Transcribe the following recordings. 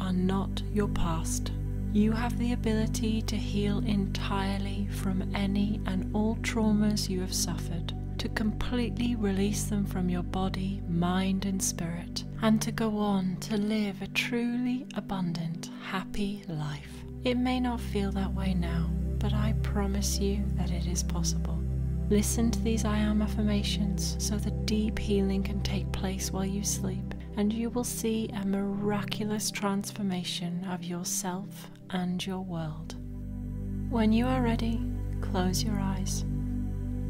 are not your past. You have the ability to heal entirely from any and all traumas you have suffered, to completely release them from your body, mind, and spirit, and to go on to live a truly abundant, happy life. It may not feel that way now, but I promise you that it is possible. Listen to these I am affirmations so that deep healing can take place while you sleep, and you will see a miraculous transformation of yourself and your world. When you are ready, close your eyes.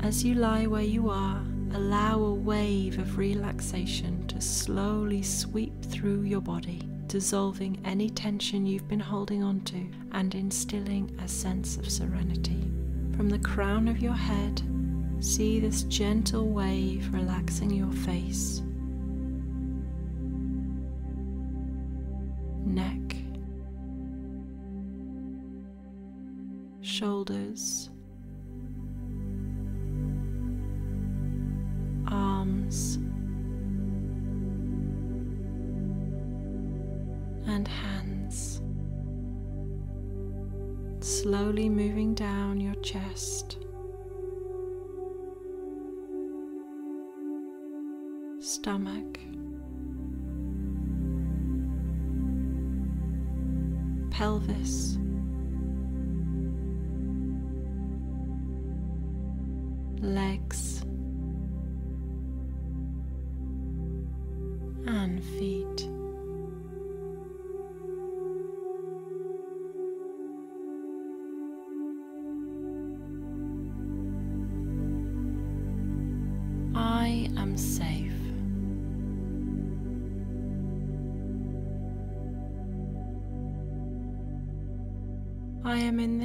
As you lie where you are, allow a wave of relaxation to slowly sweep through your body, dissolving any tension you've been holding onto and instilling a sense of serenity. From the crown of your head, See this gentle wave relaxing your face, shoulders, arms, and hands. Slowly moving down your chest. stomach, pelvis,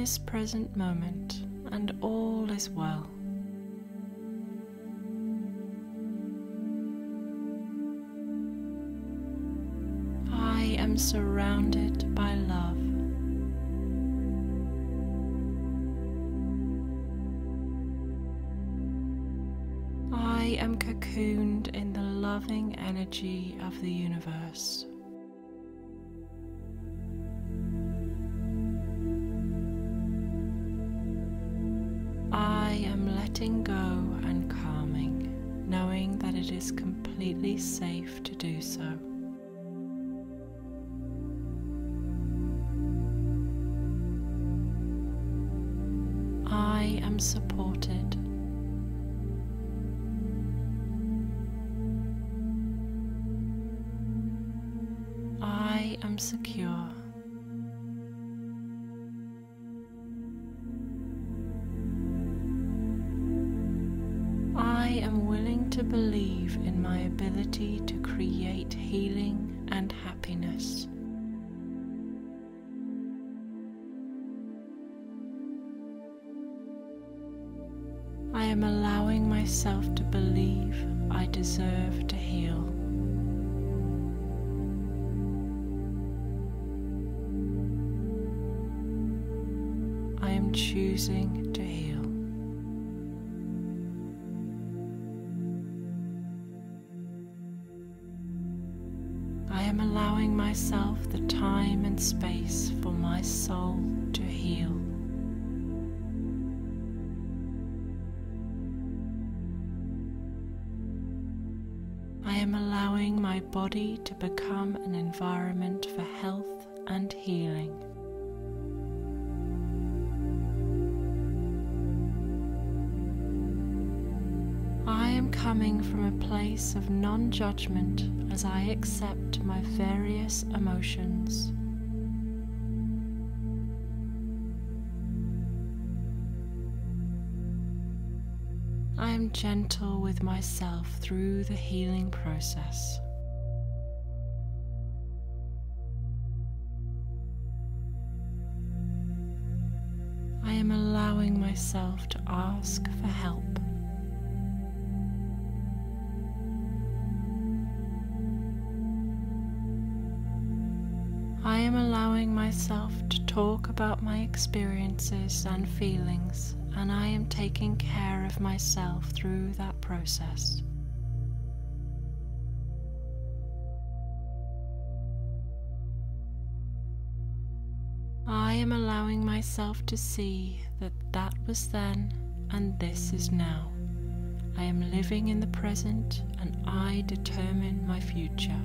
this present moment and all is well. I am surrounded by love. I am cocooned in the loving energy of the universe. I am secure. I am willing to believe in my ability to create healing and happiness. Myself to believe I deserve to heal. I am choosing to heal. I am allowing myself the time and space for my soul to heal. Body to become an environment for health and healing. I am coming from a place of non judgment as I accept my various emotions. I am gentle with myself through the healing process. Ask for help. I am allowing myself to talk about my experiences and feelings, and I am taking care of myself through that process. I am allowing myself to see that that was then and this is now. I am living in the present and I determine my future.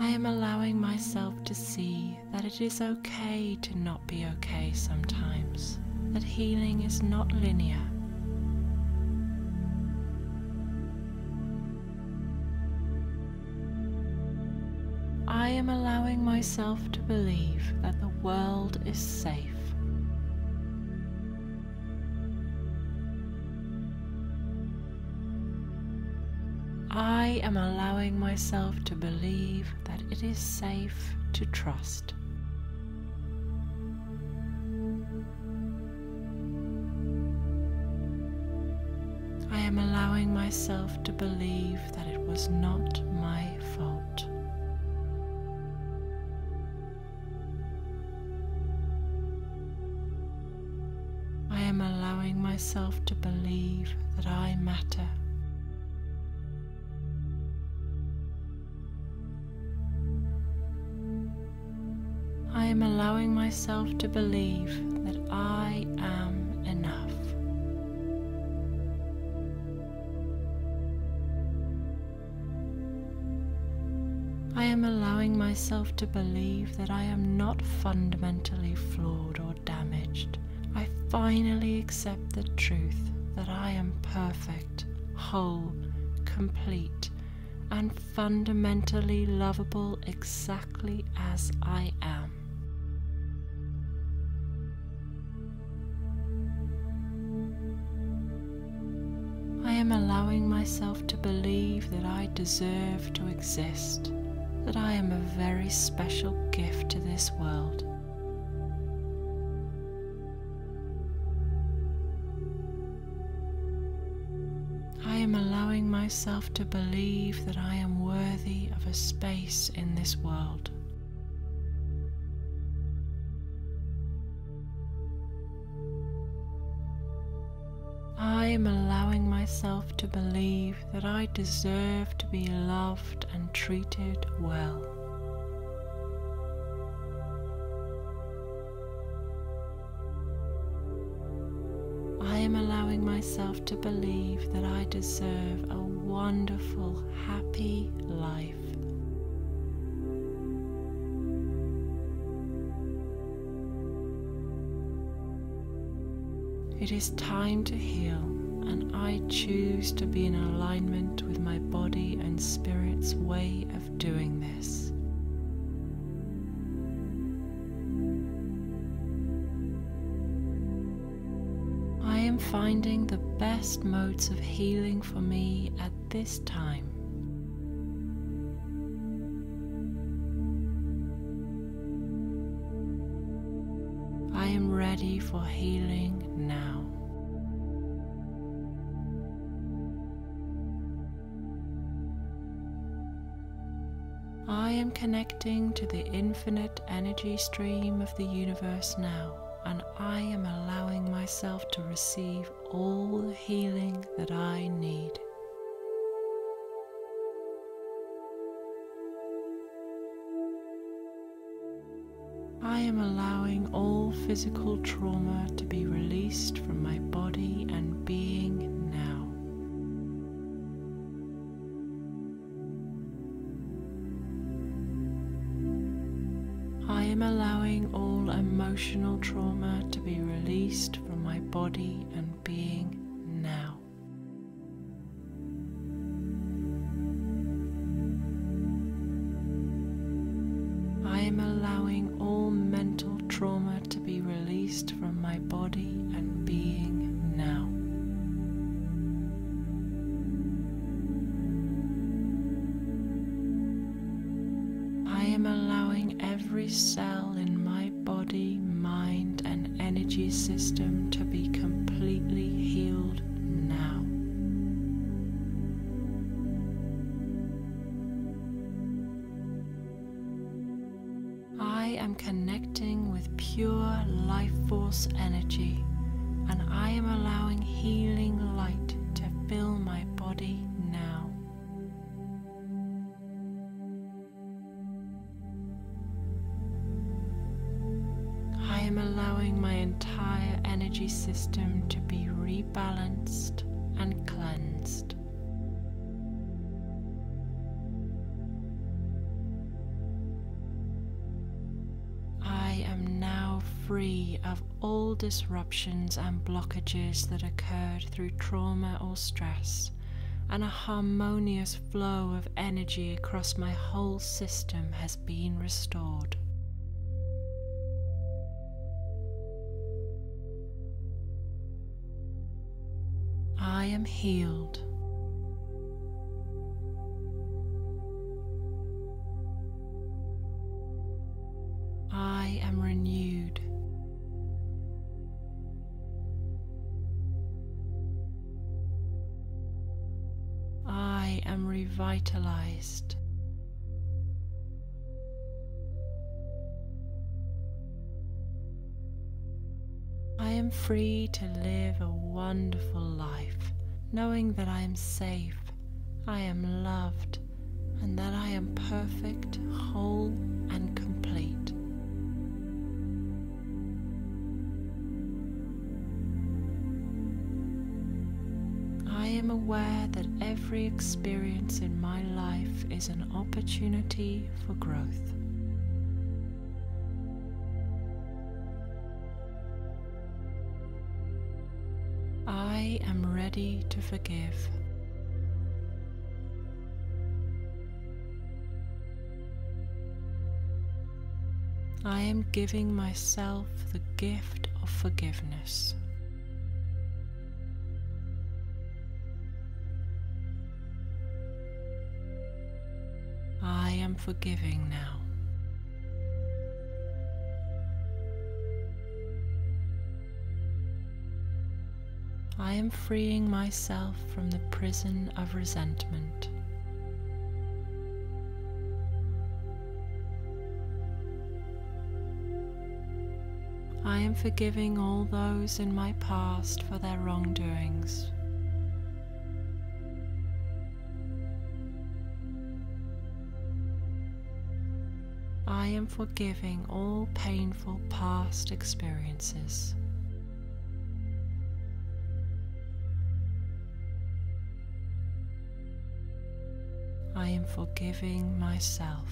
I am allowing myself to see that it is okay to not be okay sometimes, that healing is not linear. Am allowing myself to believe that the world is safe. I am allowing myself to believe that it is safe to trust. I am allowing myself to believe that it was not my myself to believe that I matter. I am allowing myself to believe that I am enough. I am allowing myself to believe that I am not fundamentally flawed or damaged. Finally accept the truth that I am perfect, whole, complete, and fundamentally lovable exactly as I am. I am allowing myself to believe that I deserve to exist, that I am a very special gift to this world. Myself to believe that I am worthy of a space in this world. I am allowing myself to believe that I deserve to be loved and treated well. Am allowing myself to believe that I deserve a wonderful, happy life. It is time to heal, and I choose to be in alignment with my body and spirit's way of doing this. Finding the best modes of healing for me at this time. I am ready for healing now. I am connecting to the infinite energy stream of the universe now, and I am allowing myself to receive all the healing that I need. I am allowing all physical trauma to be released from my body and being now. Emotional trauma to be released from my body and being disruptions and blockages that occurred through trauma or stress, and a harmonious flow of energy across my whole system has been restored. I am healed. I am renewed. Revitalized. I am free to live a wonderful life, knowing that I am safe, I am loved, and that I am perfect, whole, and complete. Am aware that every experience in my life is an opportunity for growth. I am ready to forgive. I am giving myself the gift of forgiveness. Forgiving now. I am freeing myself from the prison of resentment. I am forgiving all those in my past for their wrongdoings. I am forgiving all painful past experiences. I am forgiving myself.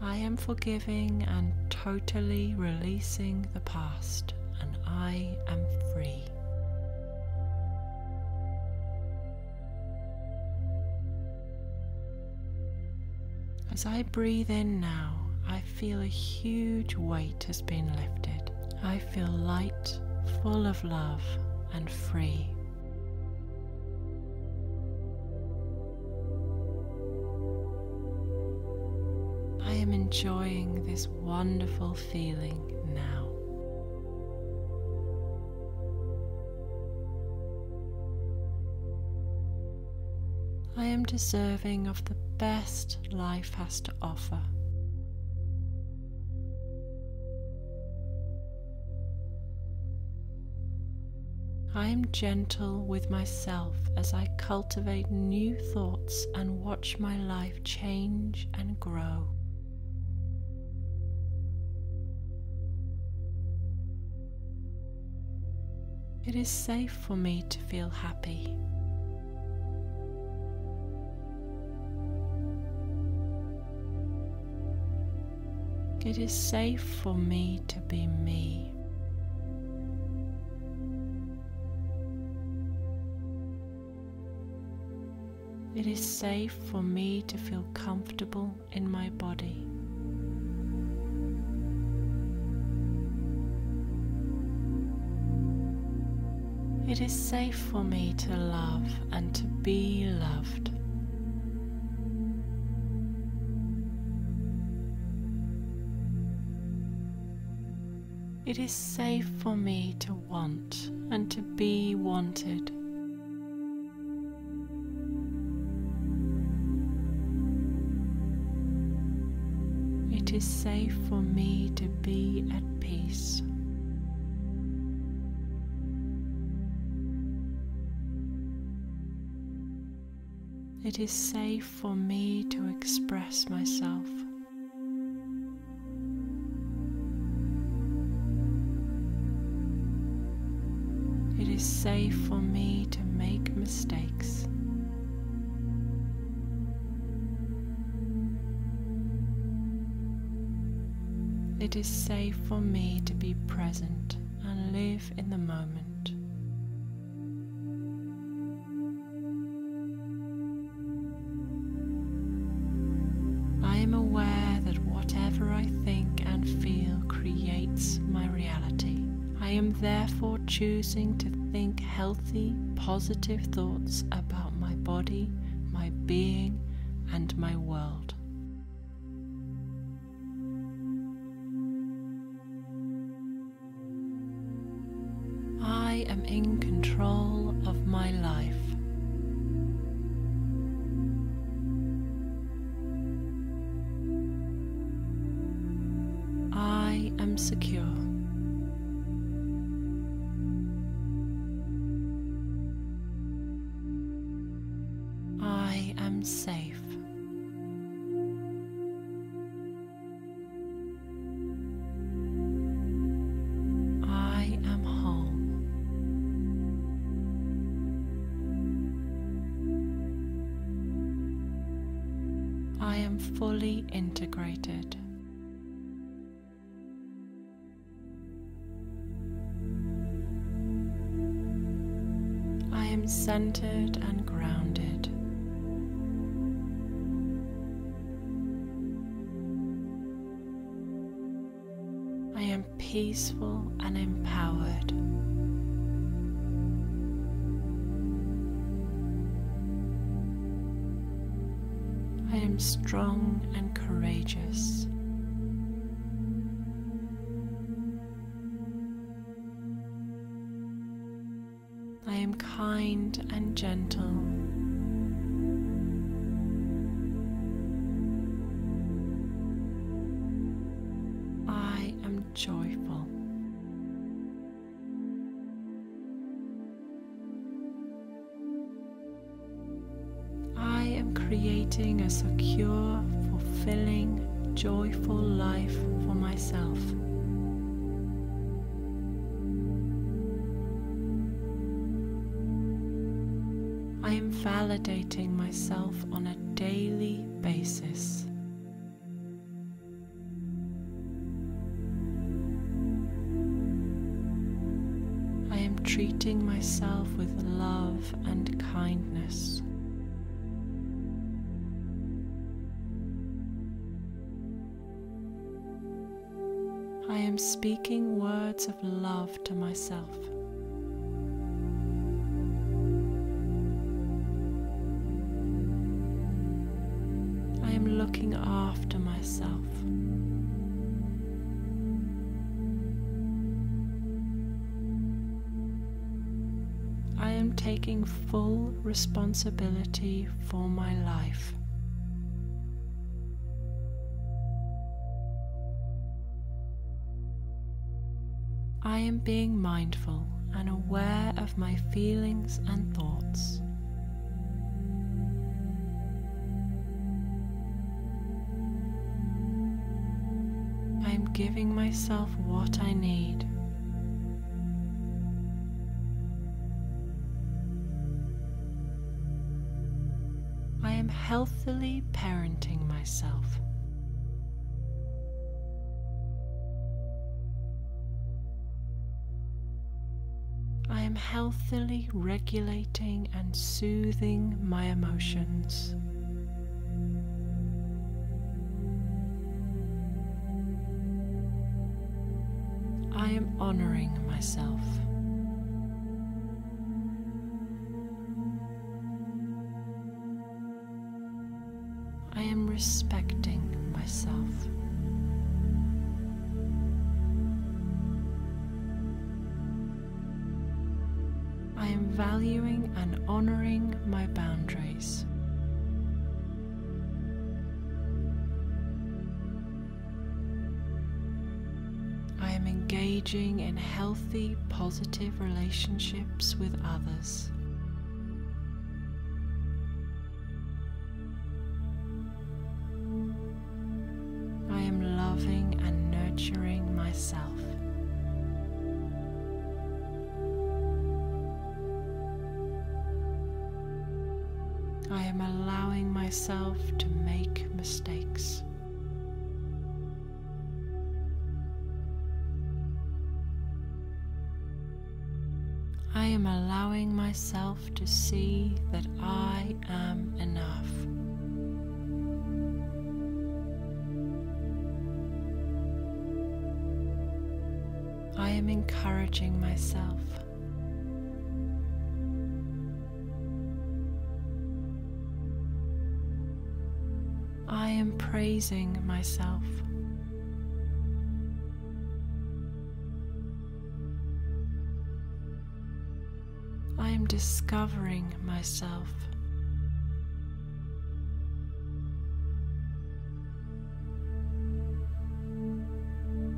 I am forgiving and totally releasing the past, and I am free. As I breathe in now, I feel a huge weight has been lifted. I feel light, full of love, and free. I am enjoying this wonderful feeling now. I am deserving of the best life has to offer. I am gentle with myself as I cultivate new thoughts and watch my life change and grow. It is safe for me to feel happy. It is safe for me to be me. It is safe for me to feel comfortable in my body. It is safe for me to love and to be loved. It is safe for me to want and to be wanted. It is safe for me to be at peace. It is safe for me to express myself. Safe for me to make mistakes. It is safe for me to be present and live in the moment. I am aware that whatever I think and feel creates my reality. I am therefore choosing to healthy, positive thoughts about my body, my being, and my am speaking words of love to myself. I am looking after myself. I am taking full responsibility for my life. Am being mindful and aware of my feelings and thoughts. I am giving myself what I need. I am healthily parenting myself. Am healthily regulating and soothing my emotions. I am honoring myself. I am respecting engaging in healthy, positive relationships with others.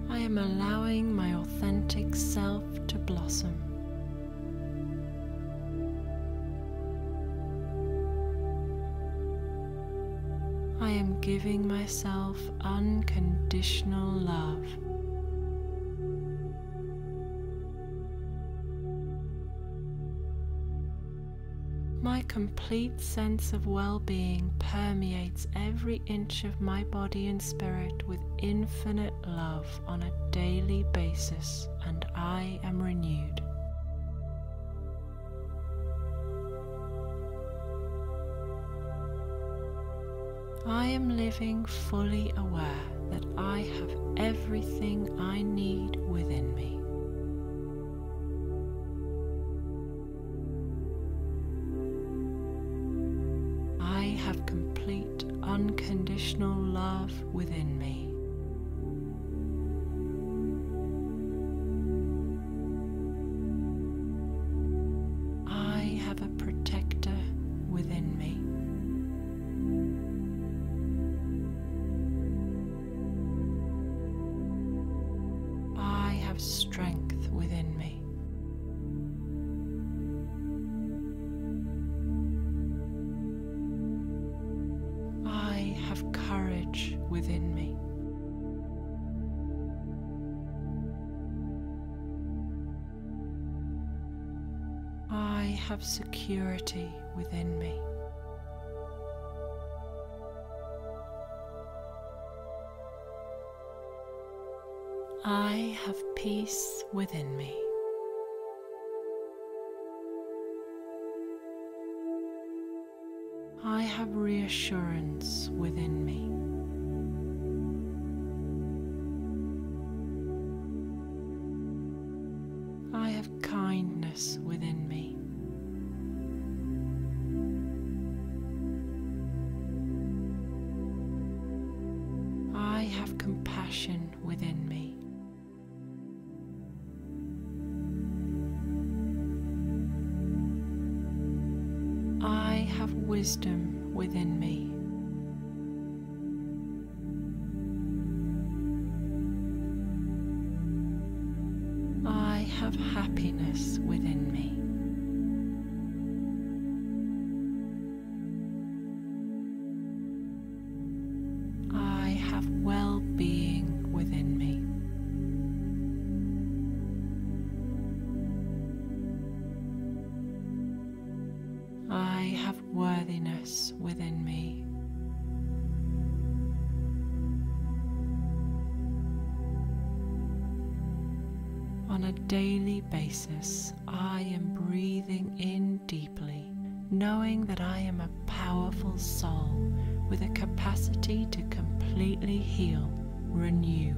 I am allowing my authentic self to blossom. I am giving myself unconditional love. Complete sense of well being permeates every inch of my body and spirit with infinite love on a daily basis, and I am renewed. I am living fully aware that I have everything I need within me. Peace within me. I have reassurance within me. Basis, I am breathing in deeply, knowing that I am a powerful soul with a capacity to completely heal, renew,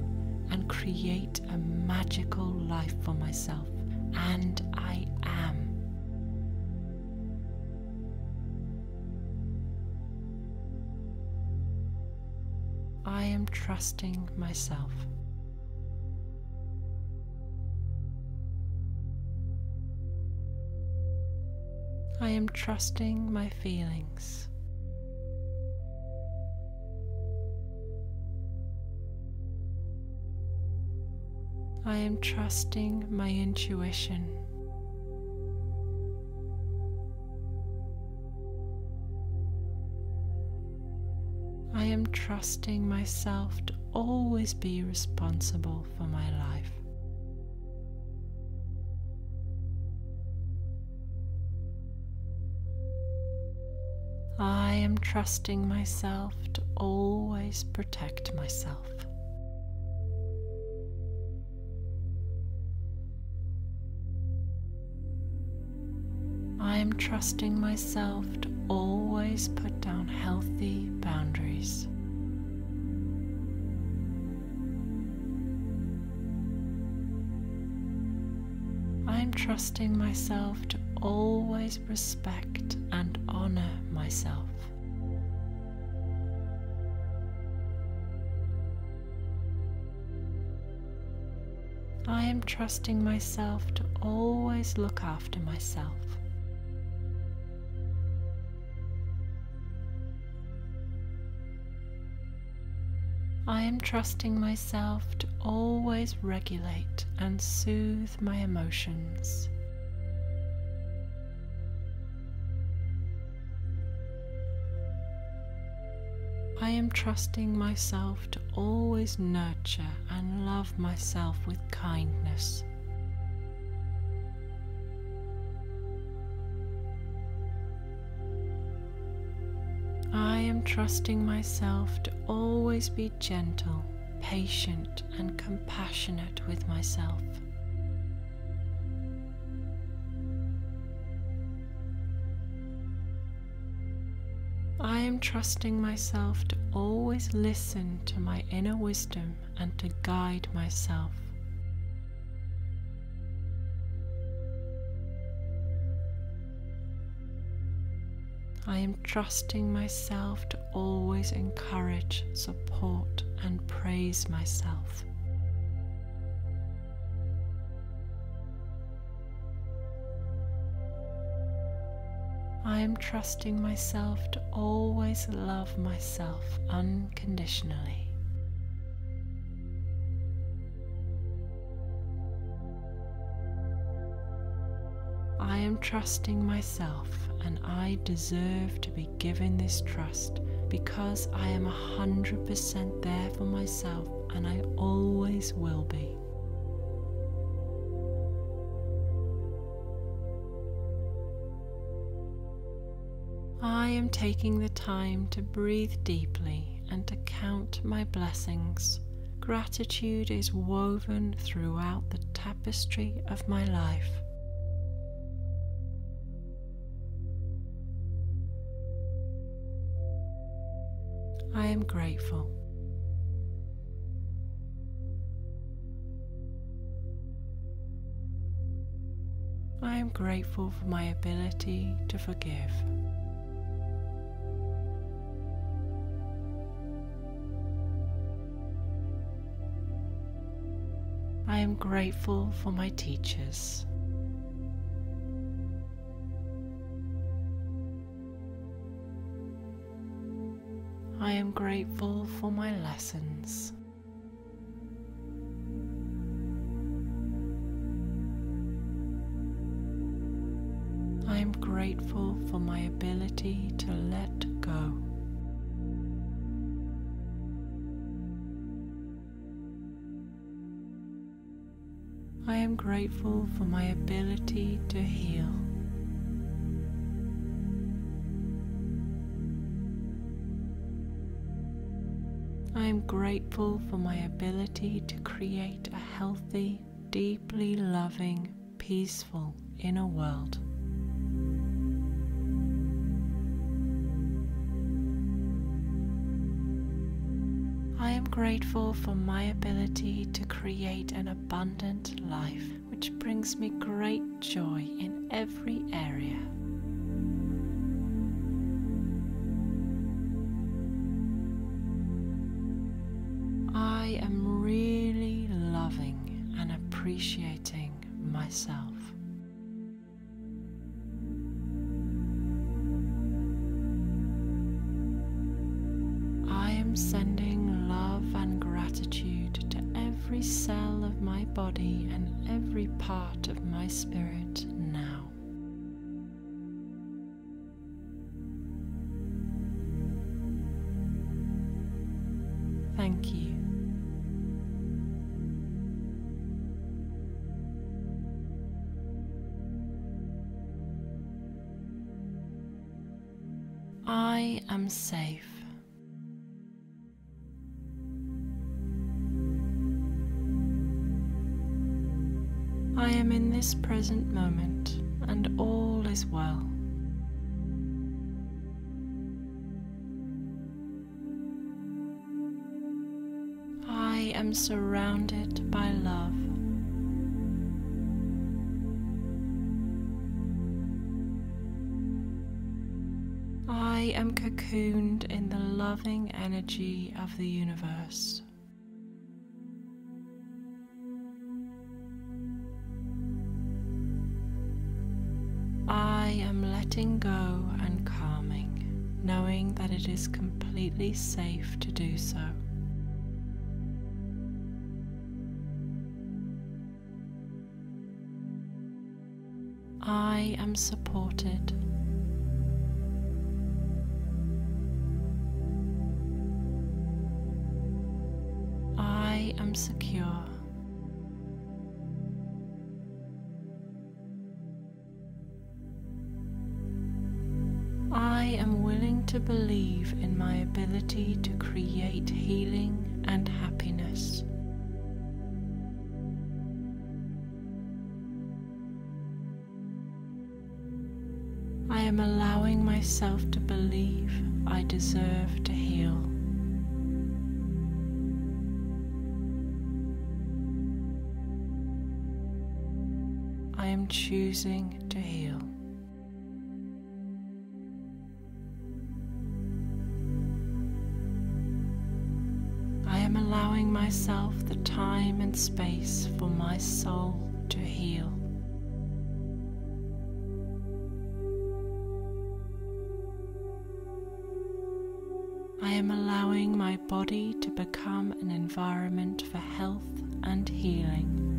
and create a magical life for myself. And I am. I am trusting myself. Trusting my feelings. I am trusting my intuition. I am trusting myself to always be responsible for my life. Am trusting myself to always protect myself. I am trusting myself to always put down healthy boundaries. I am trusting myself to always respect and honor myself. I am trusting myself to always look after myself. I am trusting myself to always regulate and soothe my emotions. Am trusting myself to always nurture and love myself with kindness. I am trusting myself to always be gentle, patient, and compassionate with myself. Trusting myself to always listen to my inner wisdom and to guide myself. I am trusting myself to always encourage, support, and praise myself. I am trusting myself to always love myself unconditionally. I am trusting myself and I deserve to be given this trust because I am 100% there for myself and I always will be. Am taking the time to breathe deeply and to count my blessings. Gratitude is woven throughout the tapestry of my life. I am grateful. I am grateful for my ability to forgive. I am grateful for my teachers. I am grateful for my lessons. I am grateful for my ability to let go. Am grateful for my ability to heal. I am grateful for my ability to create a healthy, deeply loving, peaceful inner world. Grateful for my ability to create an abundant life which brings me great joy in every area. I am safe. I am in this present moment and all is well. I am surrounded by love. Cocooned in the loving energy of the universe. I am letting go and calming, knowing that it is completely safe to do so. I am supported. Secure. I am willing to believe in my ability to create healing and happiness. I am allowing myself to believe I deserve to heal. Choosing to heal. I am allowing myself the time and space for my soul to heal. I am allowing my body to become an environment for health and healing.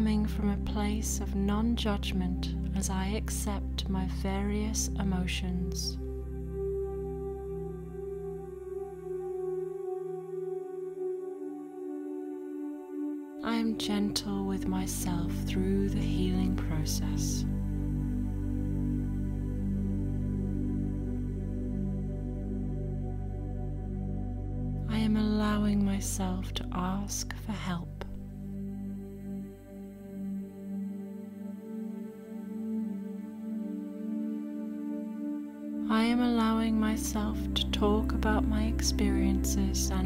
Coming from a place of non judgment as I accept my various emotions. I am gentle with myself through the healing process.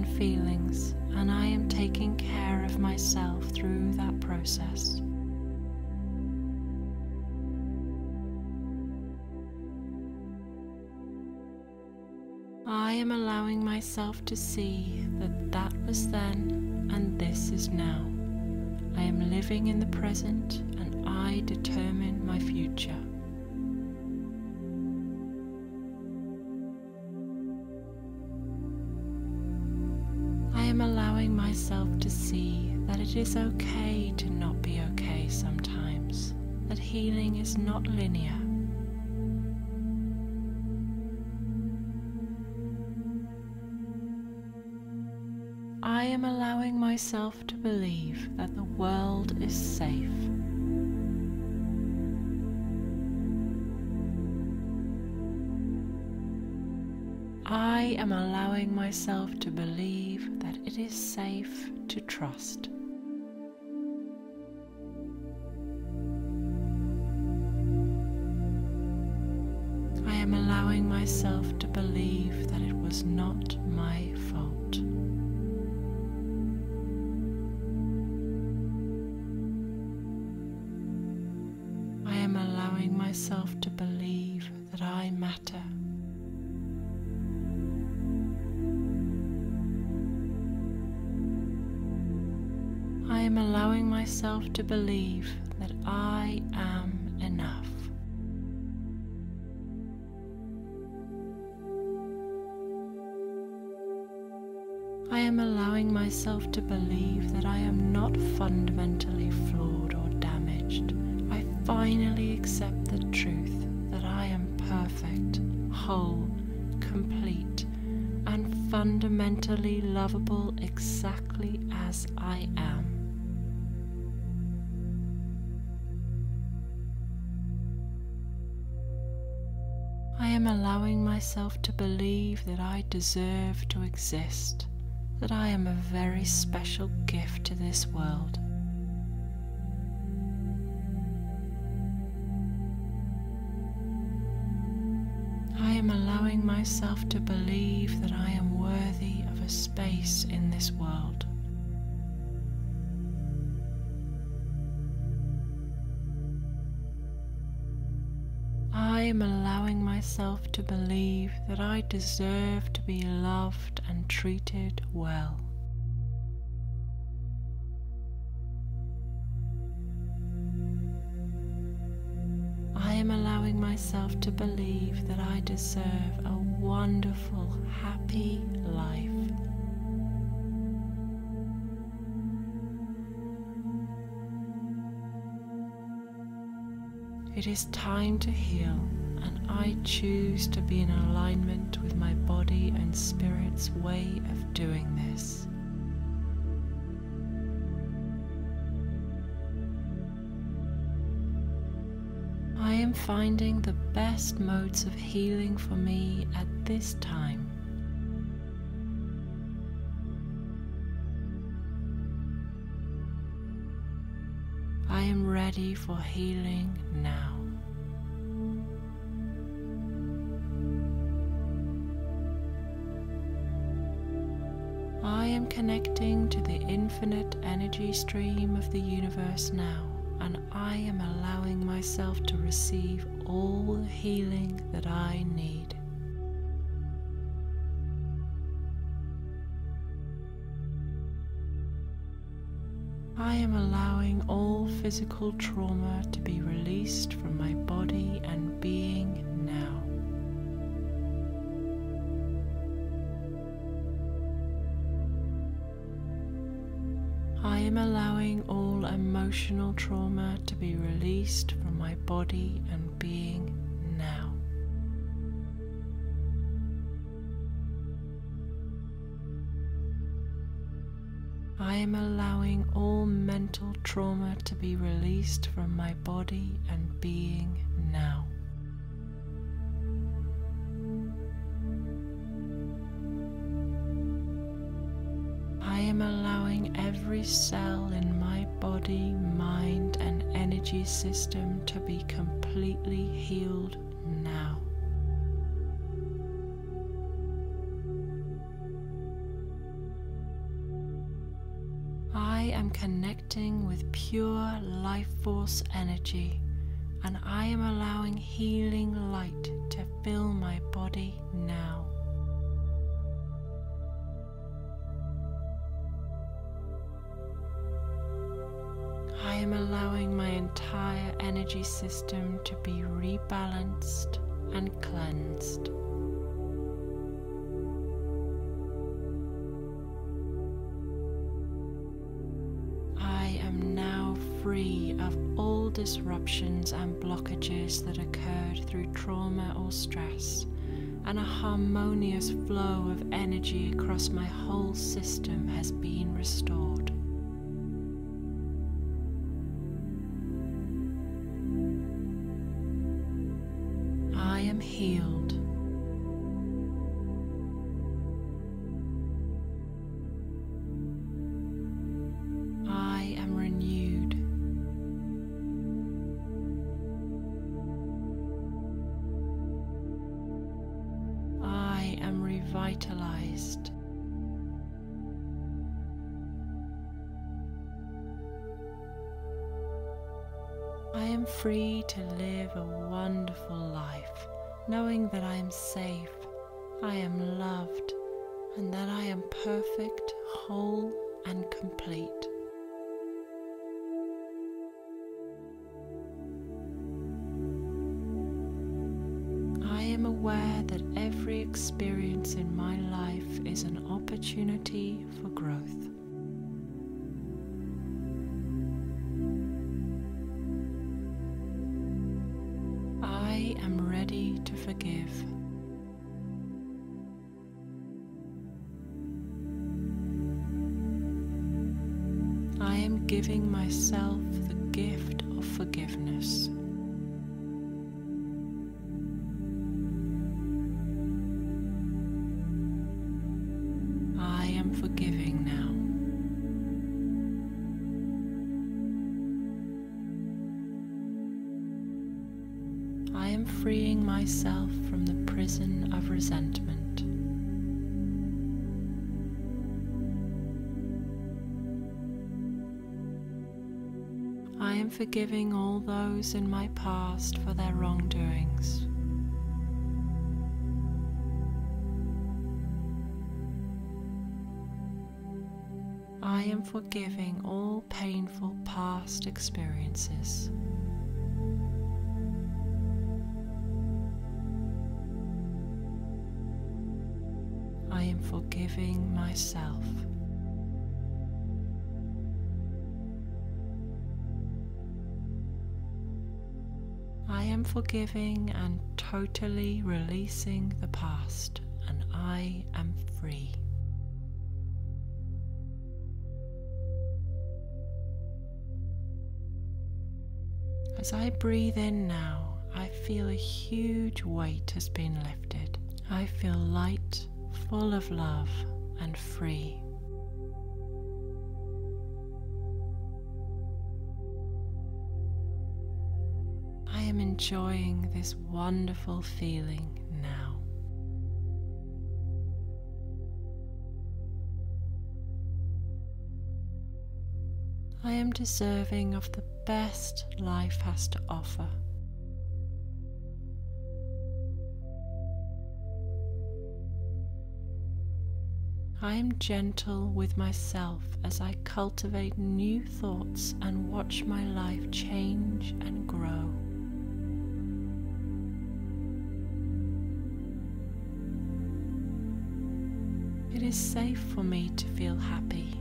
And feelings, and I am taking care of myself through that process. I am allowing myself to see that that was then and this is now. I am living in the present and I determine my future. Allowing myself to see that it is okay to not be okay sometimes, that healing is not linear. I am allowing myself to believe that the world is safe. I am allowing myself to believe that it is safe to trust. I am allowing myself to believe that it was not my fault. I am allowing myself myself to believe that I am enough. I am allowing myself to believe that I am not fundamentally flawed or damaged. I finally accept the truth that I am perfect, whole, complete, and fundamentally lovable exactly as I am. Am allowing myself to believe that I deserve to exist, that I am a very special gift to this world. I am allowing myself to believe that I am worthy of a space in this world. Am allowing myself to believe that I deserve to be loved and treated well. I am allowing myself to believe that I deserve a wonderful, happy life. It is time to heal, and I choose to be in alignment with my body and spirit's way of doing this. I am finding the best modes of healing for me at this time. Ready for healing now. I am connecting to the infinite energy stream of the universe now, and I am allowing myself to receive all the healing that I need. I am allowing all physical trauma to be released from my body and being now. I am allowing all emotional trauma to be released from my body and being I am allowing all mental trauma to be released from my body and being now. I am allowing every cell in my body, mind, and energy system to be completely healed now. Connecting with pure life force energy and I am allowing healing light to fill my body now. I am allowing my entire energy system to be rebalanced and cleansed. Free of all disruptions and blockages that occurred through trauma or stress, and a harmonious flow of energy across my whole system has been restored. I am healed. Knowing that I am safe, I am loved, and that I am perfect, whole, and complete. I am aware that every experience in my life is an opportunity for growth. forgive. I am giving myself the gift of forgiveness. Forgiving all those in my past for their wrongdoings. I am forgiving all painful past experiences. I am forgiving myself. Am forgiving and totally releasing the past, and I am free. As I breathe in now, I feel a huge weight has been lifted. I feel light, full of love, and free. Enjoying this wonderful feeling now. I am deserving of the best life has to offer. I am gentle with myself as I cultivate new thoughts and watch my life change and grow. Is safe for me to feel happy.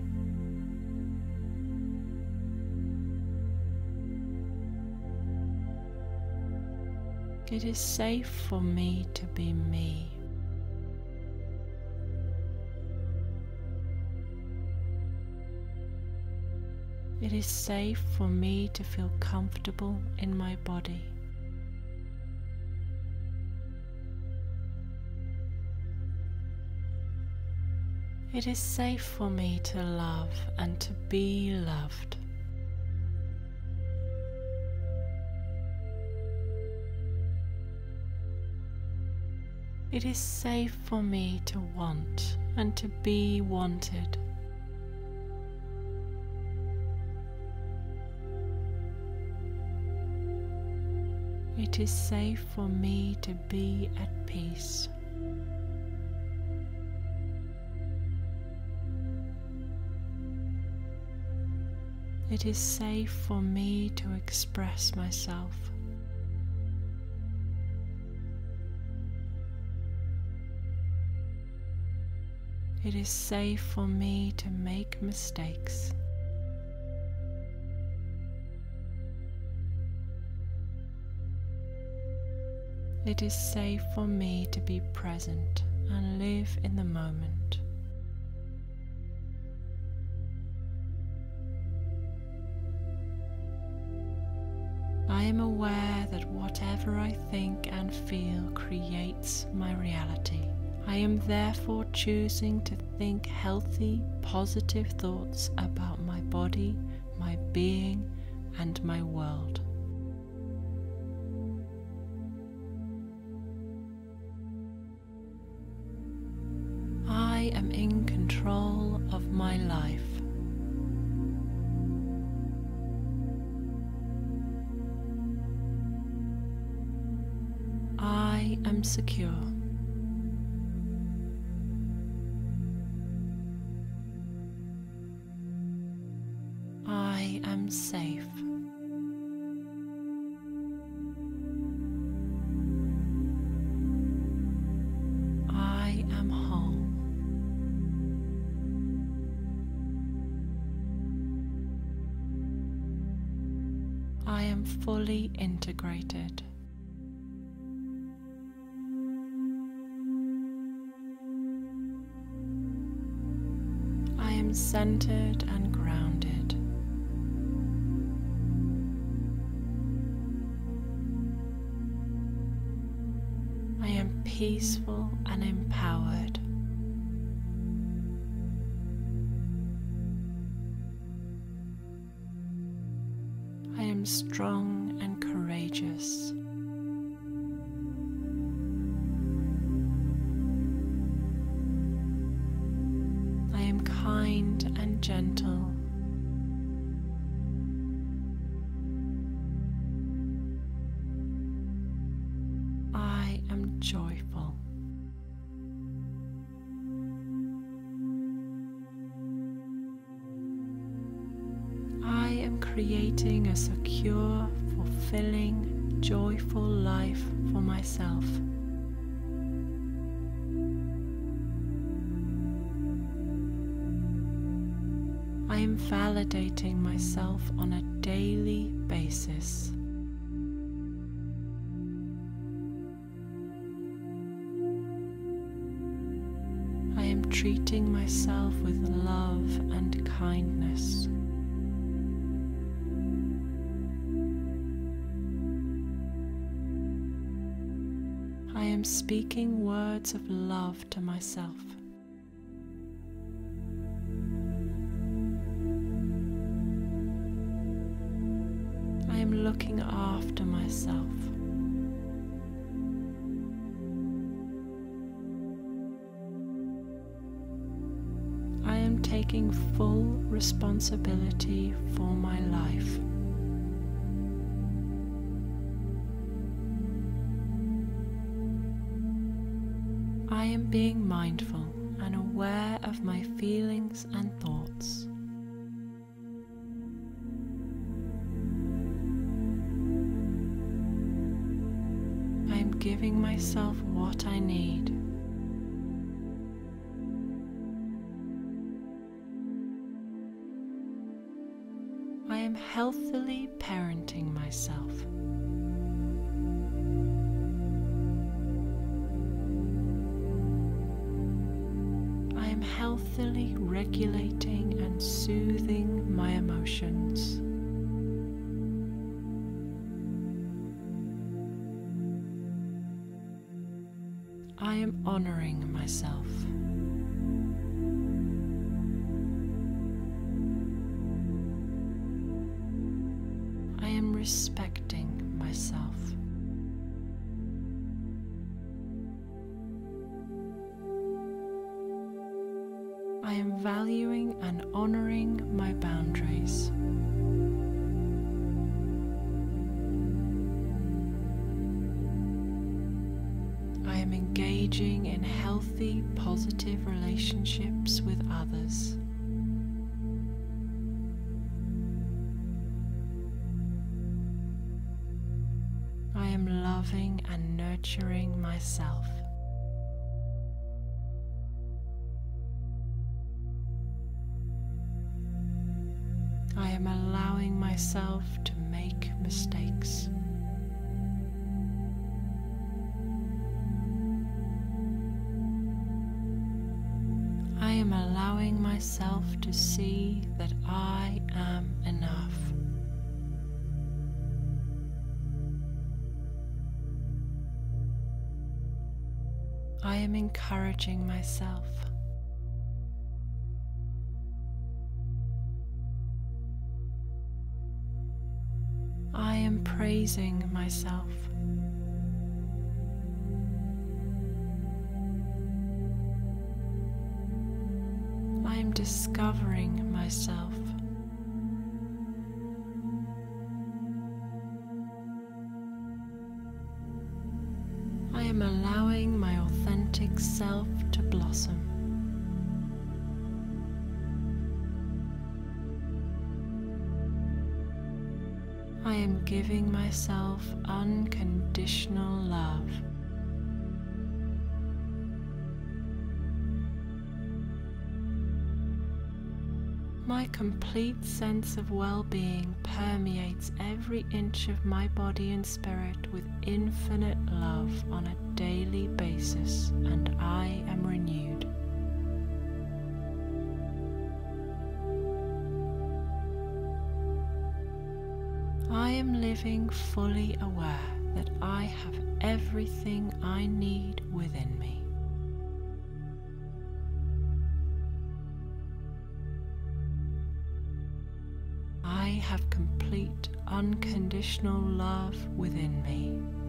It is safe for me to be me. It is safe for me to feel comfortable in my body. It is safe for me to love and to be loved. It is safe for me to want and to be wanted. It is safe for me to be at peace. It is safe for me to express myself. It is safe for me to make mistakes. It is safe for me to be present and live in the moment. Aware that whatever I think and feel creates my reality. I am therefore choosing to think healthy, positive thoughts about my body, my being, and my world. I am in control of my life. I am secure. Strong and courageous. Creating a secure, fulfilling, joyful life for myself. I am validating myself on a daily basis. Looking after myself. I am taking full responsibility for my life. I am being mindful and aware of my feelings and I need. I am healthily parenting myself. Am honoring myself. Myself. I am praising myself. Complete sense of well being permeates every inch of my body and spirit with infinite love on a daily basis, and I am renewed. I am living fully aware that I have everything I need within me. Unconditional love within me.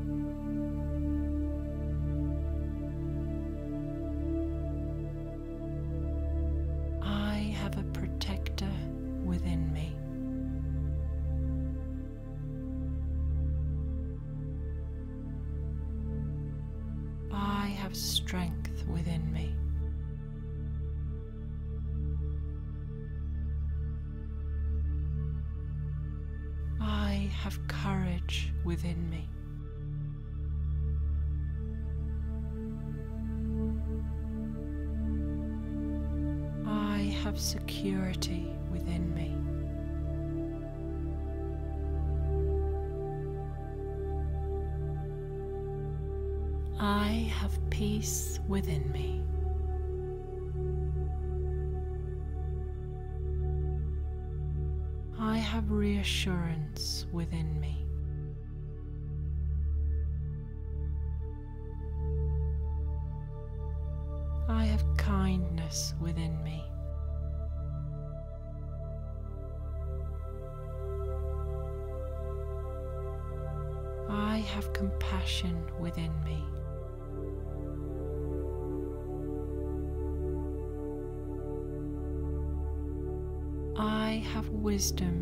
Wisdom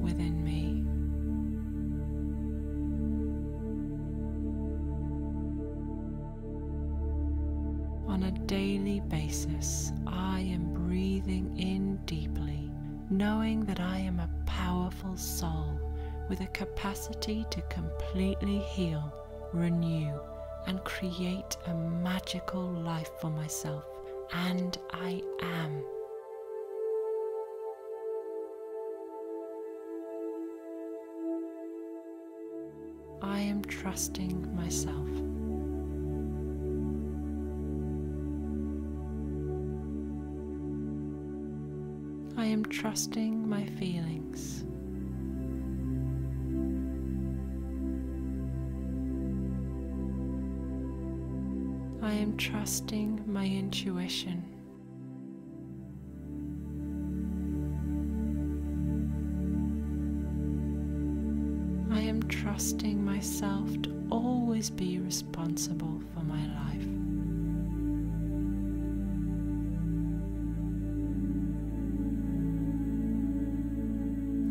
within me. On a daily basis, I am breathing in deeply, knowing that I am a powerful soul with a capacity to completely heal, renew, and create a magical life for myself. And I am. I am trusting myself. I am trusting my feelings. I am trusting my intuition. Trusting myself to always be responsible for my life.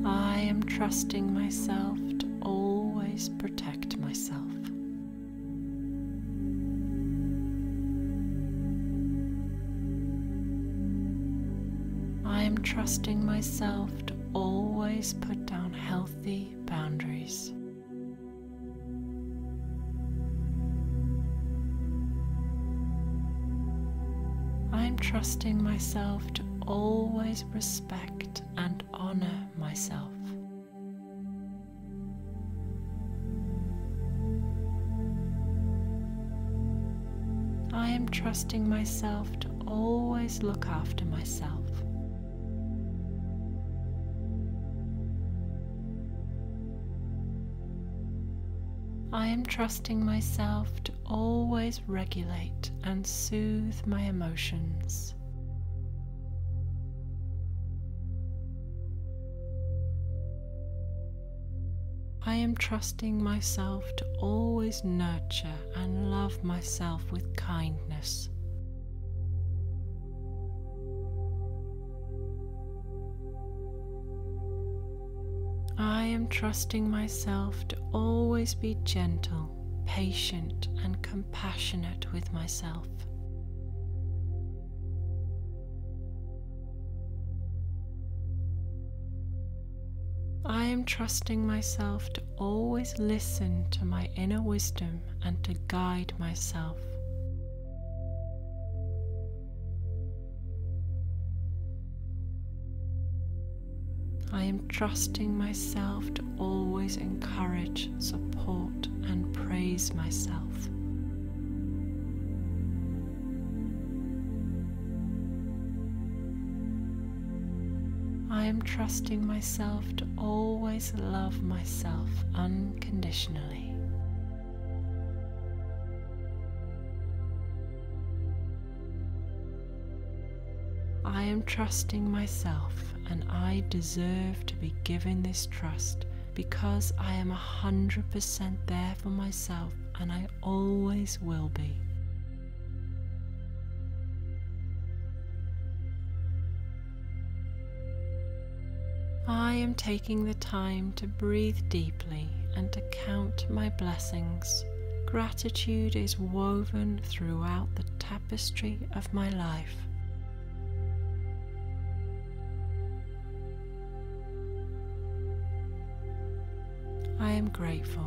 I am trusting myself to always protect myself. I am trusting myself to always put down healthy boundaries. Trusting myself to always respect and honor myself. I am trusting myself to always look after myself. I am trusting myself to always regulate and soothe my emotions. I am trusting myself to always nurture and love myself with kindness. I am trusting myself to always be gentle, patient, and compassionate with myself. I am trusting myself to always listen to my inner wisdom and to guide myself. I am trusting myself to always encourage, support, and praise myself. I am trusting myself to always love myself unconditionally. I am trusting myself and I deserve to be given this trust because I am 100% there for myself and I always will be. I am taking the time to breathe deeply and to count my blessings. Gratitude is woven throughout the tapestry of my life. I am grateful.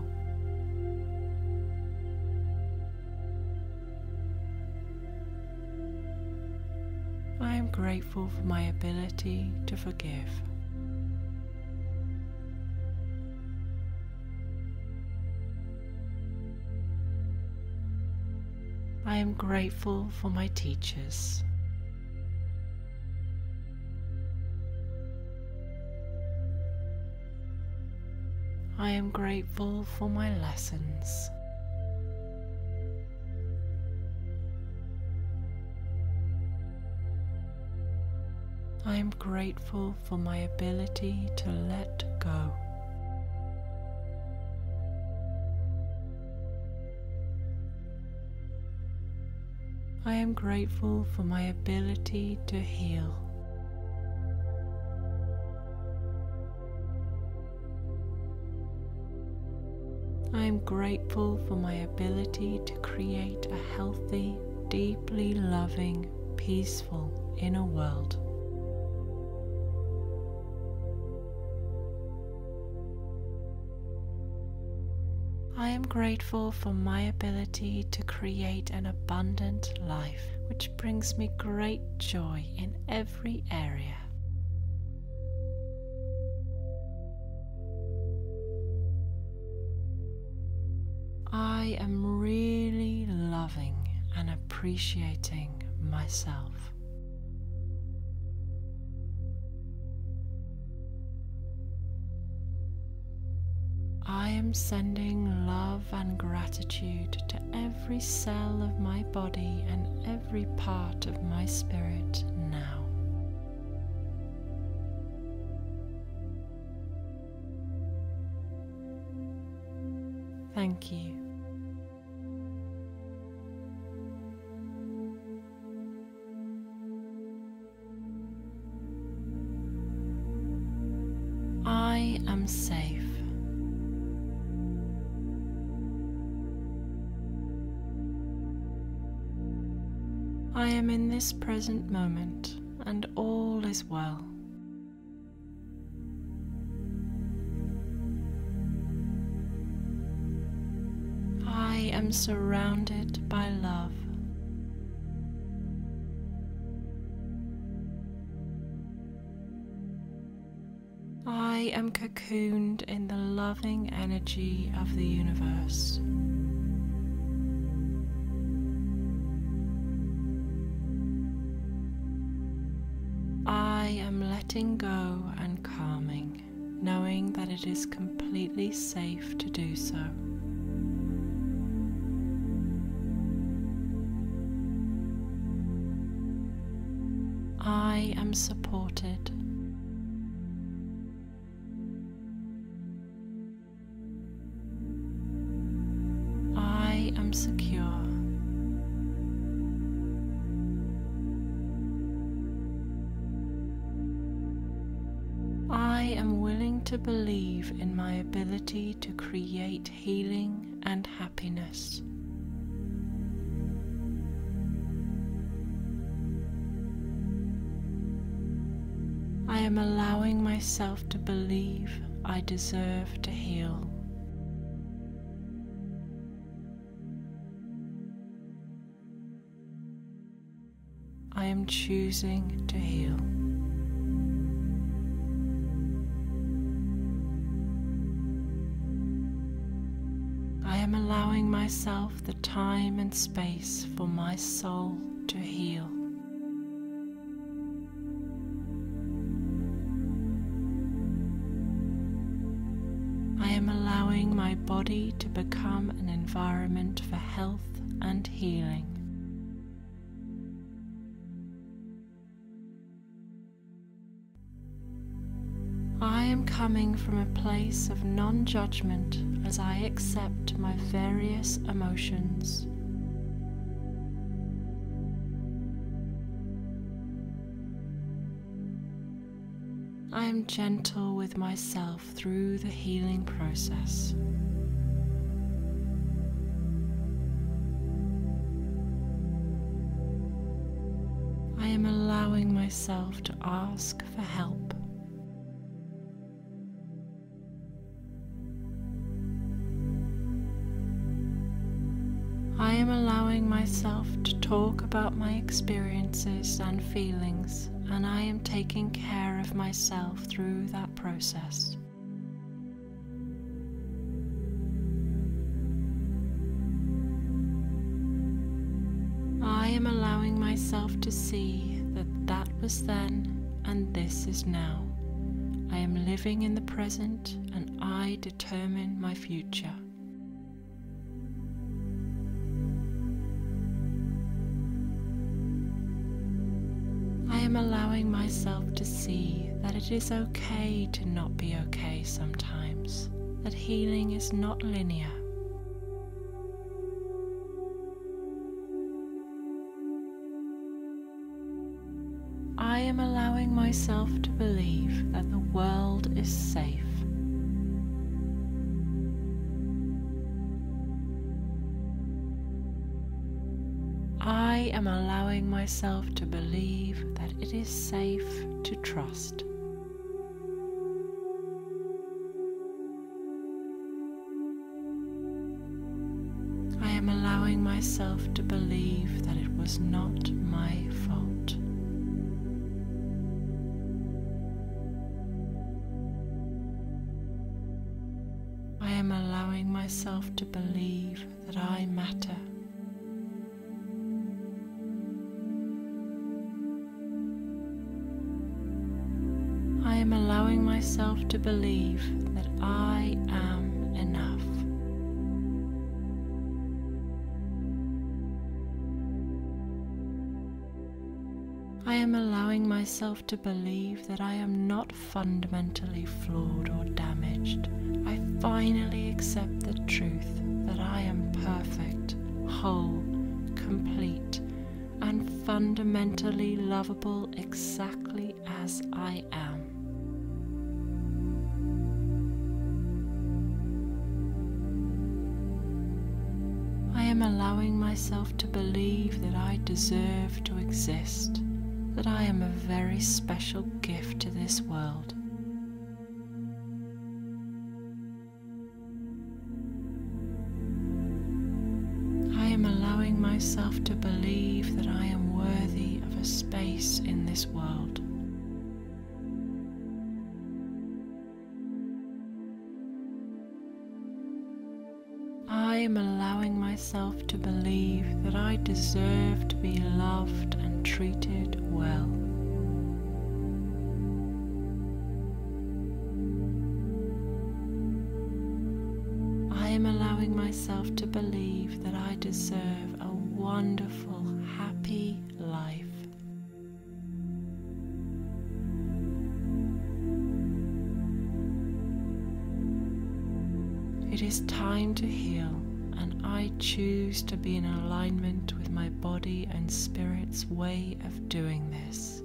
I am grateful for my ability to forgive. I am grateful for my teachers. I am grateful for my lessons. I am grateful for my ability to let go. I am grateful for my ability to heal. I am grateful for my ability to create a healthy, deeply loving, peaceful inner world. I am grateful for my ability to create an abundant life which brings me great joy in every area. Appreciating myself. I am sending love and gratitude to every cell of my body and every part of my spirit now. Thank you. Present moment and all is well. I am surrounded by love. I am cocooned in the loving energy of the universe. Letting go and calming, knowing that it is completely safe to do so. I am supported. To create healing and happiness. I am allowing myself to believe I deserve to heal. I am choosing to heal. Myself the time and space for my soul to heal. I am allowing my body to become an environment for health and healing. Coming from a place of non judgment as I accept my various emotions. I am gentle with myself through the healing process. I am allowing myself to ask for help. Myself to talk about my experiences and feelings, and I am taking care of myself through that process. I am allowing myself to see that that was then and this is now. I am living in the present and I determine my future. Allowing myself to see that it is okay to not be okay sometimes, that healing is not linear. I am allowing myself to believe that the world is safe. I am allowing myself to believe it is safe to trust. I am allowing myself to believe that it was not my fault. I am allowing myself to believe myself to believe that I am enough. I am allowing myself to believe that I am not fundamentally flawed or damaged. I finally accept the truth that I am perfect, whole, complete, and fundamentally lovable exactly as I am. Am allowing myself to believe that I deserve to exist, that I am a very special gift to this world. I am allowing myself to believe that I am worthy of a space in this world. Myself to believe that I deserve to be loved and treated well. I am allowing myself to believe that I deserve a wonderful, happy life. It is time to heal, I choose to be in alignment with my body and spirit's way of doing this.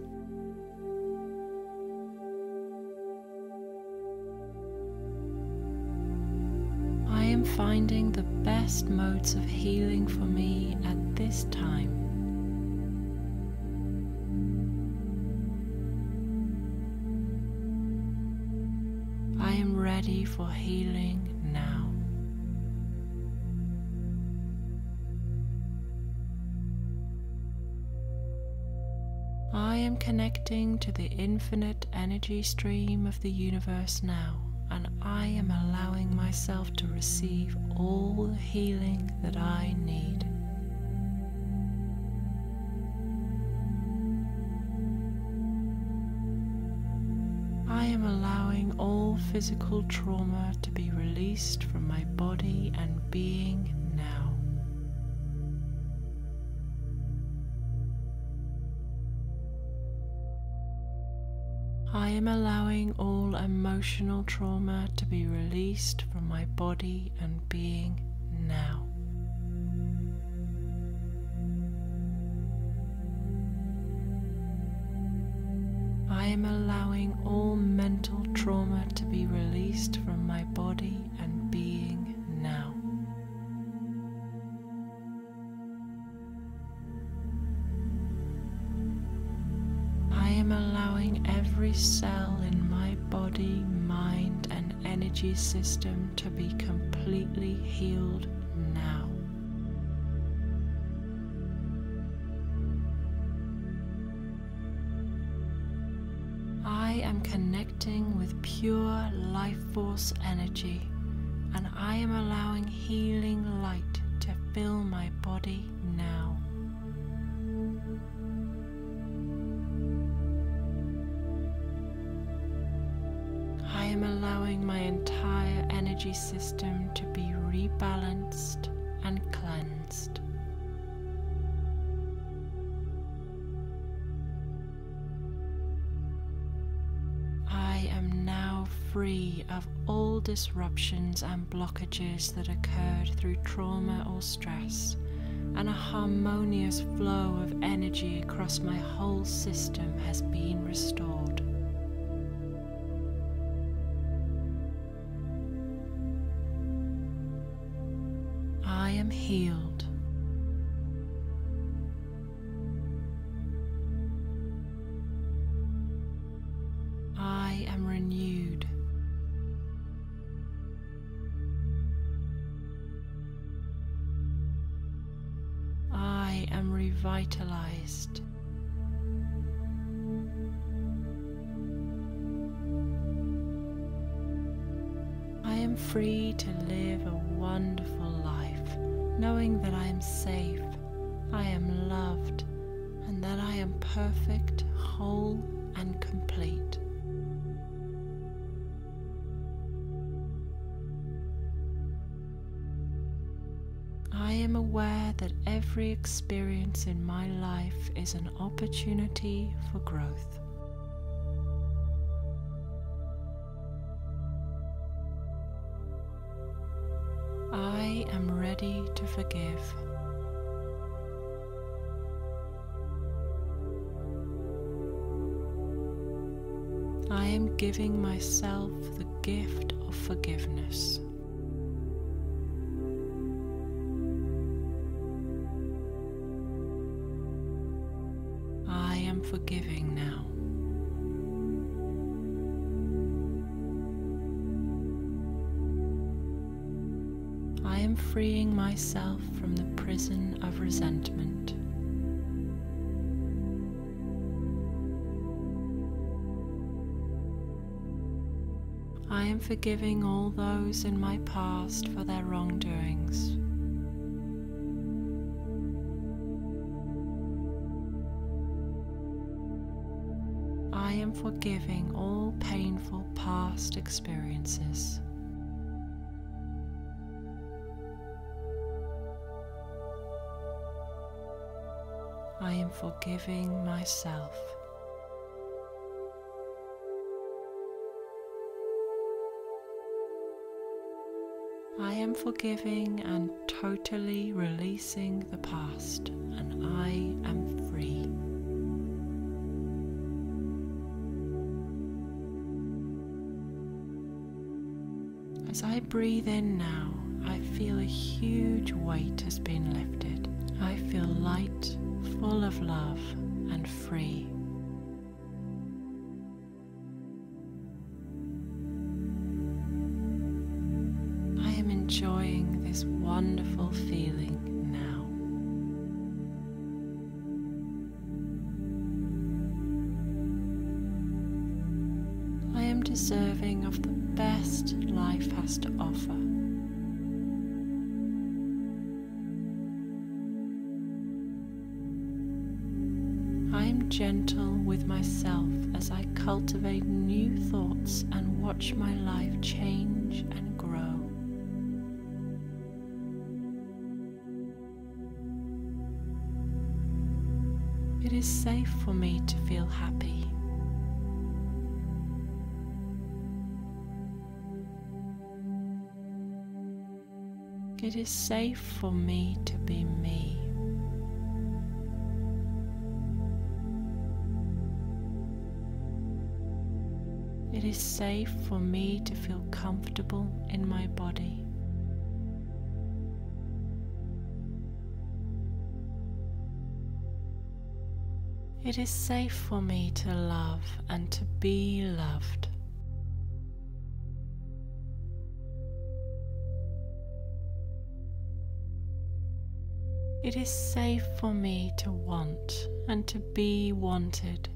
I am finding the best modes of healing for me at this time. I am ready for healing connecting to the infinite energy stream of the universe now, and I am allowing myself to receive all the healing that I need. I am allowing all physical trauma to be released from my body and being I am allowing all emotional trauma to be released from my body and being now. I am allowing all mental trauma to be released from my body every cell in my body, mind, and energy system to be completely healed now. I am connecting with pure life force energy and I am allowing healing light to fill my body now. Am allowing my entire energy system to be rebalanced and cleansed. I am now free of all disruptions and blockages that occurred through trauma or stress, and a harmonious flow of energy across my whole system has been restored. Healed. Perfect, whole, and complete. I am aware that every experience in my life is an opportunity for growth. I am ready to forgive. Am giving myself the gift of forgiveness. I am forgiving now. I am freeing myself from the prison of resentment. Forgiving all those in my past for their wrongdoings. I am forgiving all painful past experiences. I am forgiving myself. I am forgiving and totally releasing the past, and I am free. As I breathe in now, I feel a huge weight has been lifted. I feel light, full of love, and free. This wonderful feeling now. I am deserving of the best life has to offer. I am gentle with myself as I cultivate new thoughts and watch my life change and grow. Is safe for me to feel happy. It is safe for me to be me. It is safe for me to feel comfortable in my body. It is safe for me to love and to be loved. It is safe for me to want and to be wanted.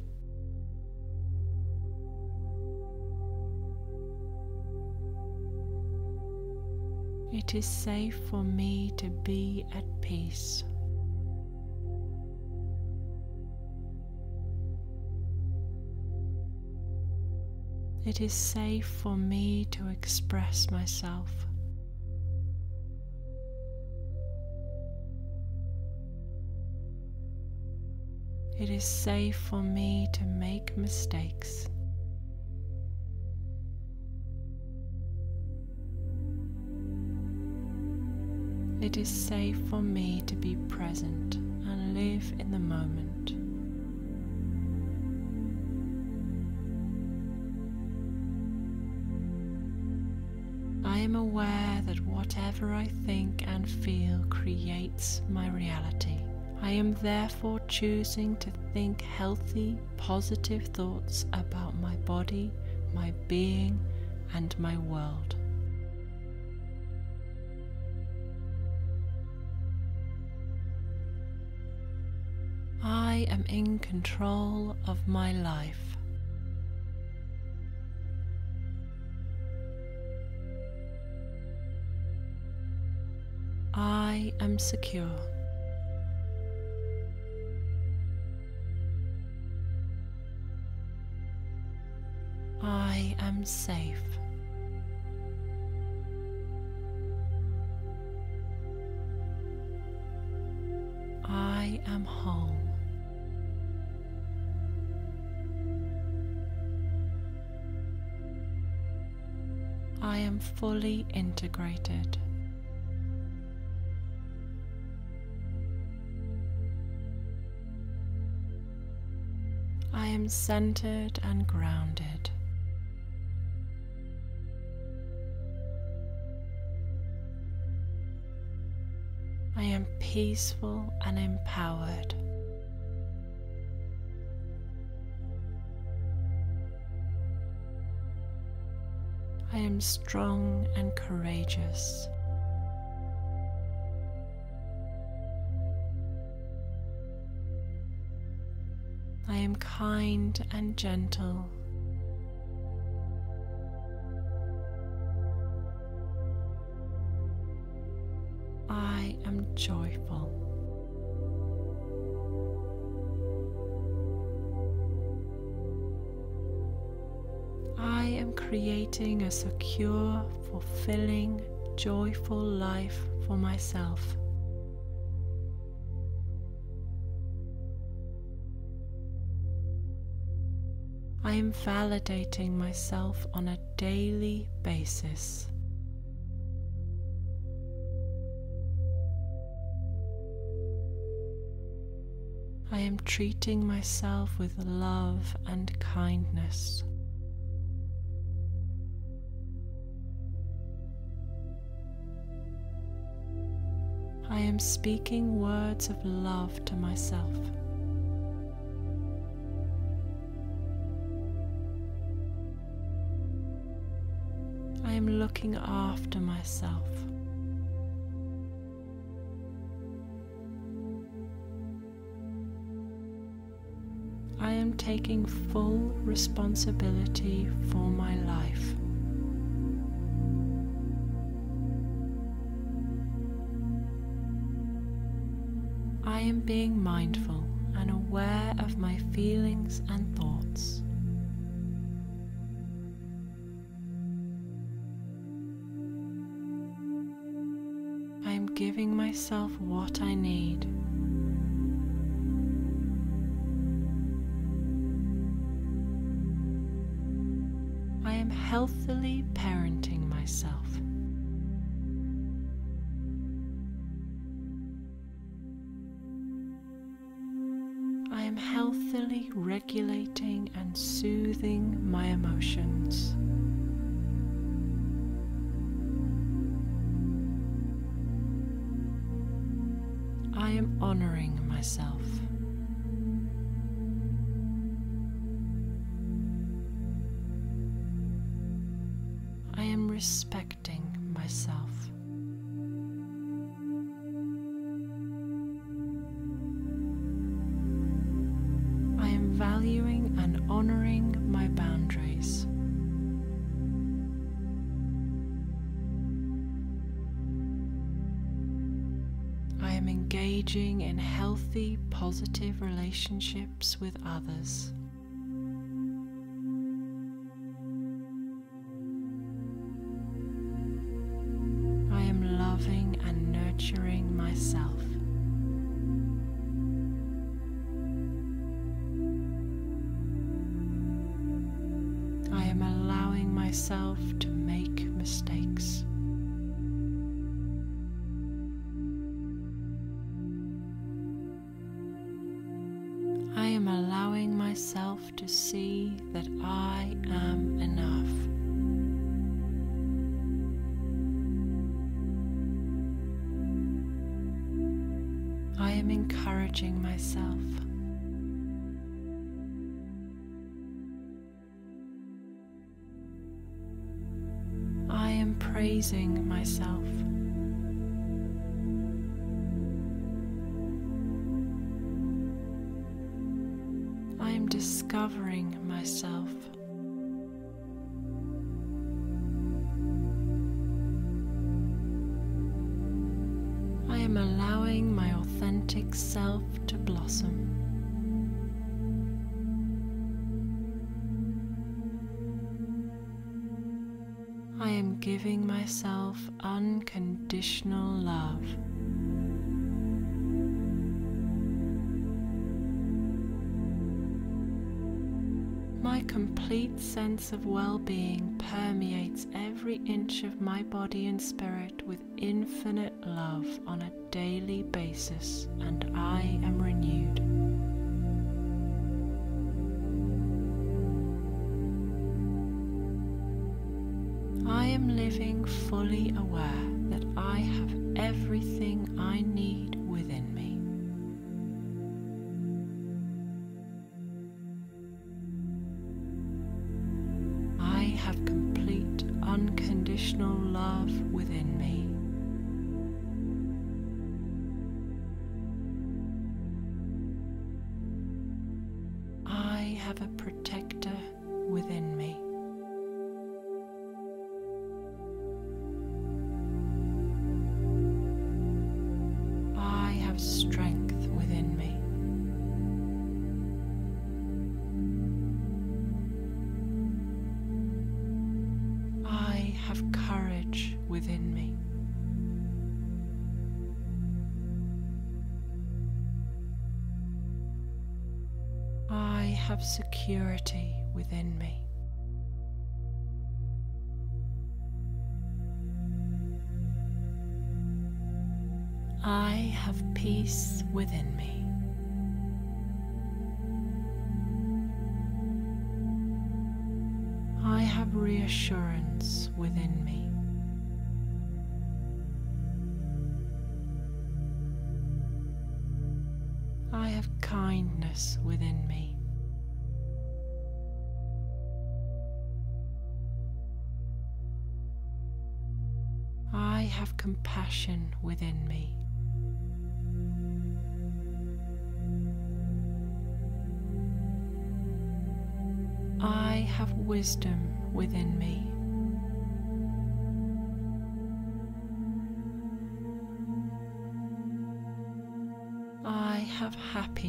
It is safe for me to be at peace. It is safe for me to express myself. It is safe for me to make mistakes. It is safe for me to be present and live in the moment. Aware that whatever I think and feel creates my reality. I am therefore choosing to think healthy, positive thoughts about my body, my being, and my world. I am in control of my life. I am secure. I am safe. I am whole. I am fully integrated. Centered and grounded. I am peaceful and empowered. I am strong and courageous. I am kind and gentle. I am joyful. I am creating a secure, fulfilling, joyful life for myself. I am validating myself on a daily basis. I am treating myself with love and kindness. I am speaking words of love to myself. I'm looking after myself. I am taking full responsibility for my life. I am being mindful and aware of my feelings and thoughts. Myself what I need. I am healthily parenting myself. I am healthily regulating and soothing my emotions. Am honoring myself. Relationships with others. Myself unconditional love. My complete sense of well being permeates every inch of my body and spirit with infinite love on a daily basis, and I am renewed. Fully aware that I have everything I need have security within me. I have peace within me. I have reassurance within me. compassion within me. I have wisdom within me. I have happiness.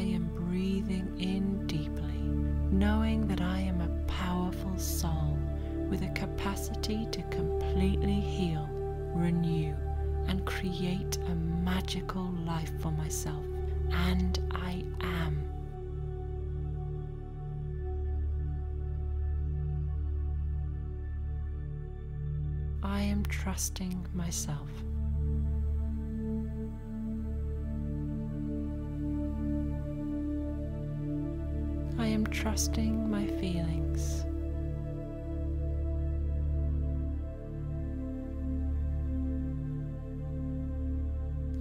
I am breathing in deeply, knowing that I am a powerful soul with a capacity to completely heal, renew, and create a magical life for myself. And I am. I am trusting myself. Trusting my feelings.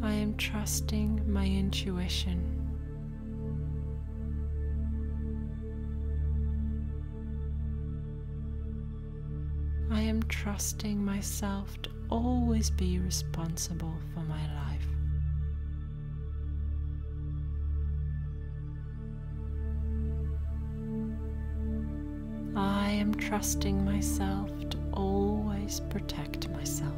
I am trusting my intuition. I am trusting myself to always be responsible for my life. Trusting myself to always protect myself.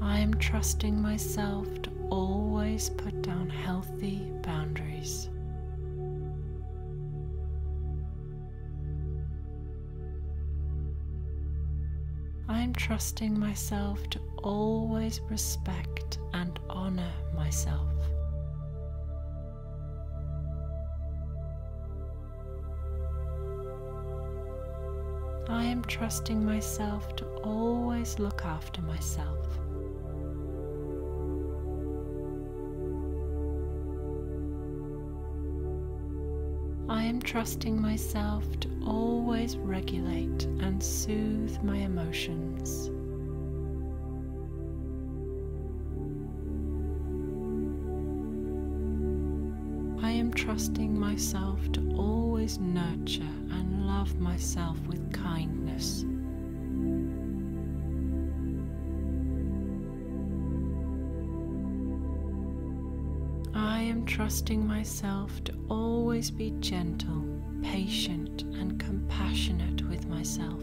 I am trusting myself to always put down healthy boundaries. I am trusting myself to always respect and honor myself. Trusting myself to always look after myself. I am trusting myself to always regulate and soothe my emotions. I am trusting myself to always nurture and love myself with kindness. I am trusting myself to always be gentle, patient, and compassionate with myself.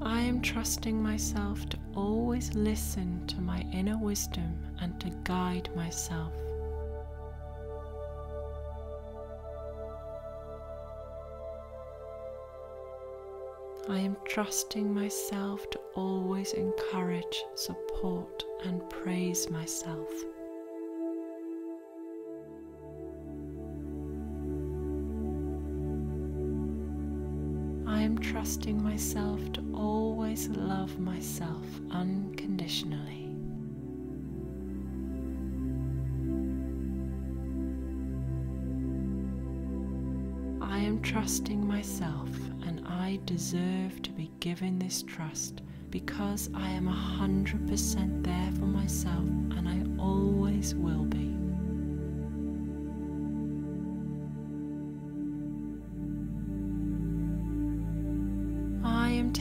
I am trusting myself to always listen to my inner wisdom and to guide myself. I am trusting myself to always encourage, support, and praise myself. Trusting myself to always love myself unconditionally. I am trusting myself and I deserve to be given this trust because I am 100% there for myself and I always will be.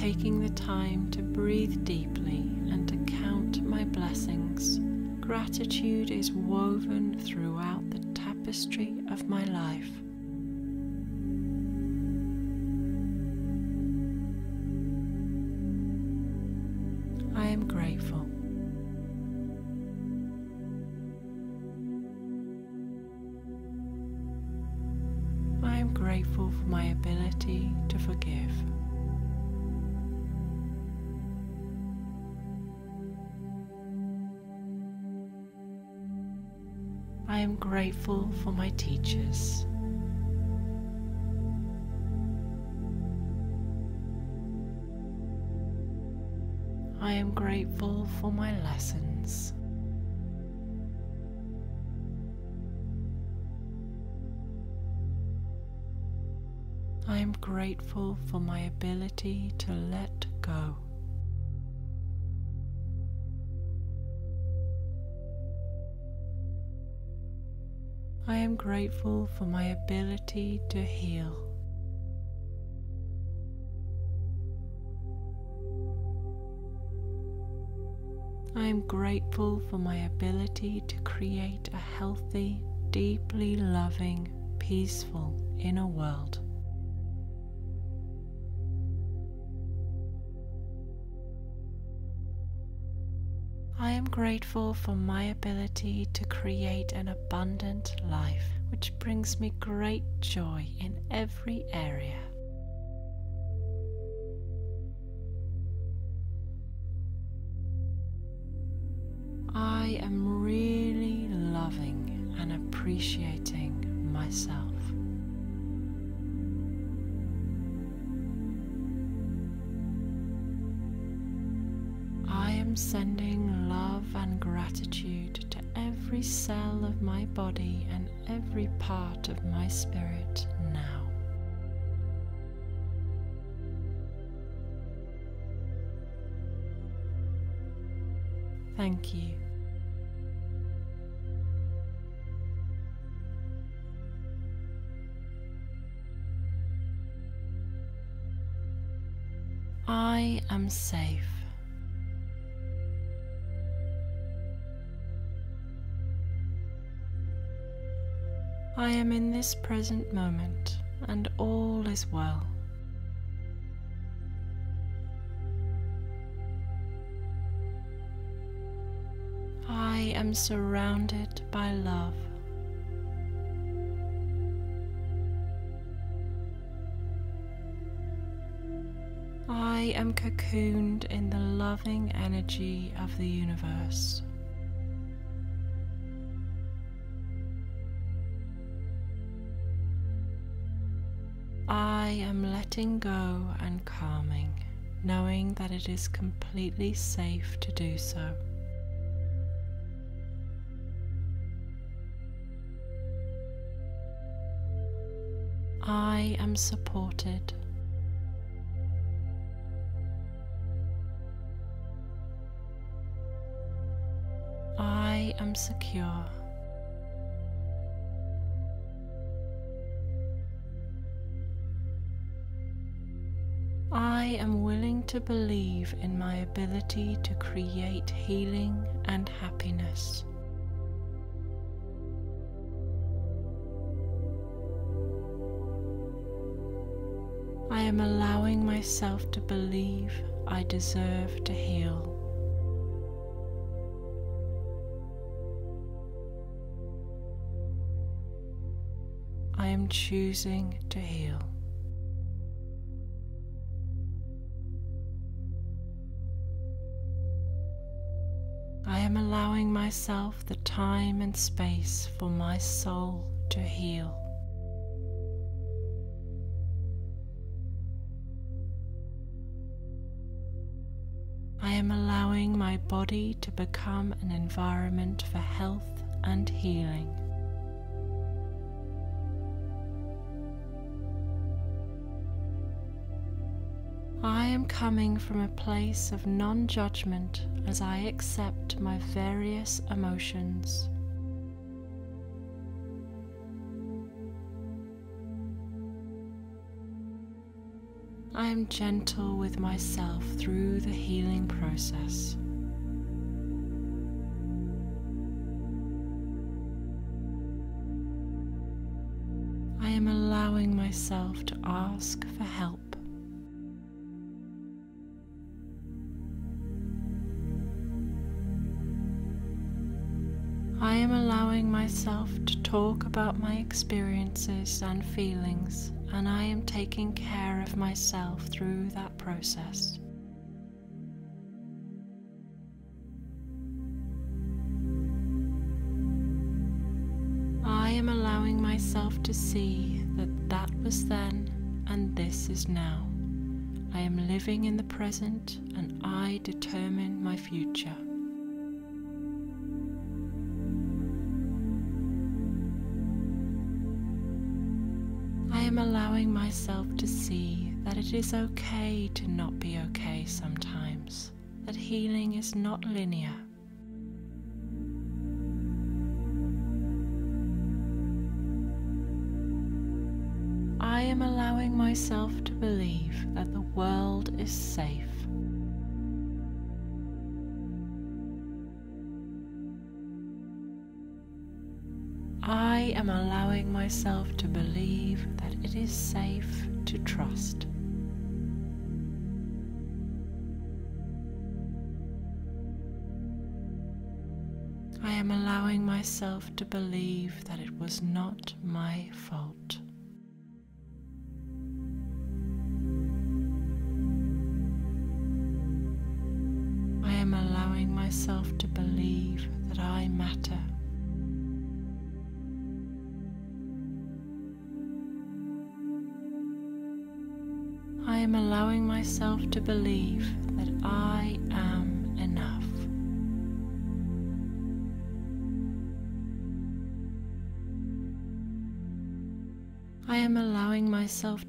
Taking the time to breathe deeply and to count my blessings. Gratitude is woven throughout the tapestry of my life. grateful for my teachers. I am grateful for my lessons. I am grateful for my ability to let go. I am grateful for my ability to heal. I am grateful for my ability to create a healthy, deeply loving, peaceful inner world. I am grateful for my ability to create an abundant life which brings me great joy in every area. I am really loving and appreciating myself. I am sending and gratitude to every cell of my body and every part of my spirit now. Thank you. I am safe. I am in this present moment and all is well. I am surrounded by love. I am cocooned in the loving energy of the universe. Letting go and calming, knowing that it is completely safe to do so. I am supported. I am secure. Am willing to believe in my ability to create healing and happiness. I am allowing myself to believe I deserve to heal. I am choosing to heal. Myself the time and space for my soul to heal. I am allowing my body to become an environment for health and healing. Am coming from a place of non judgment as I accept my various emotions. I am gentle with myself through the healing process. Talk about my experiences and feelings, and I am taking care of myself through that process. I am allowing myself to see that that was then and this is now, I am living in the present and I determine my future. Allowing myself to see that it is okay to not be okay sometimes, that healing is not linear. I am allowing myself to believe that the world is safe. I am allowing myself to believe that it is safe to trust. I am allowing myself to believe that it was not my fault.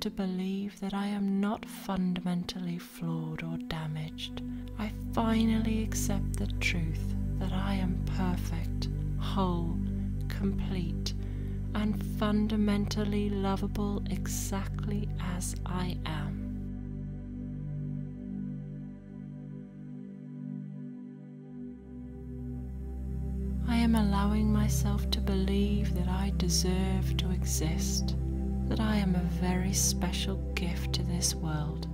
To believe that I am not fundamentally flawed or damaged. I finally accept the truth that I am perfect, whole, complete, and fundamentally lovable exactly as I am. I am allowing myself to believe that I deserve to exist, that I am a very special gift to this world.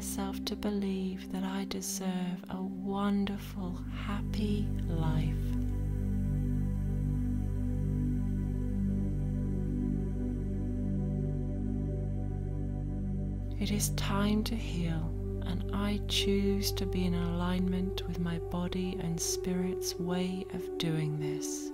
Myself to believe that I deserve a wonderful, happy life. It is time to heal, and I choose to be in alignment with my body and spirit's way of doing this.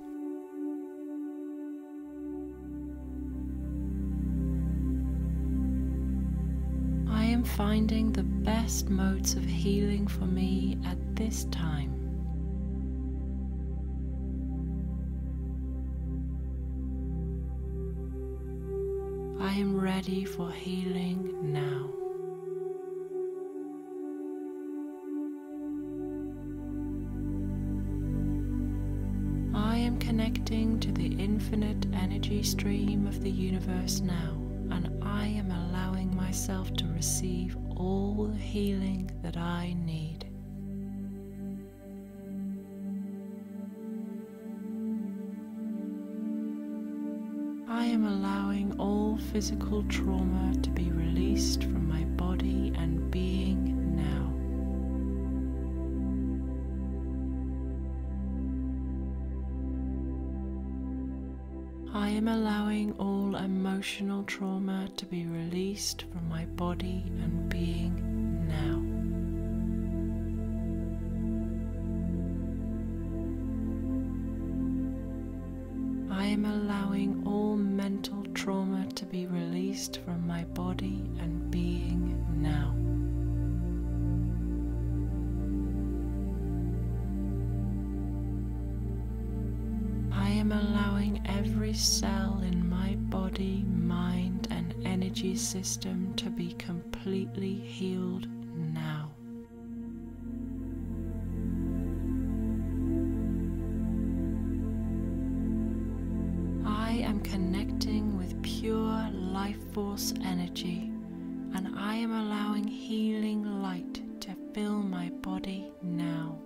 Finding the best modes of healing for me at this time. I am ready for healing now. I am connecting to the infinite energy stream of the universe now, and I am allowing myself to receive all the healing that I need. I am allowing all physical trauma to be released from my body and am allowing all emotional trauma to be released from my body and being now. I am allowing all mental trauma to be released from my body and being now. Am allowing every cell in my body, mind, and energy system to be completely healed now. I am connecting with pure life force energy, and I am allowing healing light to fill my body now.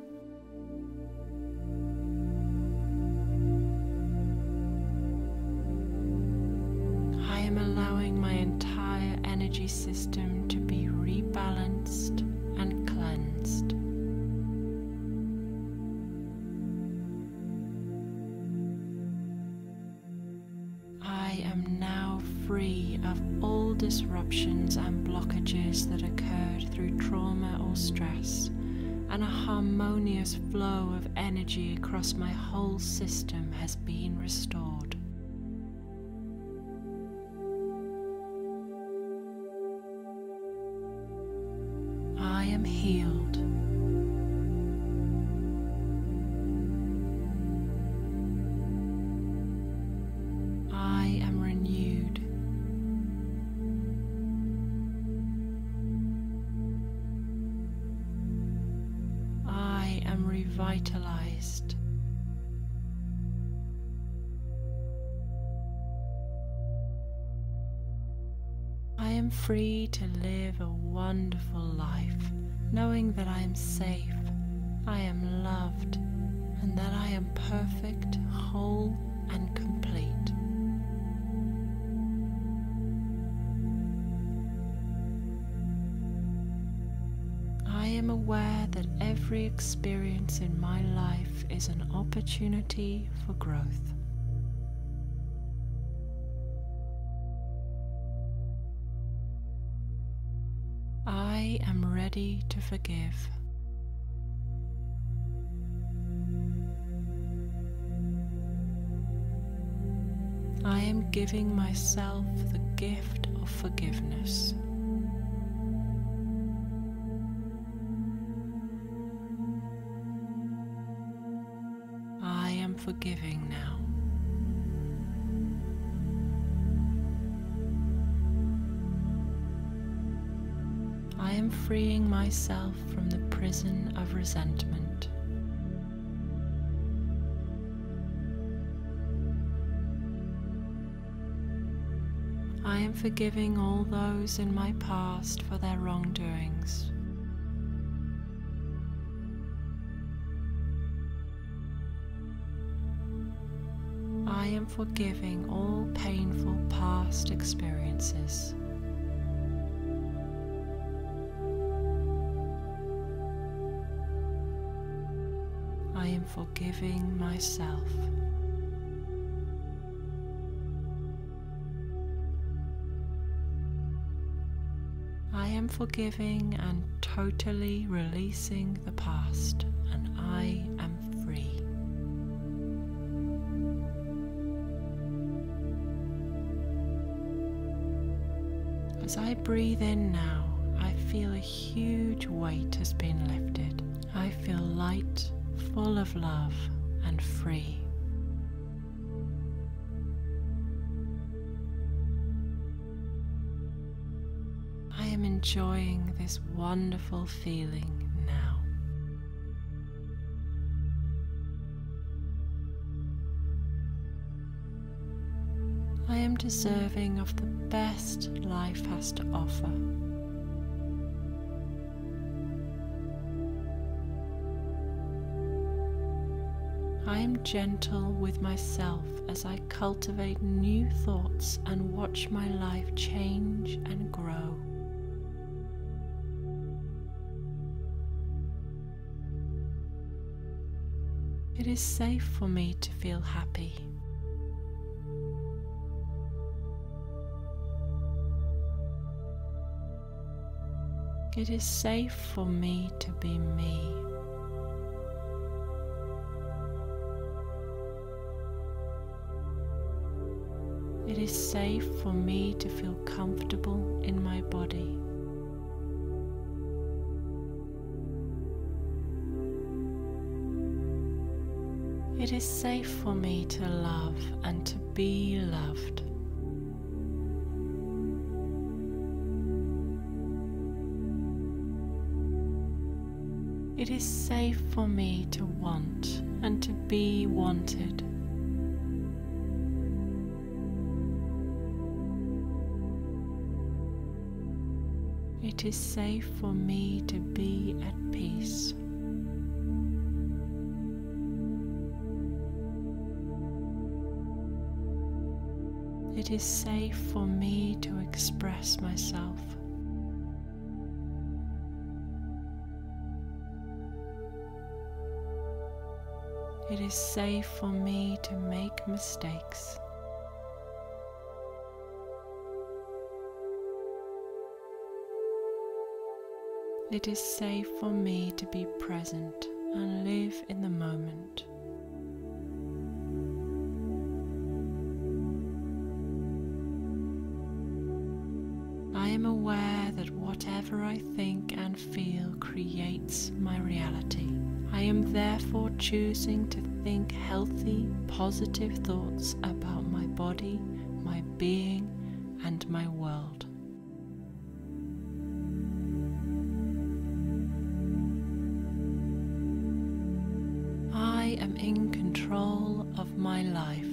energy system to be rebalanced and cleansed. I am now free of all disruptions and blockages that occurred through trauma or stress and a harmonious flow of energy across my whole system has been restored. Am healed. I am renewed. I am revitalized. I am free to live a wonderful life, knowing that I am safe, I am loved, and that I am perfect, whole, and complete. I am aware that every experience in my life is an opportunity for growth. Am ready to forgive. I am giving myself the gift of forgiveness. I am forgiving now. Freeing myself from the prison of resentment. I am forgiving all those in my past for their wrongdoings. I am forgiving all painful past experiences. Forgiving myself. I am forgiving and totally releasing the past, and I am free. As I breathe in now, I feel a huge weight has been lifted. I feel light, full of love, and free. I am enjoying this wonderful feeling now. I am deserving of the best life has to offer. Am gentle with myself as I cultivate new thoughts and watch my life change and grow. It is safe for me to feel happy. It is safe for me to be me. Is safe for me to feel comfortable in my body. It is safe for me to love and to be loved. It is safe for me to want and to be wanted. It is safe for me to be at peace. It is safe for me to express myself. It is safe for me to make mistakes. It is safe for me to be present and live in the moment. I am aware that whatever I think and feel creates my reality. I am therefore choosing to think healthy, positive thoughts about my body, my being, and my world. Control of my life.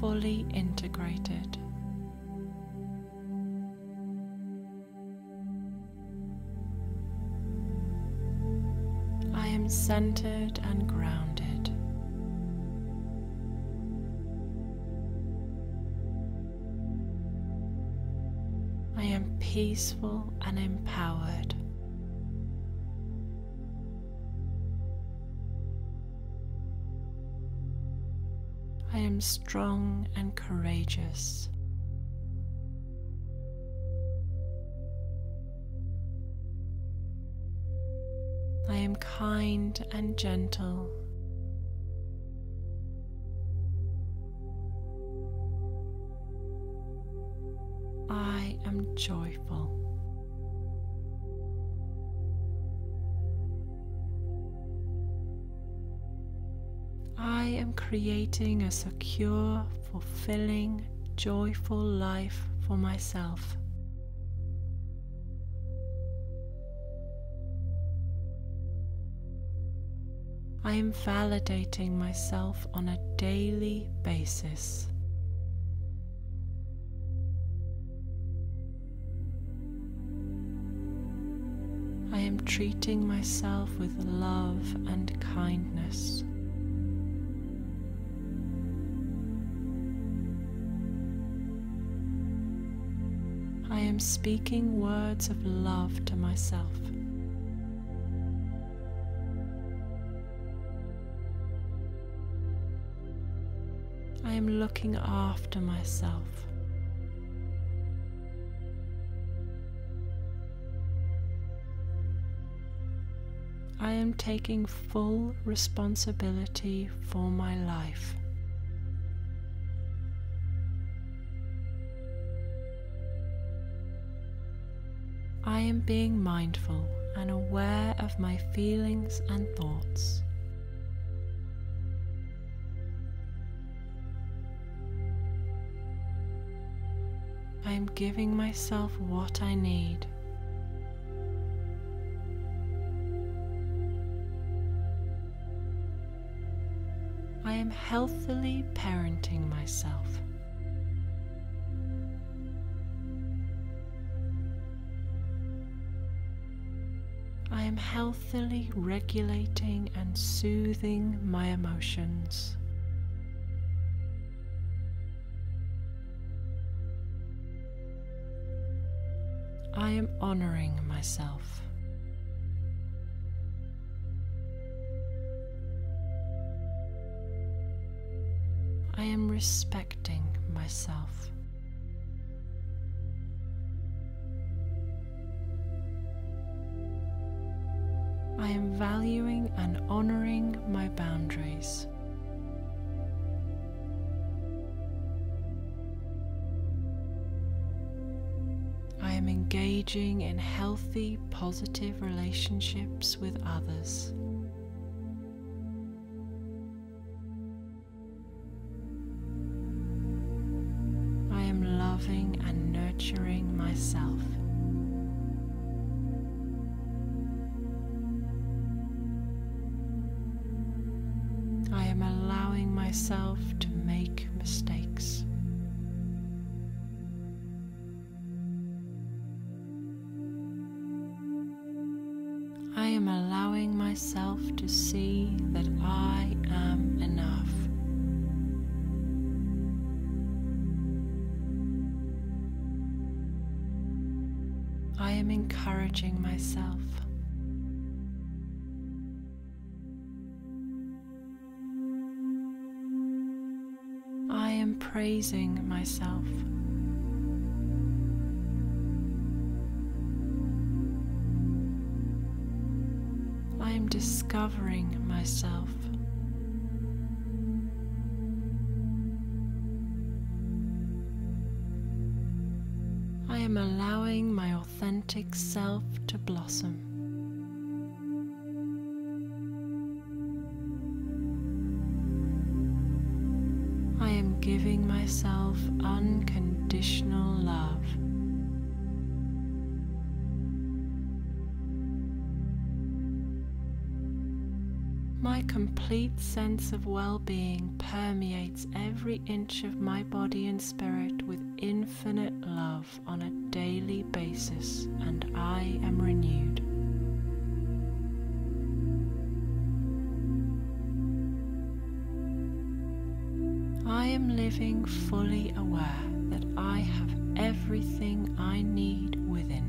Fully integrated. I am centered and grounded. I am peaceful and empowered. Strong and courageous. I am kind and gentle. I am joyful. Creating a secure, fulfilling, joyful life for myself. I am validating myself on a daily basis. I am treating myself with love and kindness. Am speaking words of love to myself. I am looking after myself. I am taking full responsibility for my life. I am being mindful and aware of my feelings and thoughts. I am giving myself what I need. I am healthily parenting myself. Healthily regulating and soothing my emotions. I am honoring myself. I am respecting myself. I am valuing and honoring my boundaries. I am engaging in healthy, positive relationships with others. Praising myself. I am discovering myself. I am allowing my authentic self to blossom. Complete sense of well being permeates every inch of my body and spirit with infinite love on a daily basis, and I am renewed. I am living fully aware that I have everything I need within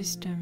wisdom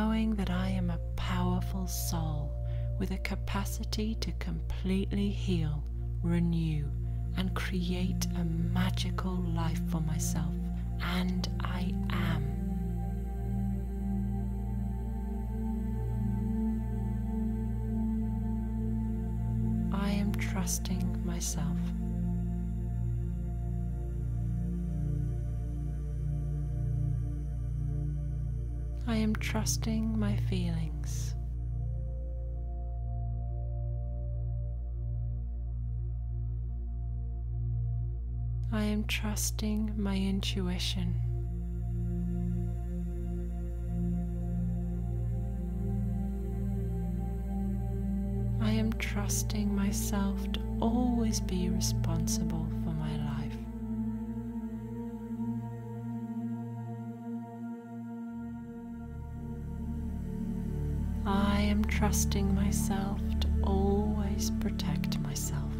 knowing that I am a powerful soul with a capacity to completely heal, renew, and create a magical life for myself. And I am. I am trusting myself. Am trusting my feelings. I am trusting my intuition. I am trusting myself to always be responsible trusting myself to always protect myself.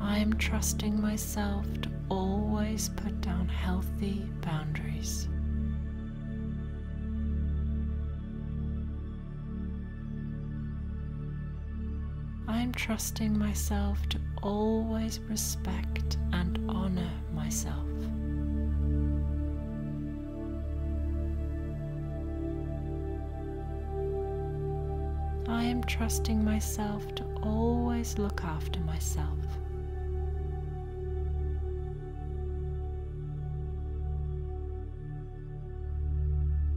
I am trusting myself to always put down healthy boundaries. I am trusting myself to always respect and honor myself. Trusting myself to always look after myself.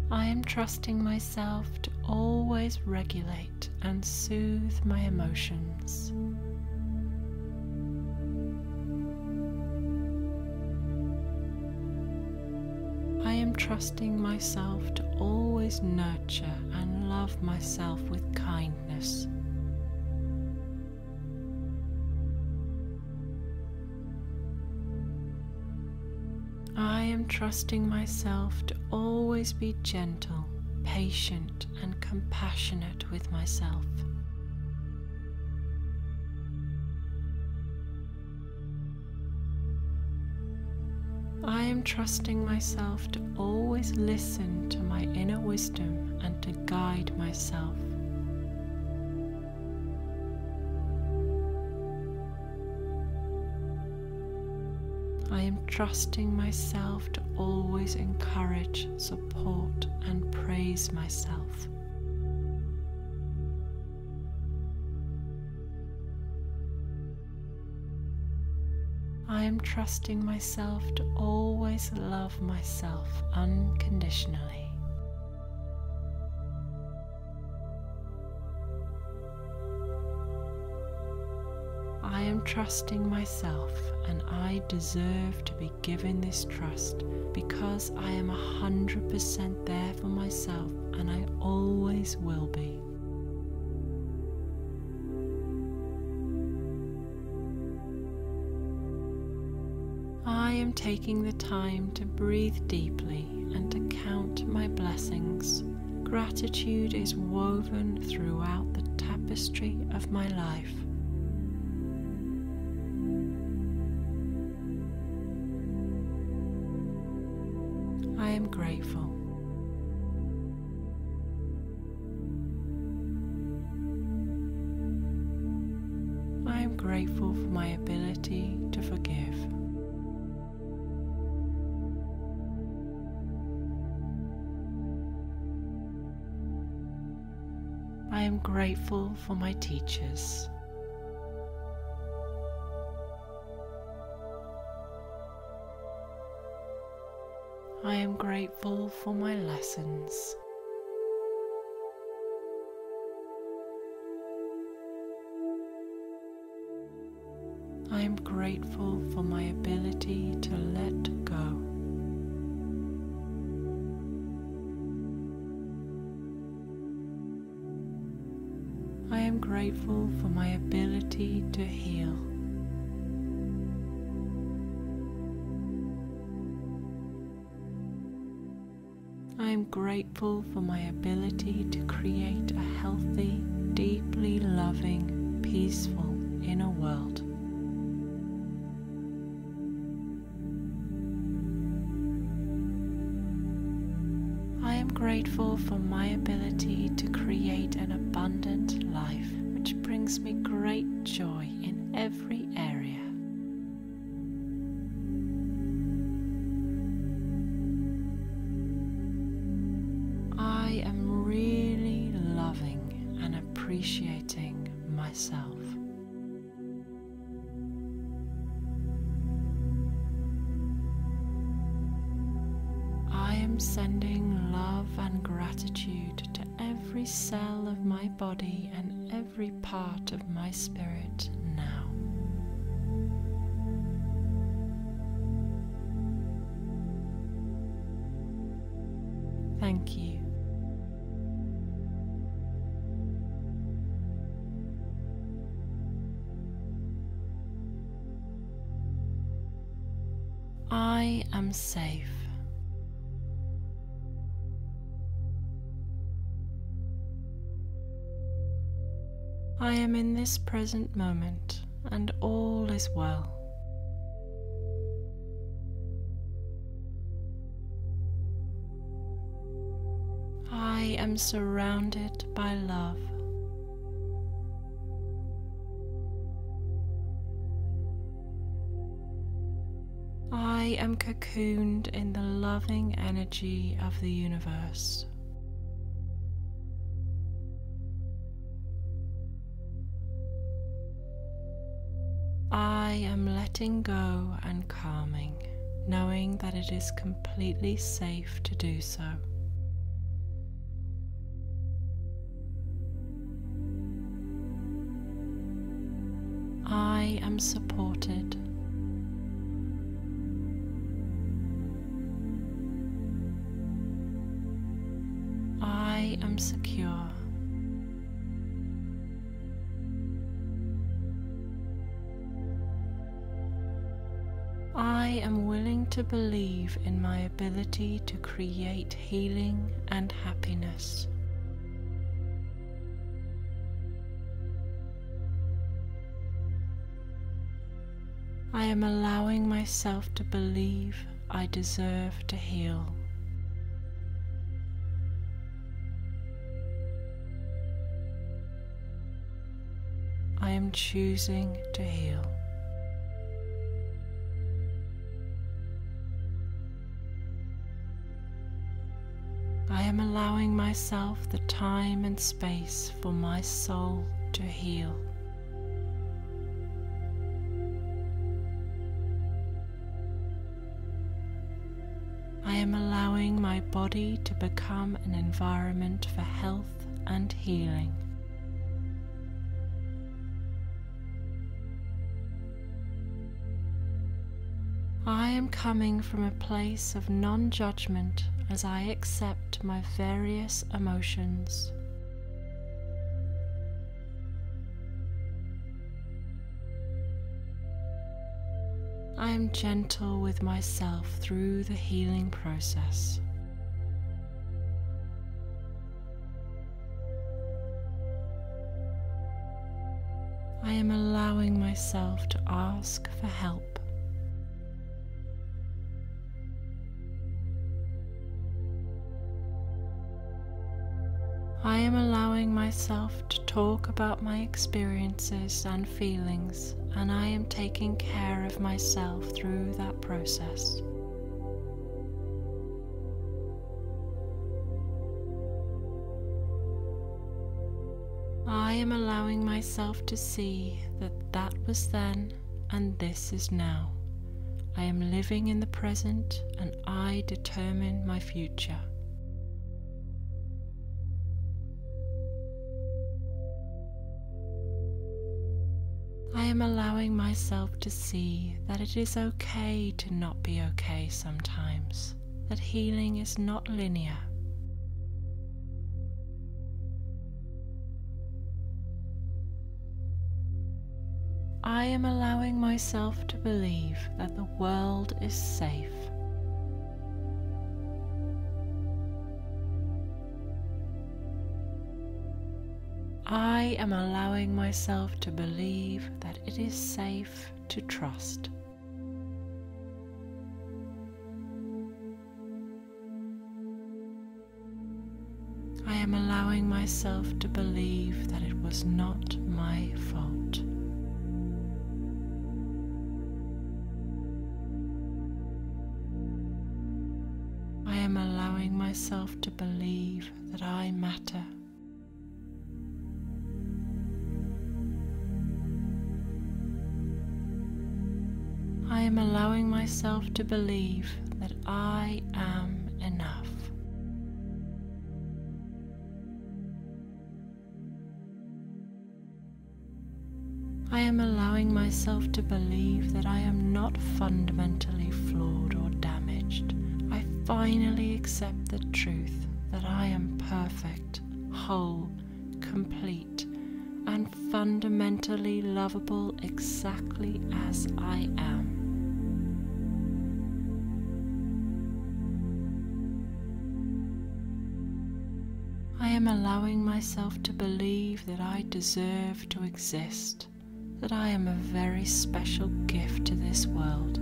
I am trusting myself to always regulate and soothe my emotions. I am trusting myself to always nurture and love myself with kindness. I am trusting myself to always be gentle, patient, and compassionate with myself. I am trusting myself to always listen to my inner wisdom and to guide myself. Am trusting myself to always encourage, support, and praise myself. I am trusting myself to always love myself unconditionally. I am trusting myself and I deserve to be given this trust because I am 100% there for myself and I always will be. I am taking the time to breathe deeply and to count my blessings. Gratitude is woven throughout the tapestry of my life. For my teachers. I am grateful for my lessons. I am grateful for my ability to let go. Grateful for my ability to heal. I am grateful for my ability to create a healthy, deeply loving, peaceful inner world. I am grateful for my ability to create an abundant life brings me great joy in every area. I am really loving and appreciating myself. I am sending love and gratitude to every cell of my body and every part of my spirit now. Thank you. I am safe. I am in this present moment and all is well. I am surrounded by love. I am cocooned in the loving energy of the universe. Letting go and calming, knowing that it is completely safe to do so. I am supported. I am secure. Am willing to believe in my ability to create healing and happiness. I am allowing myself to believe I deserve to heal. I am choosing to heal. Am allowing myself the time and space for my soul to heal. I am allowing my body to become an environment for health and healing. I am coming from a place of non judgment as I accept my various emotions. I am gentle with myself through the healing process. I am allowing myself to ask for help. Allowing myself to talk about my experiences and feelings, and I am taking care of myself through that process. I am allowing myself to see that that was then and this is now. I am living in the present and I determine my future. Am allowing myself to see that it is okay to not be okay sometimes, that healing is not linear. I am allowing myself to believe that the world is safe. I am allowing myself to believe that it is safe to trust. I am allowing myself to believe that it was not my fault. I am allowing myself to believe that I matter. I am allowing myself to believe that I am enough. I am allowing myself to believe that I am not fundamentally flawed or damaged. I finally accept the truth that I am perfect, whole, complete, and fundamentally lovable exactly as I am. Am allowing myself to believe that I deserve to exist, that I am a very special gift to this world.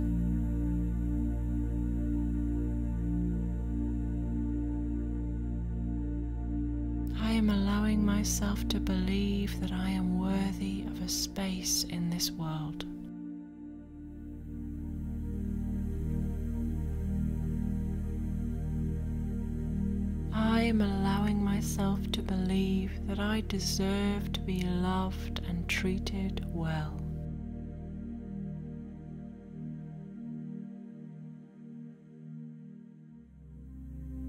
I am allowing myself to believe that I am worthy of a space in this world. I am allowing myself to believe that I deserve to be loved and treated well.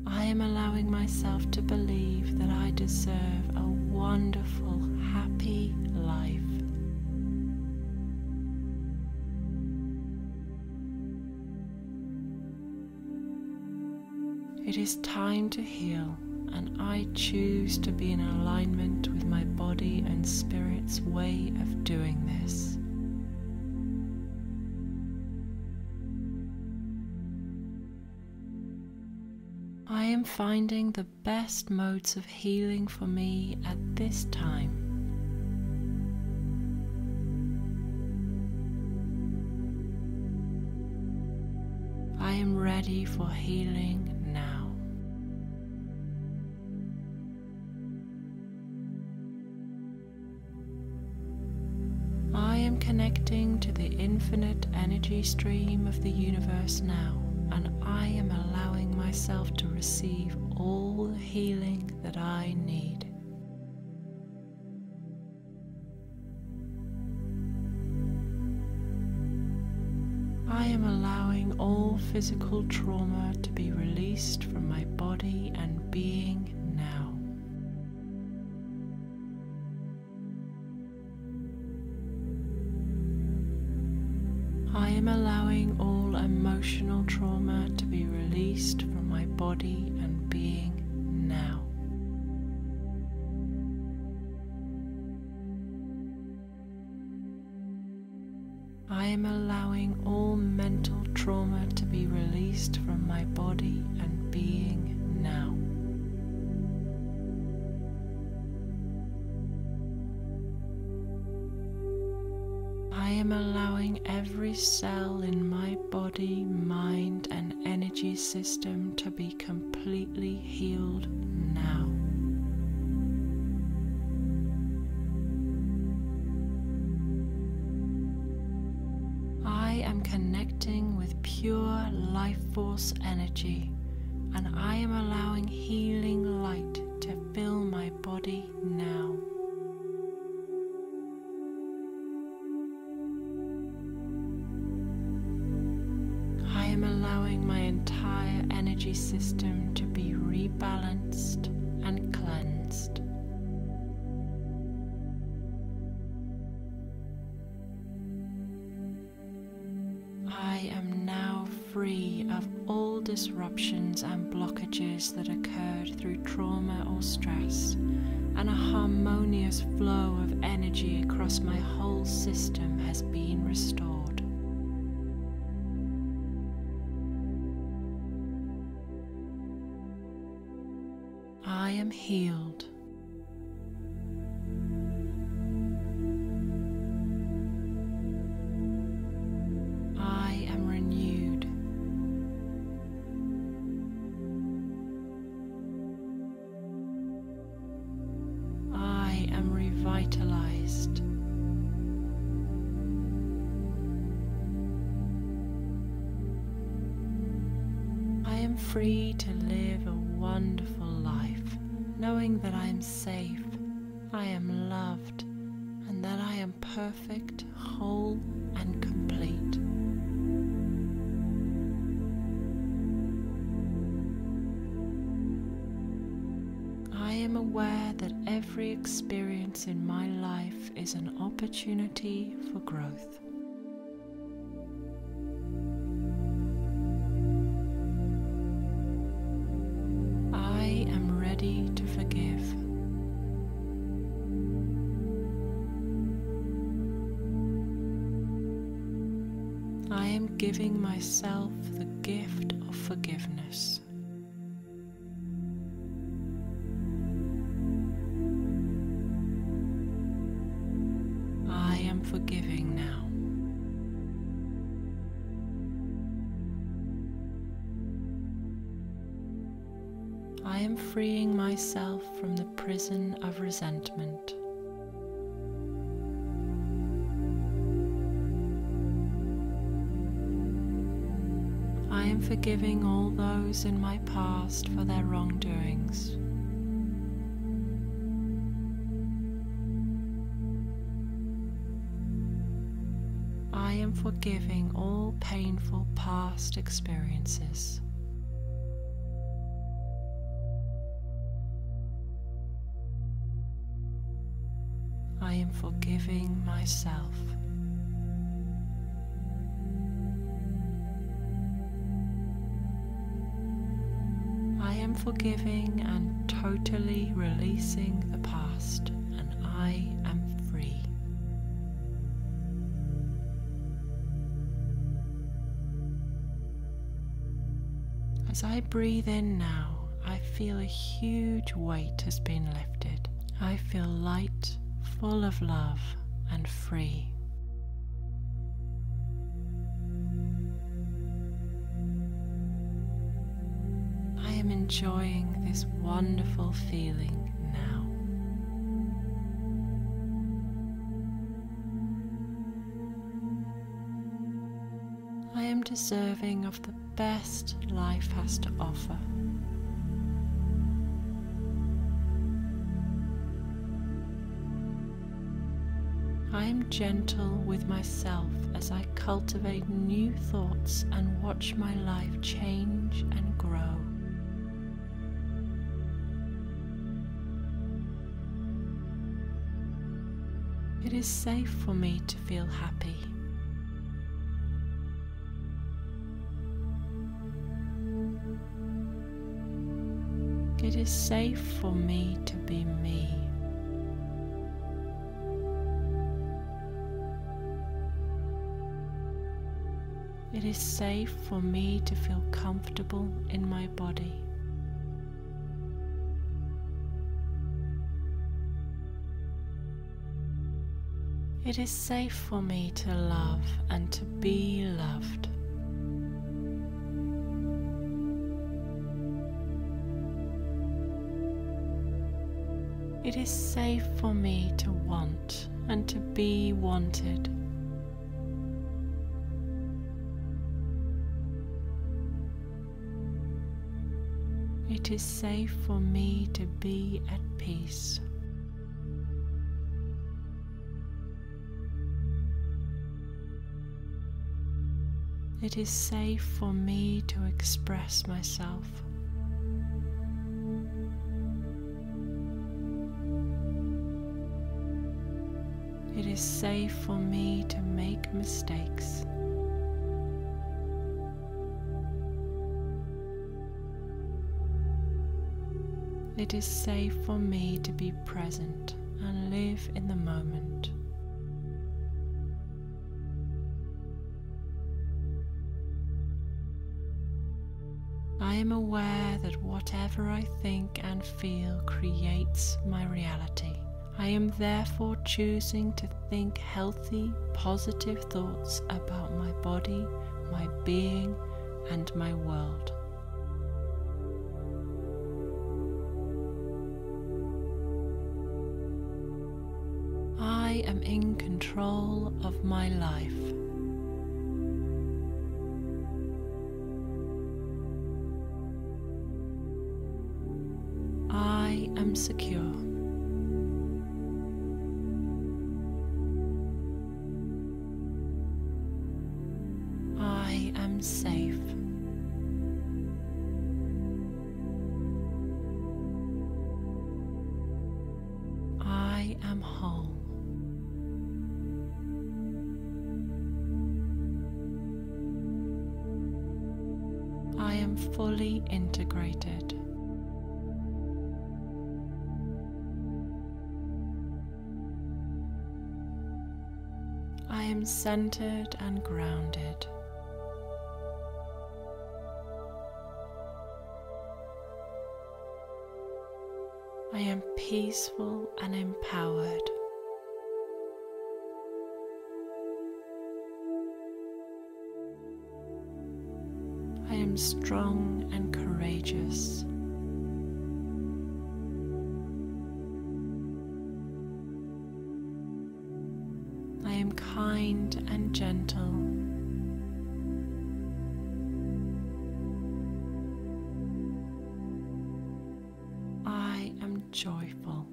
I am allowing myself to believe that I deserve a wonderful, happy life. It is time to heal, and I choose to be in alignment with my body and spirit's way of doing this. I am finding the best modes of healing for me at this time. I am ready for healing the universe now, and I am allowing myself to receive all the healing that I need. I am allowing all physical trauma to be released from my body and being disruptions and blockages that occurred through trauma or stress, and a harmonious flow of energy across my whole system has been restored. I am healed. Experience in my life is an opportunity for growth. I am ready to forgive. I am giving myself the gift of forgiveness. Am freeing myself from the prison of resentment. I am forgiving all those in my past for their wrongdoings. I am forgiving all painful past experiences. Am forgiving myself. I am forgiving and totally releasing the past, and I am free. As I breathe in now, I feel a huge weight has been lifted. I feel light, full of love, and free. I am enjoying this wonderful feeling now. I am deserving of the best life has to offer. I am gentle with myself as I cultivate new thoughts and watch my life change and grow. It is safe for me to feel happy. It is safe for me to be me. Is safe for me to feel comfortable in my body. It is safe for me to love and to be loved. It is safe for me to want and to be wanted. It is safe for me to be at peace. It is safe for me to express myself. It is safe for me to make mistakes. It is safe for me to be present and live in the moment. I am aware that whatever I think and feel creates my reality. I am therefore choosing to think healthy, positive thoughts about my body, my being, and my world. Control of my life. I am secure. Centered and grounded. I am peaceful and empowered. I am strong and courageous. And gentle. I am joyful.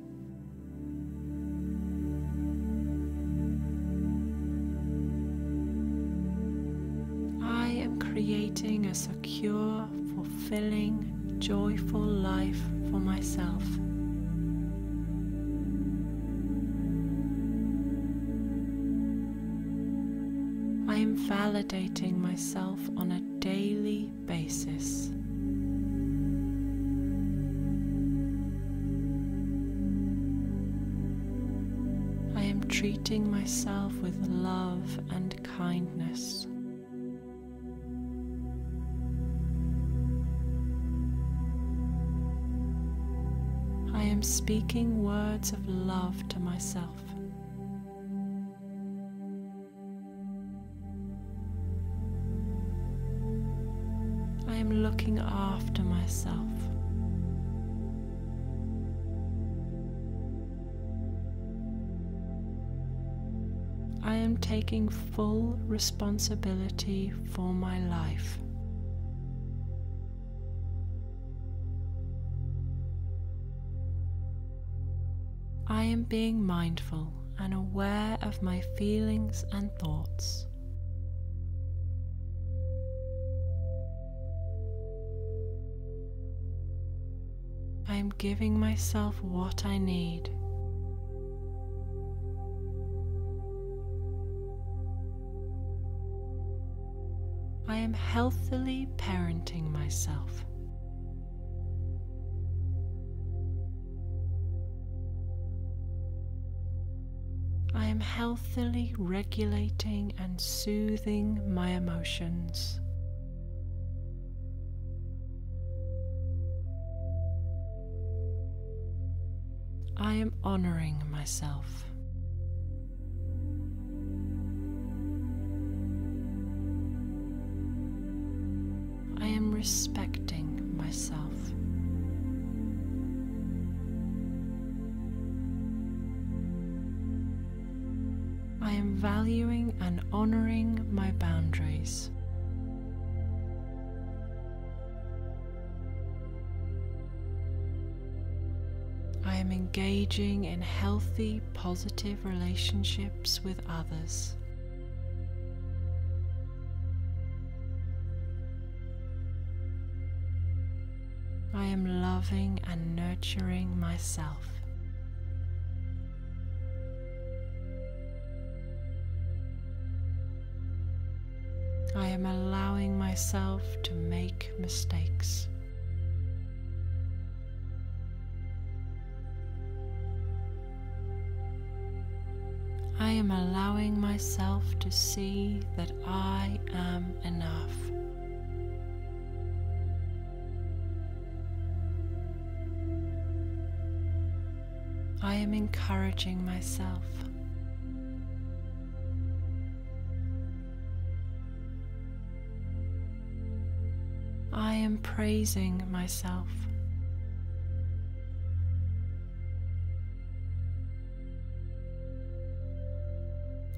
I am creating a secure, fulfilling, joyful life for myself. Validating myself on a daily basis. I am treating myself with love and kindness. I am speaking words of love to myself. Taking full responsibility for my life. I am being mindful and aware of my feelings and thoughts. I am giving myself what I need. Am healthily parenting myself. I am healthily regulating and soothing my emotions. I am honoring myself. Respecting myself. I am valuing and honoring my boundaries. I am engaging in healthy, positive relationships with others. I am loving and nurturing myself. I am allowing myself to make mistakes. I am allowing myself to see that I am enough. Am encouraging myself. I am praising myself.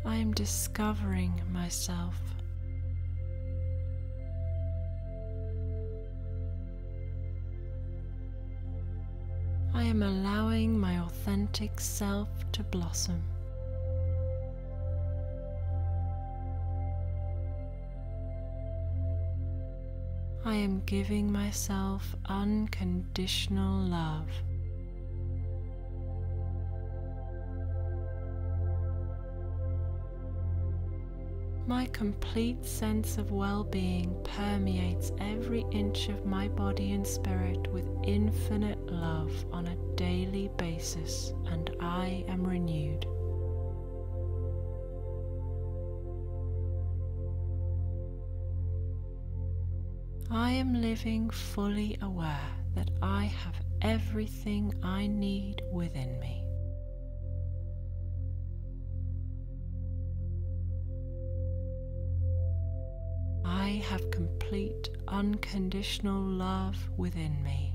I am discovering myself. Am allowing my authentic self to blossom. I am giving myself unconditional love. My complete sense of well being permeates every inch of my body and spirit with infinite love on a daily basis, and I am renewed. I am living fully aware that I have everything I need within me. Unconditional love within me.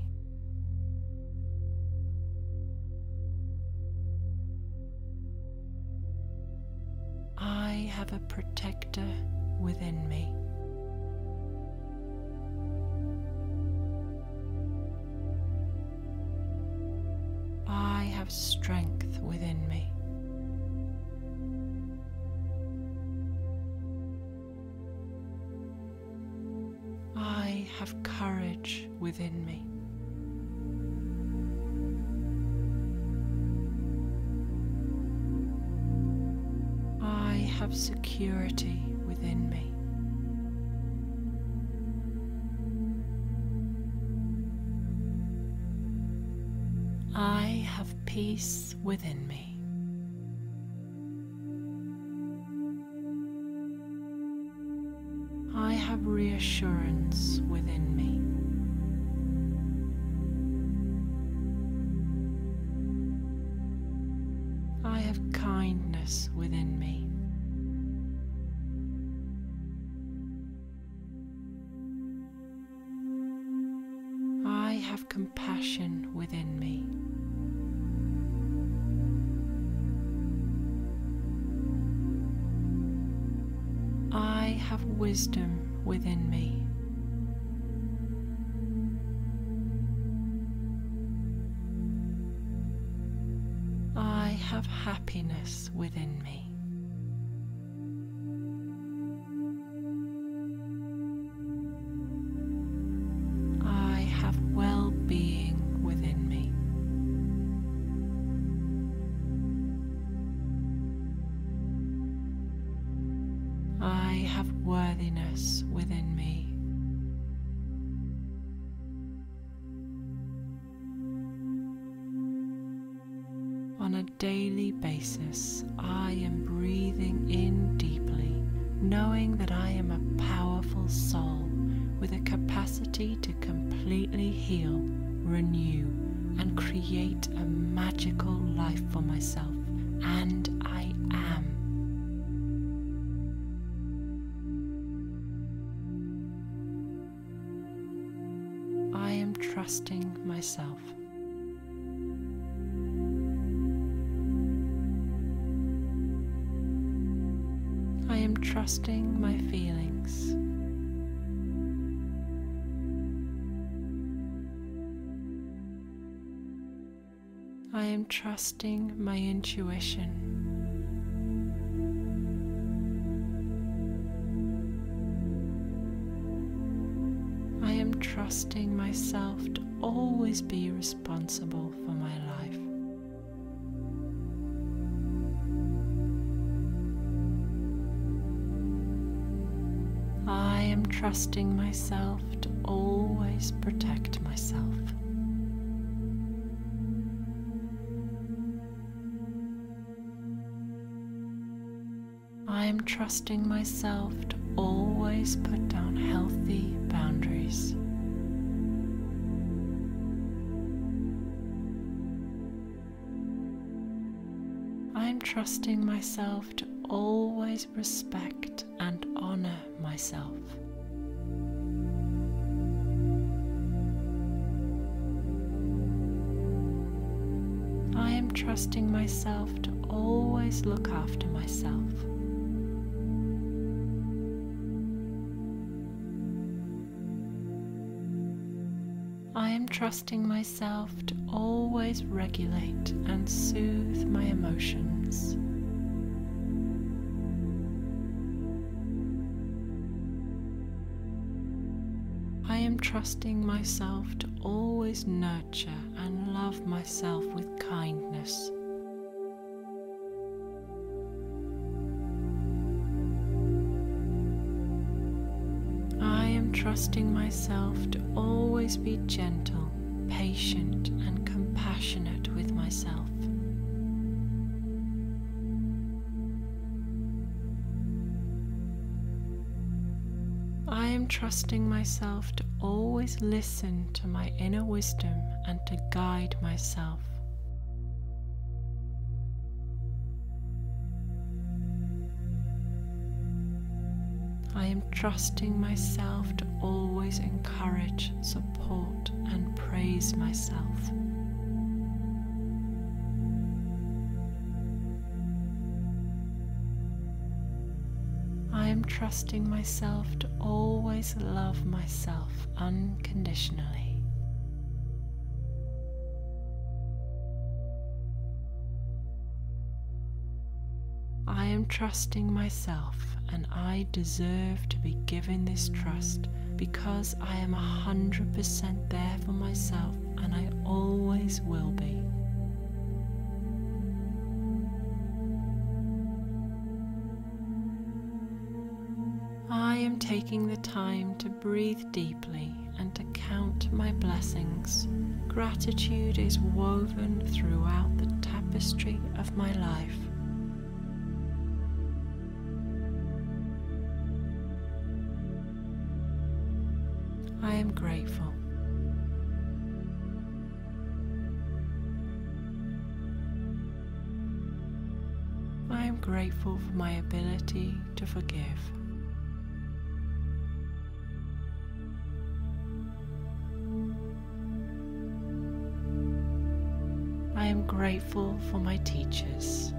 I have a protector within me. I have strength within me. I have security within me. I have peace within me. Wisdom within me. Am trusting my intuition. I am trusting myself to always be responsible for my life. I am trusting myself to always protect myself. Trusting myself to always put down healthy boundaries. I am trusting myself to always respect and honor myself. I am trusting myself to always look after myself. Trusting myself to always regulate and soothe my emotions. I am trusting myself to always nurture and love myself with kindness. I am trusting myself to always be gentle, patient, and compassionate with myself. I am trusting myself to always listen to my inner wisdom and to guide myself. Trusting myself to always encourage, support, and praise myself. I am trusting myself to always love myself unconditionally. I am trusting myself and I deserve to be given this trust because I am 100% there for myself and I always will be. I am taking the time to breathe deeply and to count my blessings. Gratitude is woven throughout the tapestry of my life. My ability to forgive. I am grateful for my teachers.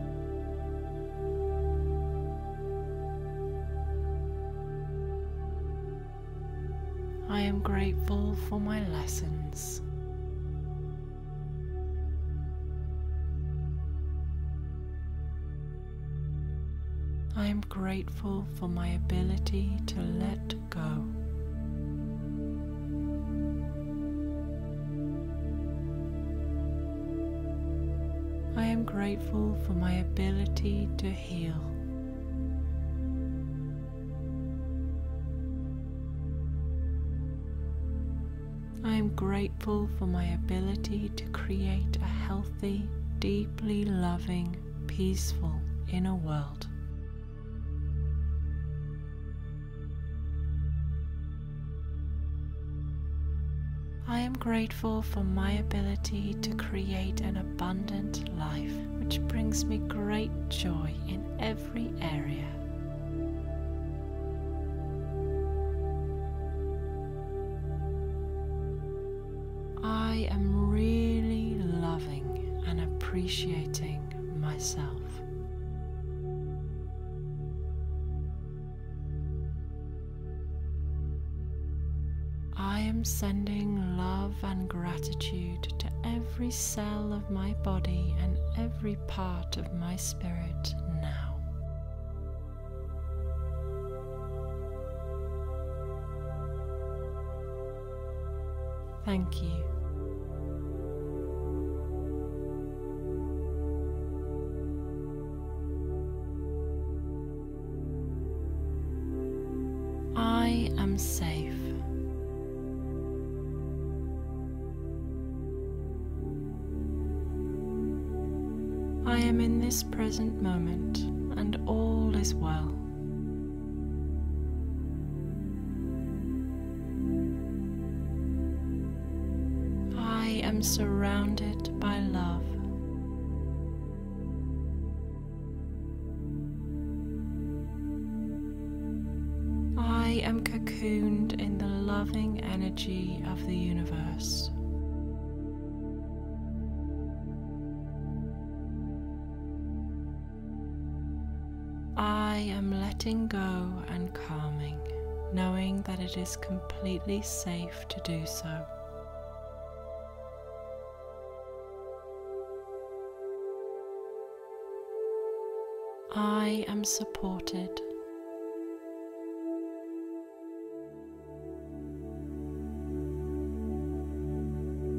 I am grateful for my lessons. I am grateful for my ability to let go. I am grateful for my ability to heal. I am grateful for my ability to create a healthy, deeply loving, peaceful inner world. Grateful for my ability to create an abundant life which brings me great joy in every area. Of my body and every part of my spirit now. Thank you. Am in this present moment and all is well. I am surrounded letting go and calming, knowing that it is completely safe to do so. I am supported.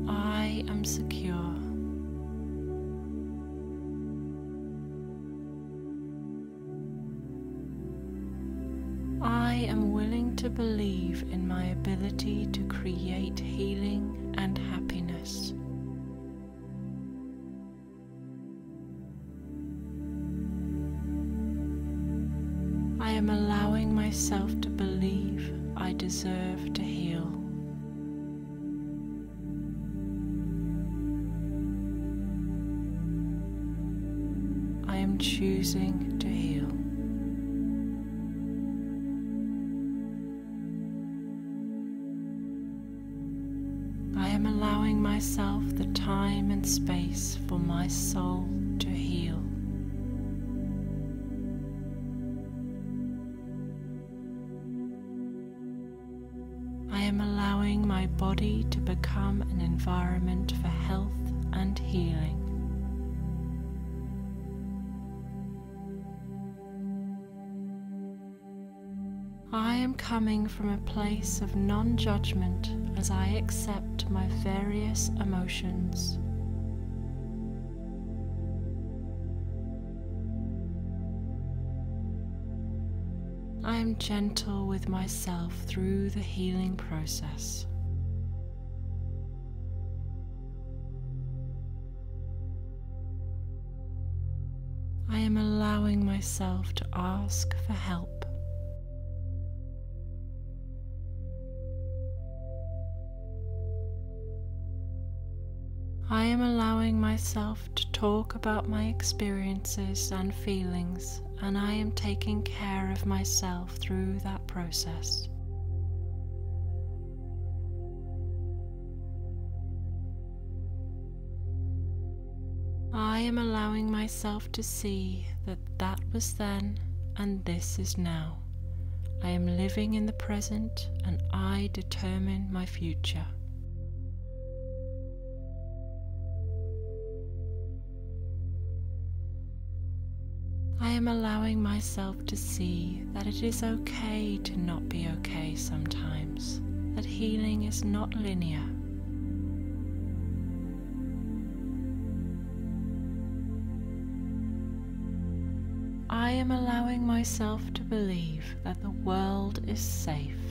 I am secure. Am willing to believe in my ability to create healing and happiness. I am allowing myself to believe I deserve to heal. I am choosing myself the time and space for my soul to heal. I am allowing my body to become an environment for health and healing. I am coming from a place of non judgment as I accept my various emotions. I am gentle with myself through the healing process. I am allowing myself to ask for help. Myself to talk about my experiences and feelings, and I am taking care of myself through that process. I am allowing myself to see that that was then and this is now. I am living in the present and I determine my future. I am allowing myself to see that it is okay to not be okay sometimes, that healing is not linear. I am allowing myself to believe that the world is safe.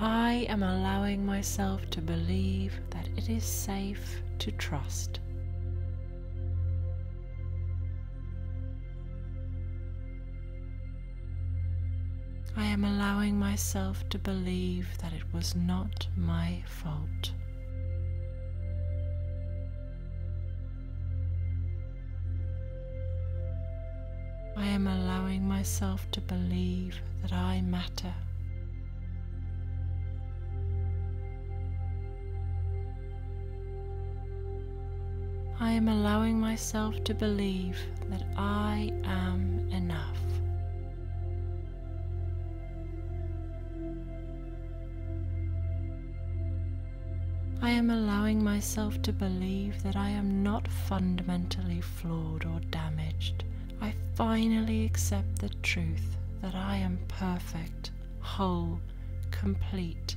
I am allowing myself to believe that it is safe to trust. I am allowing myself to believe that it was not my fault. I am allowing myself to believe that I matter. I am allowing myself to believe that I am enough. I am allowing myself to believe that I am not fundamentally flawed or damaged. I finally accept the truth that I am perfect, whole, complete,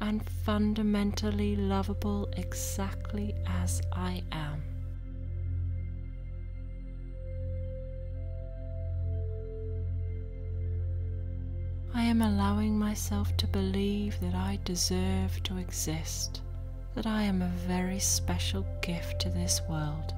and fundamentally lovable exactly as I am. I am allowing myself to believe that I deserve to exist, that I am a very special gift to this world.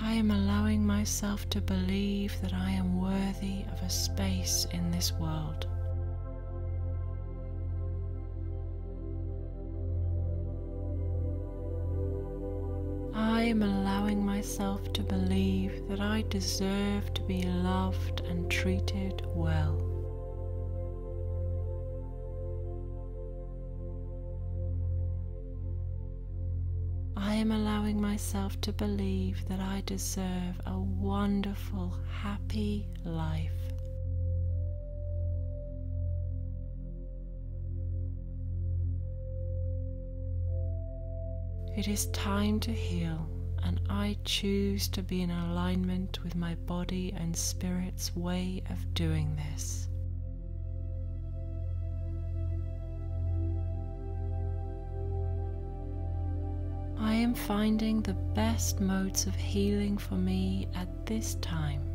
I am allowing myself to believe that I am worthy of a space in this world. Am allowing myself to believe that I deserve to be loved and treated well. I am allowing myself to believe that I deserve a wonderful, happy life. It is time to heal, and I choose to be in alignment with my body and spirit's way of doing this. I am finding the best modes of healing for me at this time.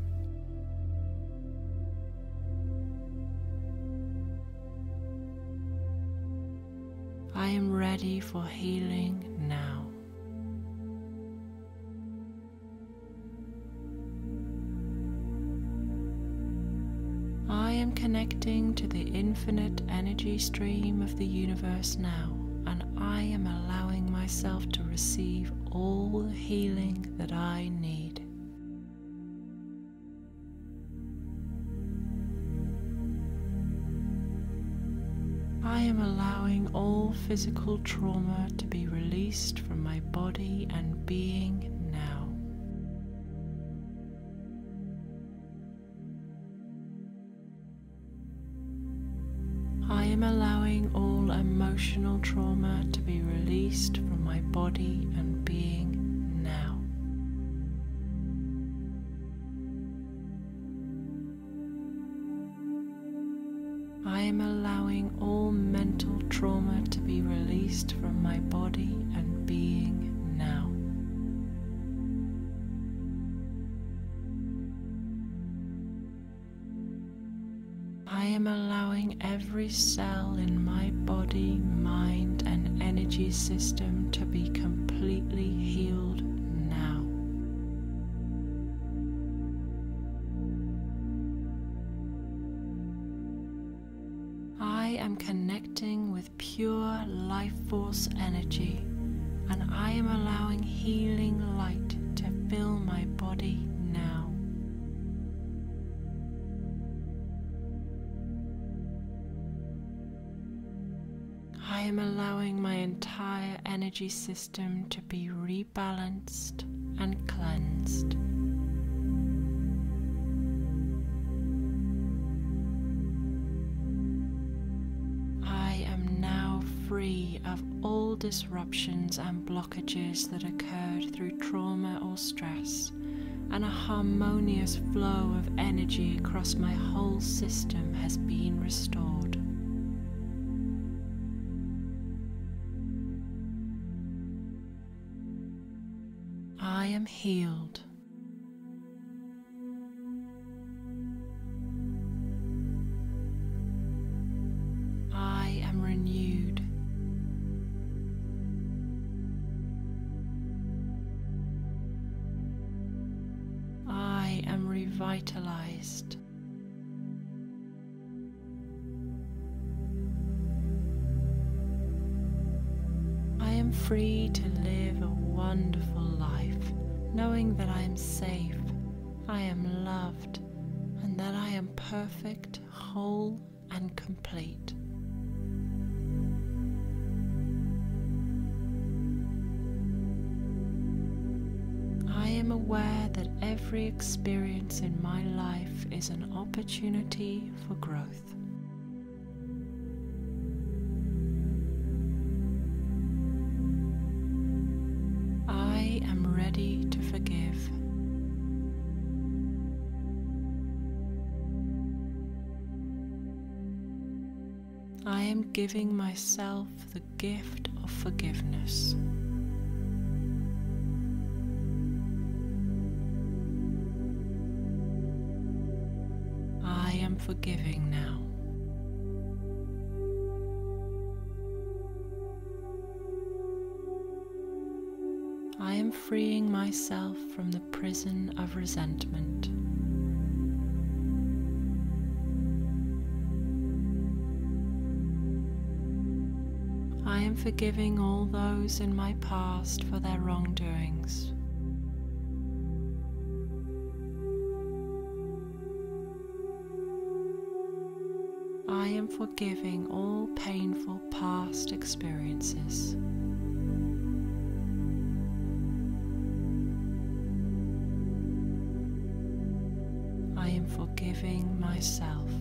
I am ready for healing now. Connecting to the infinite energy stream of the universe now, and I am allowing myself to receive all the healing that I need. I am allowing all physical trauma to be released from my body and being every cell in my body, mind, and energy system to be completely healed now. I am connecting with pure life force energy and I am allowing healing light energy system to be rebalanced and cleansed. I am now free of all disruptions and blockages that occurred through trauma or stress, and a harmonious flow of energy across my whole system has been restored. Am healed. Perfect, whole, and complete. I am aware that every experience in my life is an opportunity for growth. Am giving myself the gift of forgiveness. I am forgiving now. I am freeing myself from the prison of resentment. Forgiving all those in my past for their wrongdoings. I am forgiving all painful past experiences. I am forgiving myself.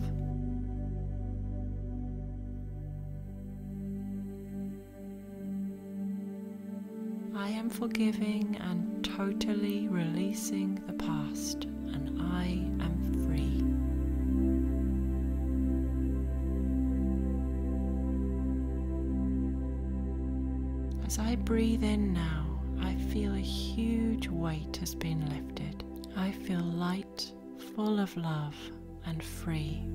Am forgiving and totally releasing the past, and I am free. As I breathe in now, I feel a huge weight has been lifted. I feel light, full of love, and free.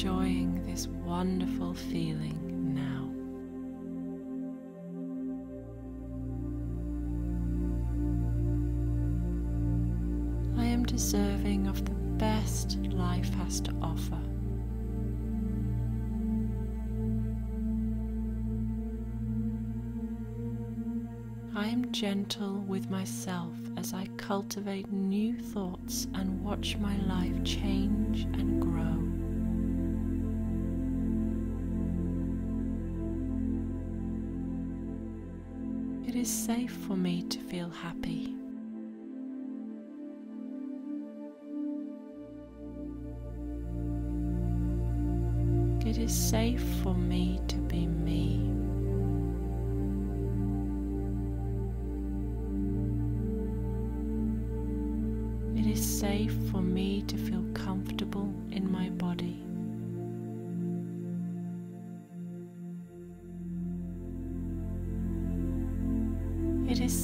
Enjoying this wonderful feeling now. I am deserving of the best life has to offer. I am gentle with myself as I cultivate new thoughts and watch my life change and grow. Is safe for me to feel happy. It is safe for me to be me. It is safe for me to feel comfortable in my body.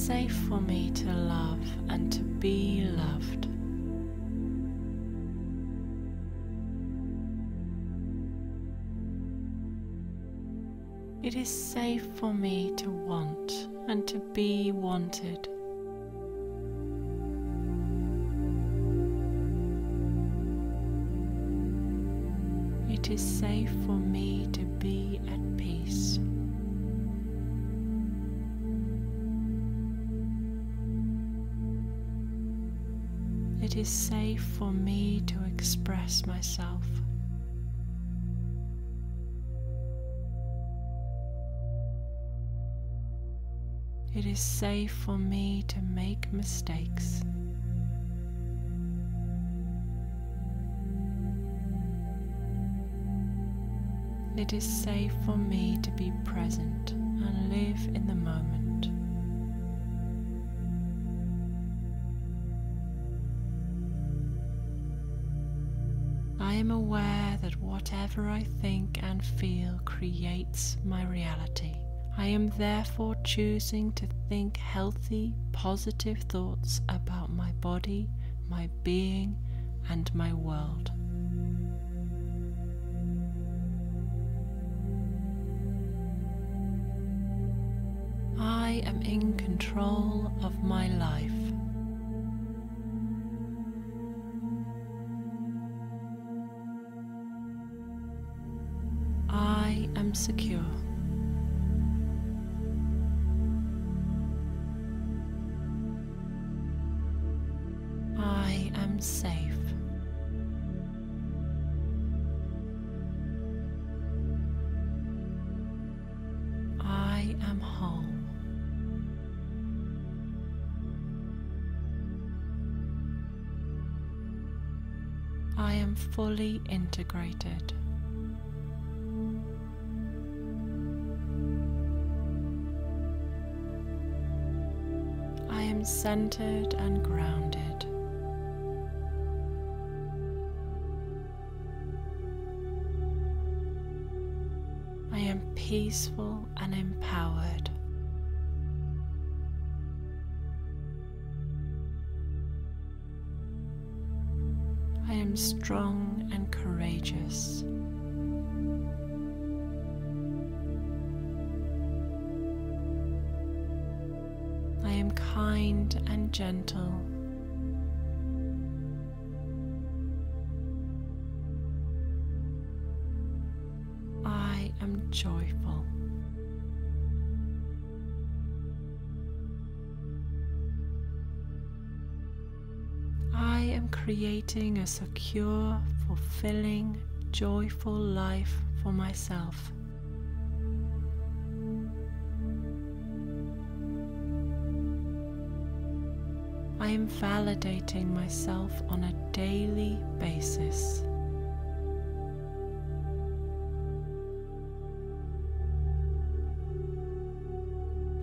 Safe for me to love and to be loved. It is safe for me to want and to be wanted. It is safe for for me to express myself. It is safe for me to make mistakes. It is safe for me to be present and live in the moment. Whatever I think and feel creates my reality. I am therefore choosing to think healthy, positive thoughts about my body, my being, and my world. I am in control of my life. Am secure. I am safe. I am whole. I am fully integrated. Centered and grounded. I am peaceful and empowered. I am strong and courageous. Gentle. I am joyful. I am creating a secure, fulfilling, joyful life for myself. Am validating myself on a daily basis.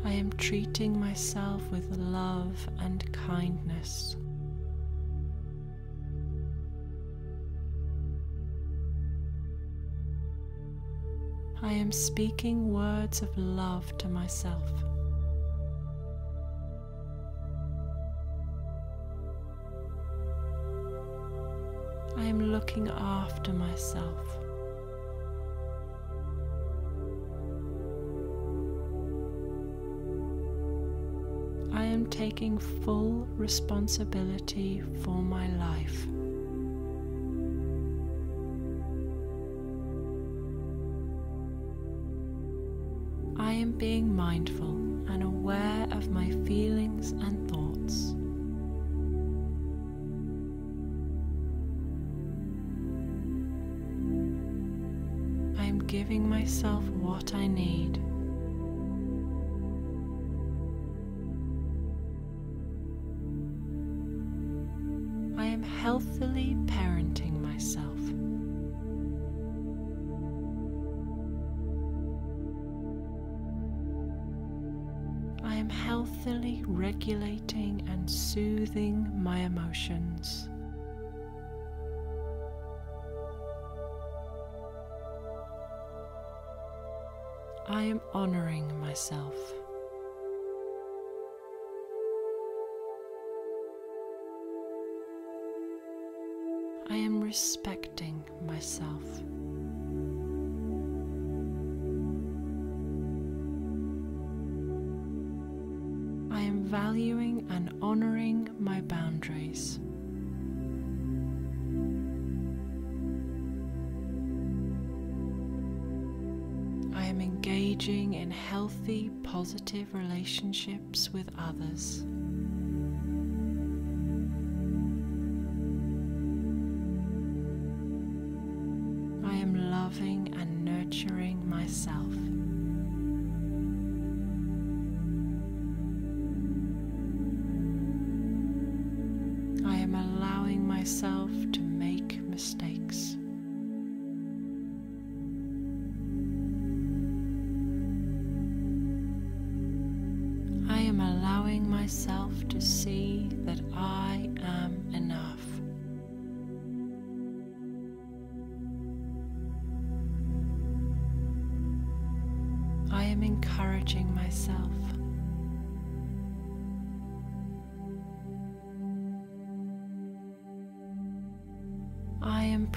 I am treating myself with love and kindness. I am speaking words of love to myself. Looking after myself. I am taking full responsibility for my life. Relationships with others. I am loving and nurturing myself. I am allowing myself to make mistakes.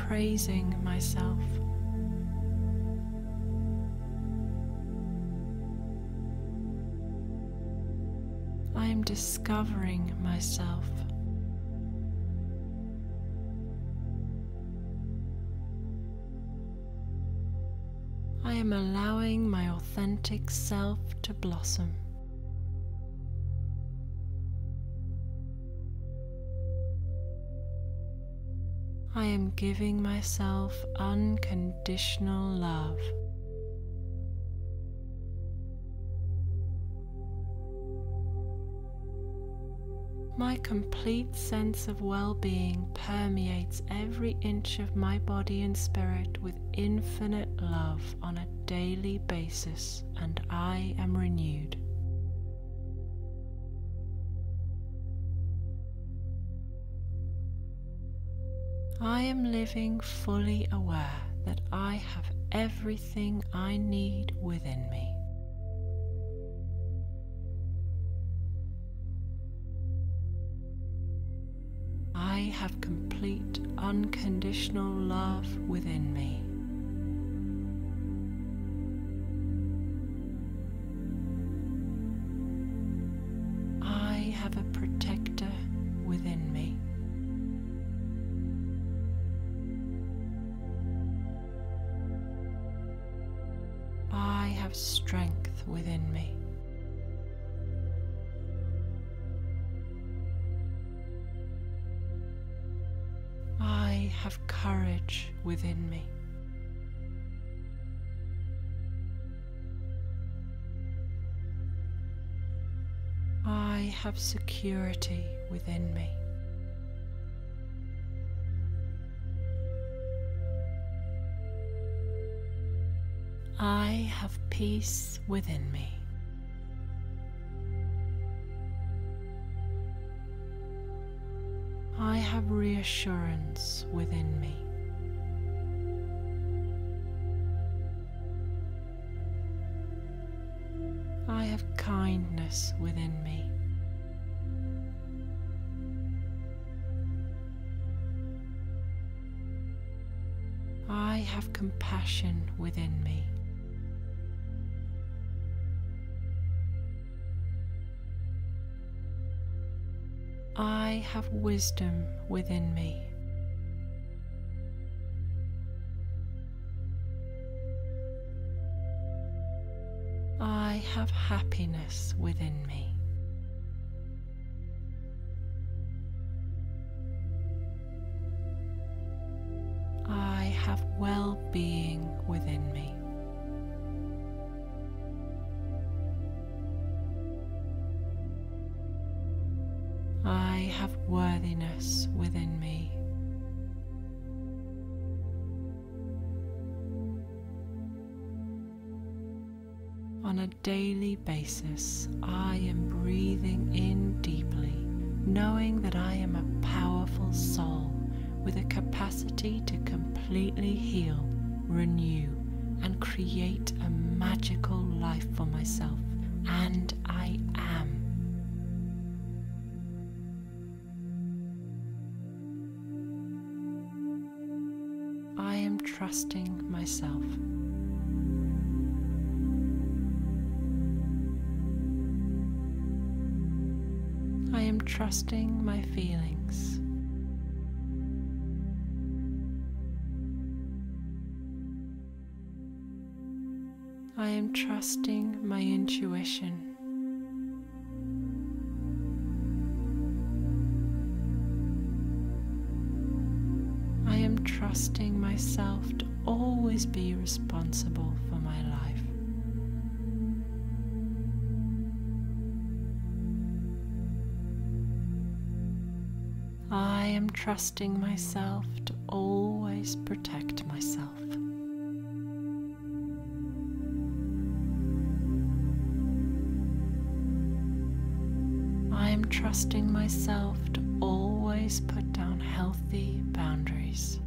Praising myself. I am discovering myself. I am allowing my authentic self to blossom. Am giving myself unconditional love. My complete sense of well being permeates every inch of my body and spirit with infinite love on a daily basis, and I am renewed. I am living fully aware that I have everything I need within me. I have complete unconditional love within me. Have security within me. I have peace within me. I have reassurance within me. I have kindness within me. Have compassion within me. I have wisdom within me. I have happiness within me. Being I am trusting my feelings. I am trusting my intuition. I am trusting myself to always be responsible for my life. Trusting myself to always protect myself. I am trusting myself to always put down healthy boundaries.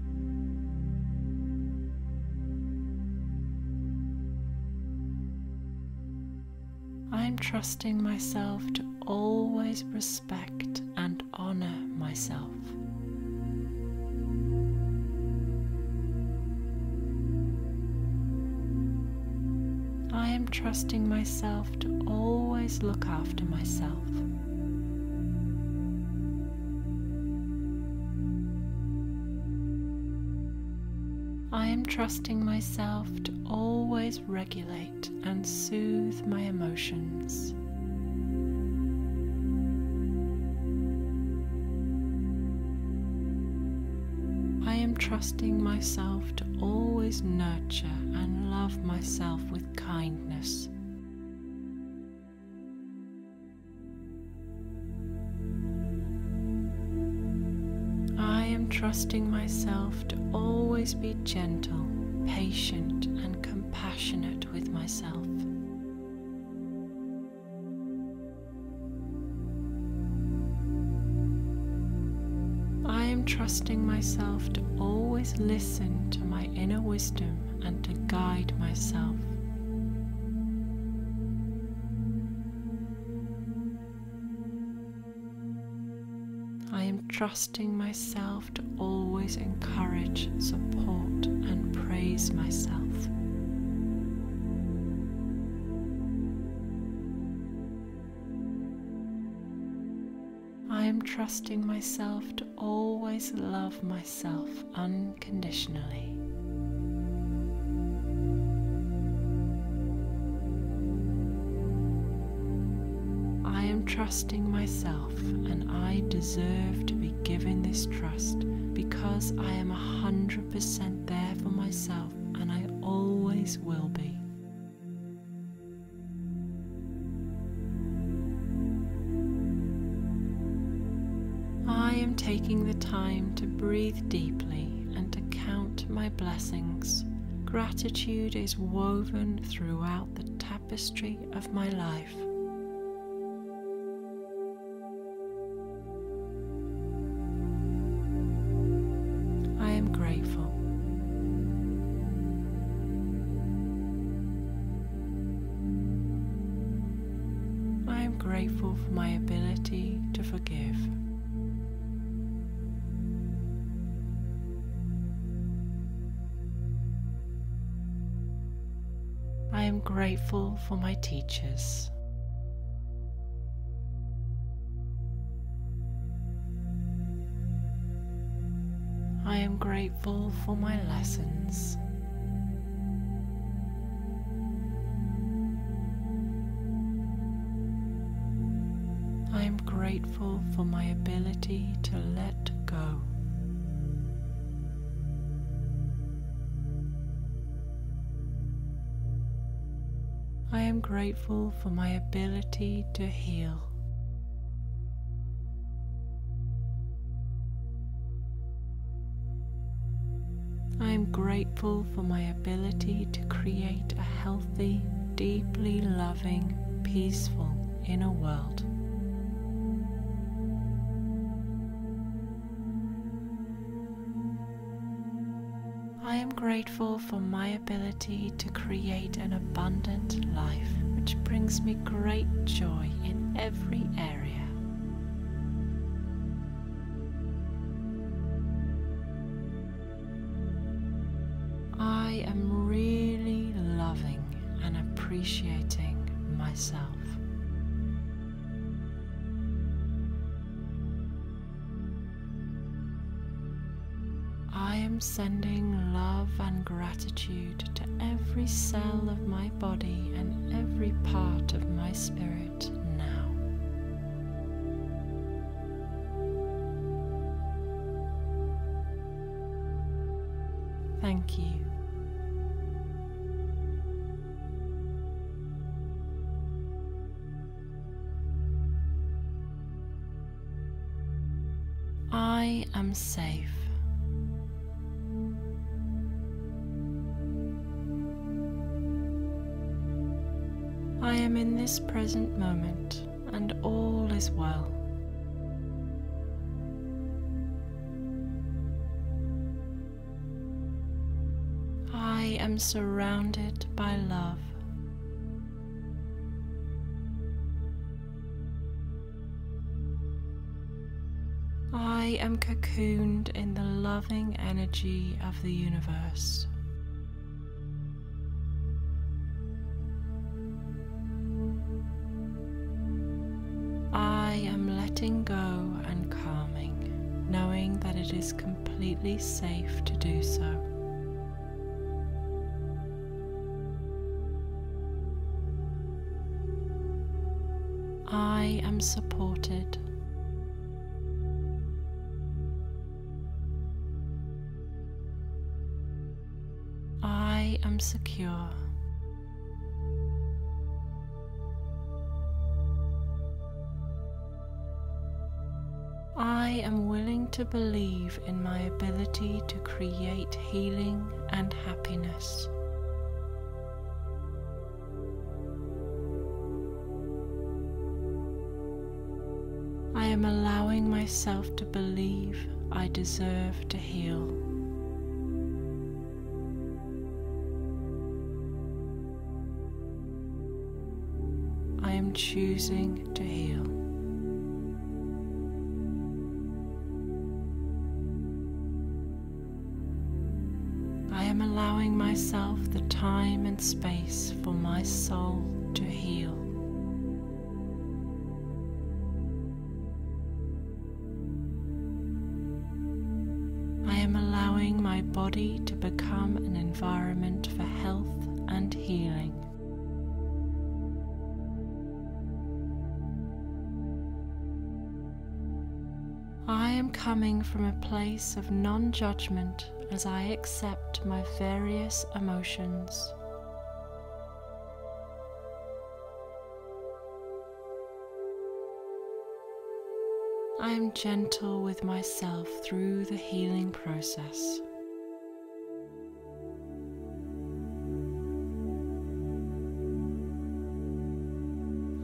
I am trusting myself to always respect and honor myself. Trusting myself to always look after myself. I am trusting myself to always regulate and soothe my emotions. Trusting myself to always nurture and love myself with kindness. I am trusting myself to always be gentle, patient, and compassionate with myself. I am trusting myself to always listen to my inner wisdom and to guide myself. I am trusting myself to always encourage, support, and praise myself. Trusting myself to always love myself unconditionally. I am trusting myself, and I deserve to be given this trust because I am 100% there for myself, and I always will be. Taking the time to breathe deeply and to count my blessings. Gratitude is woven throughout the tapestry of my life. for my teachers. I am grateful for my lessons. I am grateful for my ability to let go. Grateful for my ability to heal. I am grateful for my ability to create a healthy, deeply loving, peaceful inner world. Grateful for my ability to create an abundant life which brings me great joy in every area. Surrounded by love. I am cocooned in the loving energy of the universe. I am letting go and calming, knowing that it is completely safe to do so. Supported. I am secure. I am willing to believe in my ability to create healing and happiness. Myself to believe I deserve to heal. I am choosing to heal. I am allowing myself the time and space for my soul to heal. From a place of non judgment as I accept my various emotions. I am gentle with myself through the healing process.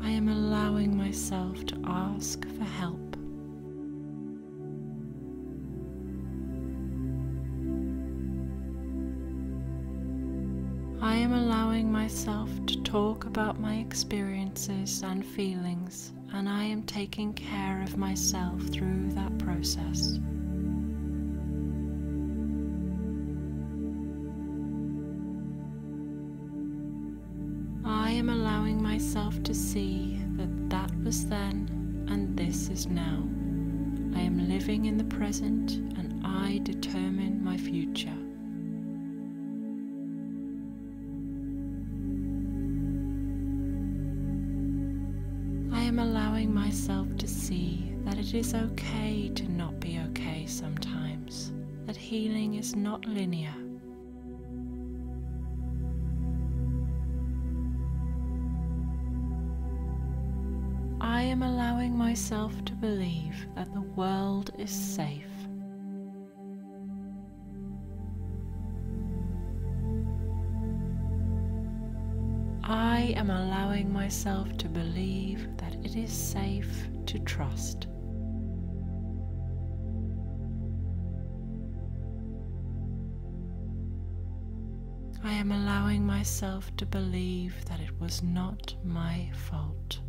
I am allowing myself to ask for help. Myself to talk about my experiences and feelings, and I am taking care of myself through that process. I am allowing myself to see that that was then and this is now. I am living in the present and I determine my future. Myself to see that it is okay to not be okay sometimes, that healing is not linear. I am allowing myself to believe that the world is safe. Am allowing myself to believe that it is safe to trust. I am allowing myself to believe that it was not my fault.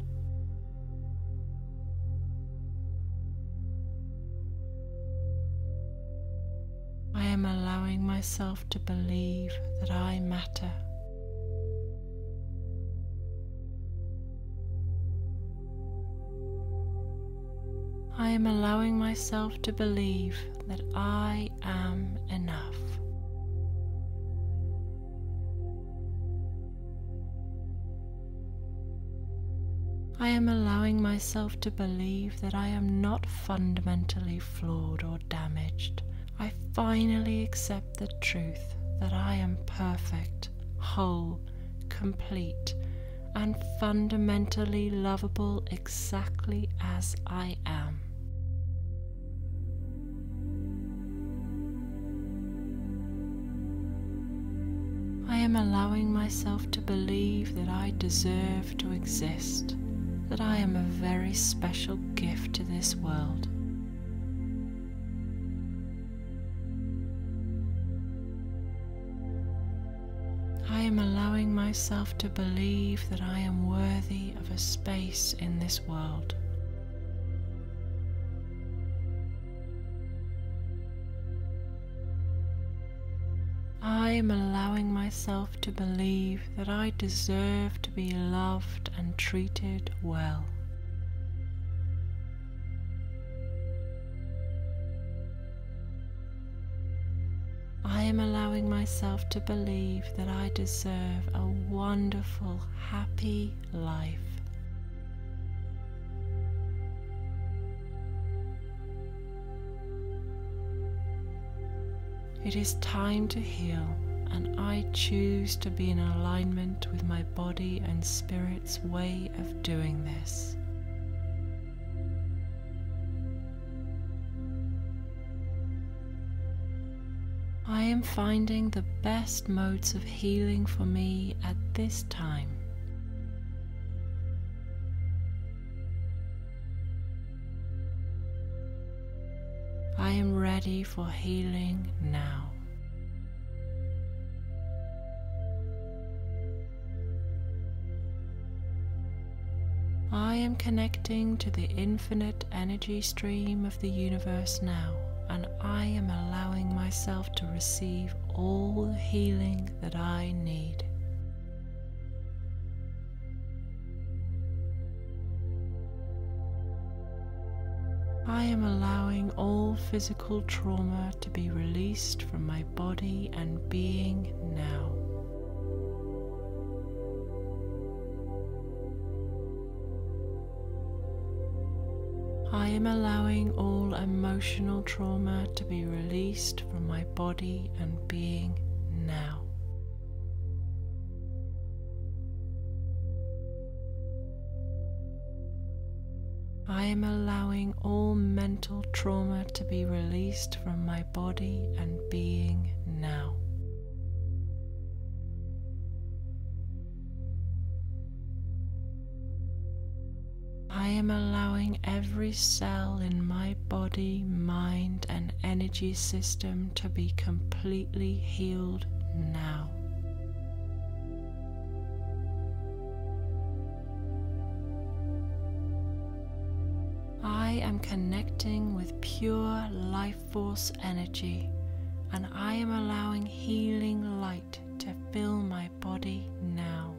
I am allowing myself to believe that I matter. I am allowing myself to believe that I am enough. I am allowing myself to believe that I am not fundamentally flawed or damaged. I finally accept the truth that I am perfect, whole, complete, and fundamentally lovable exactly as I am. Am allowing myself to believe that I deserve to exist, that I am a very special gift to this world. I am allowing myself to believe that I am worthy of a space in this world. I am allowing myself to believe that I deserve to be loved and treated well. I am allowing myself to believe that I deserve a wonderful, happy life. It is time to heal, and I choose to be in alignment with my body and spirit's way of doing this. I am finding the best modes of healing for me at this time. I am ready for healing now. I am connecting to the infinite energy stream of the universe now, and I am allowing myself to receive all the healing that I need. I am allowing all physical trauma to be released from my body and being now. I am allowing all emotional trauma to be released from my body and being now. I am allowing all mental trauma to be released from my body and being now. I am allowing every cell in my body, mind, and energy system to be completely healed now. Am connecting with pure life force energy and I am allowing healing light to fill my body now.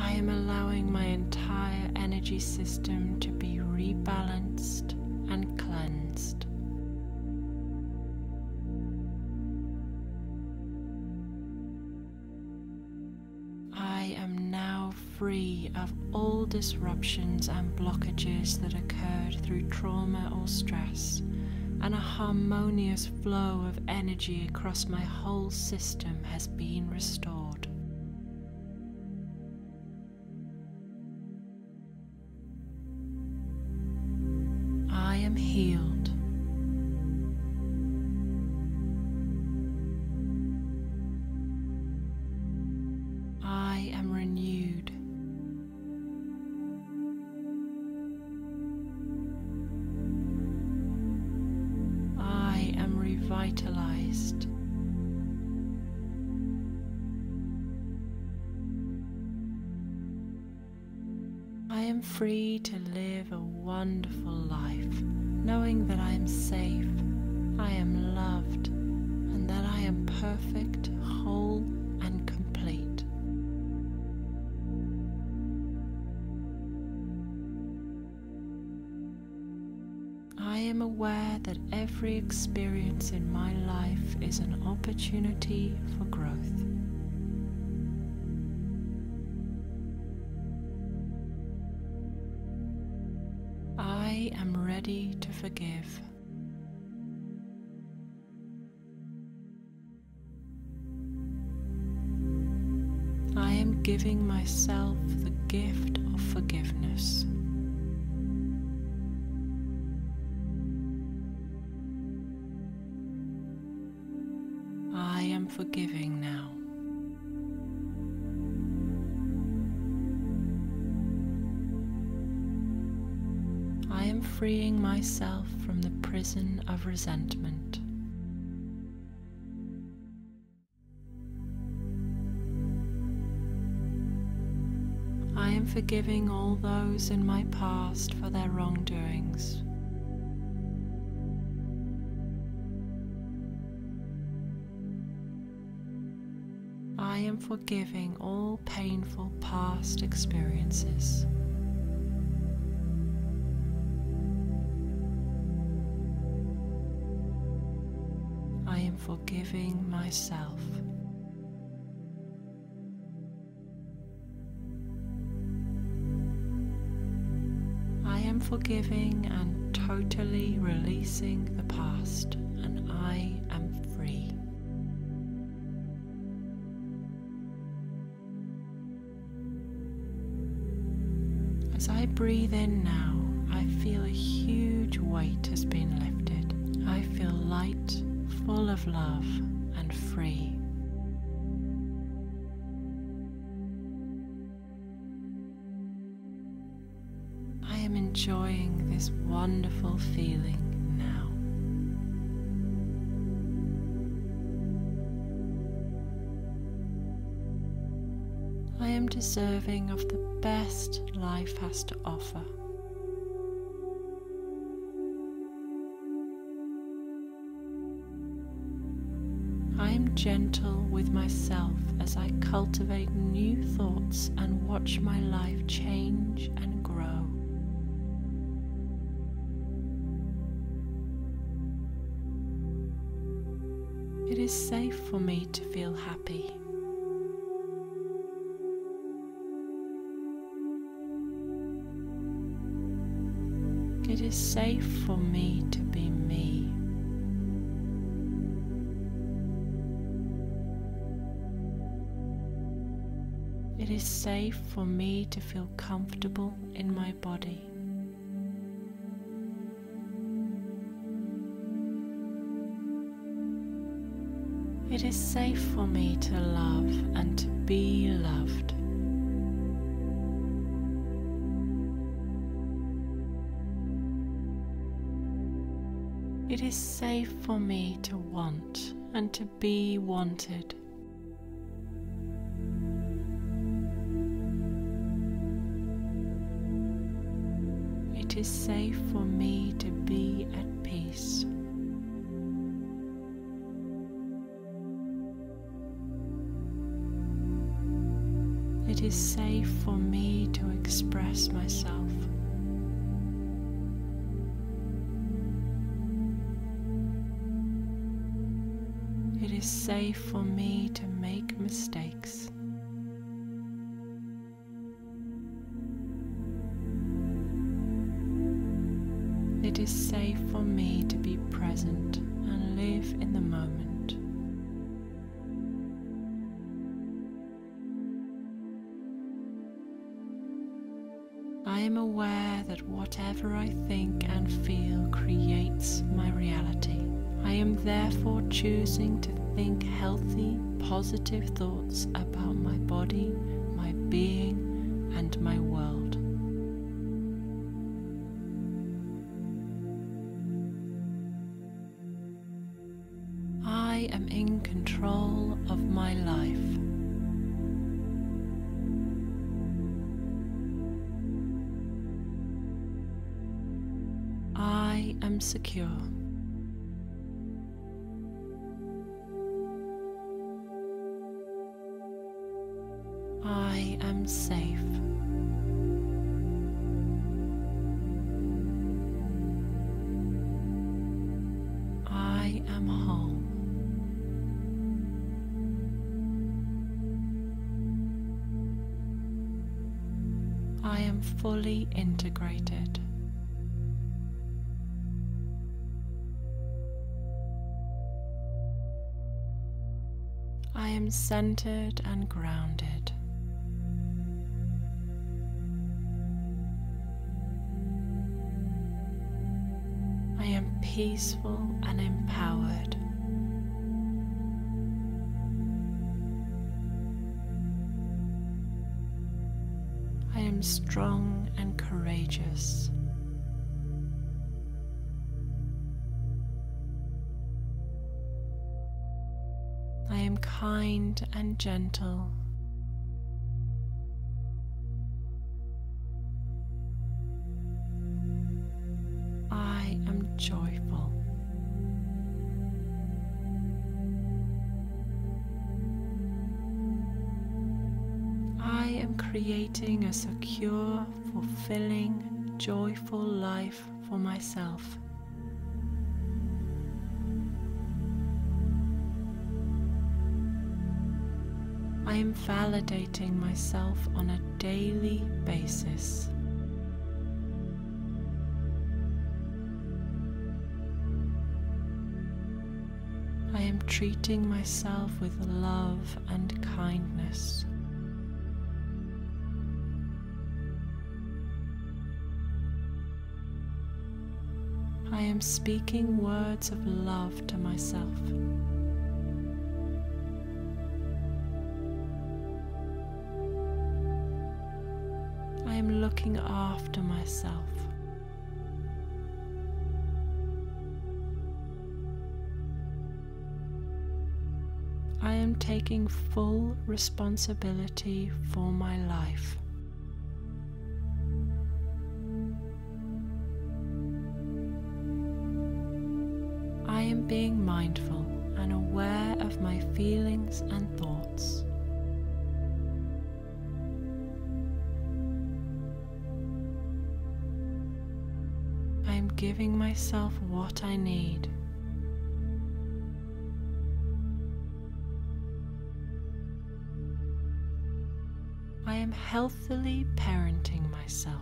I am allowing my entire energy system to be rebalanced and cleansed. Free of all disruptions and blockages that occurred through trauma or stress, and a harmonious flow of energy across my whole system has been restored. Wonderful life, knowing that I am safe, I am loved, and that I am perfect, whole, and complete. I am aware that every experience in my life is an opportunity for growth. Am ready to forgive. I am giving myself the gift of forgiveness. Myself from the prison of resentment. I am forgiving all those in my past for their wrongdoings. I am forgiving all painful past experiences. Forgiving and totally releasing the past, and I am free. As I breathe in now, I feel a huge weight has been lifted. I feel light, full of love, and free. Enjoying this wonderful feeling now. I am deserving of the best life has to offer. It is safe for me to be me. It is safe for me to feel comfortable in my body. It is safe for me to love and to be loved. Is safe for me to want and to be wanted. It is safe for me to be at peace. It is safe for me to express myself. safe for me to make mistakes. It is safe for me to be present and live in the moment. I am aware that whatever I think and feel creates my reality. I am therefore choosing to think healthy, positive thoughts about my body, my being, and my world. I am in control of my life. I am secure. Centered and grounded. I am peaceful and kind and gentle. I am joyful. I am creating a secure, fulfilling, joyful life for myself. I am validating myself on a daily basis. I am treating myself with love and kindness. I am speaking words of love to myself. Looking after myself. I am taking full responsibility for my life. I am being mindful and aware of my feelings and thoughts. Giving myself what I need. I am healthily parenting myself.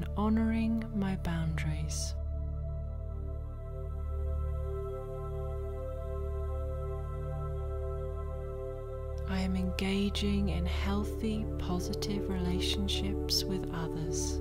And honoring my boundaries. I am engaging in healthy, positive relationships with others.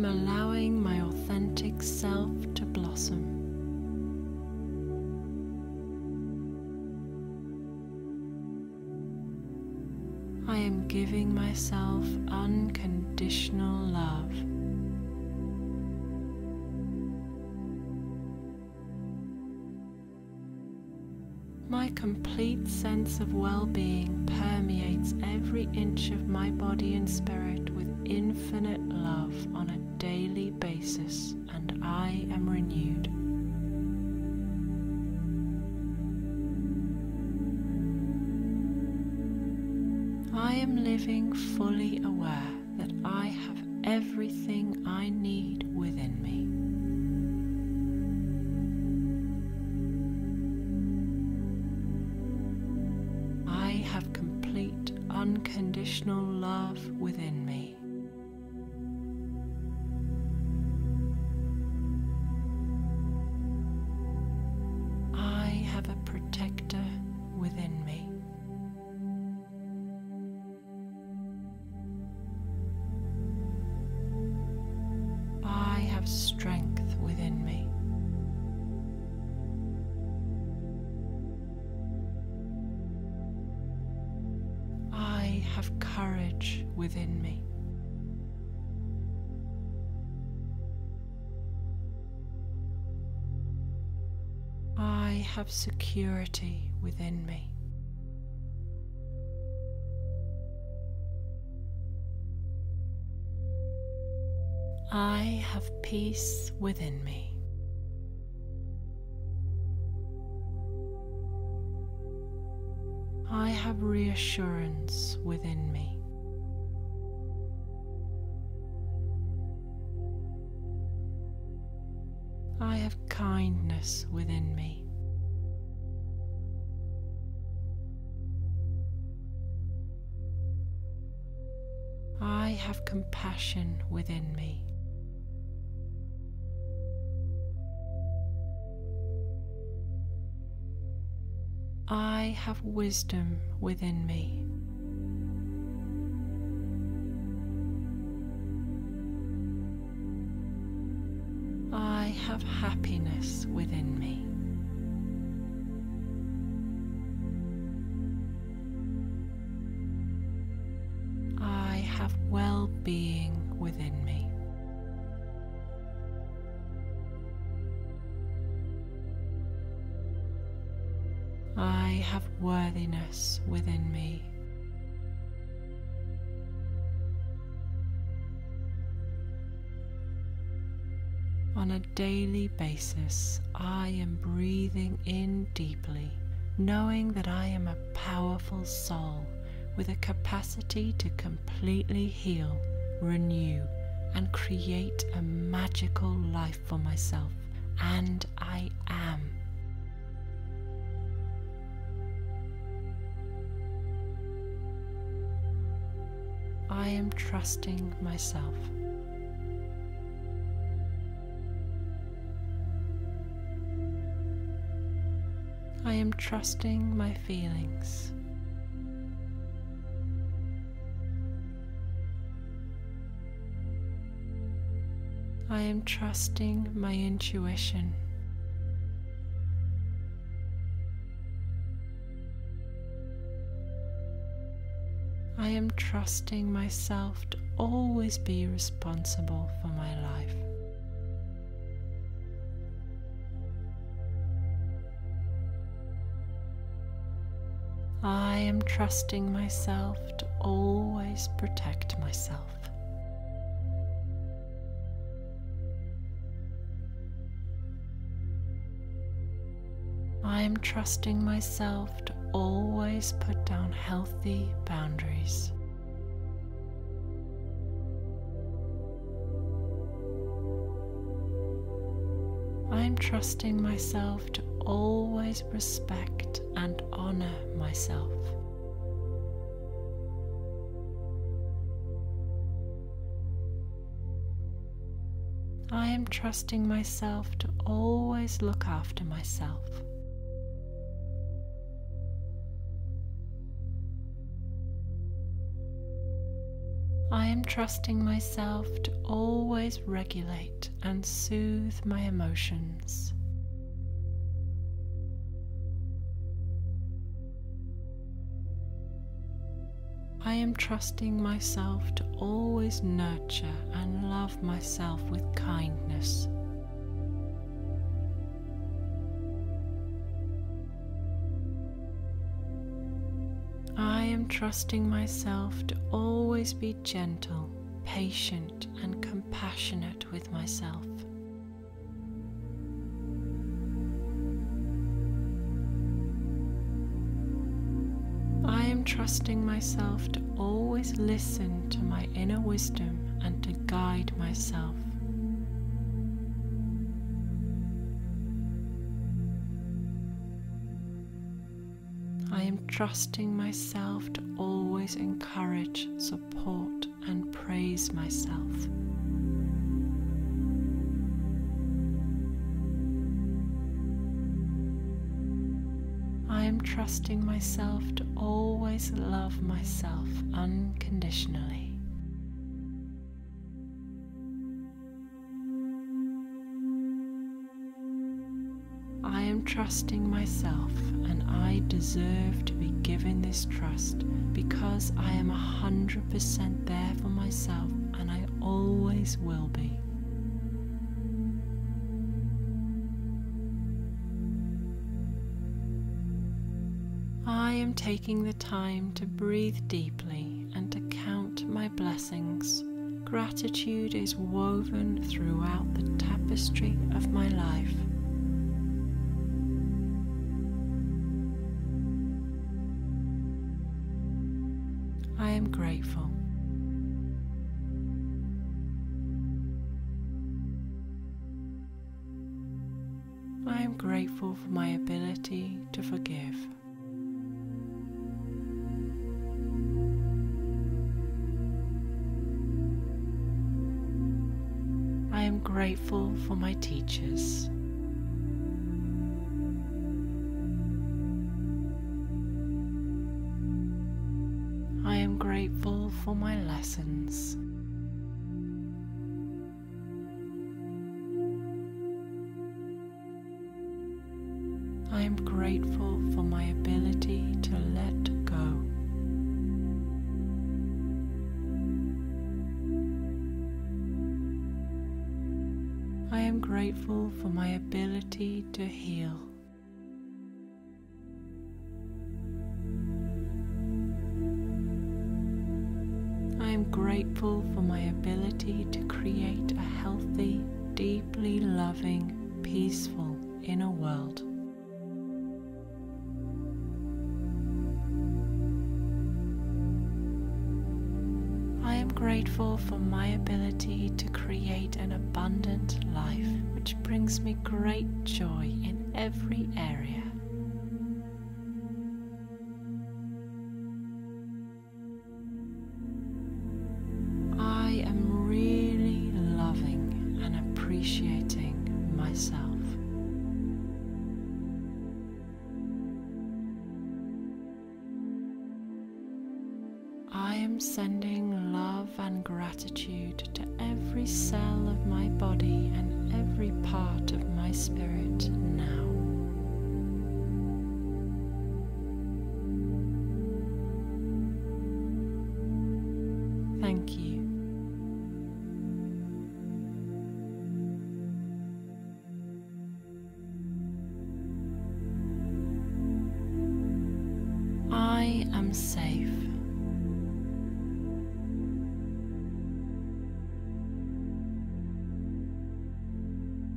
Am allowing my authentic self to blossom. I am giving myself unconditional love. My complete sense of well being permeates every inch of my body and spirit with infinite love on a daily basis, and I am renewed. I am living fully aware that I have everything within me. I have security within me. I have peace within me. I have reassurance within me. Compassion within me. I have wisdom within me. I have happiness within me. Basis, I am breathing in deeply, knowing that I am a powerful soul with a capacity to completely heal, renew, and create a magical life for myself. And I am. I am trusting myself. Am trusting my feelings. I am trusting my intuition. I am trusting myself to always be responsible for my life. Am trusting myself to always protect myself. I am trusting myself to always put down healthy boundaries. I am trusting myself to always respect and honor myself. Trusting myself to always look after myself. I am trusting myself to always regulate and soothe my emotions. I am trusting myself to always nurture and love myself with kindness. I am trusting myself to always be gentle, patient, and compassionate with myself. Am trusting myself to always listen to my inner wisdom and to guide myself. I am trusting myself to always encourage, support, and praise myself. Trusting myself to always love myself unconditionally. I am trusting myself and I deserve to be given this trust because I am 100% there for myself and I always will be. Taking the time to breathe deeply and to count my blessings. Gratitude is woven throughout the tapestry of my life.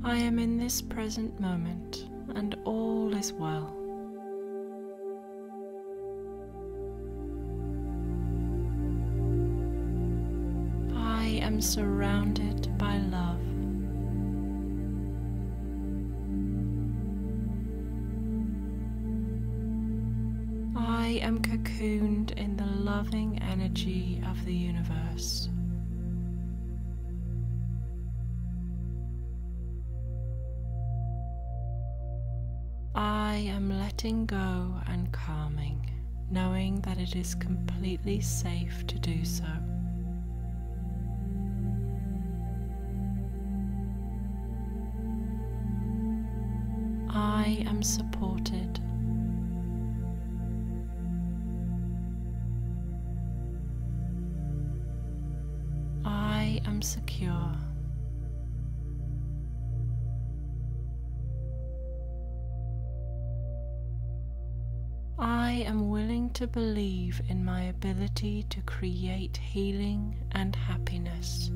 I am in this present moment and all is well. I am surrounded by love. I am cocooned in the loving energy of the universe. Letting go and calming, knowing that it is completely safe to do so. I am supported. I am secure. To believe in my ability to create healing and happiness.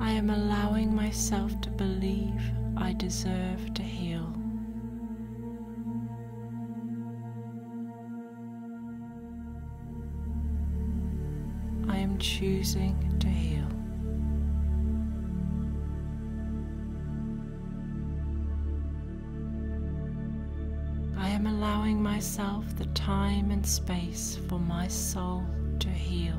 I am allowing myself to believe I deserve to heal. I am choosing to heal. Myself the time and space for my soul to heal.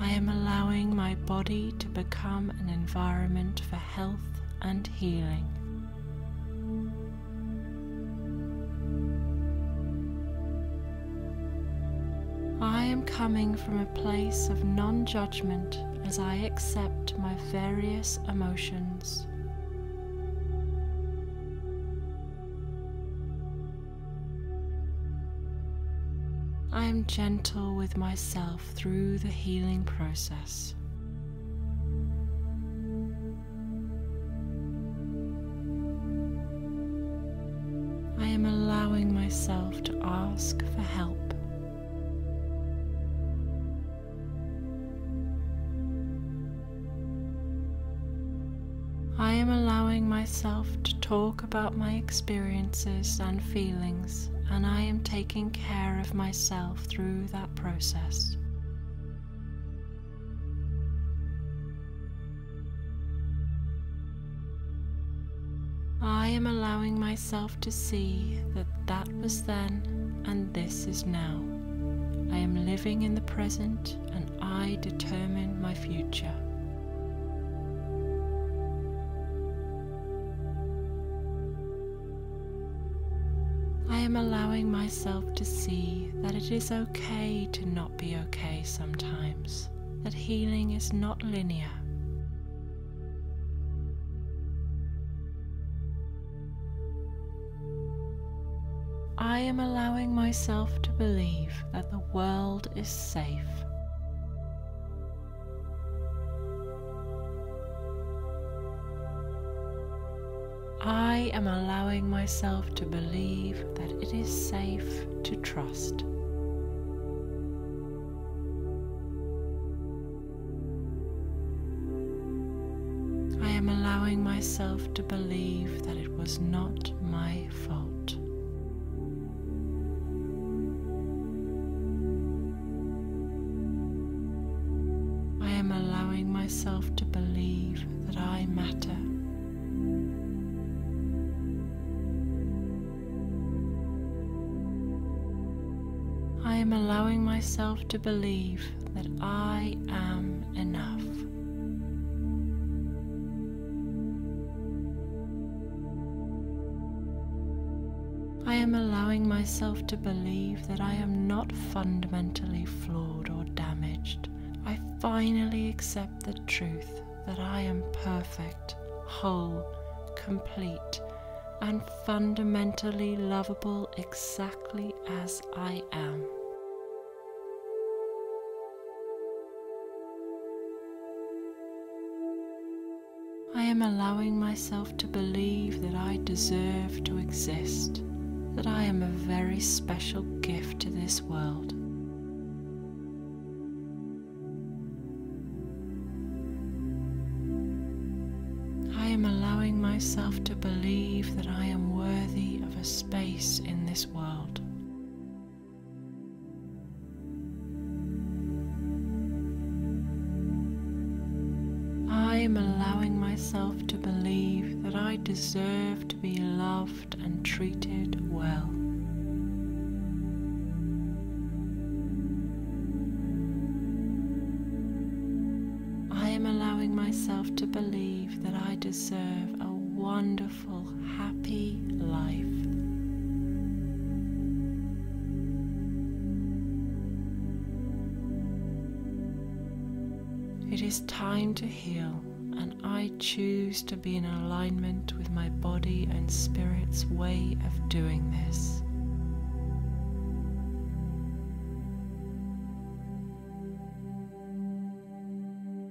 I am allowing my body to become an environment for health and healing. I am coming from a place of non judgment as I accept my various emotions. I am gentle with myself through the healing process. About my experiences and feelings, and I am taking care of myself through that process. I am allowing myself to see that that was then and this is now. I am living in the present and I determine my future. Am allowing myself to see that it is okay to not be okay sometimes, that healing is not linear. I am allowing myself to believe that the world is safe. I am allowing myself to believe that it is safe to trust. I am allowing myself to believe that it was not my fault. To believe that I am enough. I am allowing myself to believe that I am not fundamentally flawed or damaged. I finally accept the truth that I am perfect, whole, complete, and fundamentally lovable exactly as I am. I am allowing myself to believe that I deserve to exist, that I am a very special gift to this world. I am allowing myself to believe that I am worthy of a space in this world. Myself to believe that I deserve to be loved and treated well. I am allowing myself to believe that I deserve a wonderful, happy life. It is time to heal, and I choose to be in alignment with my body and spirit's way of doing this.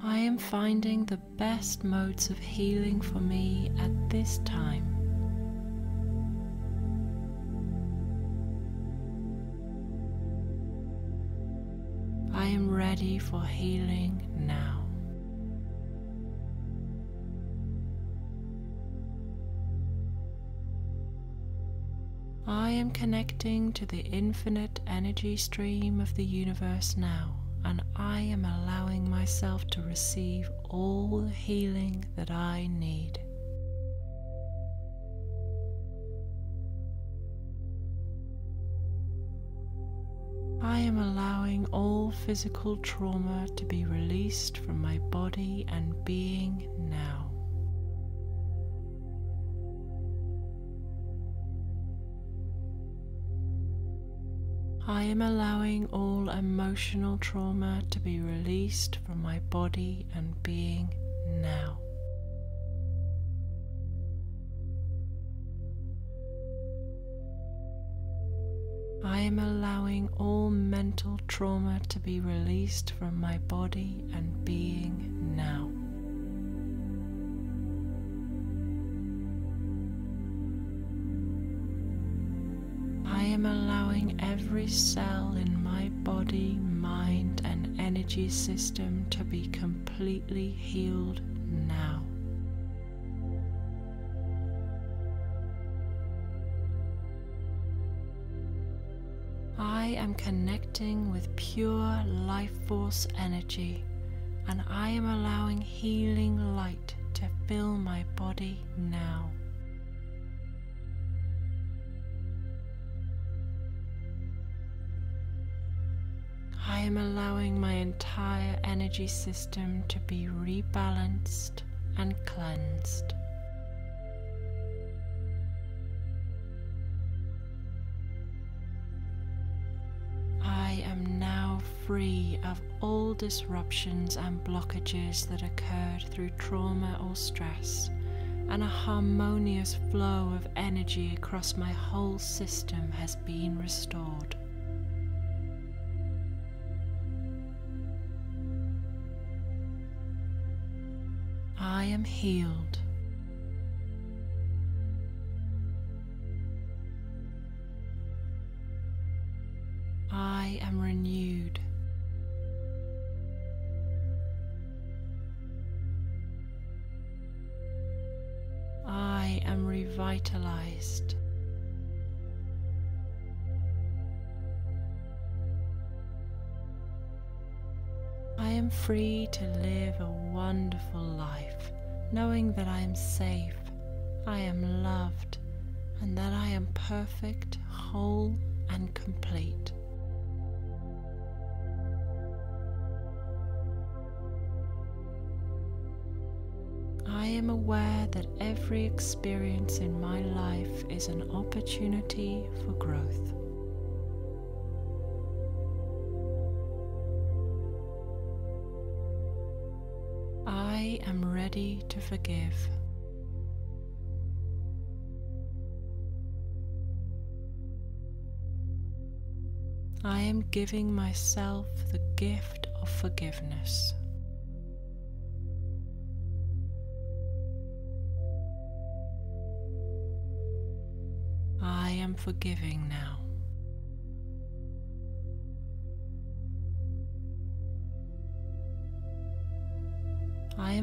I am finding the best modes of healing for me at this time. I am ready for healing now. I am connecting to the infinite energy stream of the universe now, and I am allowing myself to receive all the healing that I need. I am allowing all physical trauma to be released from my body and being now. I am allowing all emotional trauma to be released from my body and being now. I am allowing all mental trauma to be released from my body and being now. Am allowing every cell in my body, mind, and energy system to be completely healed now. I am connecting with pure life force energy and I am allowing healing light to fill my body now. I am allowing my entire energy system to be rebalanced and cleansed. I am now free of all disruptions and blockages that occurred through trauma or stress, and a harmonious flow of energy across my whole system has been restored. I am healed. I am renewed. I am revitalized. Free to live a wonderful life, knowing that I am safe, I am loved, and that I am perfect, whole, and complete. I am aware that every experience in my life is an opportunity for growth. Ready to forgive. I am giving myself the gift of forgiveness. I am forgiving now.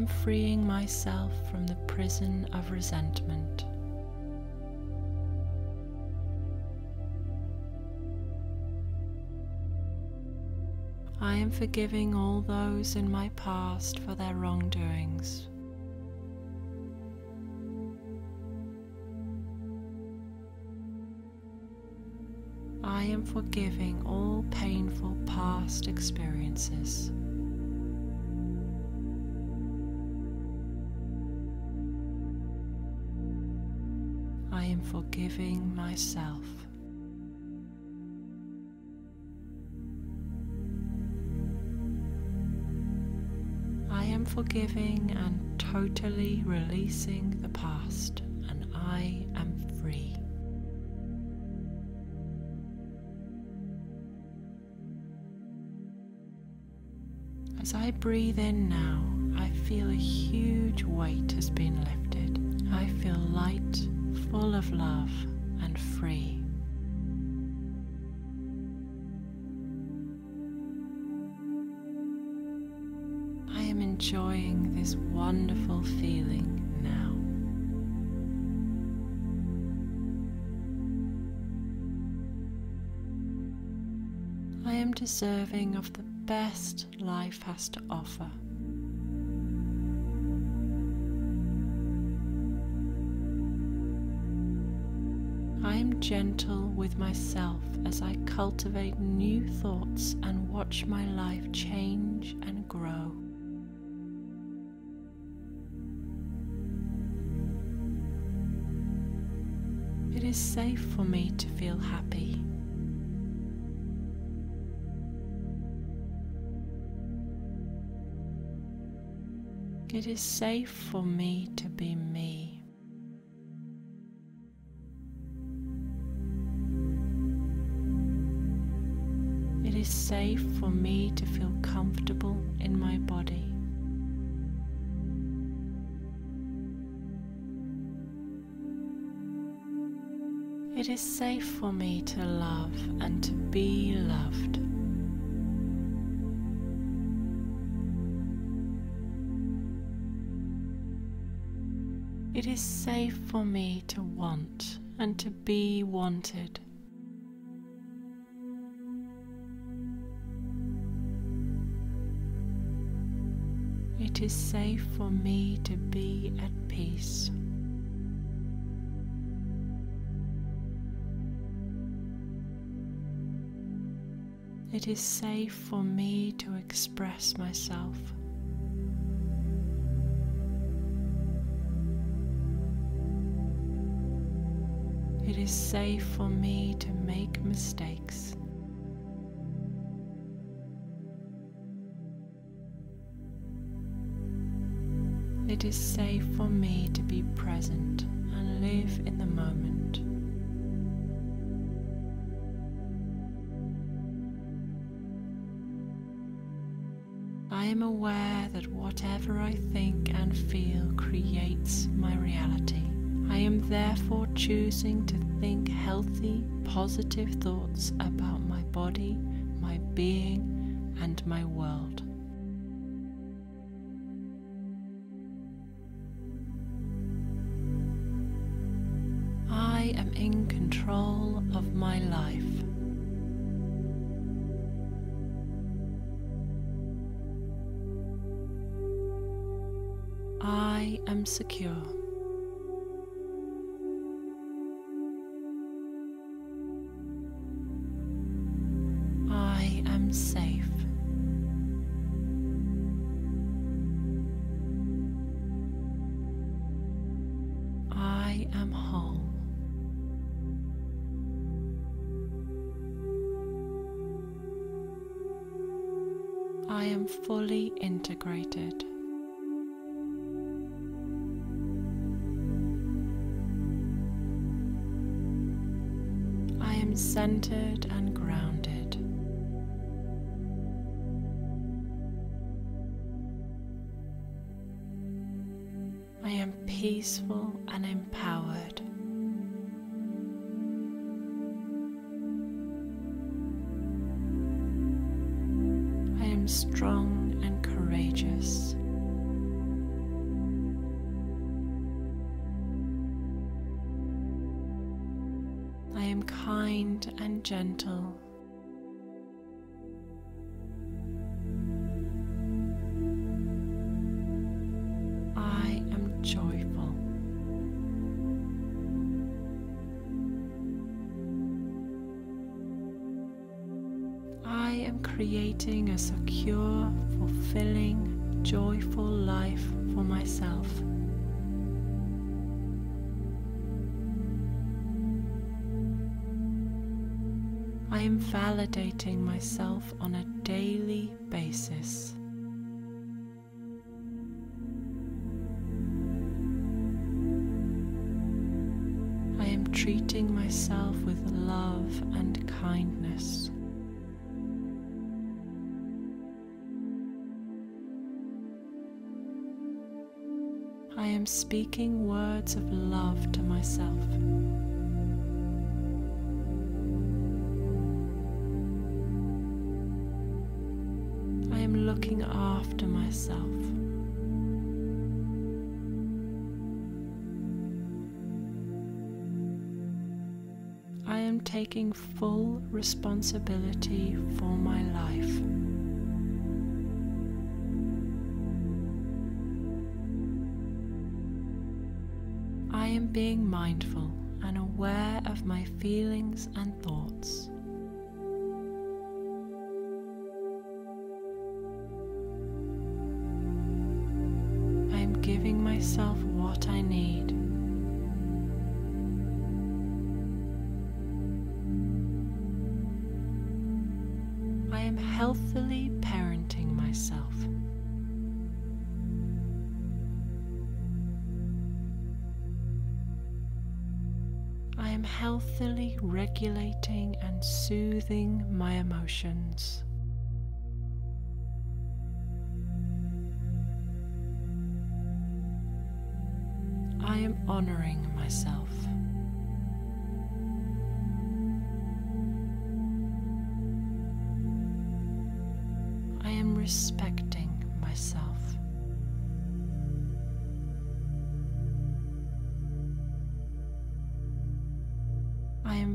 Am freeing myself from the prison of resentment. I am forgiving all those in my past for their wrongdoings. I am forgiving all painful past experiences. Forgiving myself. I am forgiving and totally releasing the past, and I am free. As I breathe in now, I feel a huge weight has been lifted. I feel light, full of love, and free. I am enjoying this wonderful feeling now. I am deserving of the best life has to offer. Gentle with myself as I cultivate new thoughts and watch my life change and grow. It is safe for me to feel happy. It is safe for me to be me. Safe for me to feel comfortable in my body. It is safe for me to love and to be loved. It is safe for me to want and to be wanted. It is safe for me to be at peace. It is safe for me to express myself. It is safe for me to make mistakes. It is safe for me to be present and live in the moment. I am aware that whatever I think and feel creates my reality. I am therefore choosing to think healthy, positive thoughts about my body, my being, and my world. Secure. peaceful and empowered. I am strong and courageous. I am kind and gentle. Secure, fulfilling, joyful life for myself. I am validating myself on a daily basis. Speaking words of love to myself. I am looking after myself. I am taking full responsibility for my life. Being mindful and aware of my feelings and thoughts. Soothing my emotions. I am honoring myself. I am respecting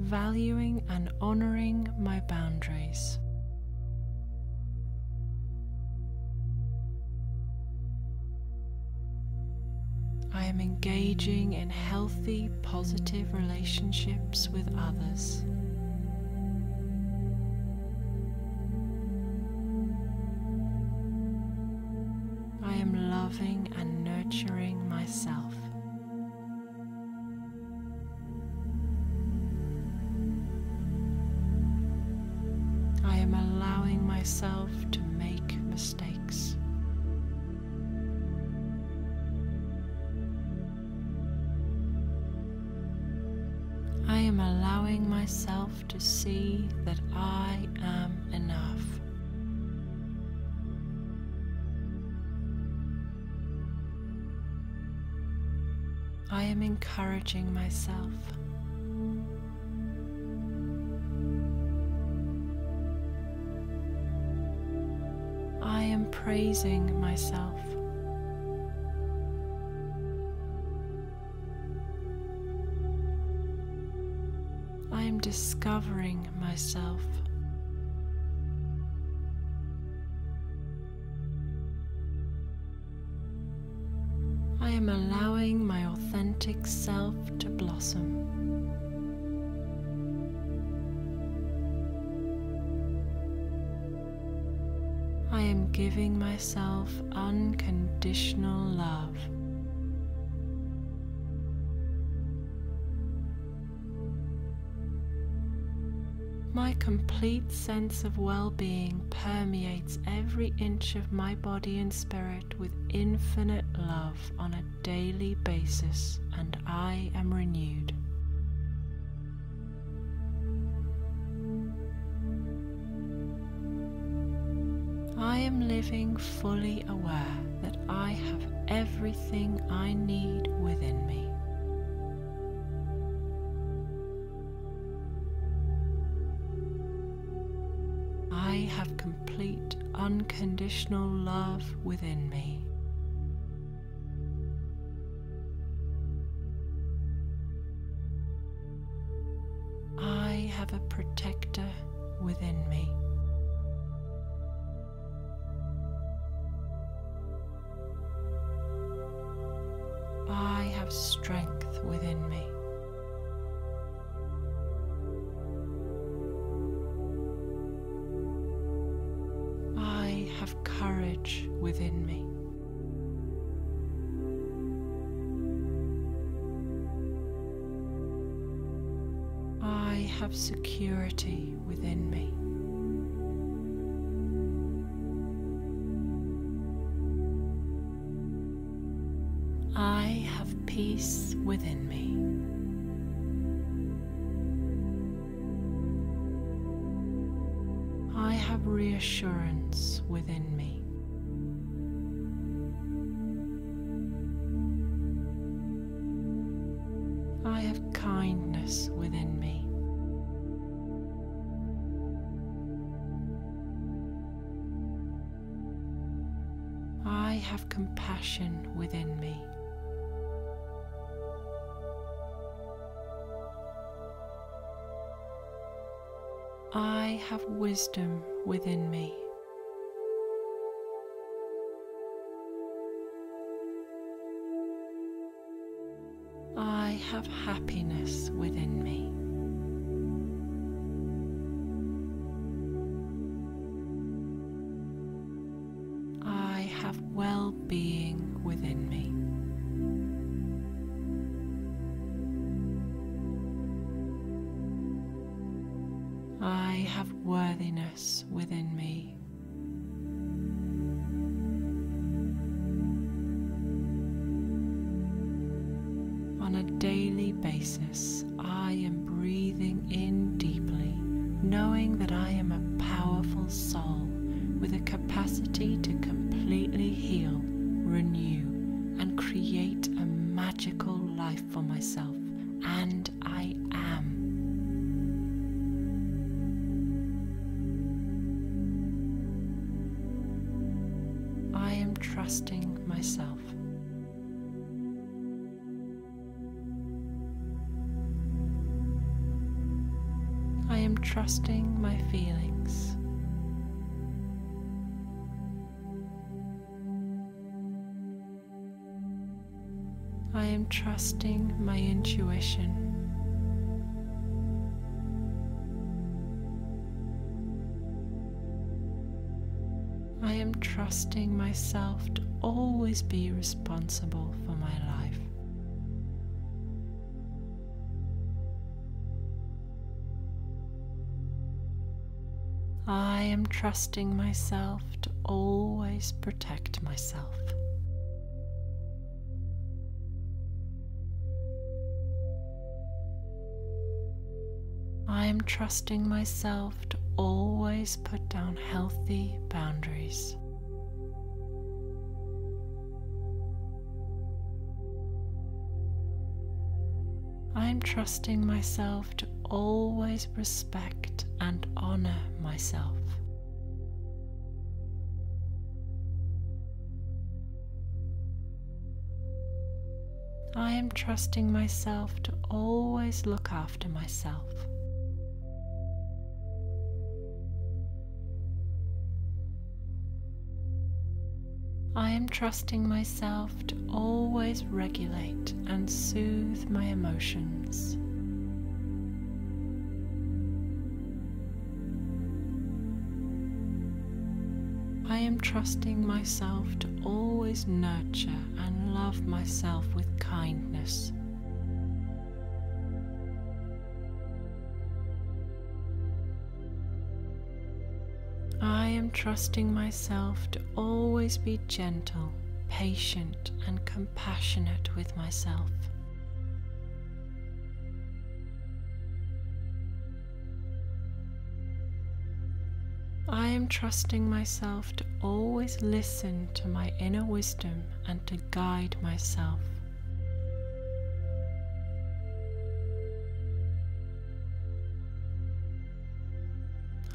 valuing and honoring my boundaries. I am engaging in healthy, positive relationships with others. Sense of well being permeates every inch of my body and spirit with infinite love on a daily basis, and I am renewed. I am living fully aware that I have everything I need within me. Complete unconditional love within me. I have a protector within me. Security within me. I have peace within me. I have reassurance within me. Have wisdom within me. Trusting myself to always protect myself. I am trusting myself to always put down healthy boundaries. I am trusting myself to always respect and honor myself. I am trusting myself to always look after myself. I am trusting myself to always regulate and soothe my emotions. Trusting myself to always nurture and love myself with kindness. I am trusting myself to always be gentle, patient, and compassionate with myself. I am trusting myself to always listen to my inner wisdom and to guide myself.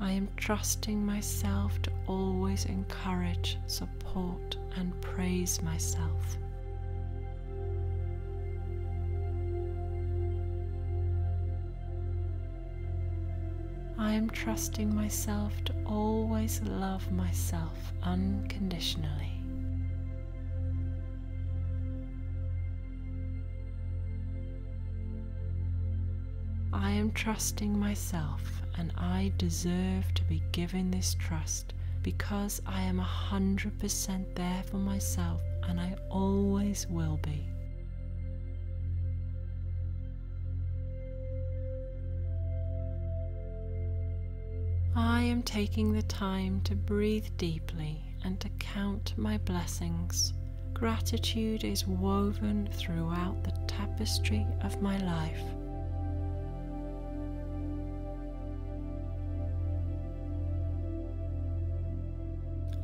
I am trusting myself to always encourage, support, and praise myself. I am trusting myself to always love myself unconditionally. I am trusting myself and I deserve to be given this trust because I am a hundred percent there for myself and I always will be. I am taking the time to breathe deeply and to count my blessings. Gratitude is woven throughout the tapestry of my life.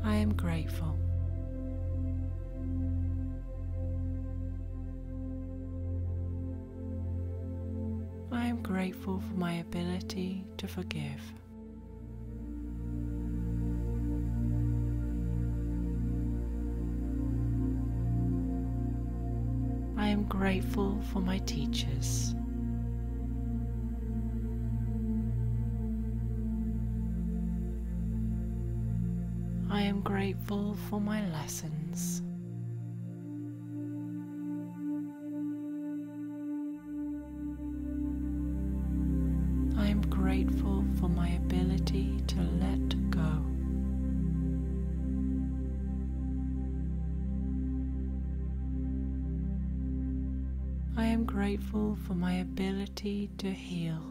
I am grateful. I am grateful for my ability to forgive. Grateful for my teachers. I am grateful for my lessons. Grateful for my ability to heal.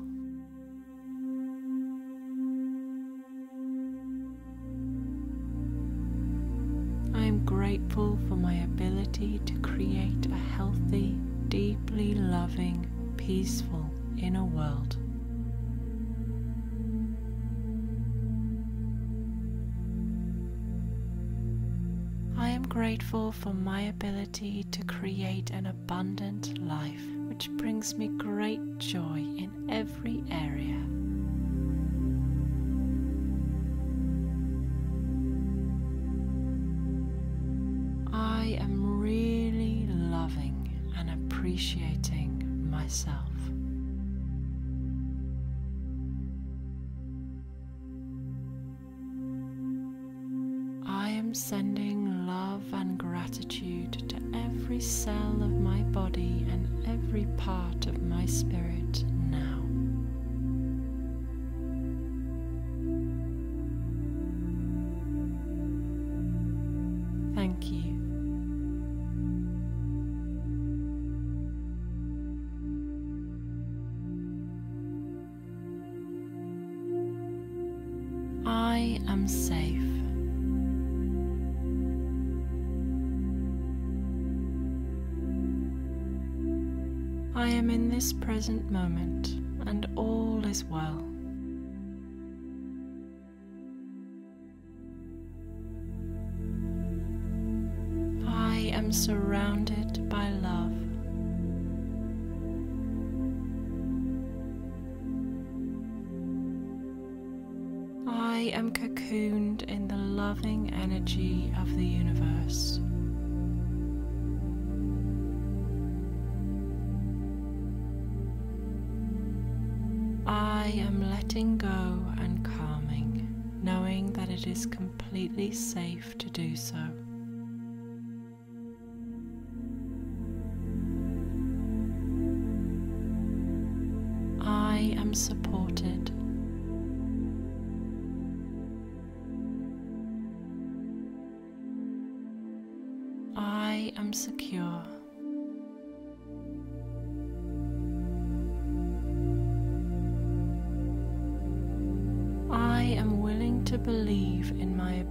I am grateful for my ability to create a healthy, deeply loving, peaceful inner world. I am grateful for my ability to create an abundant life which brings me great joy in every area.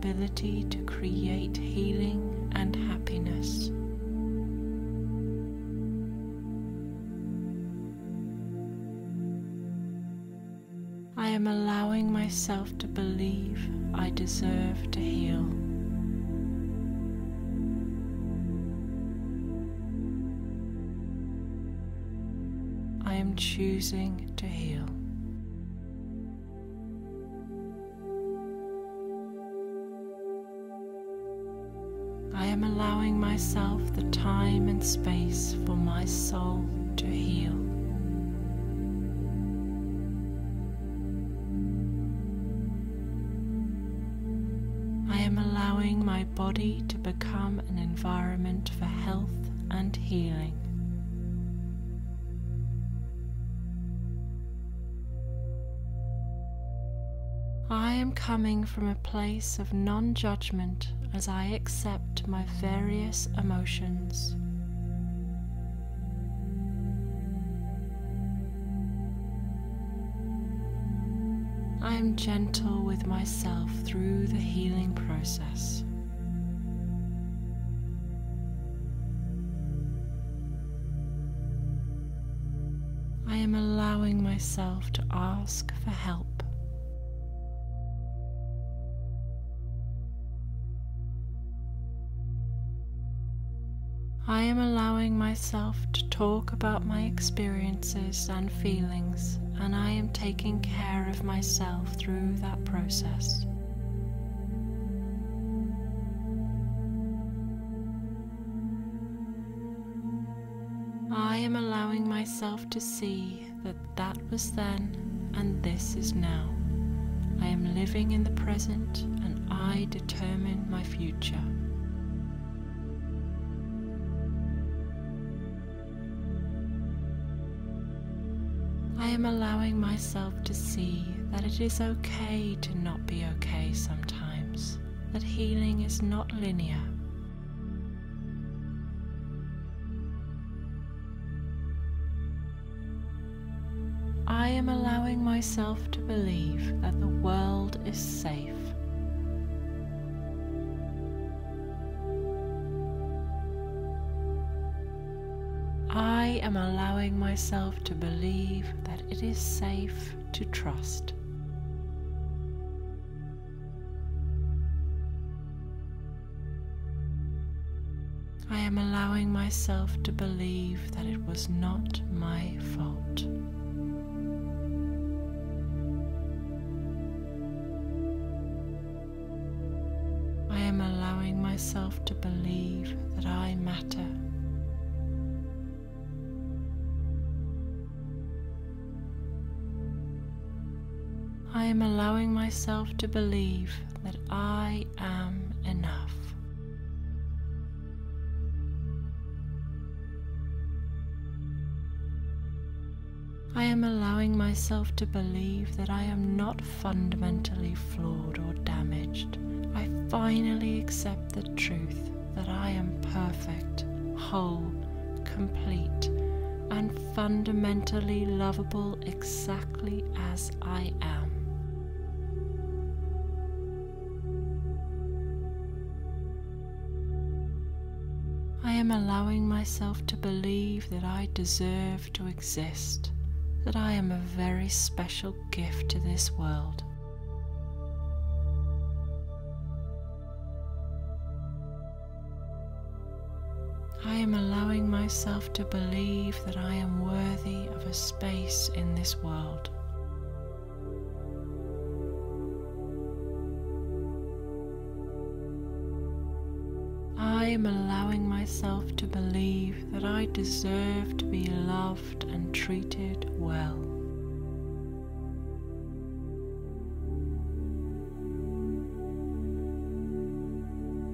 Ability to create healing and happiness. I am allowing myself to believe I deserve to heal. I am choosing to heal. Am allowing myself the time and space for my soul to heal. I am allowing my body to become an environment for health and healing. I am coming from a place of non judgment as I accept my various emotions. I am gentle with myself through the healing process. I am allowing myself to ask for help. I am allowing myself to talk about my experiences and feelings, and I am taking care of myself through that process. I am allowing myself to see that that was then and this is now. I am living in the present and I determine my future. I am allowing myself to see that it is okay to not be okay sometimes, that healing is not linear. I am allowing myself to believe that the world is safe. I am allowing myself to believe that it is safe to trust. I am allowing myself to believe that it was not my fault. I am allowing myself to believe that I matter. I am allowing myself to believe that I am enough. I am allowing myself to believe that I am not fundamentally flawed or damaged. I finally accept the truth that I am perfect, whole, complete, and fundamentally lovable exactly as I am. Am allowing myself to believe that I deserve to exist, that I am a very special gift to this world. I am allowing myself to believe that I am worthy of a space in this world. Am allowing myself to believe that I deserve to be loved and treated well.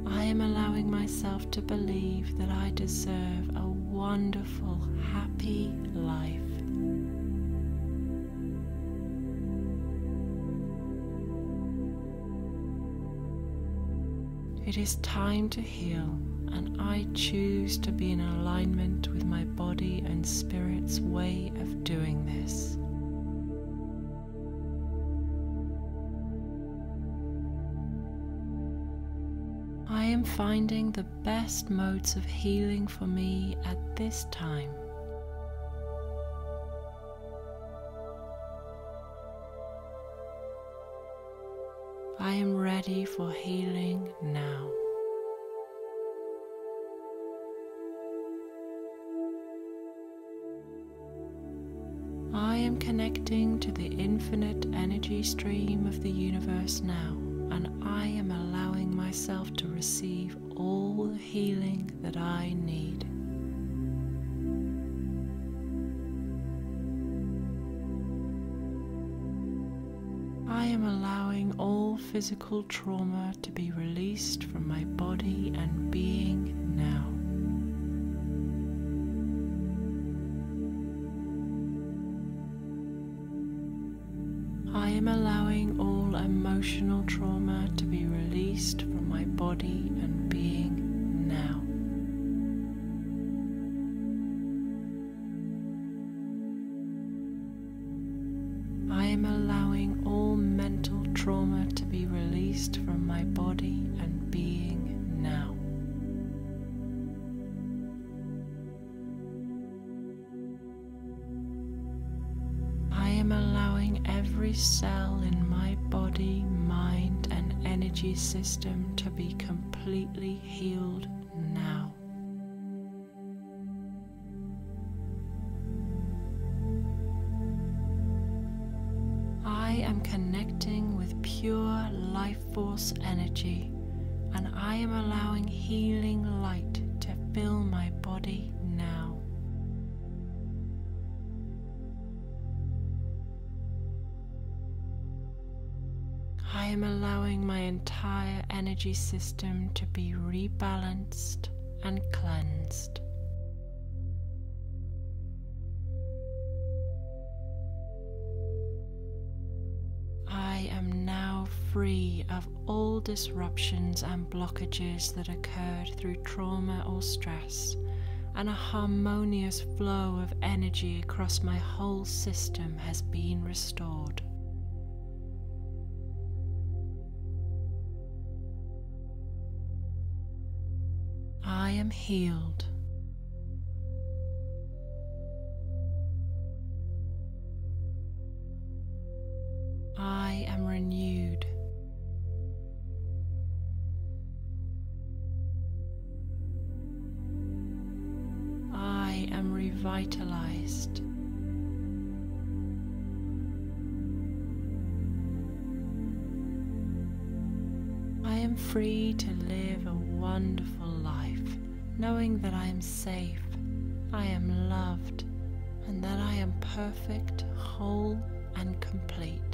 I am allowing myself to believe that I deserve a wonderful, happy life. It is time to heal, and I choose to be in alignment with my body and spirit's way of doing this. I am finding the best modes of healing for me at this time. I am ready for healing now. I am connecting to the infinite energy stream of the universe now, and I am allowing myself to receive all the healing that I need. I am allowing all physical trauma to be released from my body and being now. Am allowing healing light to fill my body now. I am allowing my entire energy system to be rebalanced and cleansed. Free of all disruptions and blockages that occurred through trauma or stress, and a harmonious flow of energy across my whole system has been restored. I am healed. I am renewed. Revitalized. I am free to live a wonderful life, knowing that I am safe, I am loved, and that I am perfect, whole, and complete.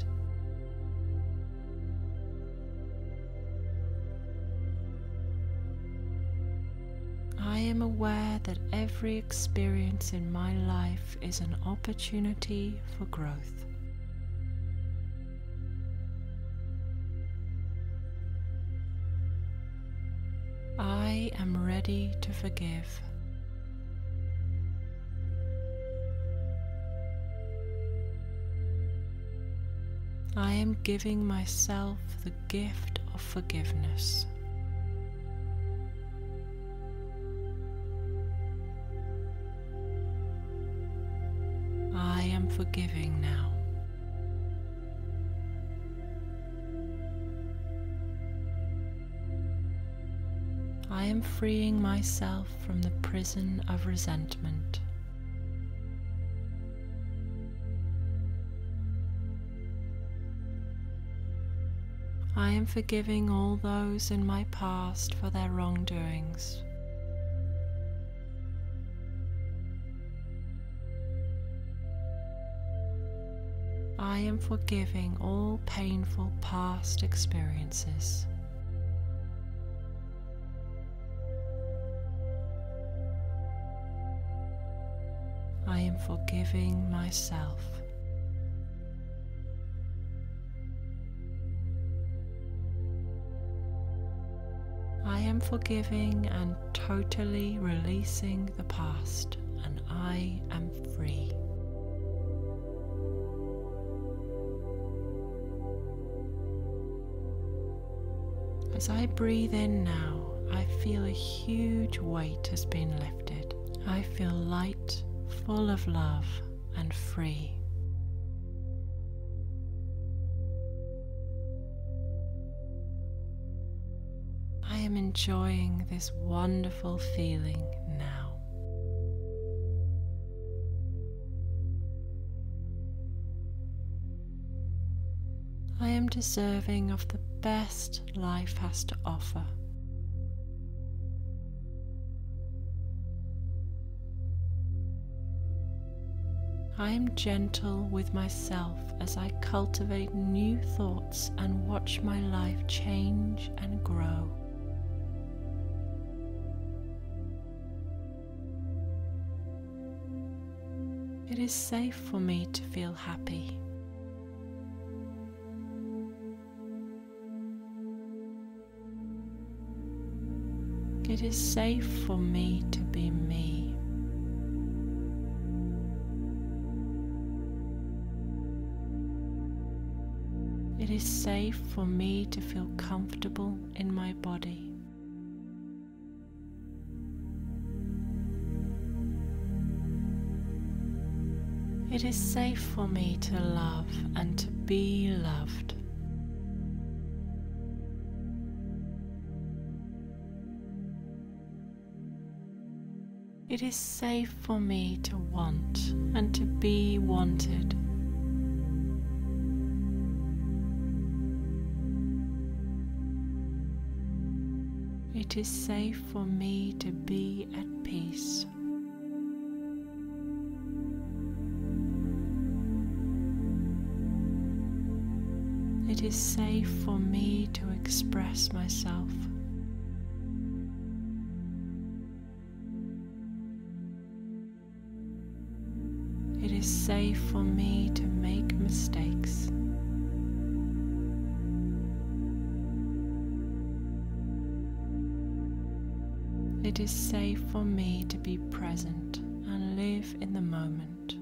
I am aware that every experience in my life is an opportunity for growth. I am ready to forgive. I am giving myself the gift of forgiveness. Forgiving now. I am freeing myself from the prison of resentment. I am forgiving all those in my past for their wrongdoings. I am forgiving all painful past experiences. I am forgiving myself. I am forgiving and totally releasing the past, and I am free. As I breathe in now, I feel a huge weight has been lifted. I feel light, full of love, and free. I am enjoying this wonderful feeling deserving of the best life has to offer. I am gentle with myself as I cultivate new thoughts and watch my life change and grow. It is safe for me to feel happy. It is safe for me to be me. It is safe for me to feel comfortable in my body. It is safe for me to love and to be loved. It is safe for me to want and to be wanted. It is safe for me to be at peace. It is safe for me to express myself. For me to make mistakes. It is safe for me to be present and live in the moment.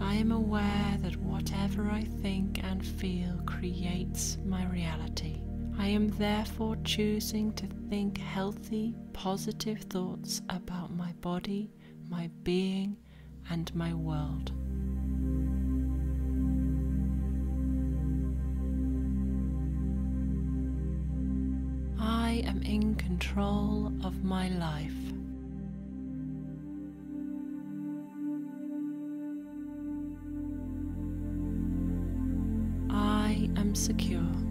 I am aware that whatever I think and feel creates my reality. I am therefore choosing to think healthy, positive thoughts about my body, my being, and my world. I am in control of my life. I am secure.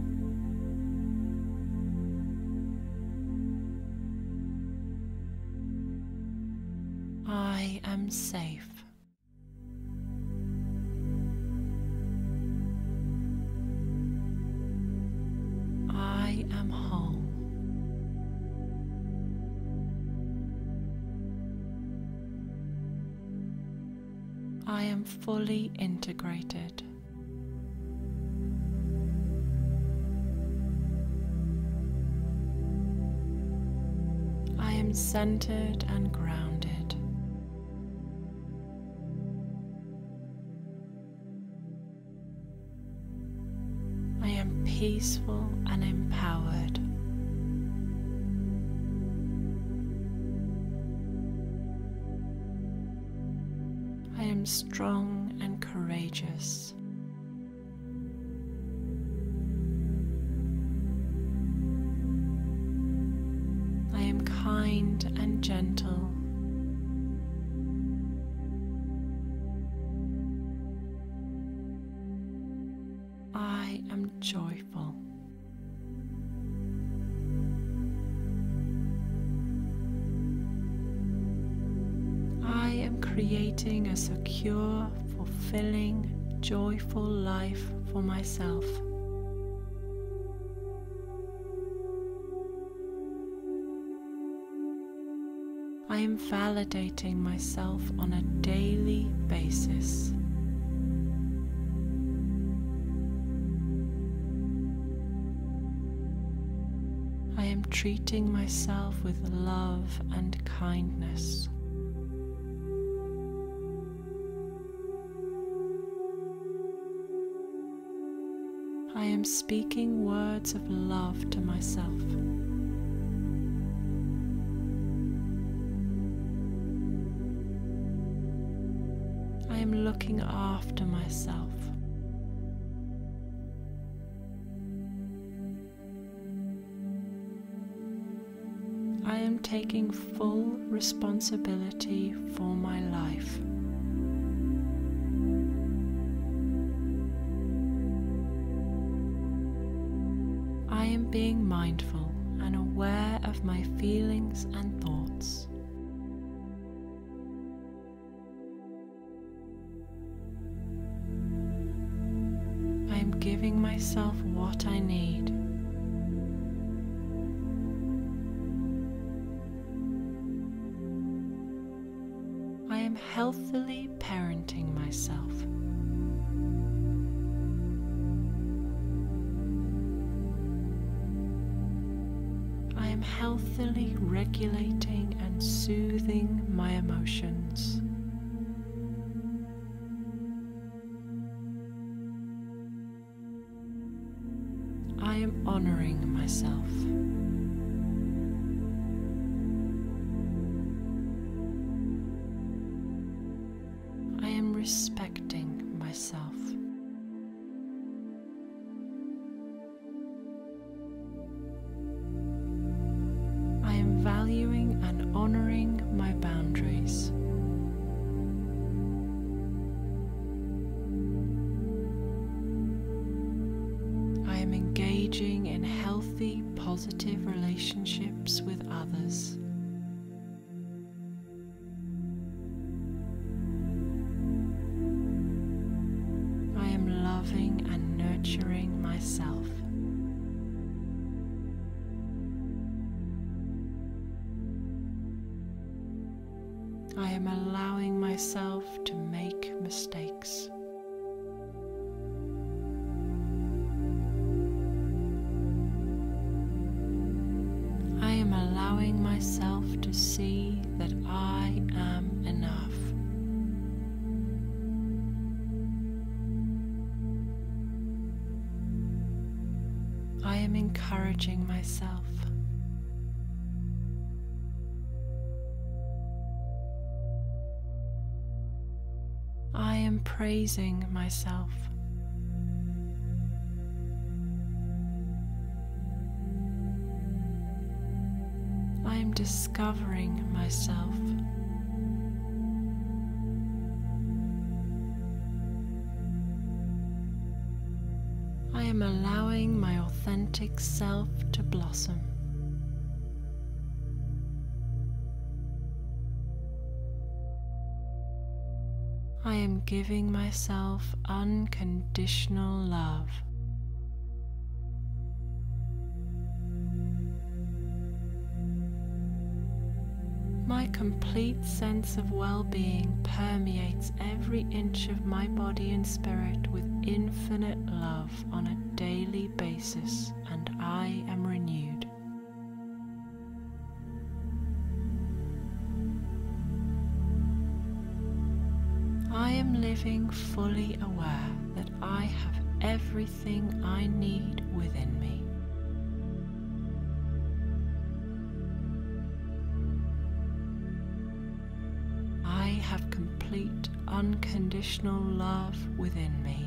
Centered and grounded. I am peaceful fulfilling, joyful life for myself. I am validating myself on a daily basis. I am treating myself with love and kindness. Am speaking words of love to myself. I am looking after myself. I am taking full responsibility for my life. Mindful and aware of my feelings and thoughts. I am giving myself what I need. I am healthily parenting myself. Am healthily regulating and soothing my emotions. Praising myself. I am discovering myself. I am allowing my authentic self to blossom. I am giving myself unconditional love. My complete sense of well being permeates every inch of my body and spirit with infinite love on a daily basis, and I am renewed. Living fully aware that I have everything I need within me. I have complete unconditional love within me.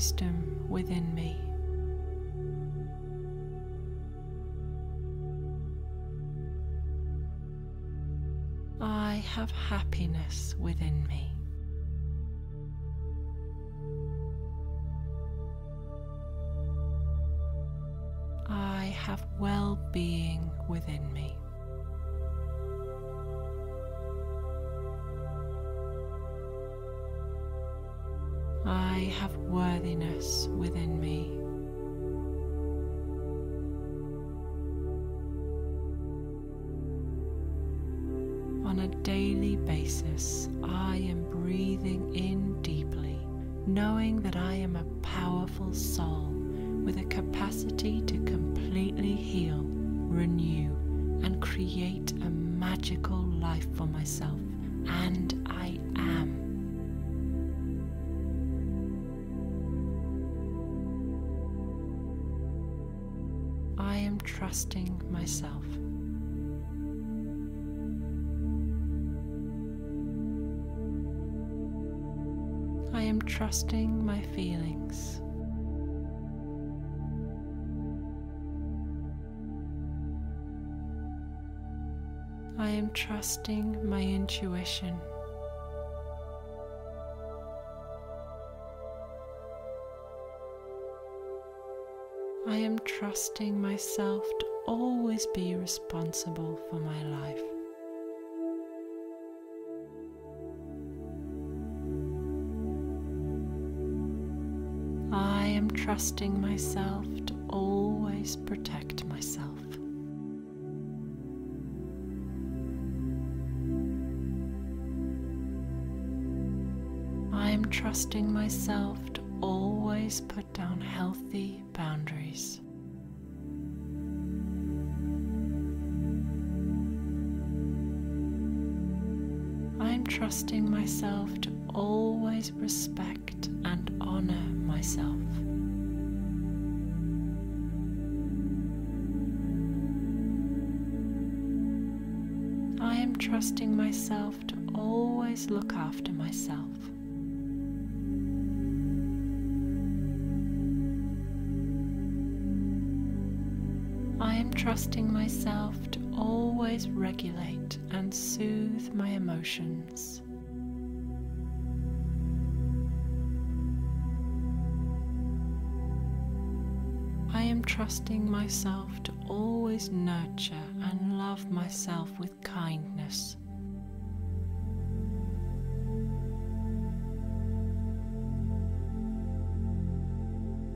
Wisdom within me. I have happiness within me. I have well being within me. Have worthiness within me. Trusting myself. I am trusting my feelings. I am trusting my intuition. Trusting myself to always be responsible for my life. I am trusting myself to always protect myself. I am trusting myself to always put down healthy boundaries. Trusting myself to always respect and honor myself. I am trusting myself to always look after myself. I am trusting myself to always regulate and soothe my emotions. I am trusting myself to always nurture and love myself with kindness.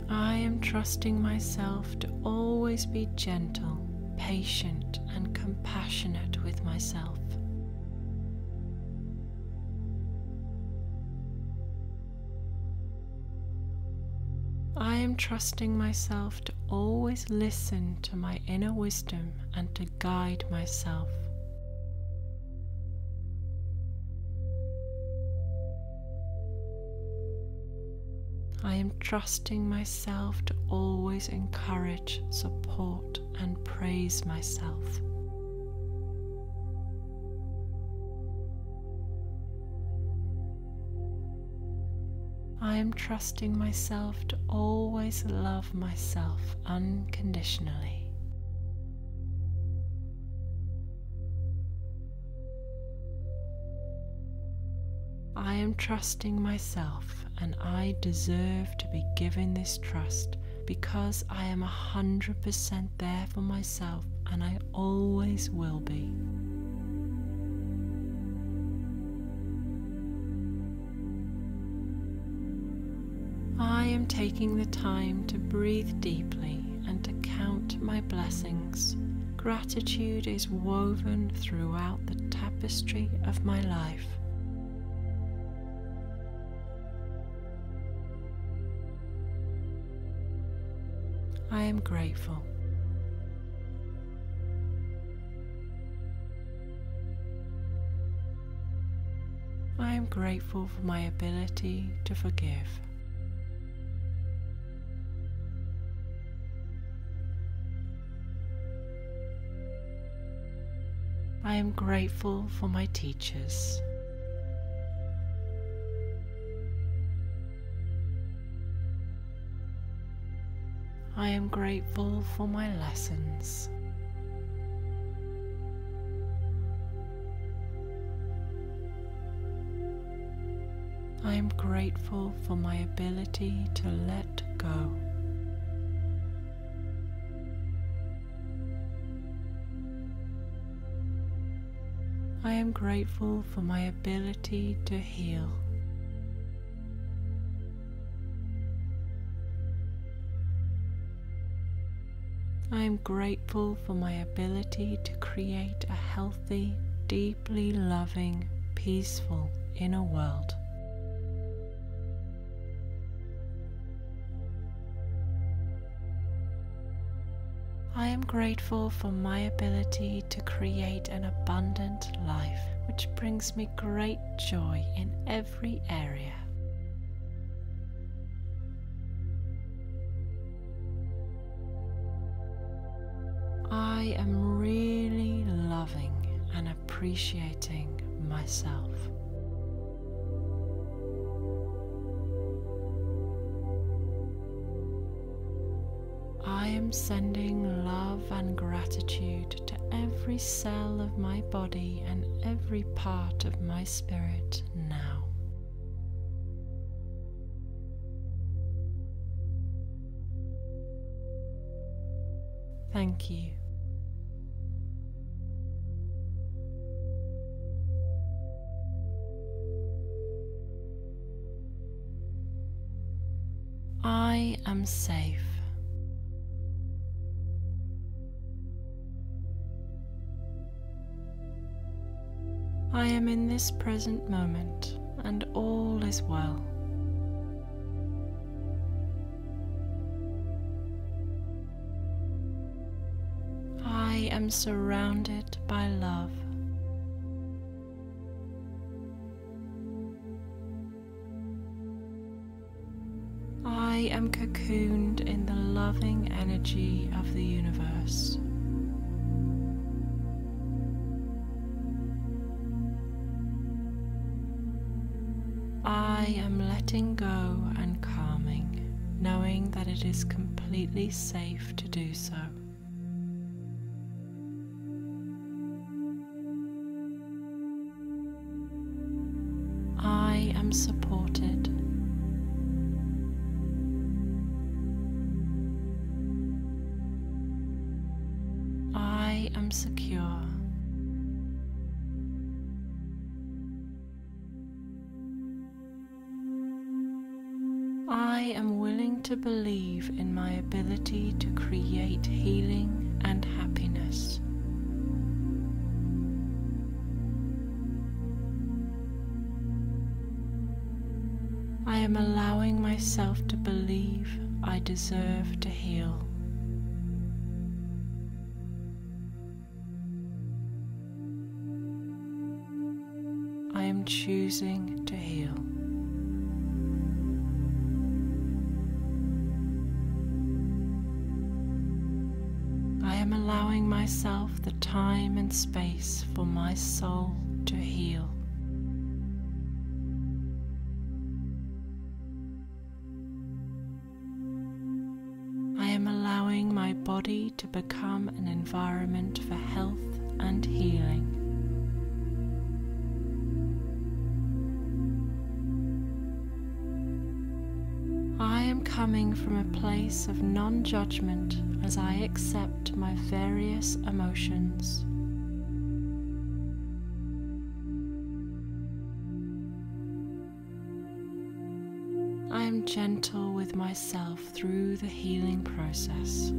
I am trusting myself to always be gentle, patient, and compassionate with myself. I am trusting myself to always listen to my inner wisdom and to guide myself. I am trusting myself to always encourage, support, and praise myself. I am trusting myself to always love myself unconditionally. Am trusting myself and I deserve to be given this trust because I am a hundred percent there for myself and I always will be. I am taking the time to breathe deeply and to count my blessings. Gratitude is woven throughout the tapestry of my life. I am grateful. I am grateful for my ability to forgive. I am grateful for my teachers. I am grateful for my lessons. I am grateful for my ability to let go. I am grateful for my ability to heal. I am grateful for my ability to create a healthy, deeply loving, peaceful inner world. I am grateful for my ability to create an abundant life which brings me great joy in every area. Appreciating myself. I am sending love and gratitude to every cell of my body and every part of my spirit now. Thank you. I am safe. I am in this present moment and all is well. I am surrounded by love. Am um, cocooned in the loving energy of the universe. I am letting go and calming, knowing that it is completely safe to do so. Choosing to heal. I am allowing myself the time and space for my soul to heal. I am allowing my body to become an environment for health and healing. Coming from a place of non judgment as I accept my various emotions. I am gentle with myself through the healing process.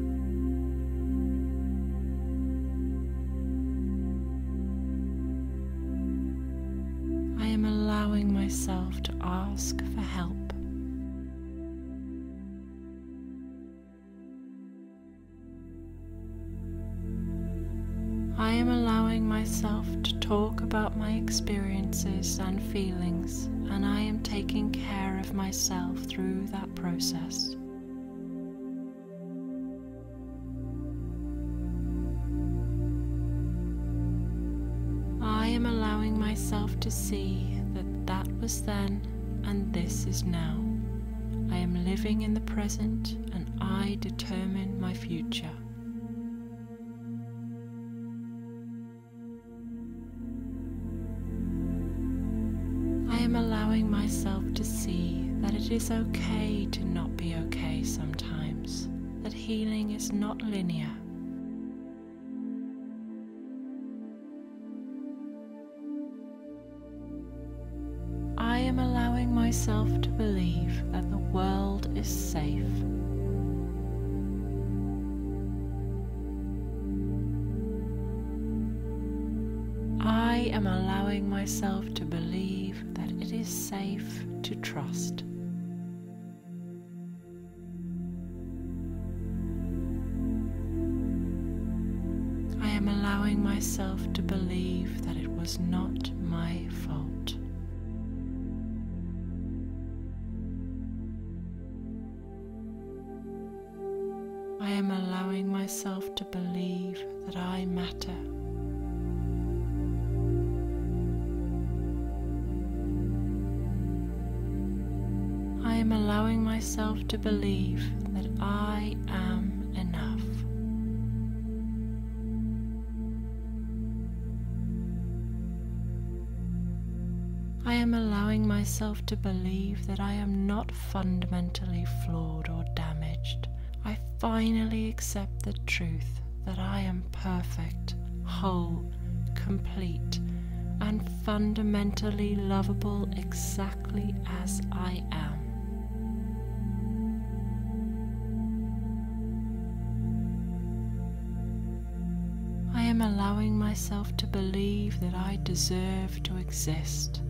Myself through that process. I am allowing myself to see that that was then and this is now. I am living in the present and I determine my future. I am allowing myself to see that it is okay to not be okay sometimes, that healing is not linear. I am allowing myself to believe that the world is safe. I am allowing myself to believe that it is safe to trust. Allowing myself to believe that it was not my fault. I am allowing myself to believe that I matter. I am allowing myself to believe that I am enough. I am allowing myself to believe that I am not fundamentally flawed or damaged. I finally accept the truth that I am perfect, whole, complete, and fundamentally lovable exactly as I am. I am allowing myself to believe that I deserve to exist,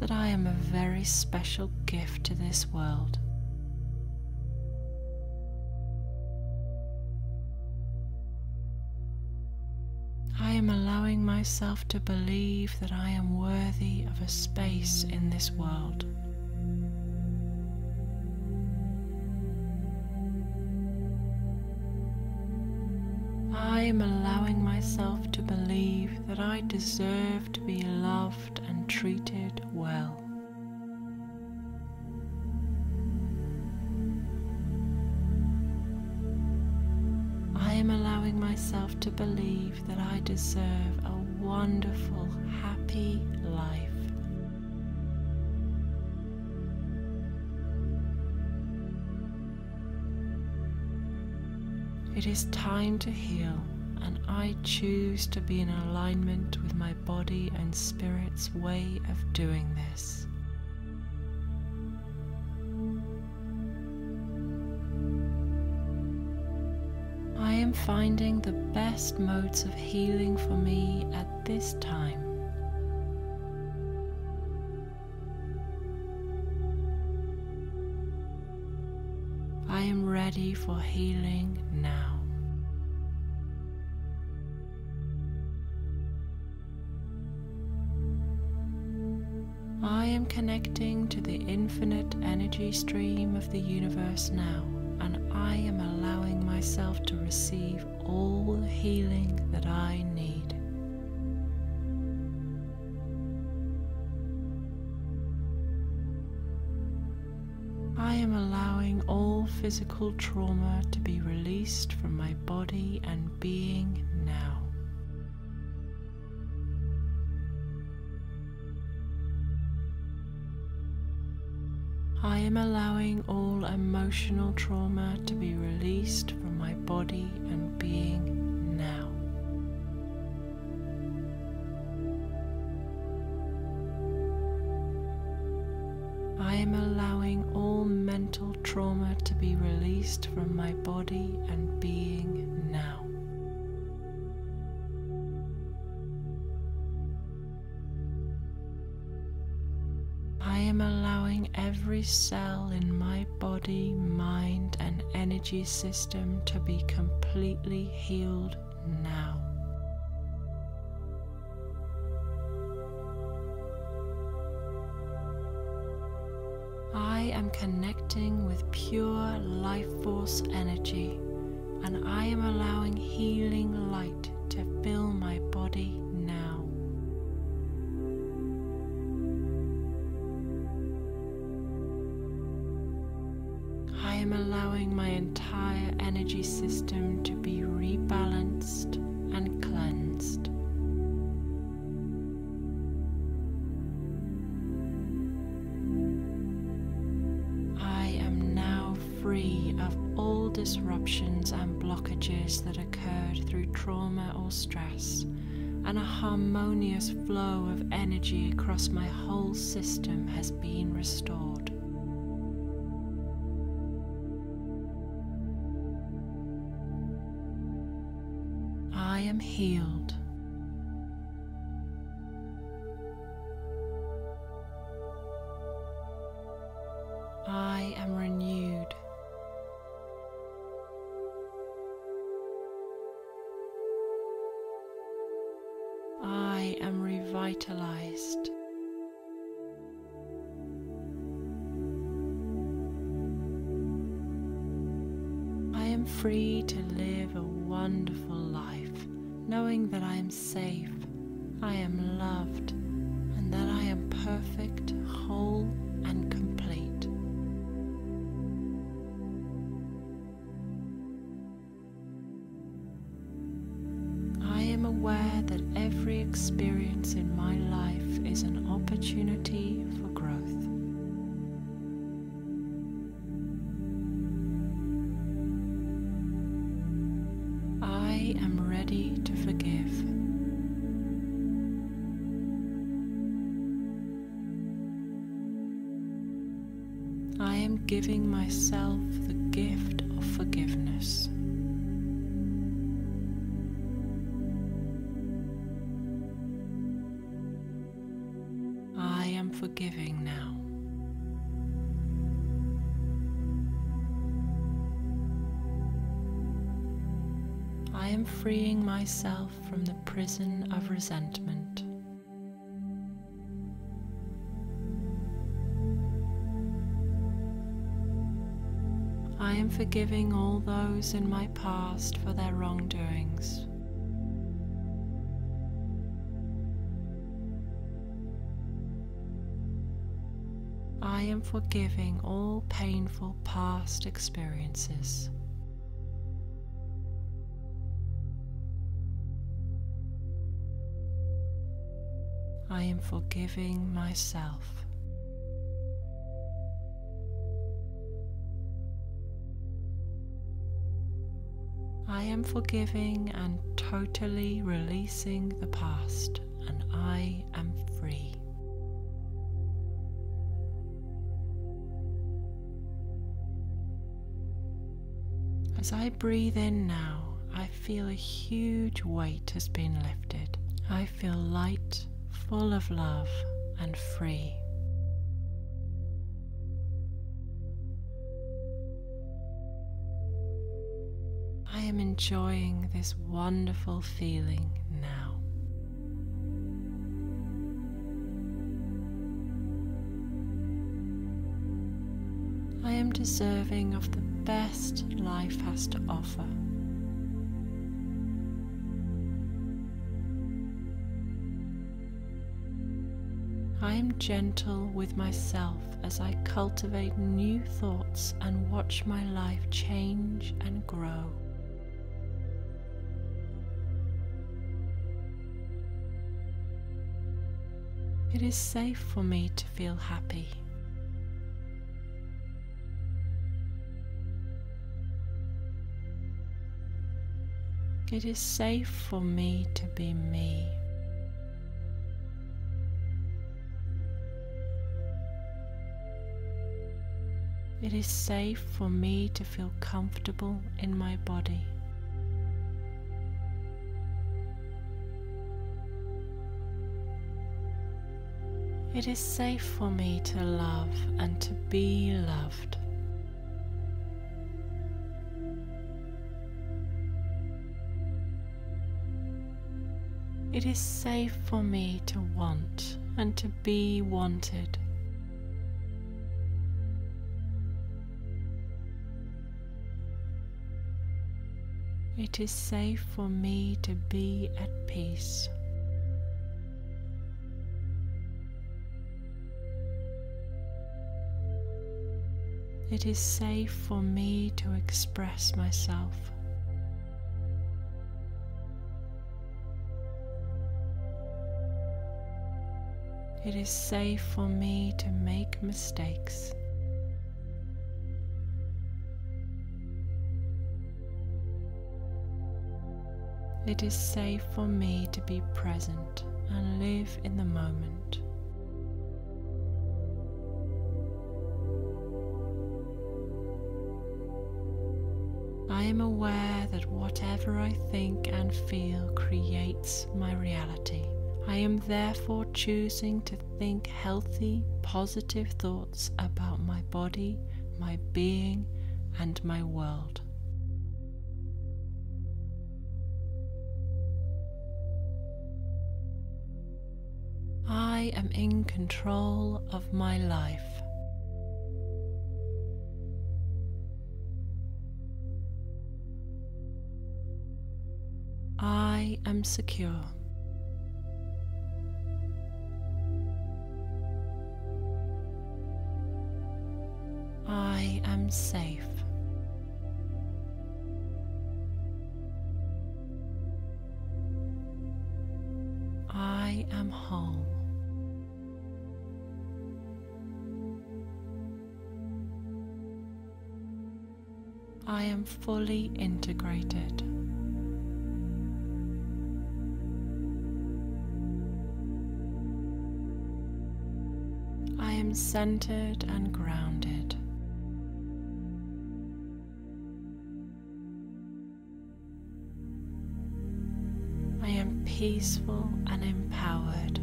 that I am a very special gift to this world. I am allowing myself to believe that I am worthy of a space in this world. I am allowing myself to believe that I deserve to be loved and treated well. I am allowing myself to believe that I deserve a wonderful, happy life. It is time to heal, and I choose to be in alignment with my body and spirit's way of doing this. I am finding the best modes of healing for me at this time. I am ready for healing now. Am connecting to the infinite energy stream of the universe now, and I am allowing myself to receive all the healing that I need. I am allowing all physical trauma to be released from my body and being I am allowing all emotional trauma to be released from my body and being now. I am allowing all mental trauma to be released from my body and being cell in my body, mind, and energy system to be completely healed now. I am connecting with pure life force energy and I am allowing healing light to fill my body flow of energy across my whole system has been restored. I am healed. I am renewed. Revitalized. I am free to live a wonderful life, knowing that I am safe, I am loved, and that I am perfect, whole, myself the gift of forgiveness. I am forgiving now. I am freeing myself from the prison of resentment. Forgiving all those in my past for their wrongdoings. I am forgiving all painful past experiences. I am forgiving myself. Am forgiving and totally releasing the past, and I am free. As I breathe in now, I feel a huge weight has been lifted. I feel light, full of love, and free. Enjoying this wonderful feeling now. I am deserving of the best life has to offer. I am gentle with myself as I cultivate new thoughts and watch my life change and grow. It is safe for me to feel happy. It is safe for me to be me. It is safe for me to feel comfortable in my body. It is safe for me to love and to be loved. It is safe for me to want and to be wanted. It is safe for me to be at peace. It is safe for me to express myself. It is safe for me to make mistakes. It is safe for me to be present and live in the moment. Am aware that whatever I think and feel creates my reality. I am therefore choosing to think healthy, positive thoughts about my body, my being, and my world. I am in control of my life. Am secure. I am safe. I am whole. I am fully integrated. Centered and grounded. I am peaceful and empowered.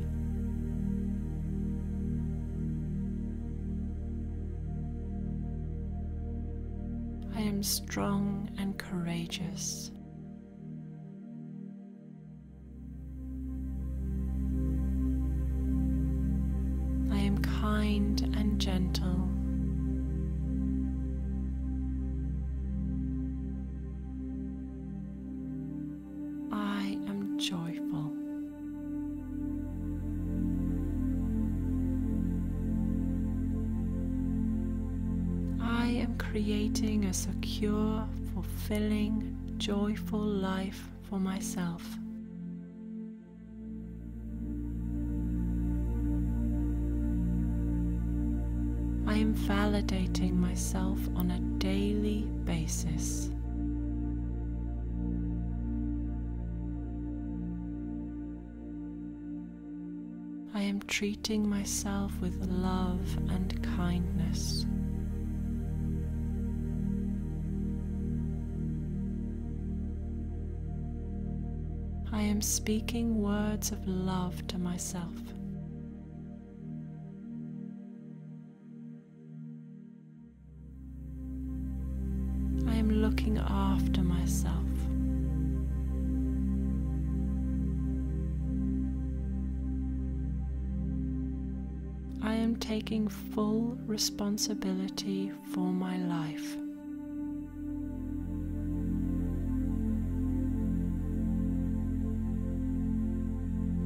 I am strong and courageous. Joyful. I am creating a secure, fulfilling, joyful life for myself. I am validating myself on a daily basis. Treating myself with love and kindness. I am speaking words of love to myself. Taking full responsibility for my life.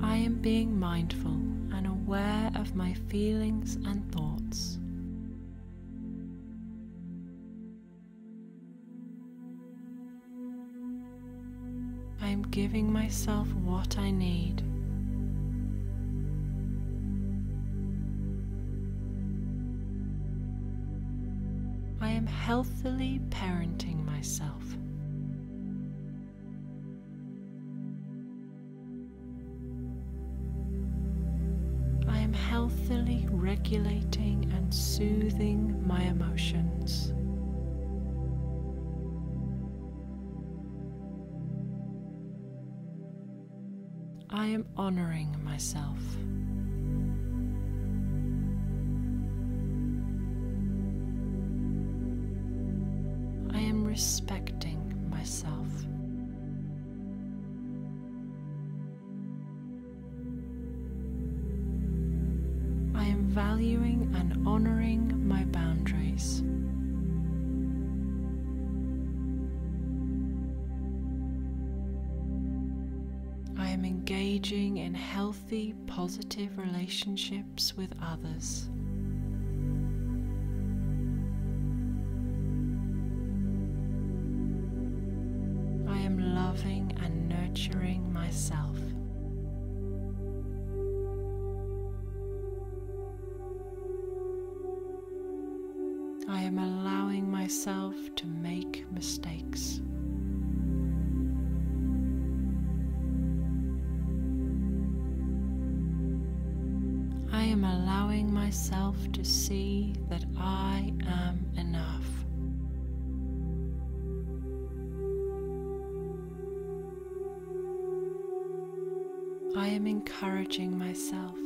I am being mindful and aware of my feelings and thoughts. I am giving myself what I need. Healthily parenting myself. I am healthily regulating and soothing my emotions. I am honoring myself. relationships with others. I am loving and nurturing myself. I am allowing myself to make mistakes. Myself to see that I am enough. I am encouraging myself.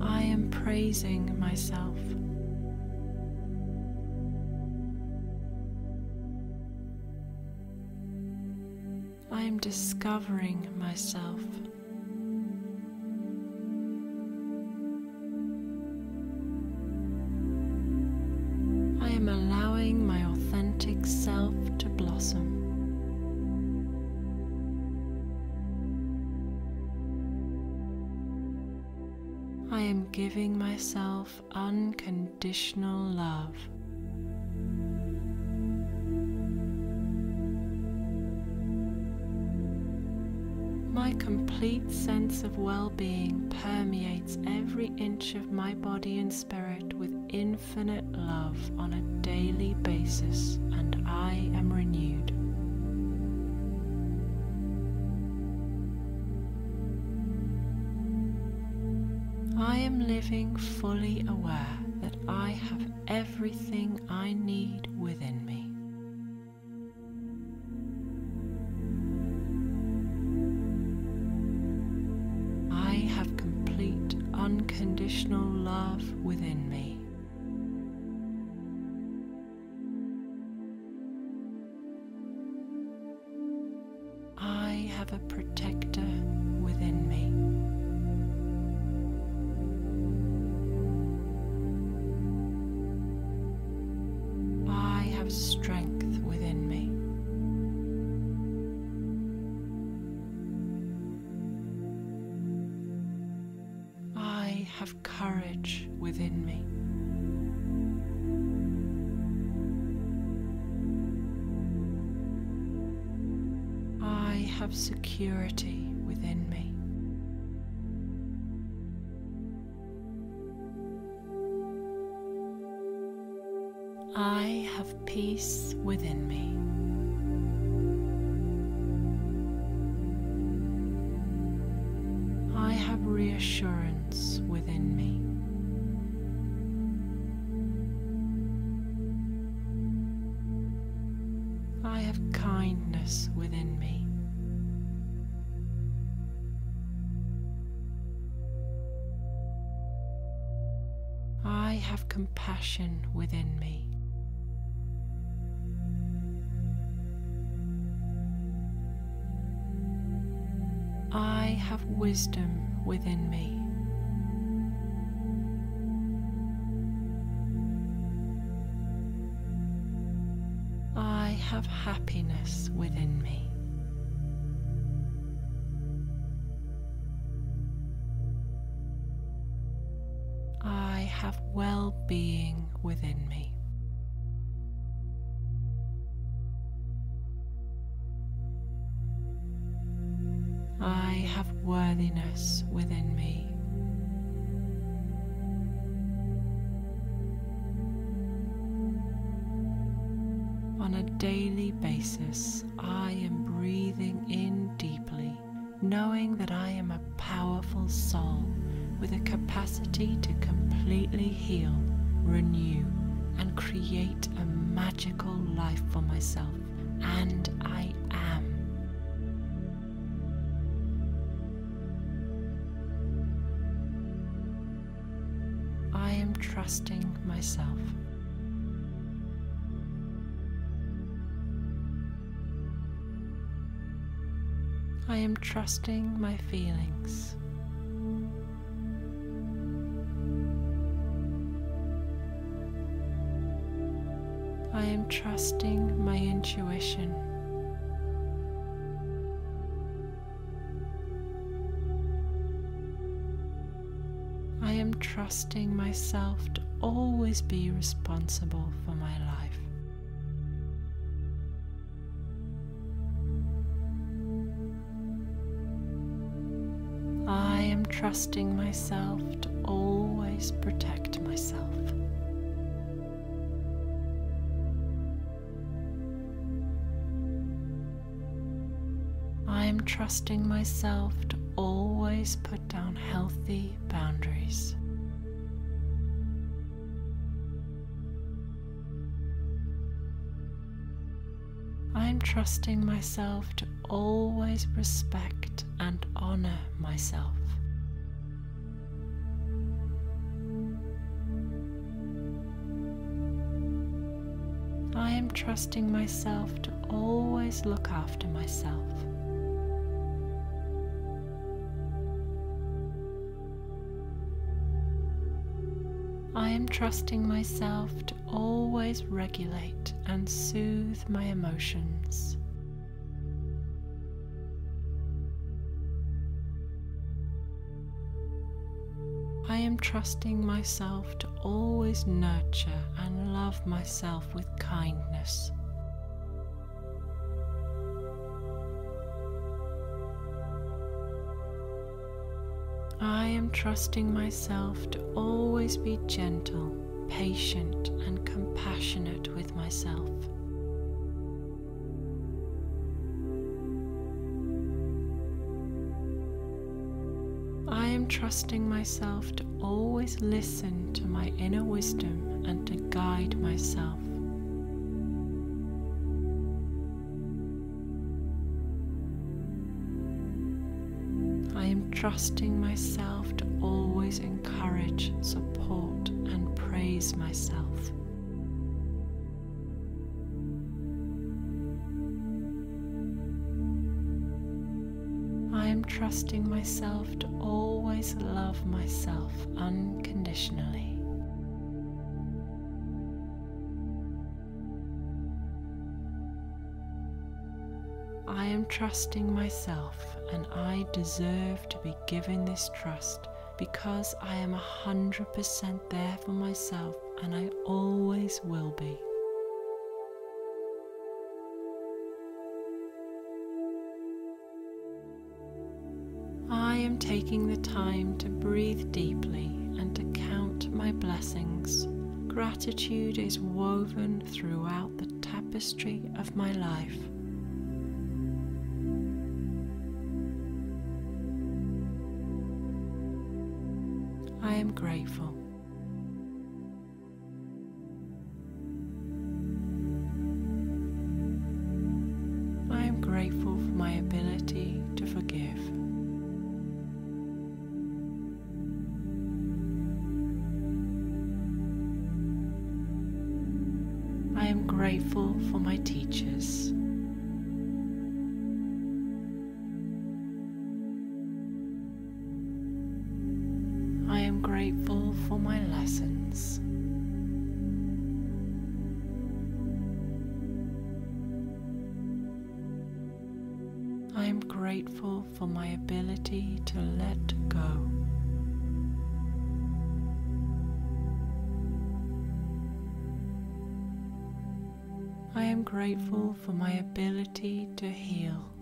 I am praising myself. Am discovering myself. I am allowing my authentic self to blossom. I am giving myself unconditional love. Complete sense of well being permeates every inch of my body and spirit with infinite love on a daily basis, and I am renewed. I am living fully aware that I have everything I need within me. Within me. Have security within me. I have peace within me. Compassion within me. I have wisdom within me. I have happiness within me. Trusting my feelings. I am trusting my intuition. I am trusting myself to always be responsible for trusting myself to always protect myself. I am trusting myself to always put down healthy boundaries. I am trusting myself to always respect and honor myself. Trusting myself to always look after myself. I am trusting myself to always regulate and soothe my emotions. I am trusting myself to always nurture and love myself with kindness. I am trusting myself to always be gentle, patient, and compassionate with myself. Trusting myself to always listen to my inner wisdom and to guide myself. I am trusting myself to always encourage, support, and praise myself. Trusting myself to always love myself unconditionally. I am trusting myself and I deserve to be given this trust because I am a hundred percent there for myself and I always will be. Taking the time to breathe deeply and to count my blessings. Gratitude is woven throughout the tapestry of my life. I am grateful. Grateful for my ability to heal.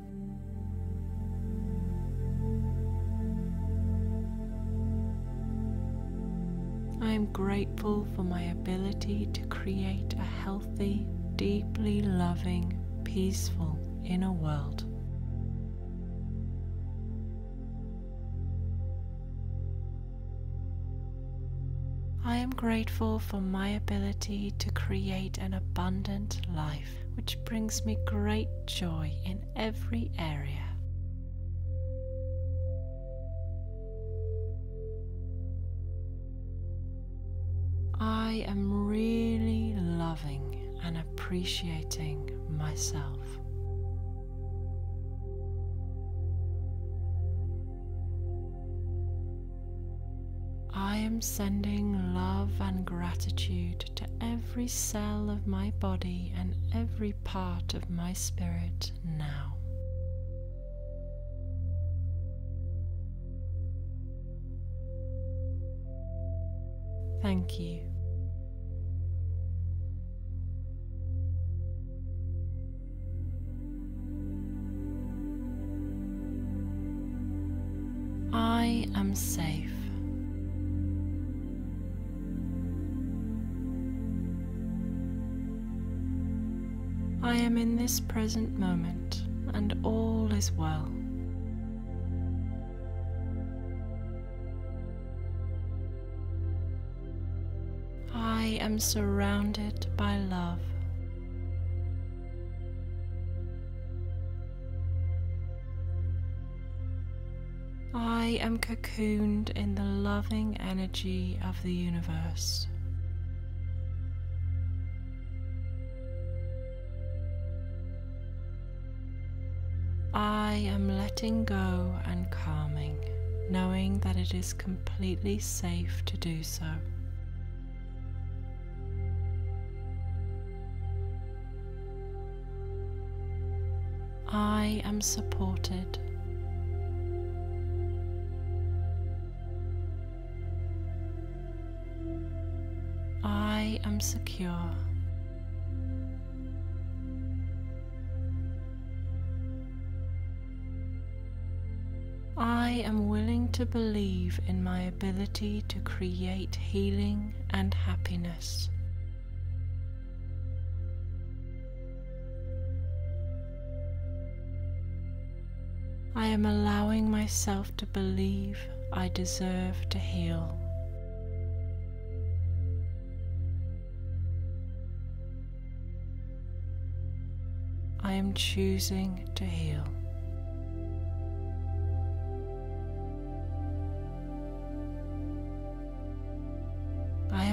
I am grateful for my ability to create a healthy, deeply loving, peaceful inner world. I am grateful for my ability to create an abundant life which brings me great joy in every area. I am really loving and appreciating myself. Am sending love and gratitude to every cell of my body and every part of my spirit now. Thank you. I am safe. This present moment and all is well. I am surrounded by love. I am cocooned in the loving energy of the universe. Letting go and calming, knowing that it is completely safe to do so. I am supported. I am secure. Am willing to believe in my ability to create healing and happiness. I am allowing myself to believe I deserve to heal. I am choosing to heal.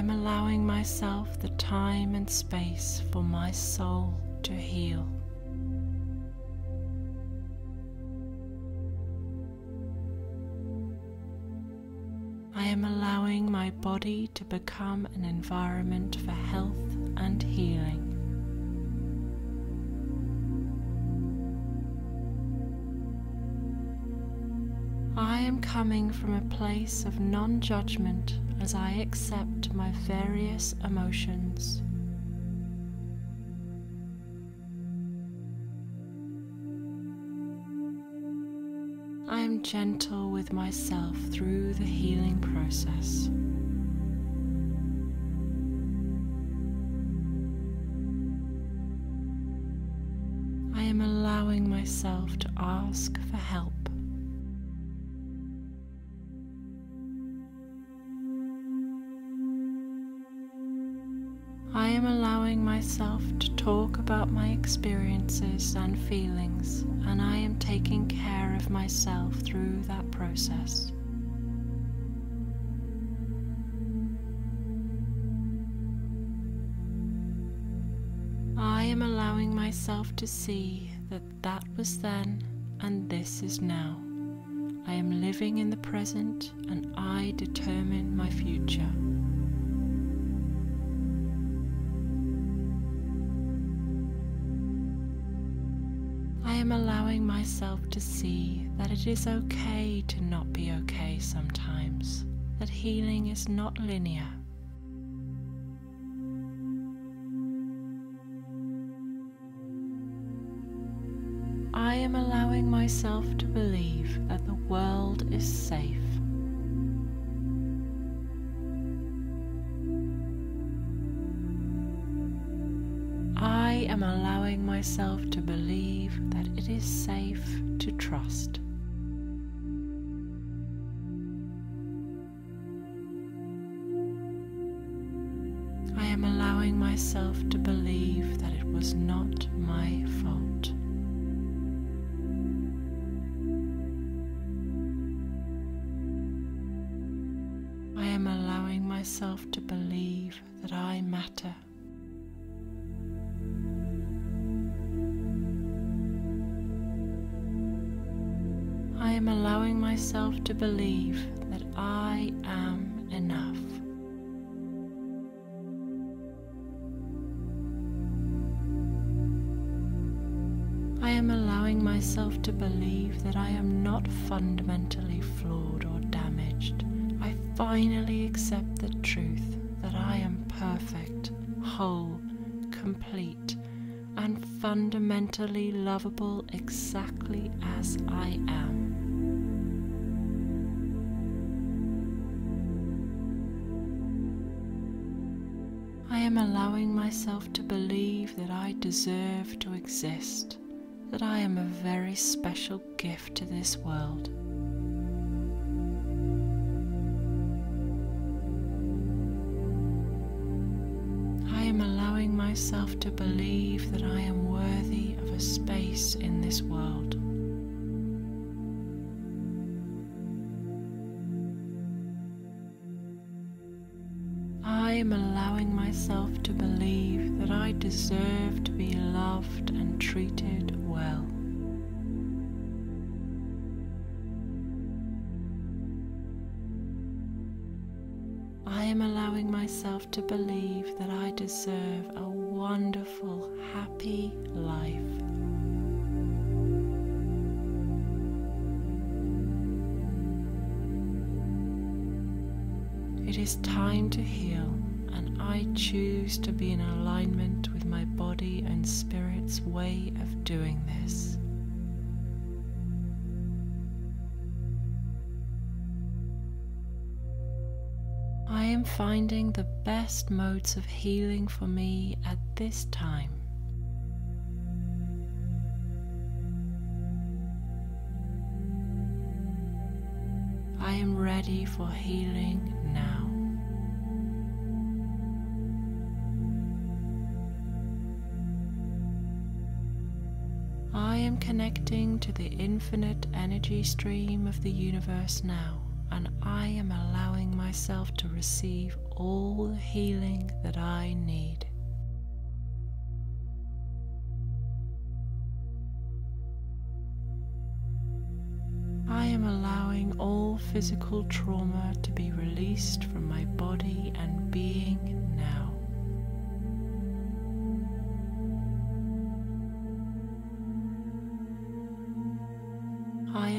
Am allowing myself the time and space for my soul to heal. I am allowing my body to become an environment for health and healing. I am coming from a place of non judgment as I accept my various emotions. I am gentle with myself through the healing process. I am allowing myself to ask for help. About my experiences and feelings, and I am taking care of myself through that process. I am allowing myself to see that that was then and this is now. I am living in the present and I determine my future. Myself to see that it is okay to not be okay sometimes, that healing is not linear. I am allowing myself to believe that the world is safe. Myself to believe that it is safe to trust. To believe that I am enough. I am allowing myself to believe that I am not fundamentally flawed or damaged. I finally accept the truth that I am perfect, whole, complete, and fundamentally lovable exactly as I am. Am allowing myself to believe that I deserve to exist, that I am a very special gift to this world. I am allowing myself to believe that I am worthy of a space in this world. Myself to believe that I deserve to be loved and treated well. I am allowing myself to believe that I deserve a wonderful, happy life. It is time to heal, and I choose to be in alignment with my body and spirit's way of doing this. I am finding the best modes of healing for me at this time. I am ready for healing connecting to the infinite energy stream of the universe now, and I am allowing myself to receive all the healing that I need. I am allowing all physical trauma to be released from my body and being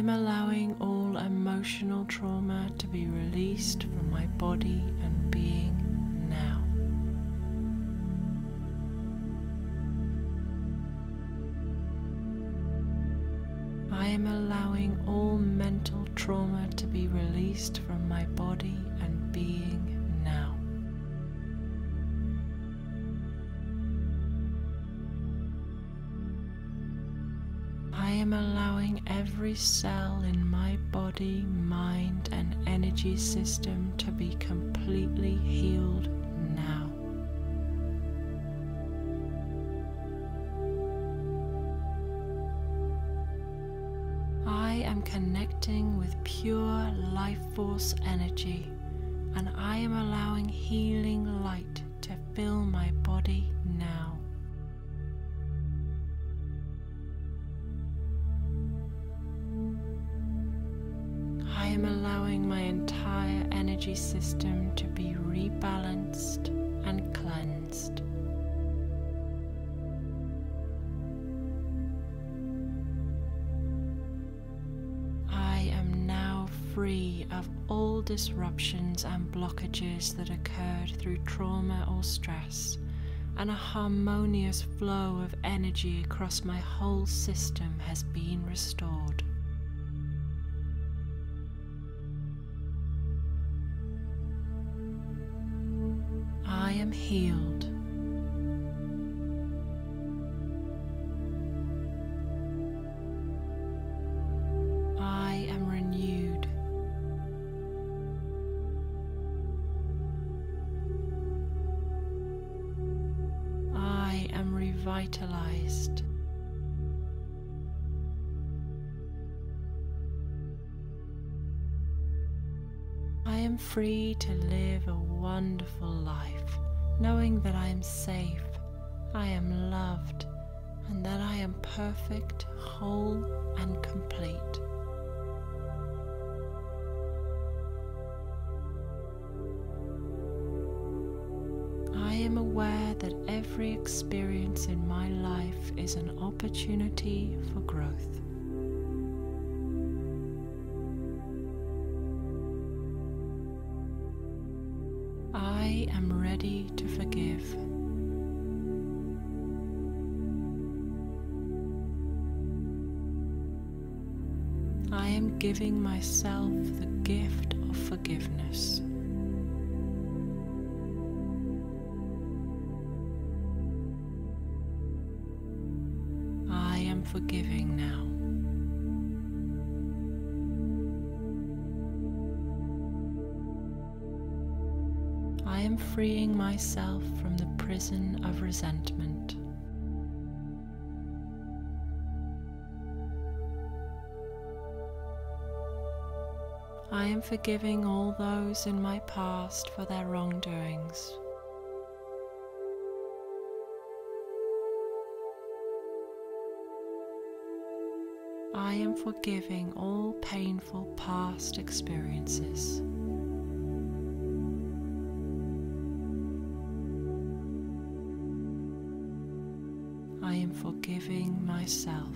I am allowing all emotional trauma to be released from my body and being now. I am allowing all mental trauma to be released from my body and being every cell in my body, mind, and energy system to be completely healed now. I am connecting with pure life force energy, and I am allowing healing light to fill my body now. Energy system to be rebalanced and cleansed. I am now free of all disruptions and blockages that occurred through trauma or stress, and a harmonious flow of energy across my whole system has been restored. Am healed. I am renewed. I am revitalized. I am free to live a wonderful life, knowing that I am safe, I am loved, and that I am perfect, whole, and complete. I am aware that every experience in my life is an opportunity for growth. Ready to forgive. I am giving myself the gift of forgiveness. I am forgiving now. Freeing myself from the prison of resentment. I am forgiving all those in my past for their wrongdoings. I am forgiving all painful past experiences. Forgiving myself.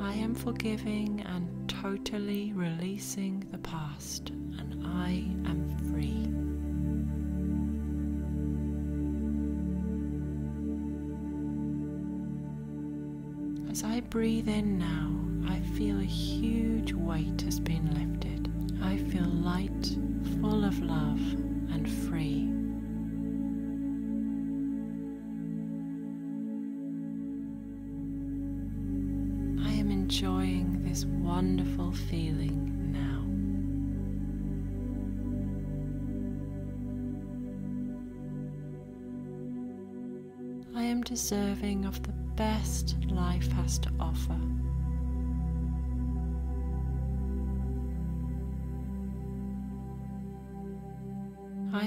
I am forgiving and totally releasing the past, and I am free. As I breathe in now, I feel a huge weight has been lifted. I feel light, full of love, and free. I am enjoying this wonderful feeling now. I am deserving of the best life has to offer.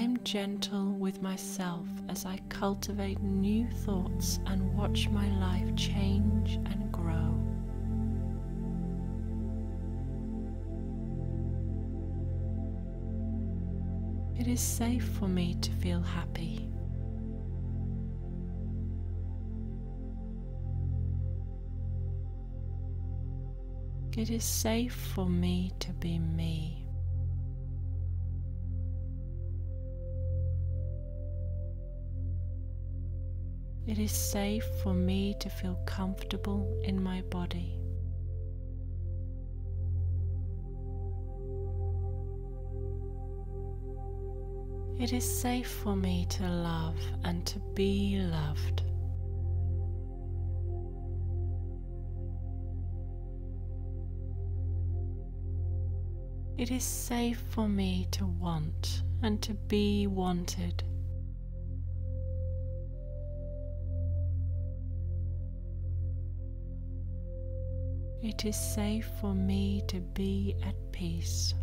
I am gentle with myself as I cultivate new thoughts and watch my life change and grow. It is safe for me to feel happy. It is safe for me to be me. It is safe for me to feel comfortable in my body. It is safe for me to love and to be loved. It is safe for me to want and to be wanted. It is safe for me to be at peace.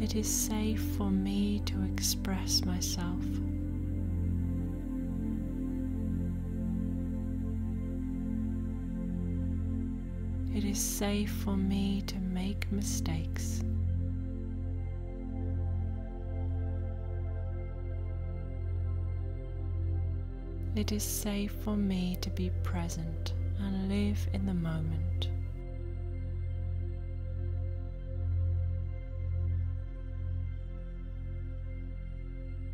It is safe for me to express myself. It is safe for me to make mistakes. It is safe for me to be present and live in the moment.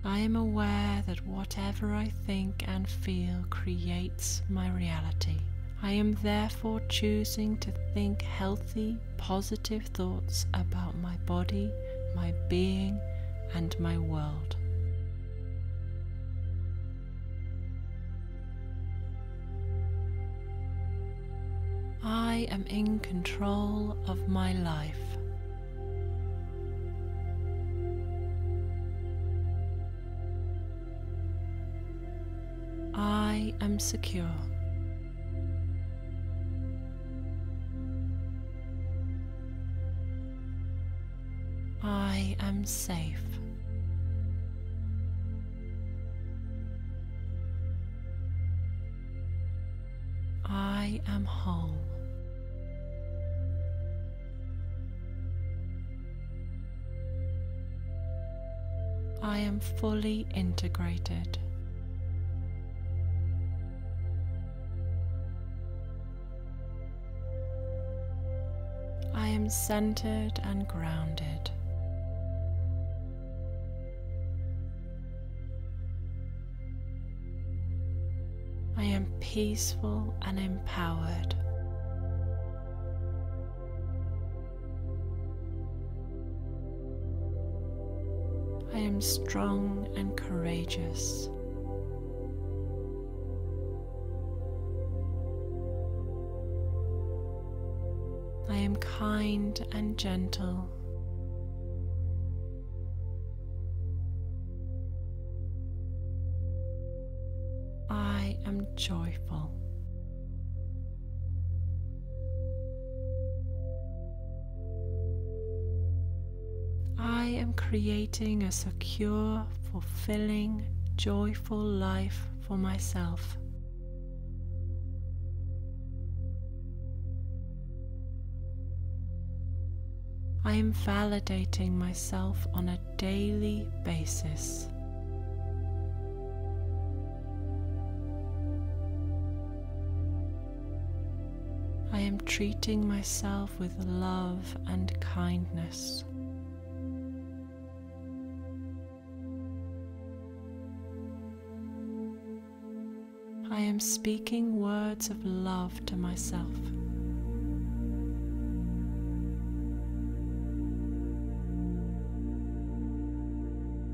I am aware that whatever I think and feel creates my reality. I am therefore choosing to think healthy, positive thoughts about my body, my being, and my world. In control of my life. I am secure. I am safe. I am whole. I am fully integrated. I am centered and grounded. I am peaceful and empowered. Am strong and courageous. I am kind and gentle. I am joyful. Creating a secure, fulfilling, joyful life for myself. I am validating myself on a daily basis. I am treating myself with love and kindness. Am speaking words of love to myself.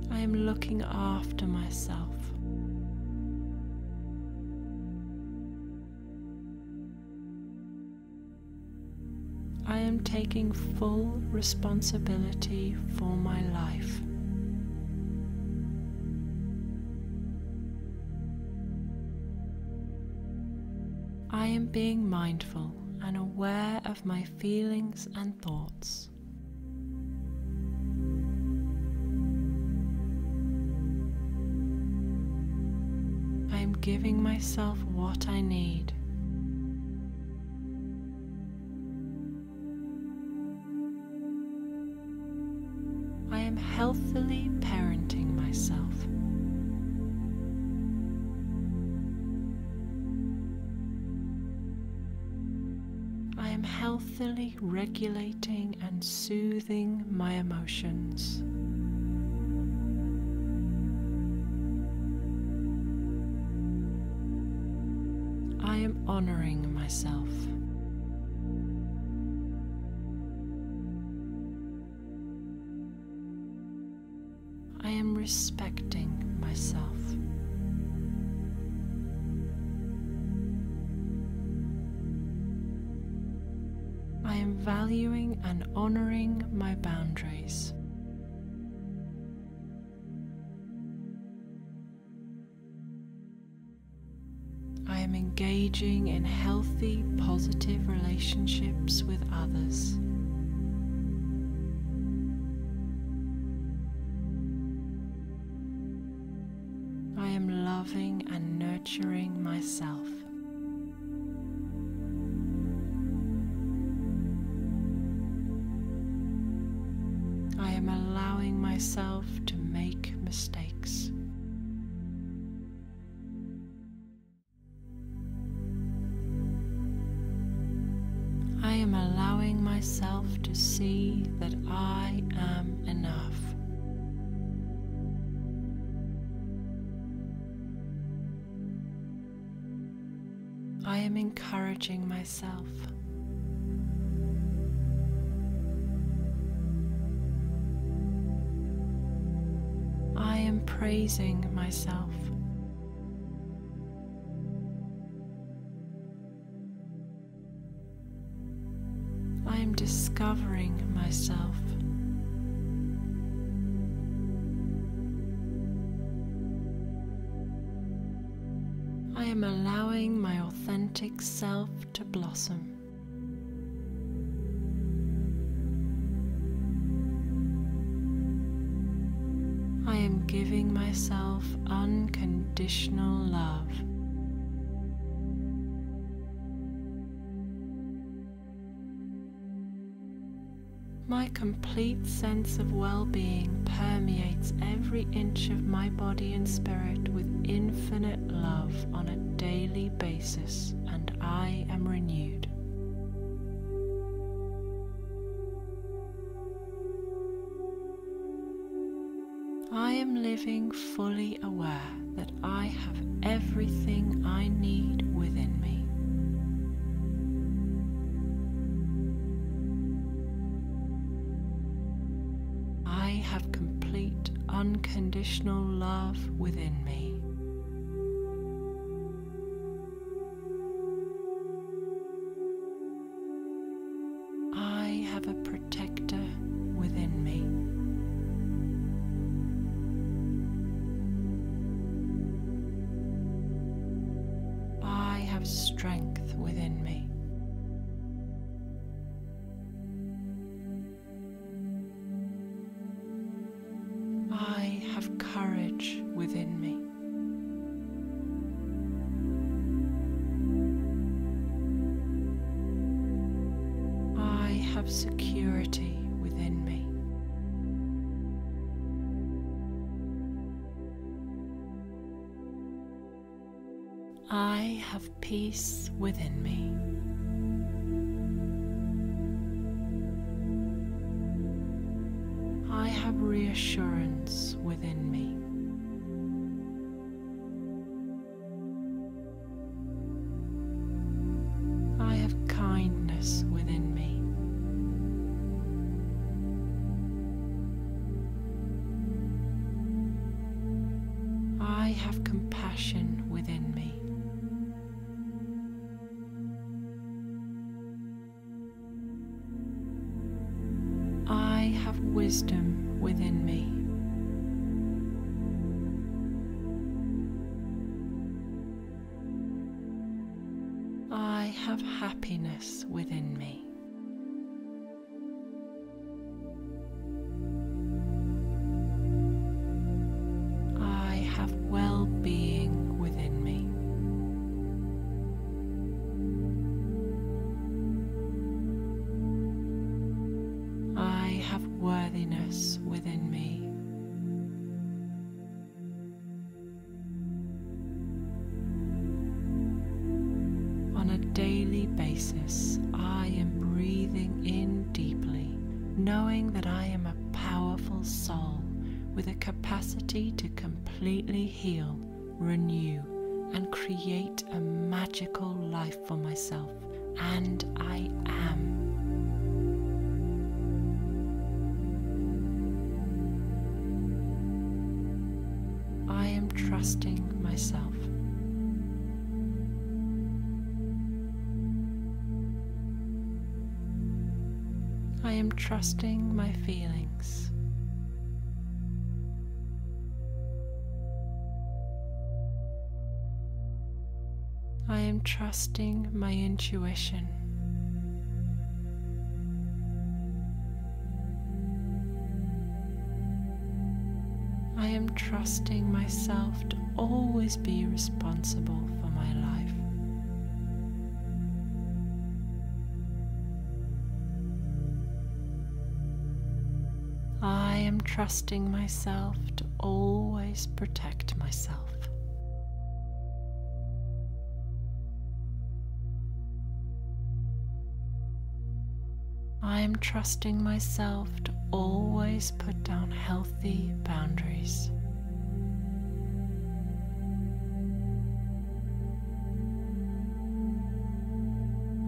I am looking after myself. I am taking full responsibility for my life. Being mindful and aware of my feelings and thoughts. I am giving myself what I need. Regulating and soothing my emotions. I am honoring myself. I am respecting and honoring my boundaries. I am engaging in healthy, positive relationships with others. I am loving and nurturing myself. Myself to make mistakes. I am allowing myself to see that I am enough. I am encouraging myself. Praising myself. complete sense of well being permeates every inch of my body and spirit with infinite love on a daily basis, and I am renewed. I am living fully aware that I have everything I need within me. Unconditional love within me. Wisdom within me. Knowing that I am a powerful soul with a capacity to completely heal, renew, and create a magical life for myself. And I am. I am trusting myself. I am trusting my feelings. I am trusting my intuition. I am trusting myself to always be responsible trusting myself to always protect myself. I am trusting myself to always put down healthy boundaries.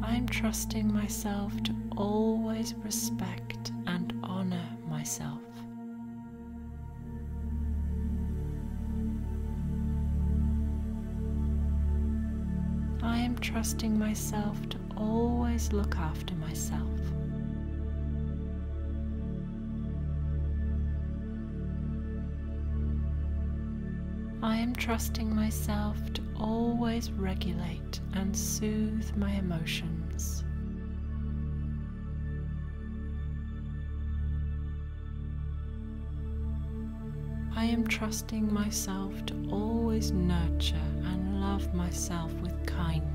I am trusting myself to always respect and honor myself. Trusting myself to always look after myself. I am trusting myself to always regulate and soothe my emotions. I am trusting myself to always nurture and love myself with kindness.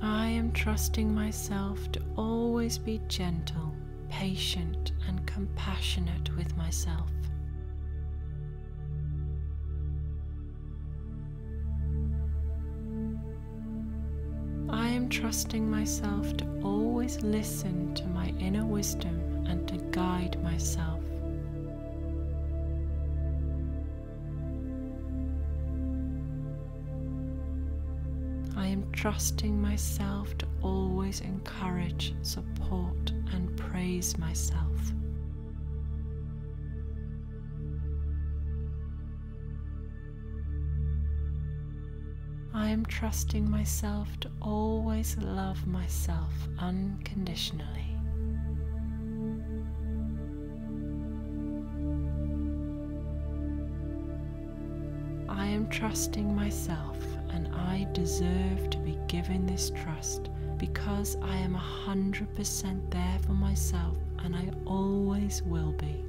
I am trusting myself to always be gentle, patient, and compassionate with myself. I am am trusting myself to always listen to my inner wisdom and to guide myself. Trusting myself to always encourage, support, and praise myself. I am trusting myself to always love myself unconditionally. I am trusting myself and I deserve to be given this trust because I am a hundred percent there for myself and I always will be.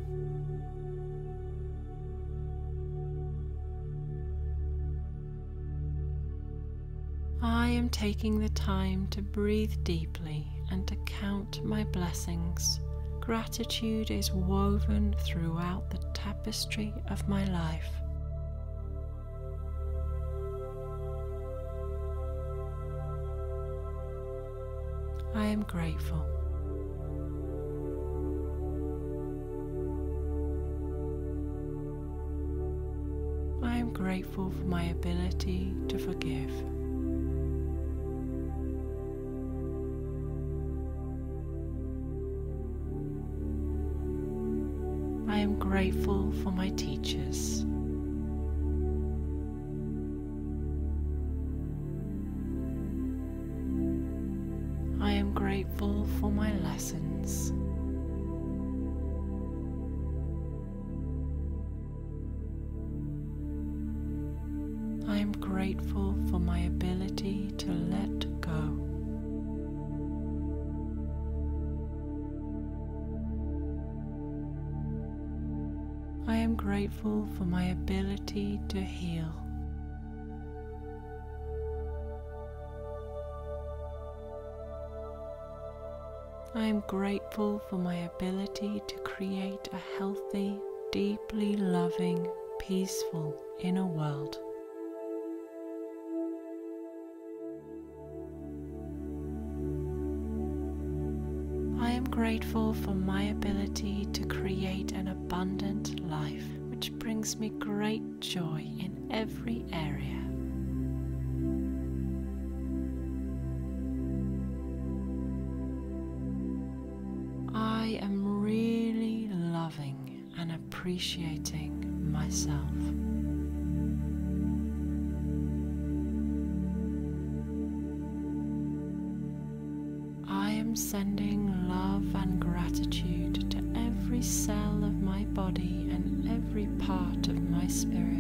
I am taking the time to breathe deeply and to count my blessings. Gratitude is woven throughout the tapestry of my life. I am grateful. I am grateful for my ability to forgive. I am grateful for my teachers. I am grateful for my ability to let go. I am grateful for my ability to heal. I am grateful for my ability to create a healthy, deeply loving, peaceful inner world. I am grateful for my ability to create an abundant life which brings me great joy in every area. Appreciating myself. I am sending love and gratitude to every cell of my body and every part of my spirit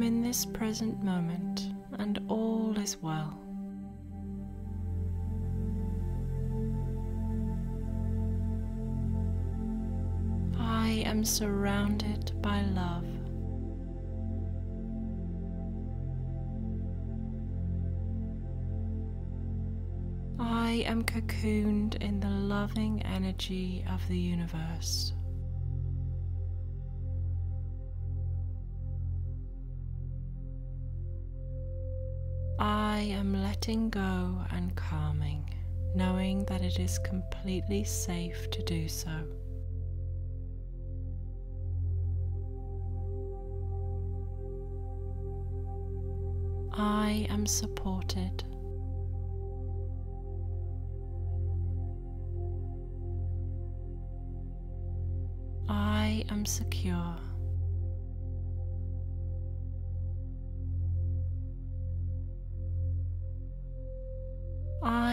am in this present moment and all is well. I am surrounded by love. I am cocooned in the loving energy of the universe. Letting go and calming, knowing that it is completely safe to do so. I am supported. I am secure.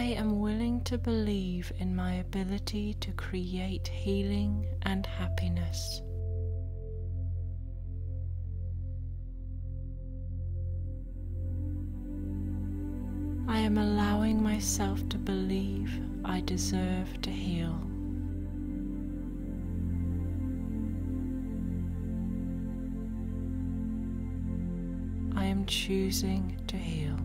Am willing to believe in my ability to create healing and happiness. I am allowing myself to believe I deserve to heal. I am choosing to heal.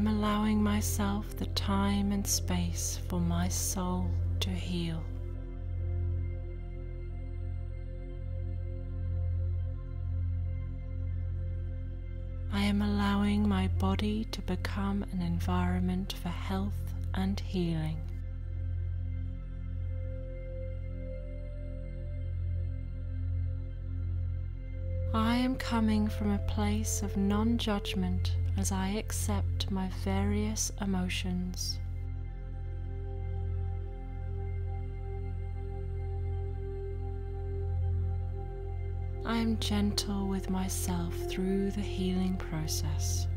Am allowing myself the time and space for my soul to heal. I am allowing my body to become an environment for health and healing. I am coming from a place of non judgment as I accept my various emotions. I am gentle with myself through the healing process.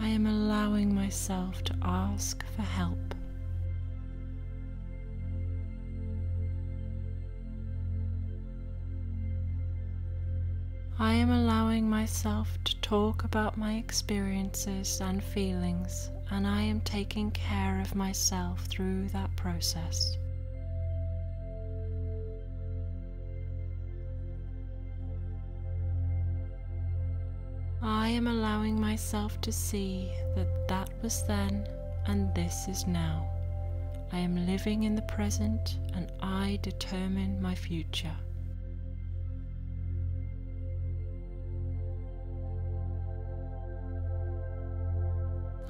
I am allowing myself to ask for help. I am allowing myself to talk about my experiences and feelings, and I am taking care of myself through that process. I am allowing myself to see that that was then and this is now. I am living in the present and I determine my future.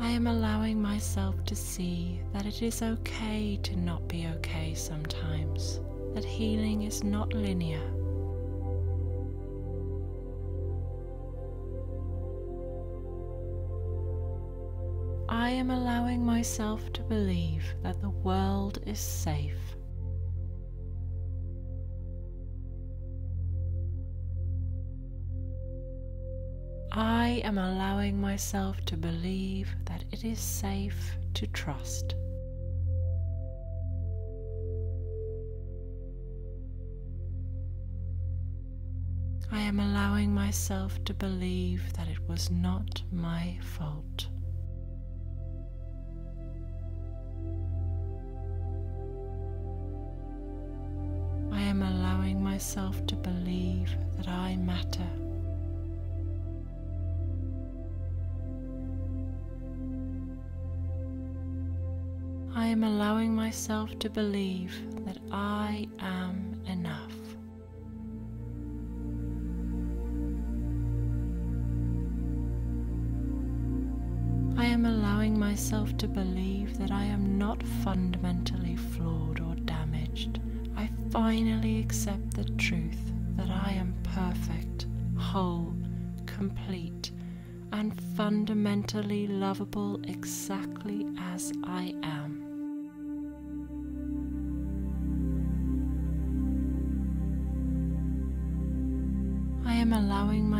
I am allowing myself to see that it is okay to not be okay sometimes, that healing is not linear. I am allowing myself to believe that the world is safe. I am allowing myself to believe that it is safe to trust. I am allowing myself to believe that it was not my fault. I am allowing myself to believe that I matter. Am allowing myself to believe that I am enough. I am allowing myself to believe that I am not fundamentally flawed or damaged. I finally accept the truth that I am perfect, whole, complete, and fundamentally lovable exactly as I am.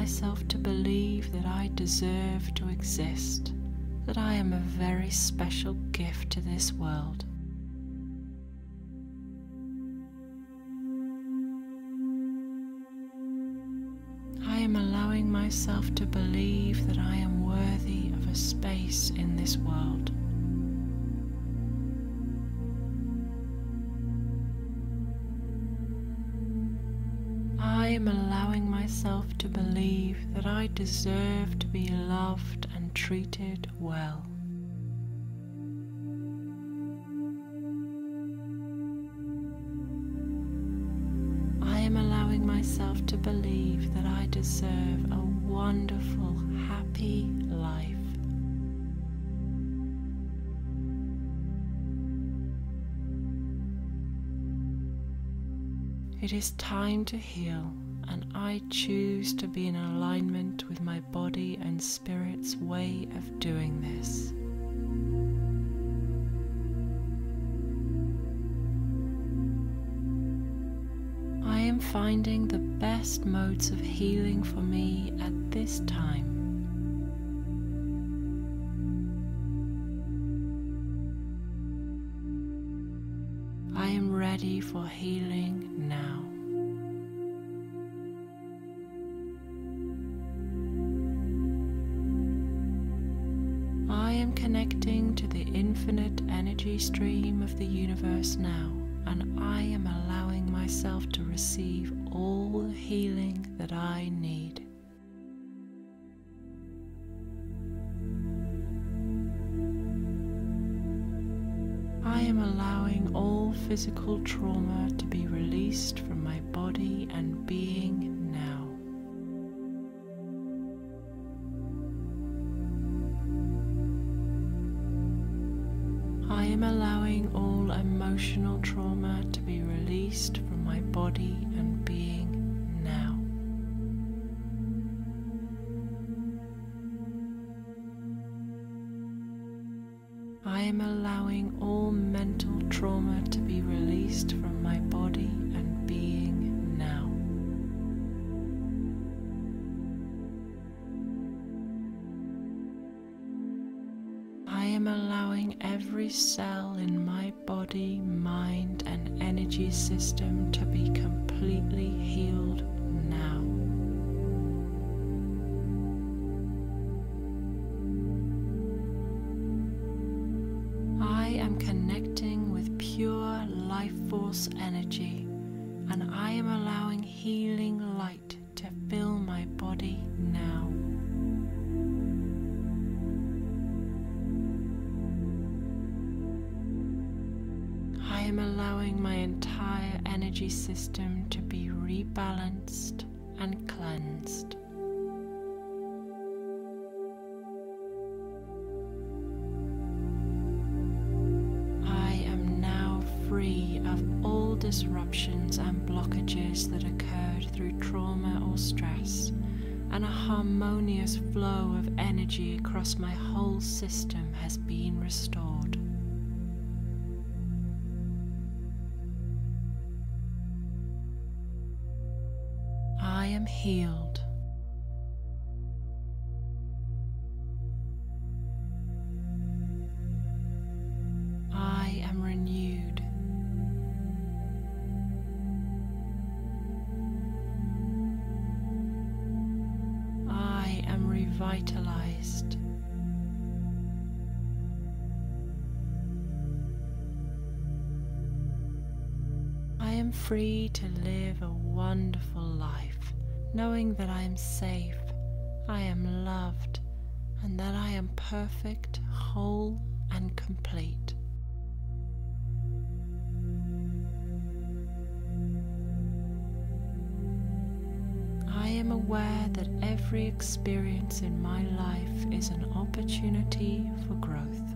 Myself to believe that I deserve to exist, that I am a very special gift to this world. Deserve to be loved and treated well. I am allowing myself to believe that I deserve a wonderful, happy life. It is time to heal, and I choose to be in alignment with my body and spirit's way of doing this. I am finding the best modes of healing for me at this time. I am ready for healing universe now, and I am allowing myself to receive all the healing that I need. I am allowing all physical trauma to be released from my body and being emotional trauma to be released from my body and being now. I am allowing all mental trauma to be released from my body every cell in my body, mind, and energy system to be completely healed now. I am connecting with pure life force energy, and I am allowing healing light to fill my body now. Allowing my entire energy system to be rebalanced and cleansed. I am now free of all disruptions and blockages that occurred through trauma or stress, and a harmonious flow of energy across my whole system has been restored. Am healed. I am renewed. I am revitalized. I am free to live a wonderful life, knowing that I am safe, I am loved, and that I am perfect, whole, and complete. I am aware that every experience in my life is an opportunity for growth.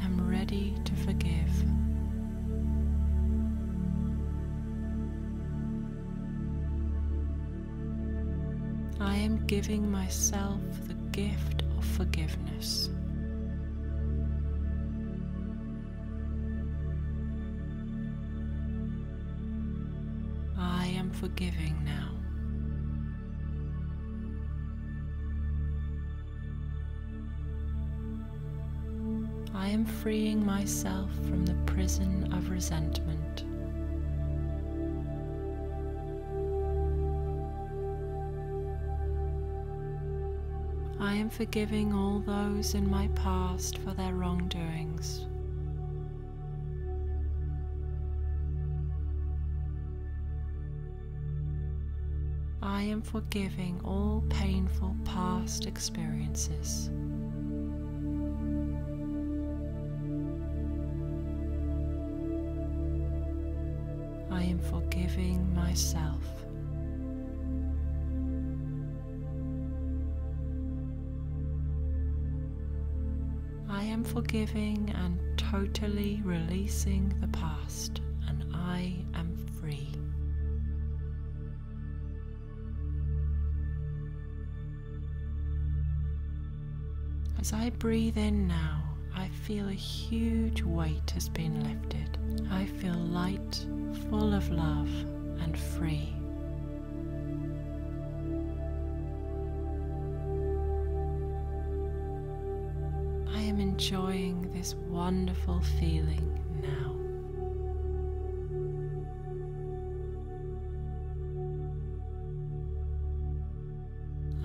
I am ready to forgive. I am giving myself the gift of forgiveness. I am forgiving now. Am freeing myself from the prison of resentment. I am forgiving all those in my past for their wrongdoings. I am forgiving all painful past experiences. Forgiving myself. I am forgiving and totally releasing the past, and I am free. As I breathe in now, feel a huge weight has been lifted. I feel light, full of love, and free. I am enjoying this wonderful feeling now.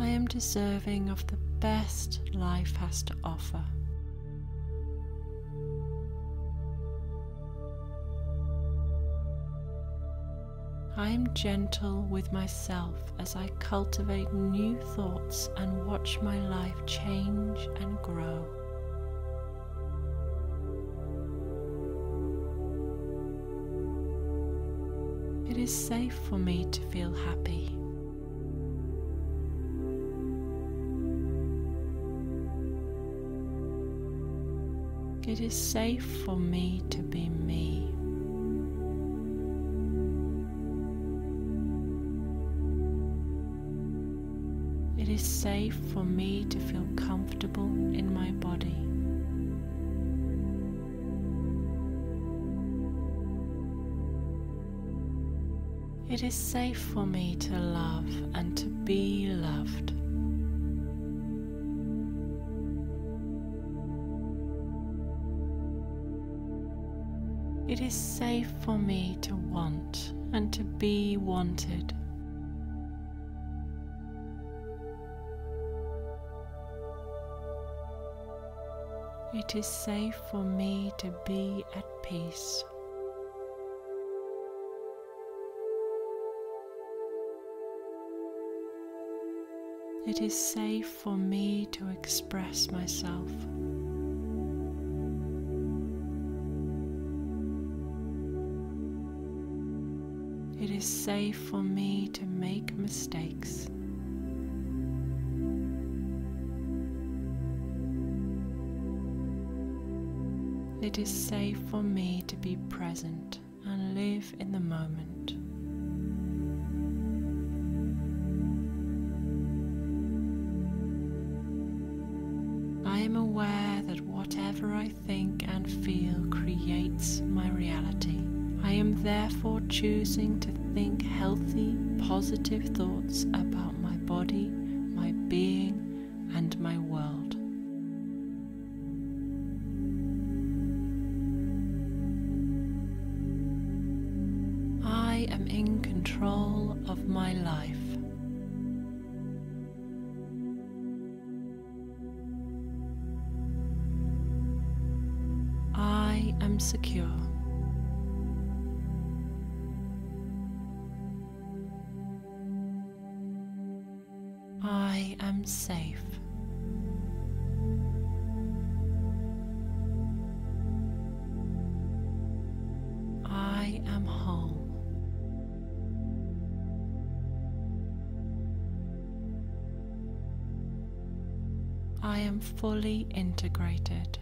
I am deserving of the best life has to offer. I am gentle with myself as I cultivate new thoughts and watch my life change and grow. It is safe for me to feel happy. It is safe for me to be me. Is safe for me to feel comfortable in my body. It is safe for me to love and to be loved. It is safe for me to want and to be wanted. It is safe for me to be at peace. It is safe for me to express myself. It is safe for me to make mistakes. It is safe for me to be present and live in the moment. I am aware that whatever I think and feel creates my reality. I am therefore choosing to think healthy, positive thoughts about my body, my being, and my world. Control of my life. I am secure. I am safe. Am fully integrated.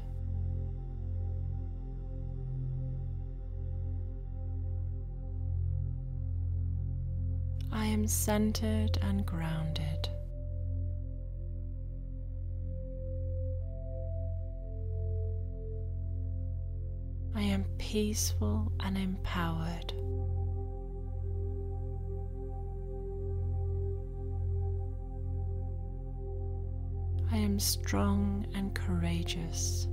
I am centered and grounded. I am peaceful and empowered. Strong and courageous.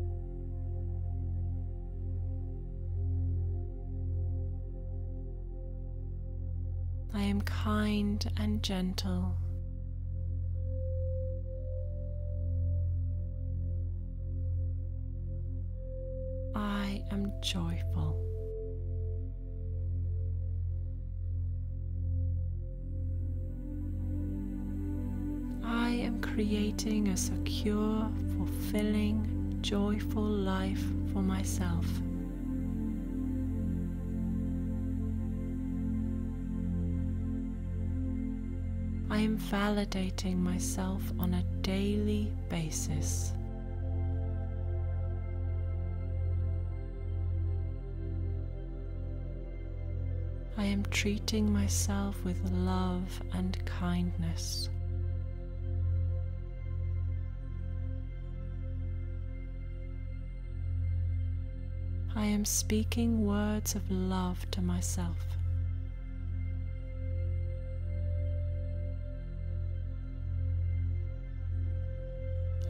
I am kind and gentle. I am joyful. Creating a secure, fulfilling, joyful life for myself. I am validating myself on a daily basis. I am treating myself with love and kindness. I am speaking words of love to myself.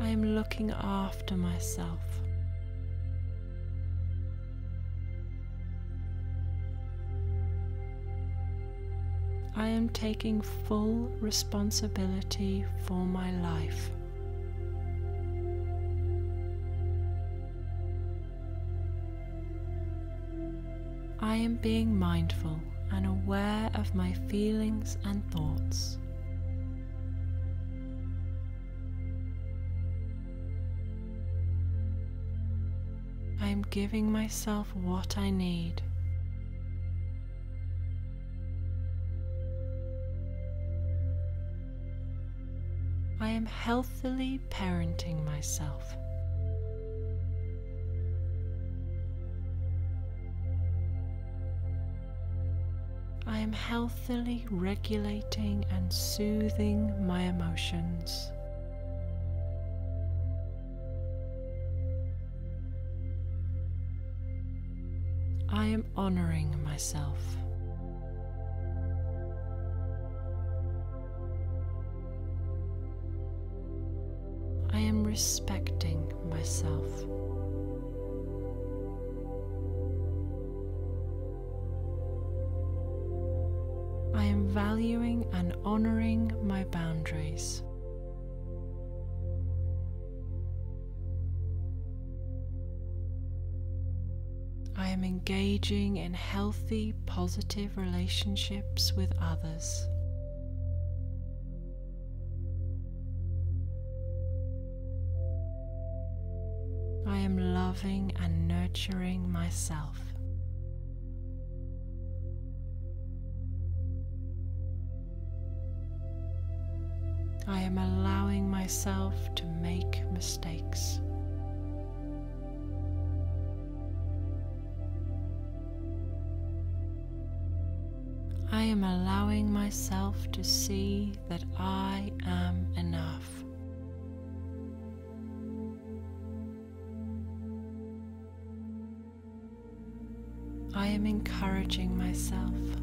I am looking after myself. I am taking full responsibility for my life. I am being mindful and aware of my feelings and thoughts. I am giving myself what I need. I am healthily parenting myself. I am healthily regulating and soothing my emotions. I am honoring myself. I am respecting myself. Valuing and honoring my boundaries. I am engaging in healthy, positive relationships with others. I am loving and nurturing myself. I am allowing myself to make mistakes. I am allowing myself to see that I am enough. I am encouraging myself.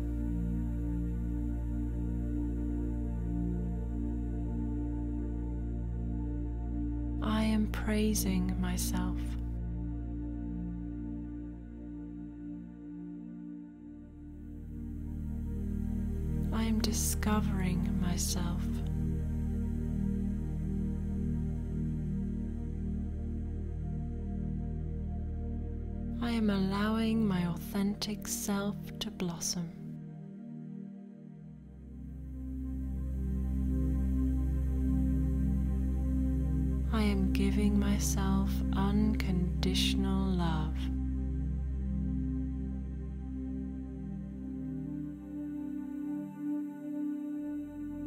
Praising myself. I am discovering myself. I am allowing my authentic self to blossom. Giving myself unconditional love.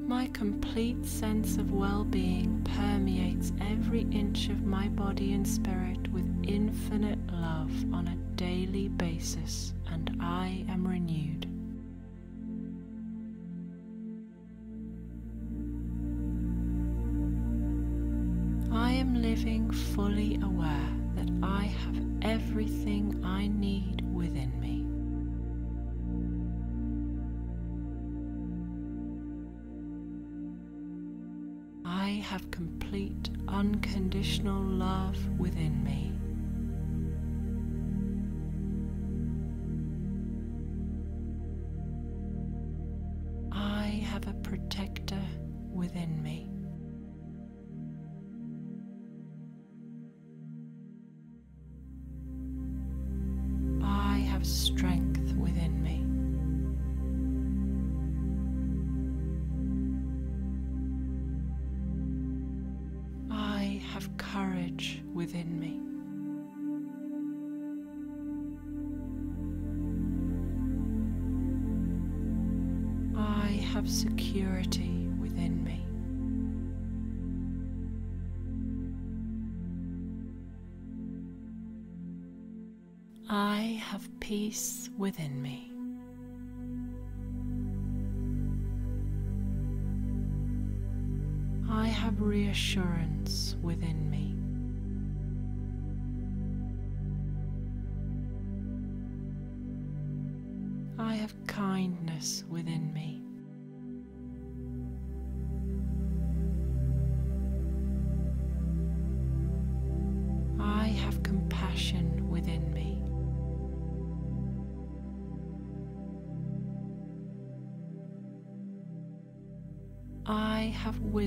My complete sense of well being permeates every inch of my body and spirit with infinite love on a daily basis, and I am renewed.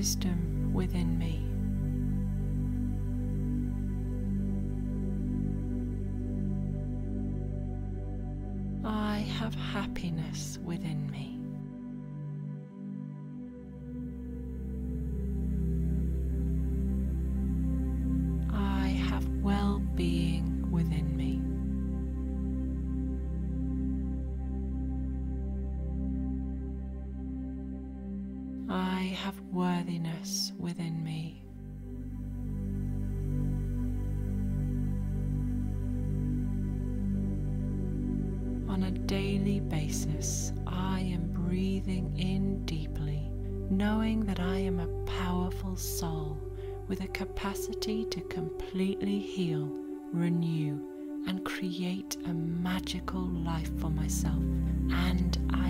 Wisdom within me. I have happiness within me. Daily basis, I am breathing in deeply, knowing that I am a powerful soul with a capacity to completely heal, renew, and create a magical life for myself. And I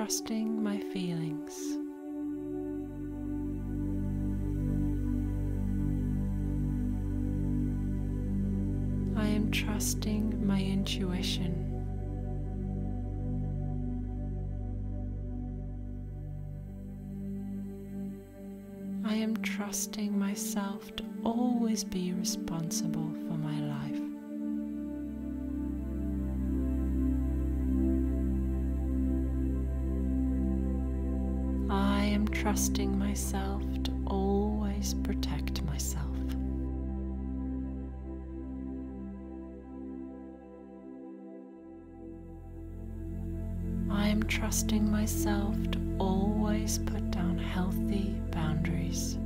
trusting my feelings. I am trusting my intuition. I am trusting myself to always be responsible for my life. Trusting myself to always protect myself. I am trusting myself to always put down healthy boundaries.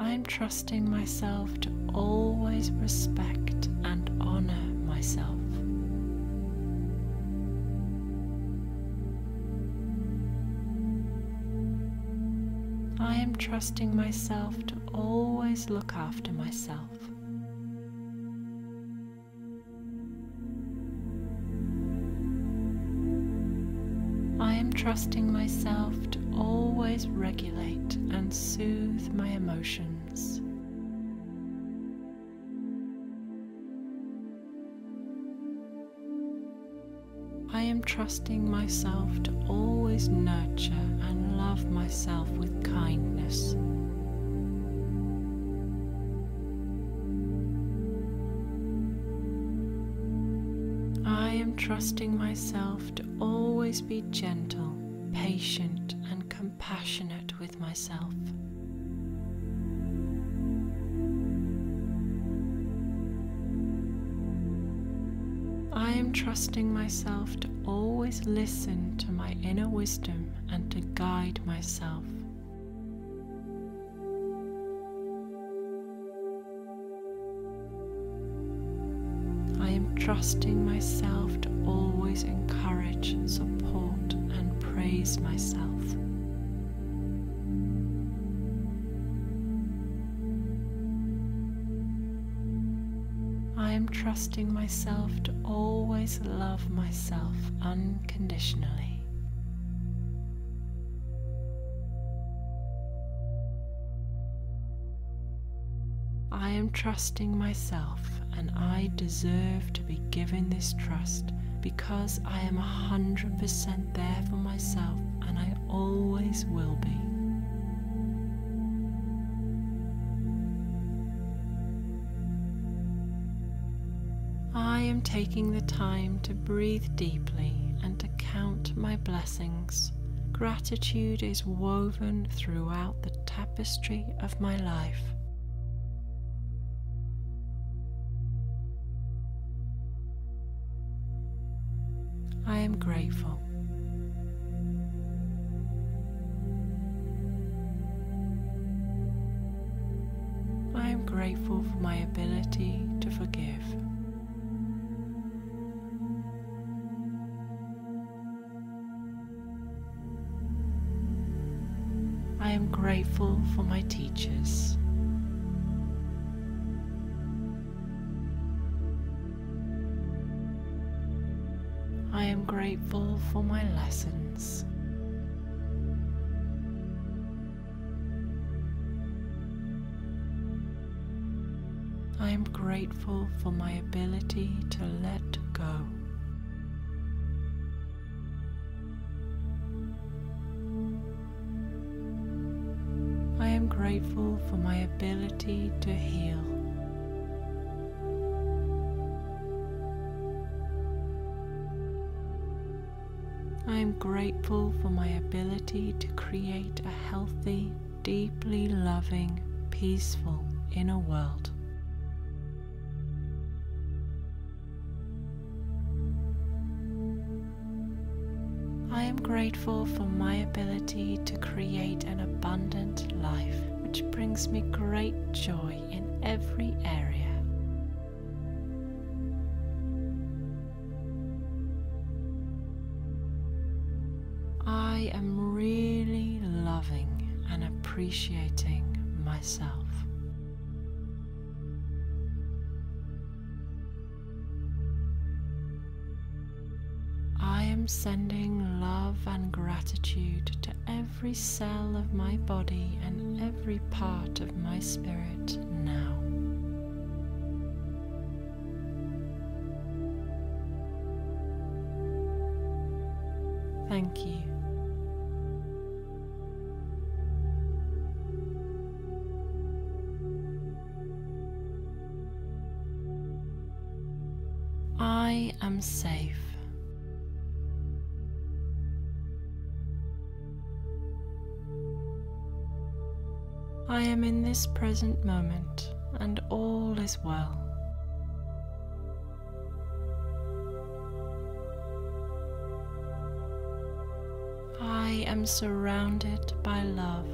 I am trusting myself to always respect and honor myself. Trusting myself to always look after myself. I am trusting myself to always regulate and soothe my emotions. Trusting myself to always nurture and love myself with kindness. I am trusting myself to always be gentle, patient, and compassionate with myself. Trusting myself to always listen to my inner wisdom and to guide myself. I am trusting myself to always encourage, support, and praise myself. Trusting myself to always love myself unconditionally. I am trusting myself and I deserve to be given this trust because I am 100% there for myself and I always will be. Taking the time to breathe deeply and to count my blessings. Gratitude is woven throughout the tapestry of my life. I am grateful. I am grateful for my ability to forgive. am grateful for my teachers. I am grateful for my lessons. I am grateful for my ability to let go. For my ability to heal. I am grateful for my ability to create a healthy, deeply loving, peaceful inner world. I am grateful for my ability to create an abundant life which brings me great joy in every area. I am really loving and appreciating myself. I am sending love and gratitude to every cell of my body and every part of my spirit now. Thank you. I am safe. This present moment and all is well. I am surrounded by love.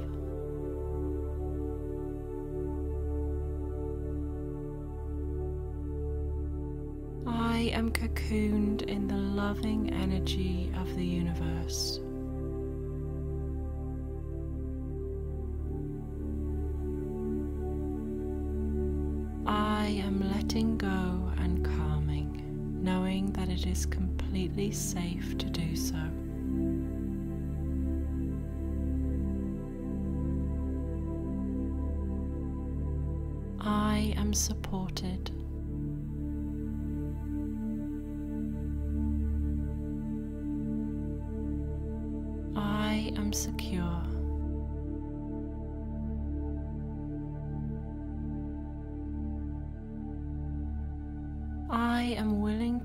I am cocooned in the loving energy of the universe. Is completely safe to do so. I am supported. I am secure.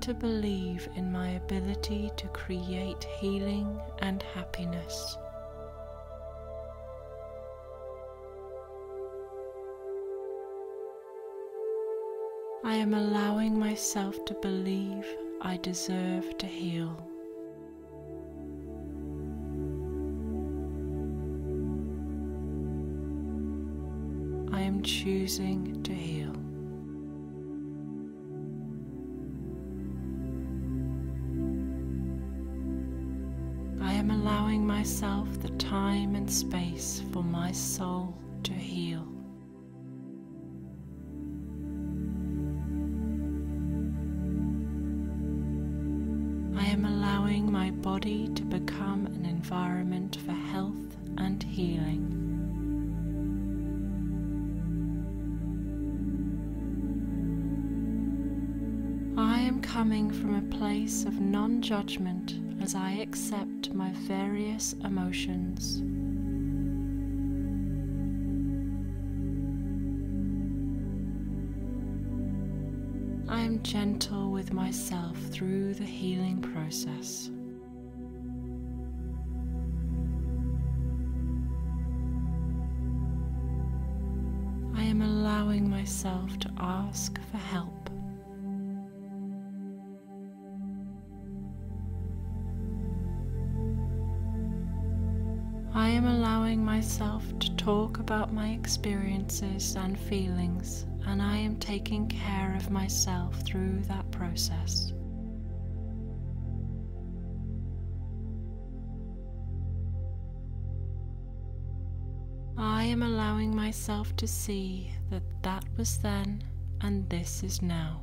To believe in my ability to create healing and happiness. I am allowing myself to believe I deserve to heal. I am choosing to heal. Myself the time and space for my soul to heal. I am allowing my body to become an environment for health and healing. I am coming from a place of non judgment as I accept my various emotions. I am gentle with myself through the healing process. I am allowing myself to ask for help. Myself to talk about my experiences and feelings, and I am taking care of myself through that process. I am allowing myself to see that that was then and this is now.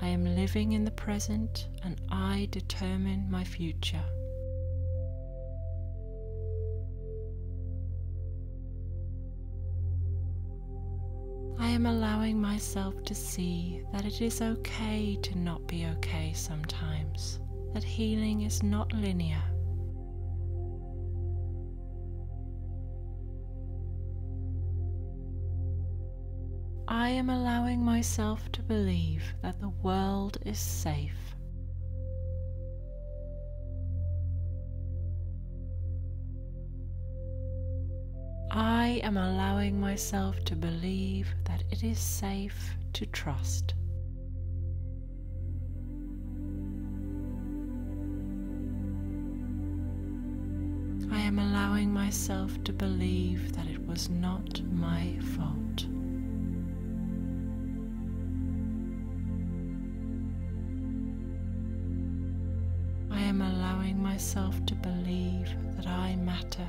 I am living in the present and I determine my future. Am allowing myself to see that it is okay to not be okay sometimes, that healing is not linear. I am allowing myself to believe that the world is safe. Am allowing myself to believe that it is safe to trust. I am allowing myself to believe that it was not my fault. I am allowing myself to believe that I matter.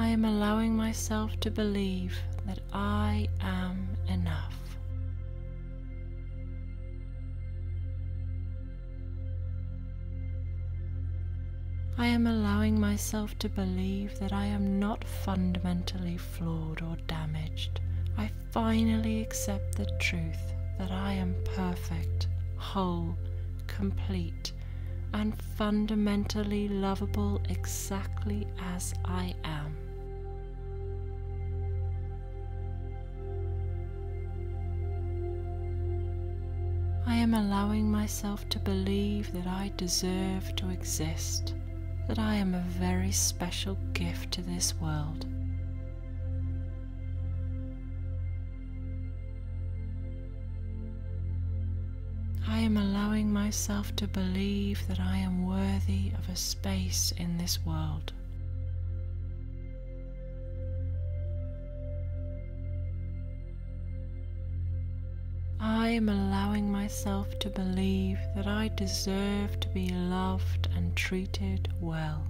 I am allowing myself to believe that I am enough. I am allowing myself to believe that I am not fundamentally flawed or damaged. I finally accept the truth that I am perfect, whole, complete, and fundamentally lovable exactly as I am. Am allowing myself to believe that I deserve to exist, that I am a very special gift to this world. I am allowing myself to believe that I am worthy of a space in this world. I am allowing myself to believe that I deserve to be loved and treated well.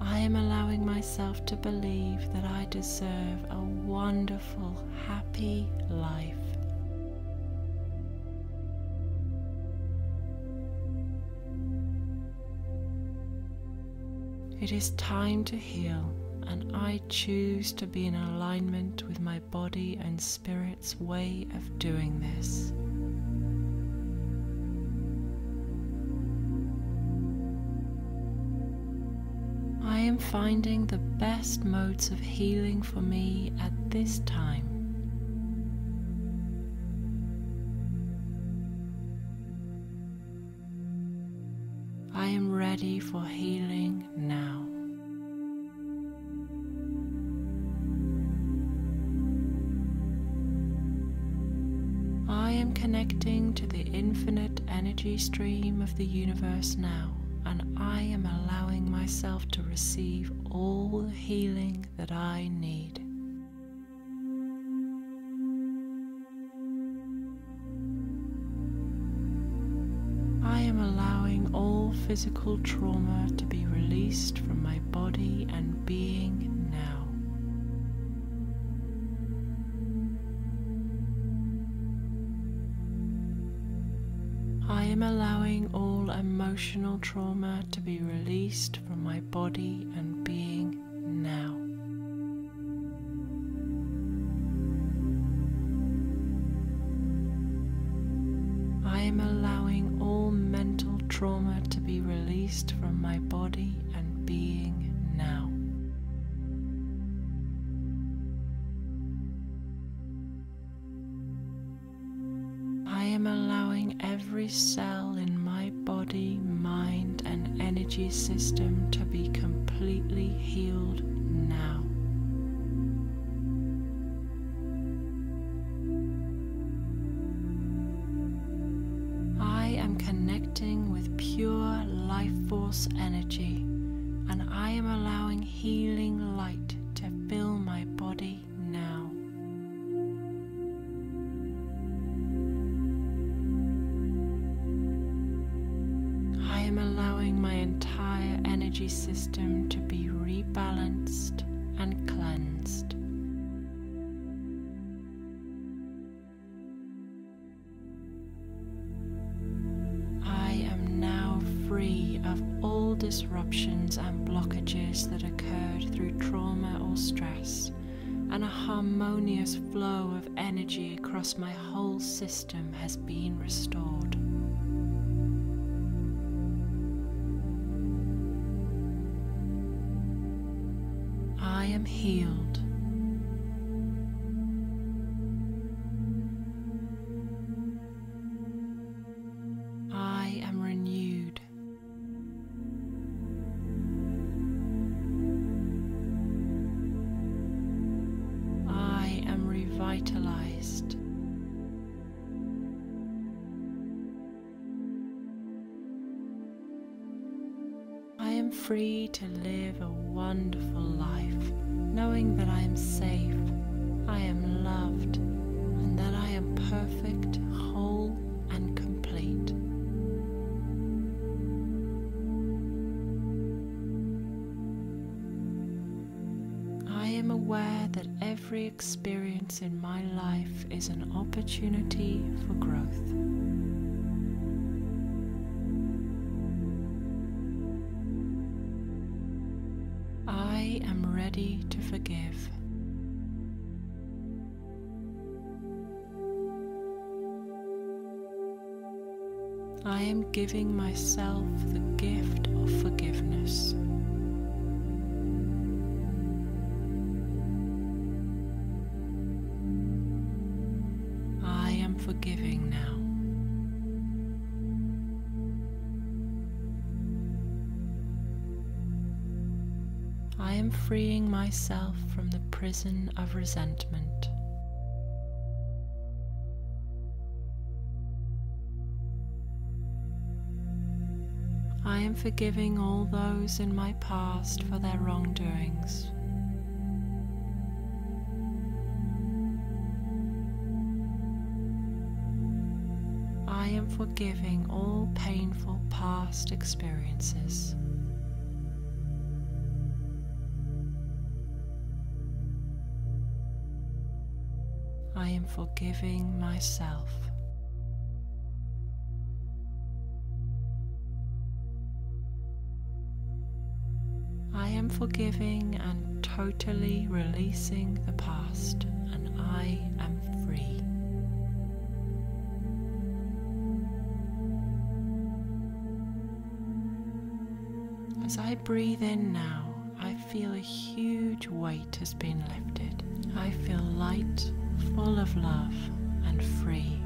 I am allowing myself to believe that I deserve a wonderful, happy life. It is time to heal, and I choose to be in alignment with my body and spirit's way of doing this. I am finding the best modes of healing for me at this time. I am ready for healing stream of the universe now, and I am allowing myself to receive all the healing that I need. I am allowing all physical trauma to be released from my body and being trauma to be released from my body and system has been restored. I am healed. Free to live a wonderful life, knowing that I am safe, I am loved, and that I am perfect, whole, and complete. I am aware that every experience in my life is an opportunity for growth. Ready to forgive. I am giving myself the gift of forgiveness. I am forgiving now. Freeing myself from the prison of resentment. I am forgiving all those in my past for their wrongdoings. I am forgiving all painful past experiences. I am forgiving myself. I am forgiving and totally releasing the past, and I am free. As I breathe in now, I feel a huge weight has been lifted. I feel light, full of love, and free.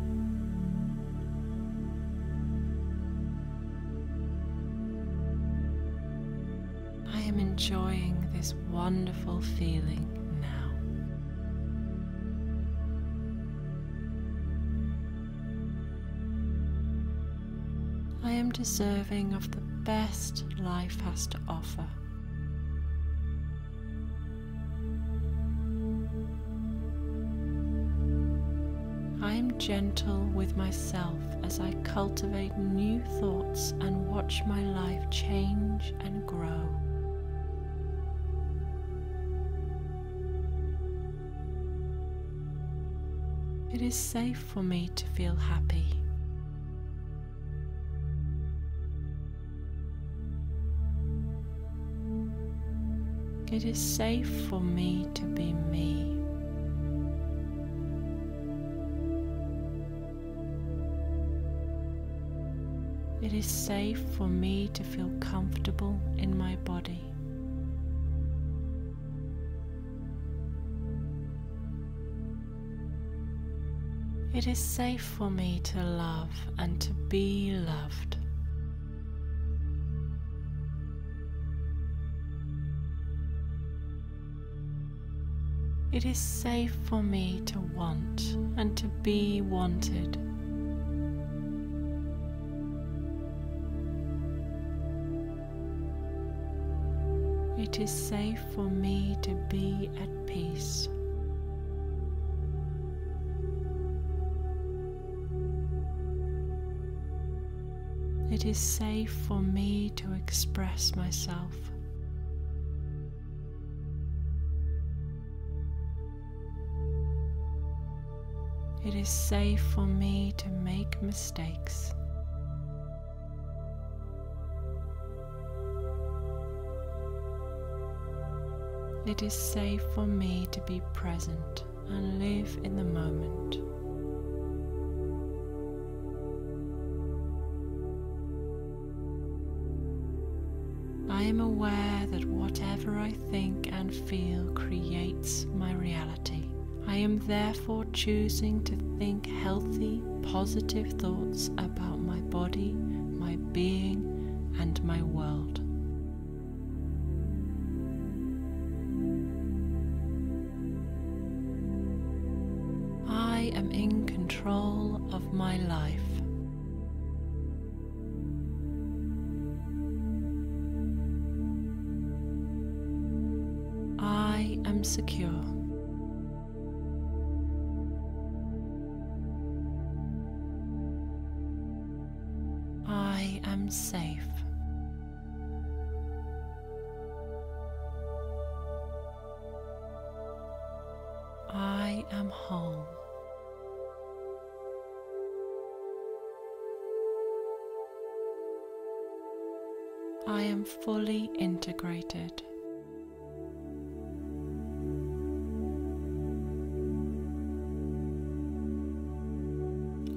I am enjoying this wonderful feeling now. I am deserving of the best life has to offer. Gentle with myself as I cultivate new thoughts and watch my life change and grow. It is safe for me to feel happy. It is safe for me to be me. It is safe for me to feel comfortable in my body. It is safe for me to love and to be loved. It is safe for me to want and to be wanted. it is safe for me to be at peace. It is safe for me to express myself. It is safe for me to make mistakes. It is safe for me to be present and live in the moment. I am aware that whatever I think and feel creates my reality. I am therefore choosing to think healthy, positive thoughts about my body, my being, and my world. My life. I am secure. Fully integrated.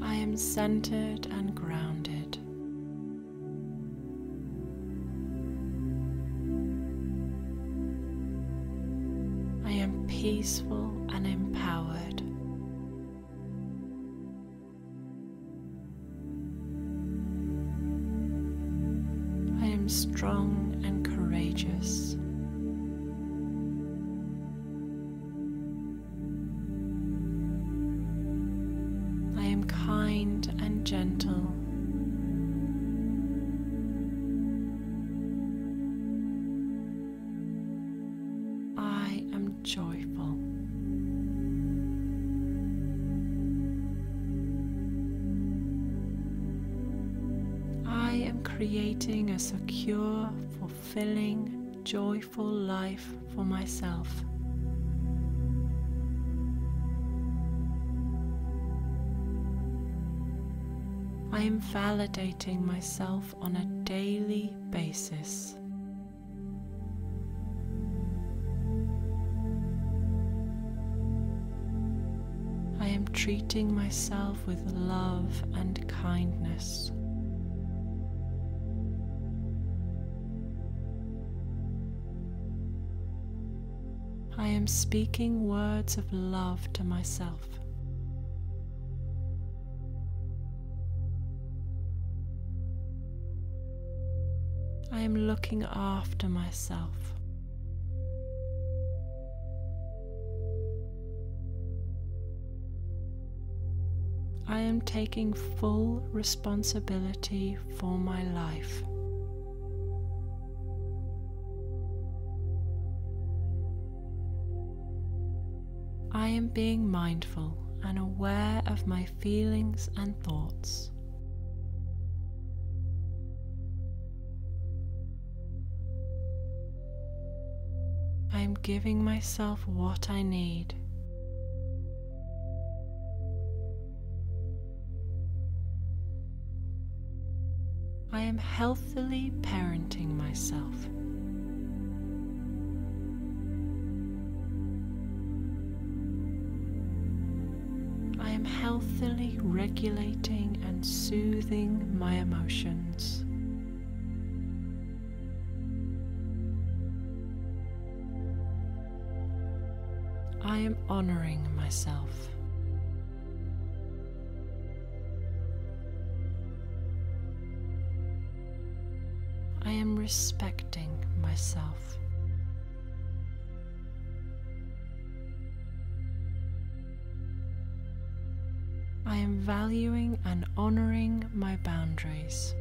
I am centered and grounded. I am peaceful I am validating myself on a daily basis. I am treating myself with love and kindness. I am speaking words of love to myself. I am looking after myself. I am taking full responsibility for my life. I am being mindful and aware of my feelings and thoughts. Giving myself what I need. I am healthily parenting myself. I am healthily regulating and soothing my emotions. I am honoring myself. I am respecting myself. I am valuing and honoring my boundaries.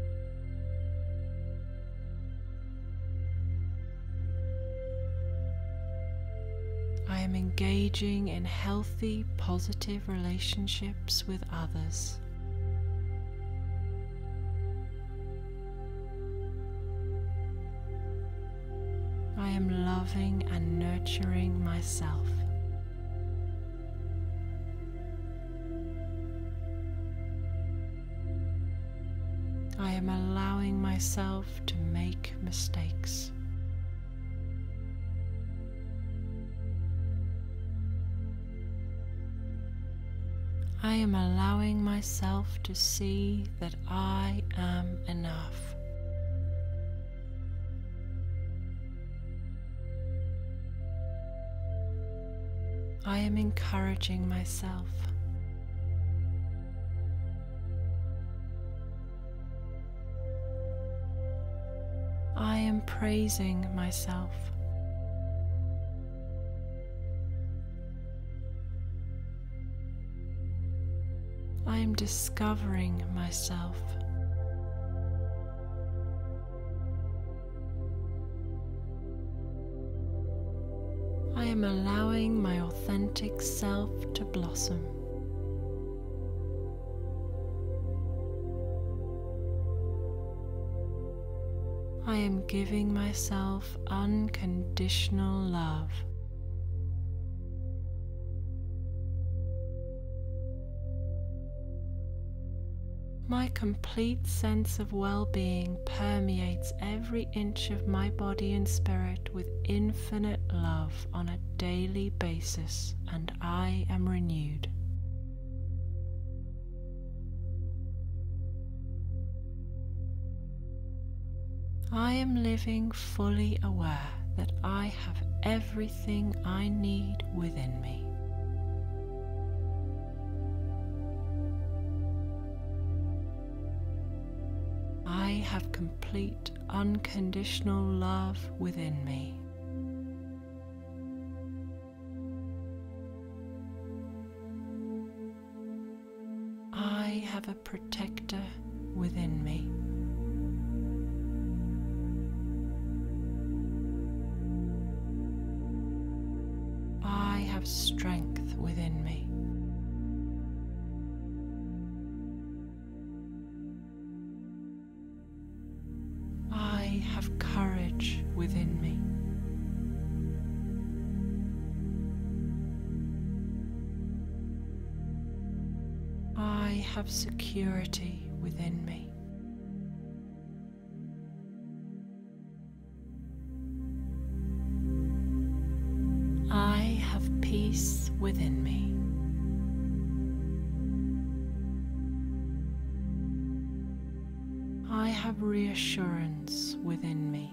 engaging in healthy, positive relationships with others. I am loving and nurturing myself. I am allowing myself to make mistakes. I am allowing myself to see that I am enough. I am encouraging myself. I am praising myself. I am discovering myself. I am allowing my authentic self to blossom. I am giving myself unconditional love. My complete sense of well being permeates every inch of my body and spirit with infinite love on a daily basis, and I am renewed. I am living fully aware that I have everything I need within me. Complete unconditional love within me. I have a protector within me. I have strength have security within me. I have peace within me. I have reassurance within me.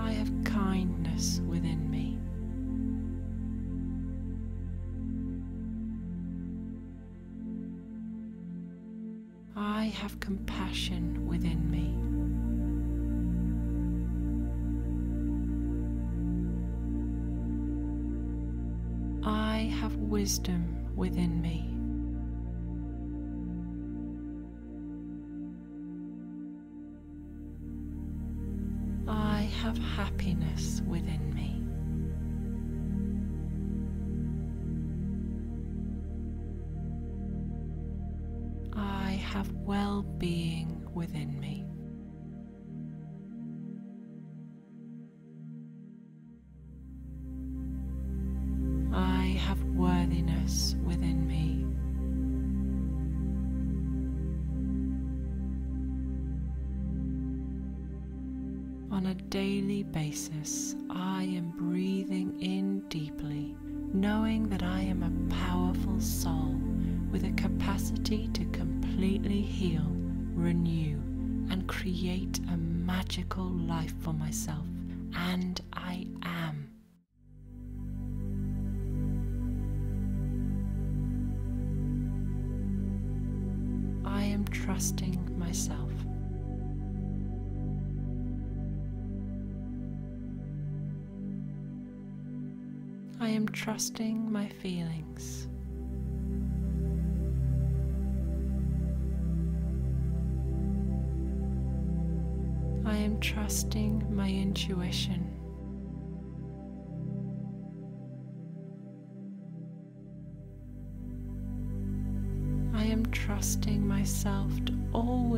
I have kindness within me. Have compassion within me. I have wisdom within me.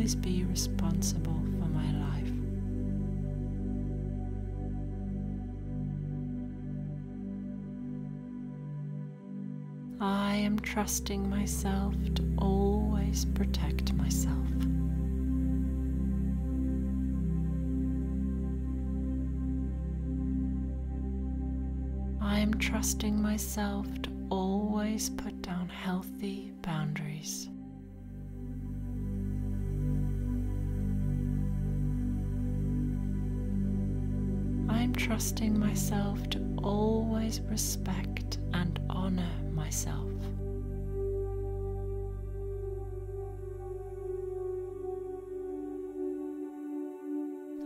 Always be responsible for my life. I am trusting myself to always protect myself. I am trusting myself to always put down healthy boundaries. Trusting myself to always respect and honor myself.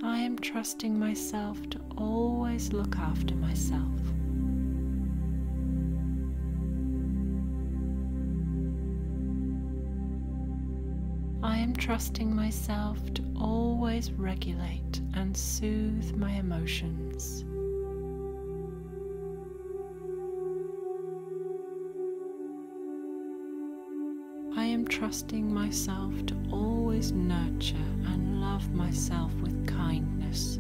I am trusting myself to always look after myself. Trusting myself to always regulate and soothe my emotions. I am trusting myself to always nurture and love myself with kindness.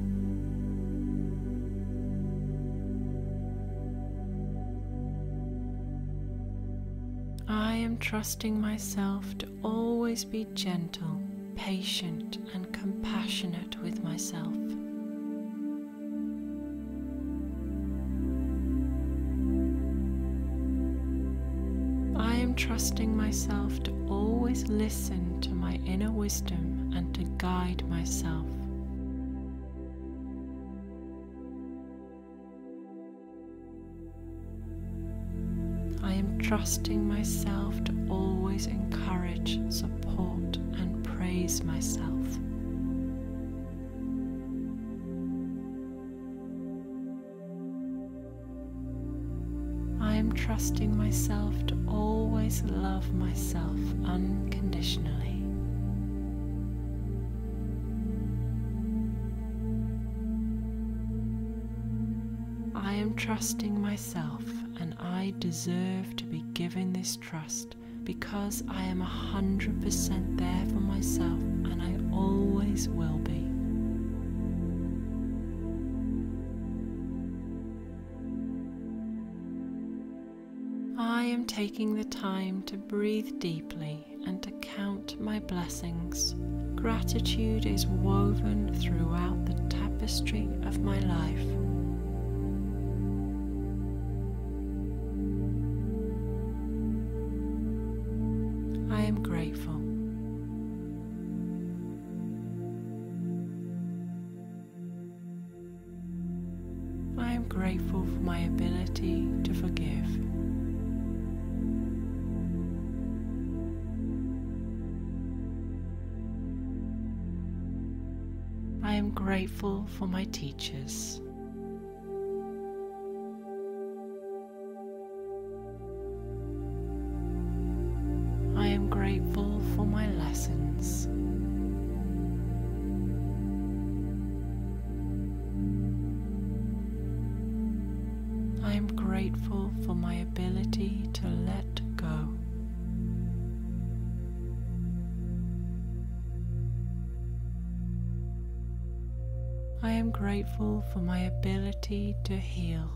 Trusting myself to always be gentle, patient, and compassionate with myself. I am trusting myself to always listen to my inner wisdom and to guide myself. Trusting myself to always encourage, support, and praise myself. I am trusting myself to always love myself unconditionally. I am trusting myself I deserve to be given this trust because I am 100% there for myself and I always will be. I am taking the time to breathe deeply and to count my blessings. Gratitude is woven throughout the tapestry of my life. For my teachers. Am grateful for my ability to heal.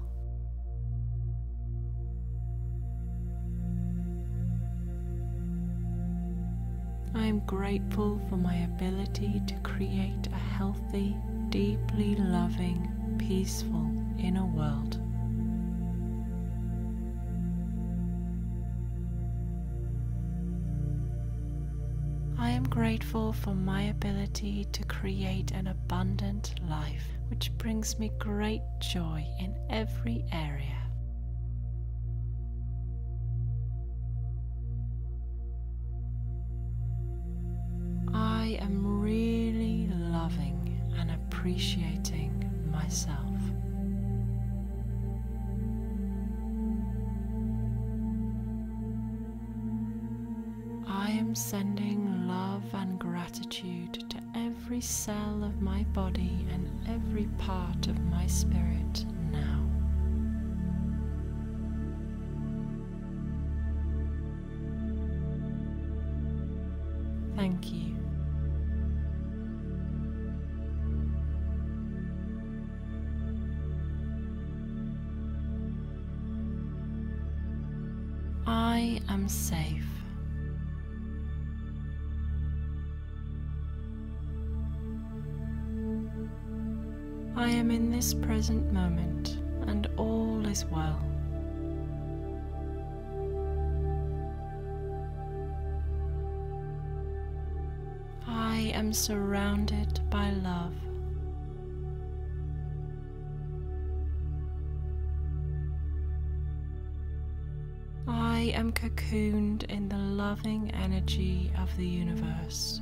I am grateful for my ability to create a healthy, deeply loving, peaceful inner world. Grateful for my ability to create an abundant life which brings me great joy in every area. Part of my spirit now. Thank you. I am safe. Am in this present moment and all is well. I am surrounded by love. I am cocooned in the loving energy of the universe.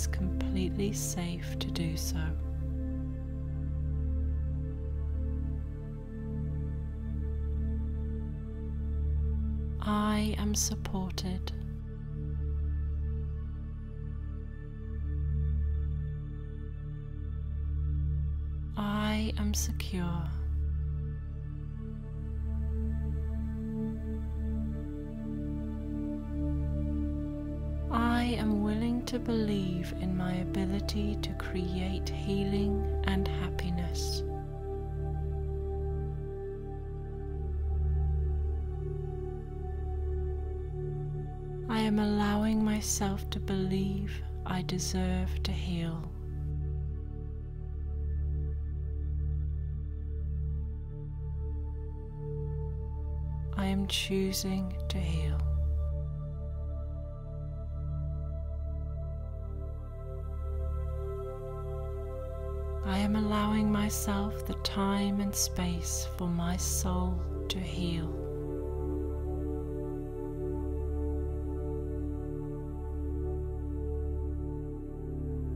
Is completely safe to do so. I am supported. I am secure. To believe in my ability to create healing and happiness. I am allowing myself to believe I deserve to heal. I am choosing to heal. Allowing myself the time and space for my soul to heal.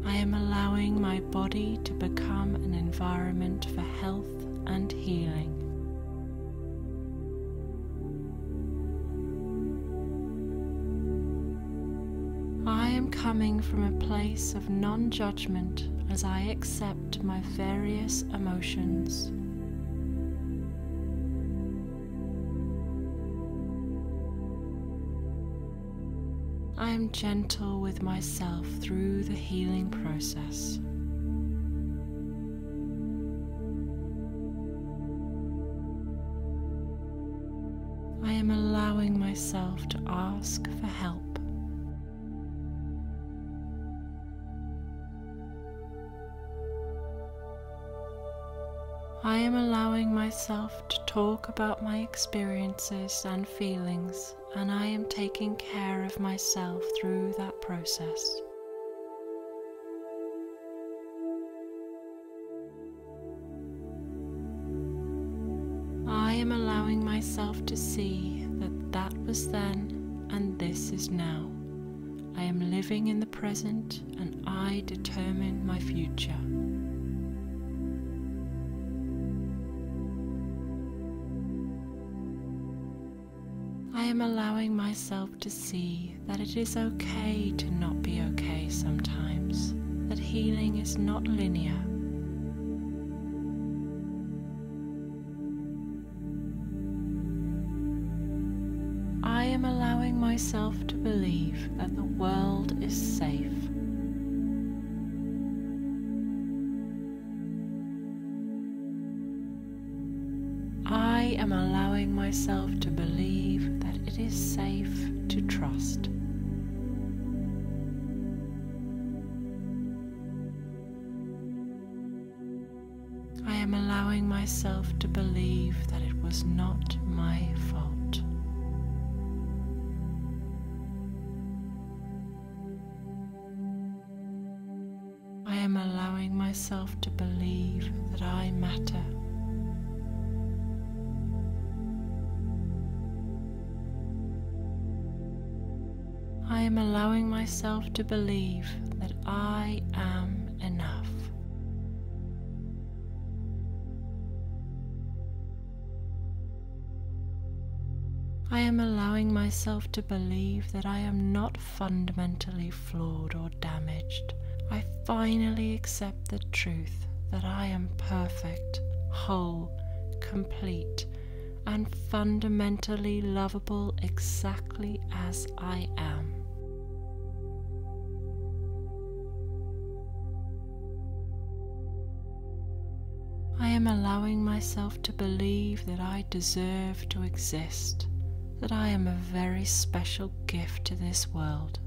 I am allowing my body to become an environment for health and healing. Coming from a place of non judgment as I accept my various emotions. I am gentle with myself through the healing process. Myself to talk about my experiences and feelings, and I am taking care of myself through that process. I am allowing myself to see that that was then and this is now. I am living in the present and I determine my future. Am allowing myself to see that it is okay to not be okay sometimes, that healing is not linear. I am allowing myself to believe that the world is safe. I am allowing myself to myself to believe that I matter. I am allowing myself to believe myself to believe that I am not fundamentally flawed or damaged. I finally accept the truth that I am perfect, whole, complete, and fundamentally lovable exactly as I am. I am allowing myself to believe that I deserve to exist that I am a very special gift to this world.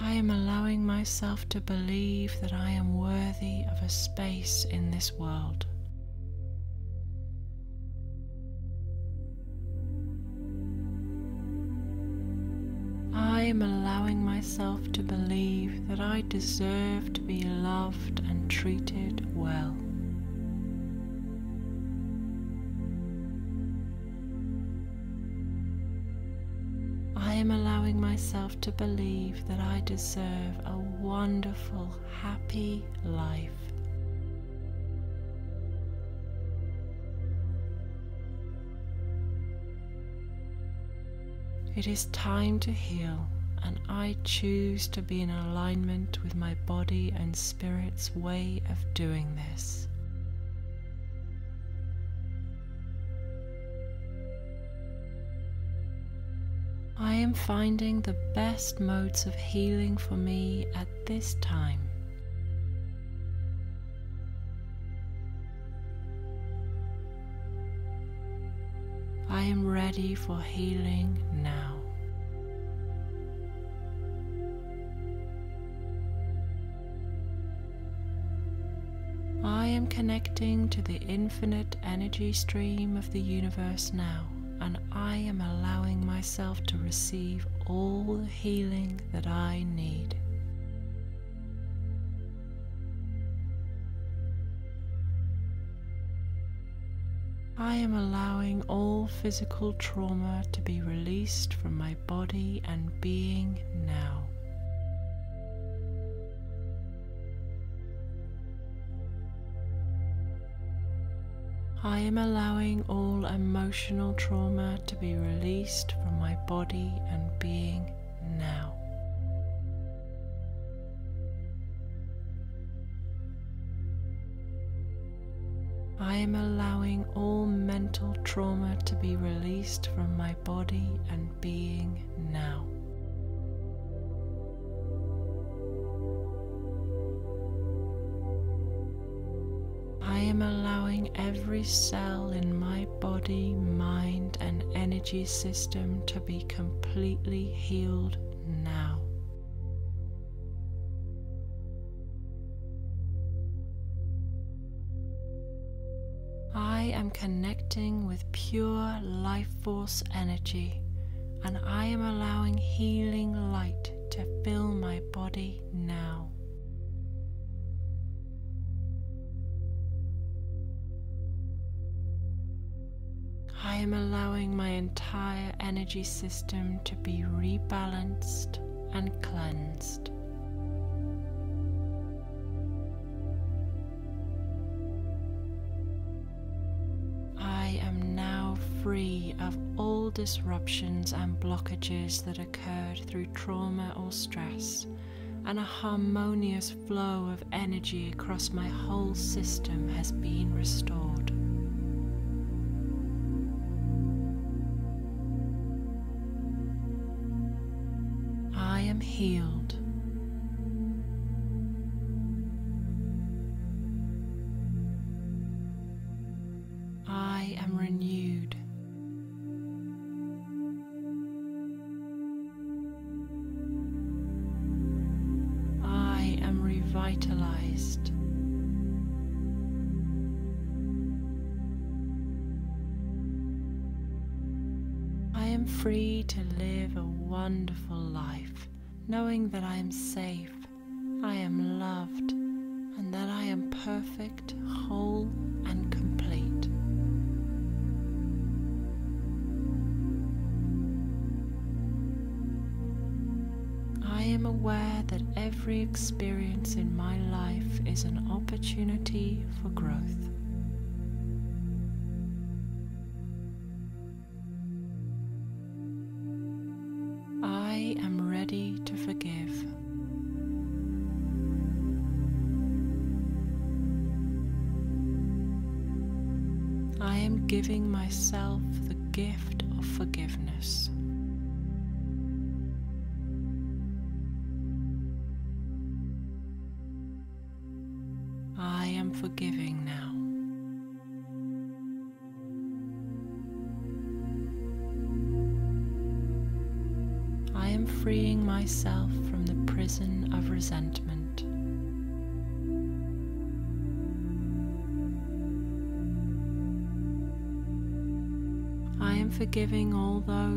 I am allowing myself to believe that I am worthy of a space in this world. Am allowing myself to believe that I deserve to be loved and treated well. I am allowing myself to believe that I deserve a wonderful, happy life. It is time to heal, and I choose to be in alignment with my body and spirit's way of doing this. I am finding the best modes of healing for me at this time. I am ready for healing now. I am connecting to the infinite energy stream of the universe now, and I am allowing myself to receive all the healing that I need. I am allowing all physical trauma to be released from my body and being now. I am allowing all emotional trauma to be released from my body and being now. I am allowing all mental trauma to be released from my body and being now. I am allowing every cell in my body, mind, and energy system to be completely healed now. Connecting with pure life force energy and I am allowing healing light to fill my body now. I am allowing my entire energy system to be rebalanced and cleansed. Of all disruptions and blockages that occurred through trauma or stress, and a harmonious flow of energy across my whole system has been restored.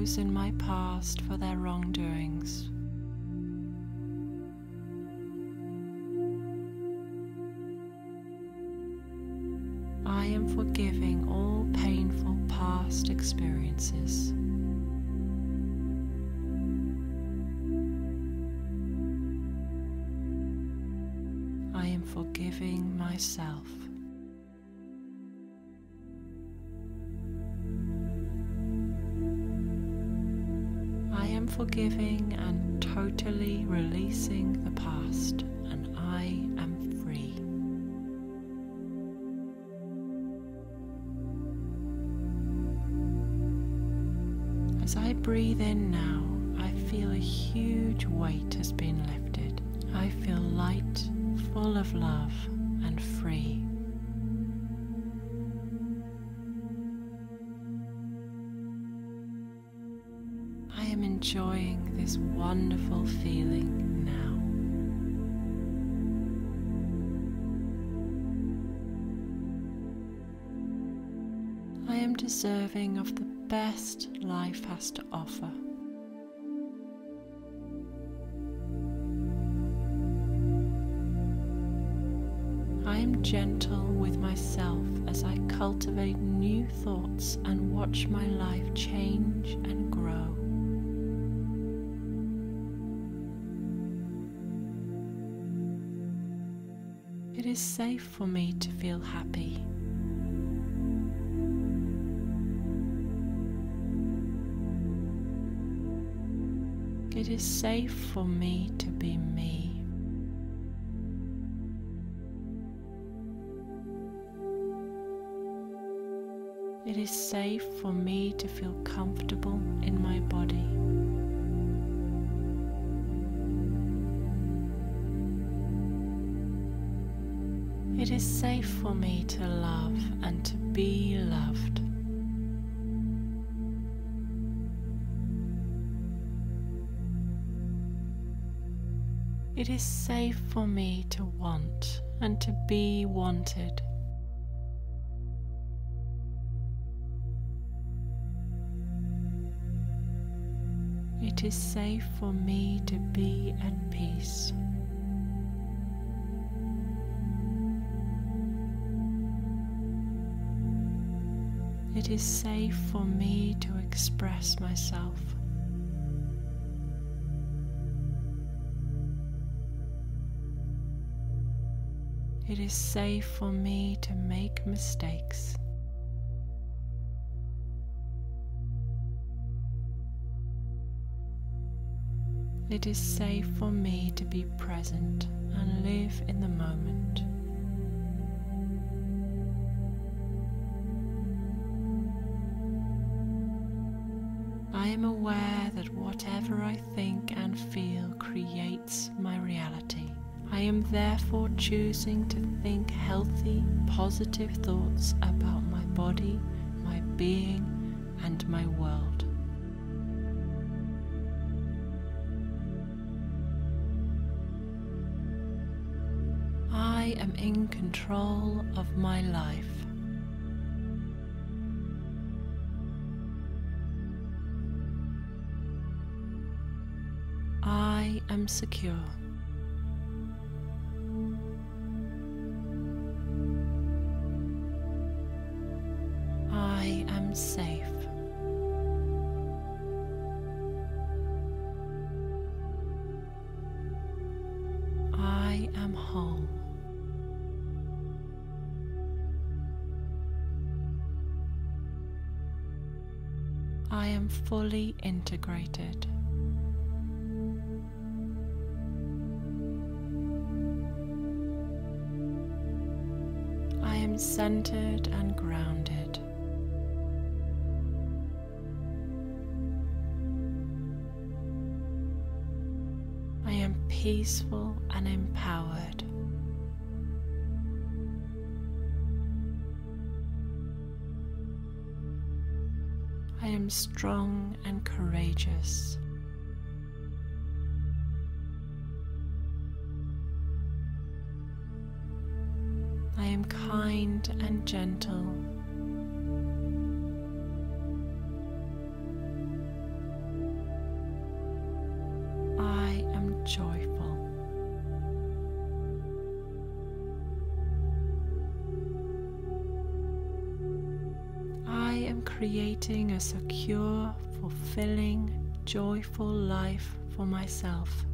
Those in my past for their wrongdoings. I am forgiving all painful past experiences. I am forgiving myself. Forgiving and totally releasing the past, enjoying this wonderful feeling now. I am deserving of the best life has to offer. I am gentle with myself as I cultivate new thoughts and watch my life change and grow. Is safe for me to feel happy. It is safe for me to be me. It is safe for me to feel comfortable in my body. It is safe for me to love and to be loved. It is safe for me to want and to be wanted. It is safe for me to be at peace. It is safe for me to express myself. It is safe for me to make mistakes. It is safe for me to be present and live in the moment. Therefore choosing to think healthy, positive thoughts about my body, my being, and my world. I am in control of my life. I am secure. Fully integrated. I am centered and grounded. I am peaceful and empowered. Strong and courageous. I am kind and gentle. Fulfilling, joyful life for myself.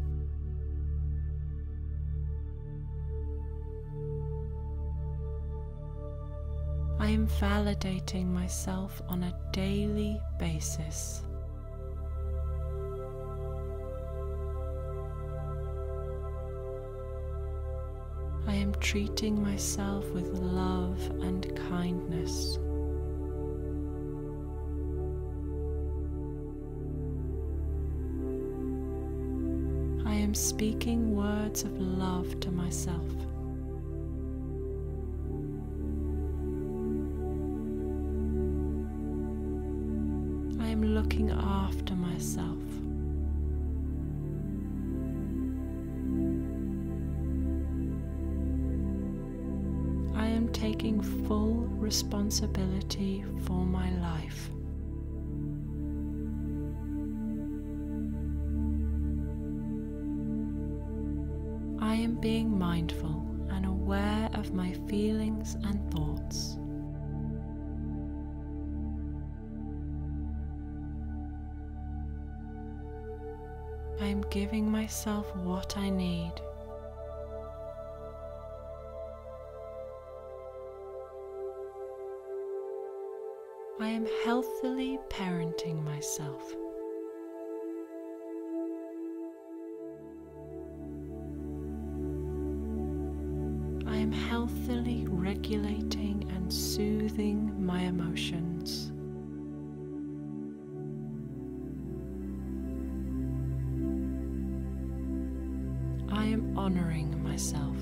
I am validating myself on a daily basis. I am treating myself with love and kindness. Speaking words of love to myself. Being mindful and aware of my feelings and thoughts. I am giving myself what I need. I am healthily parenting myself. Regulating and soothing my emotions. I am honoring myself.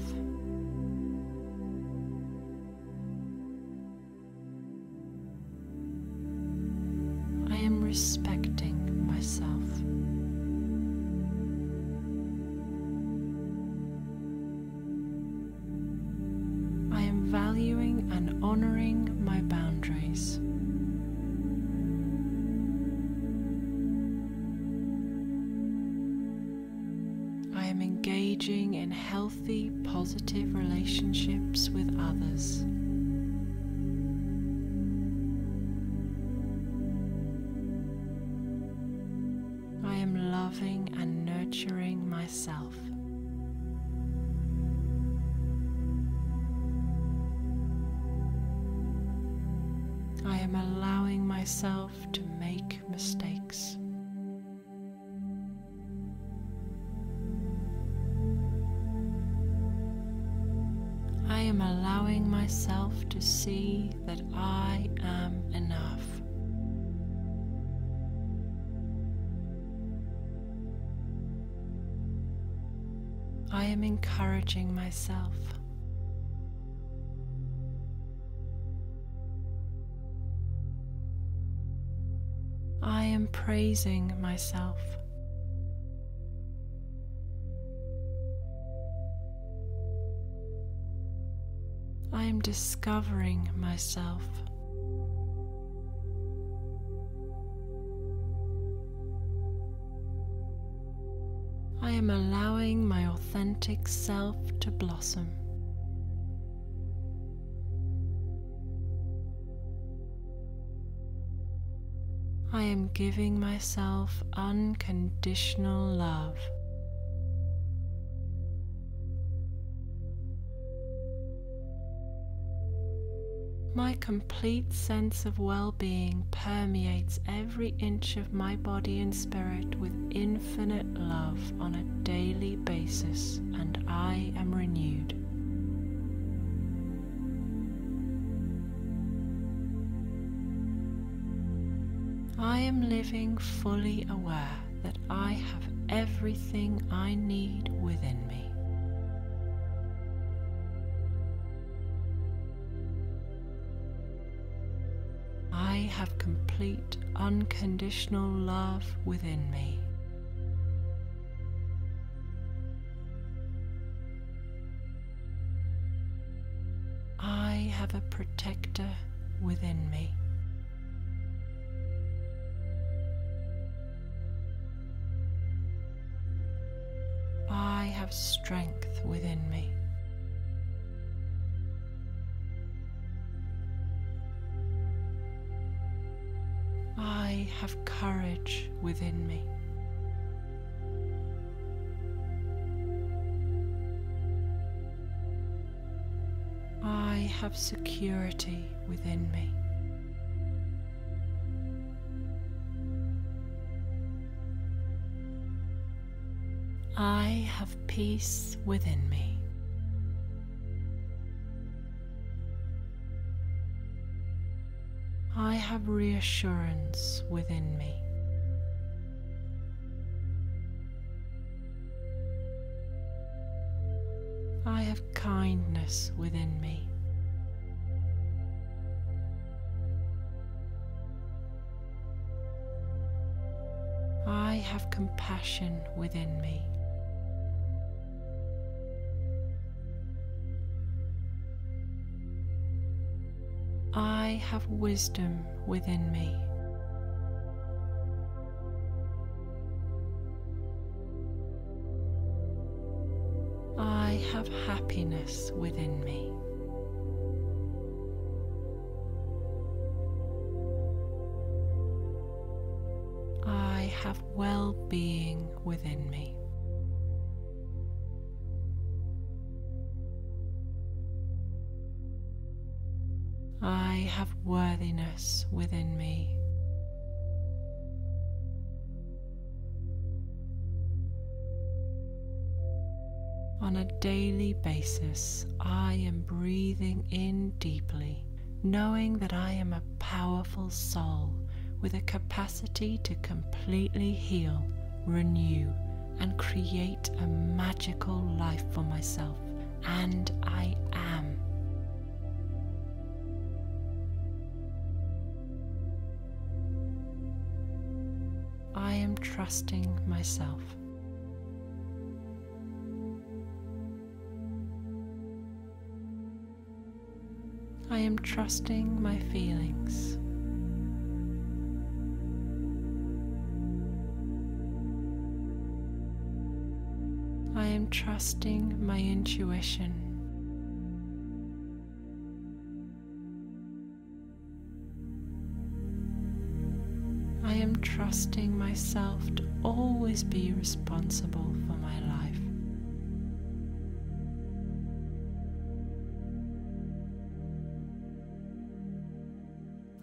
Myself to see that I am enough. I am encouraging myself. I am praising myself. Discovering myself. I am allowing my authentic self to blossom. I am giving myself unconditional love. My complete sense of well being permeates every inch of my body and spirit with infinite love on a daily basis, and I am renewed. I am living fully aware that I have everything I need within me. Have complete unconditional love within me. I have a protector within me. I have strength within me. Have courage within me. I have security within me. I have peace within me. Have reassurance within me. I have kindness within me. I have compassion within me. Have wisdom within me. I have happiness within me. I have well being within me. Have worthiness within me. On a daily basis, I am breathing in deeply, knowing that I am a powerful soul with a capacity to completely heal, renew, and create a magical life for myself. And I am. Trusting myself. I am trusting my feelings. I am trusting my intuition. Trusting myself to always be responsible for my life.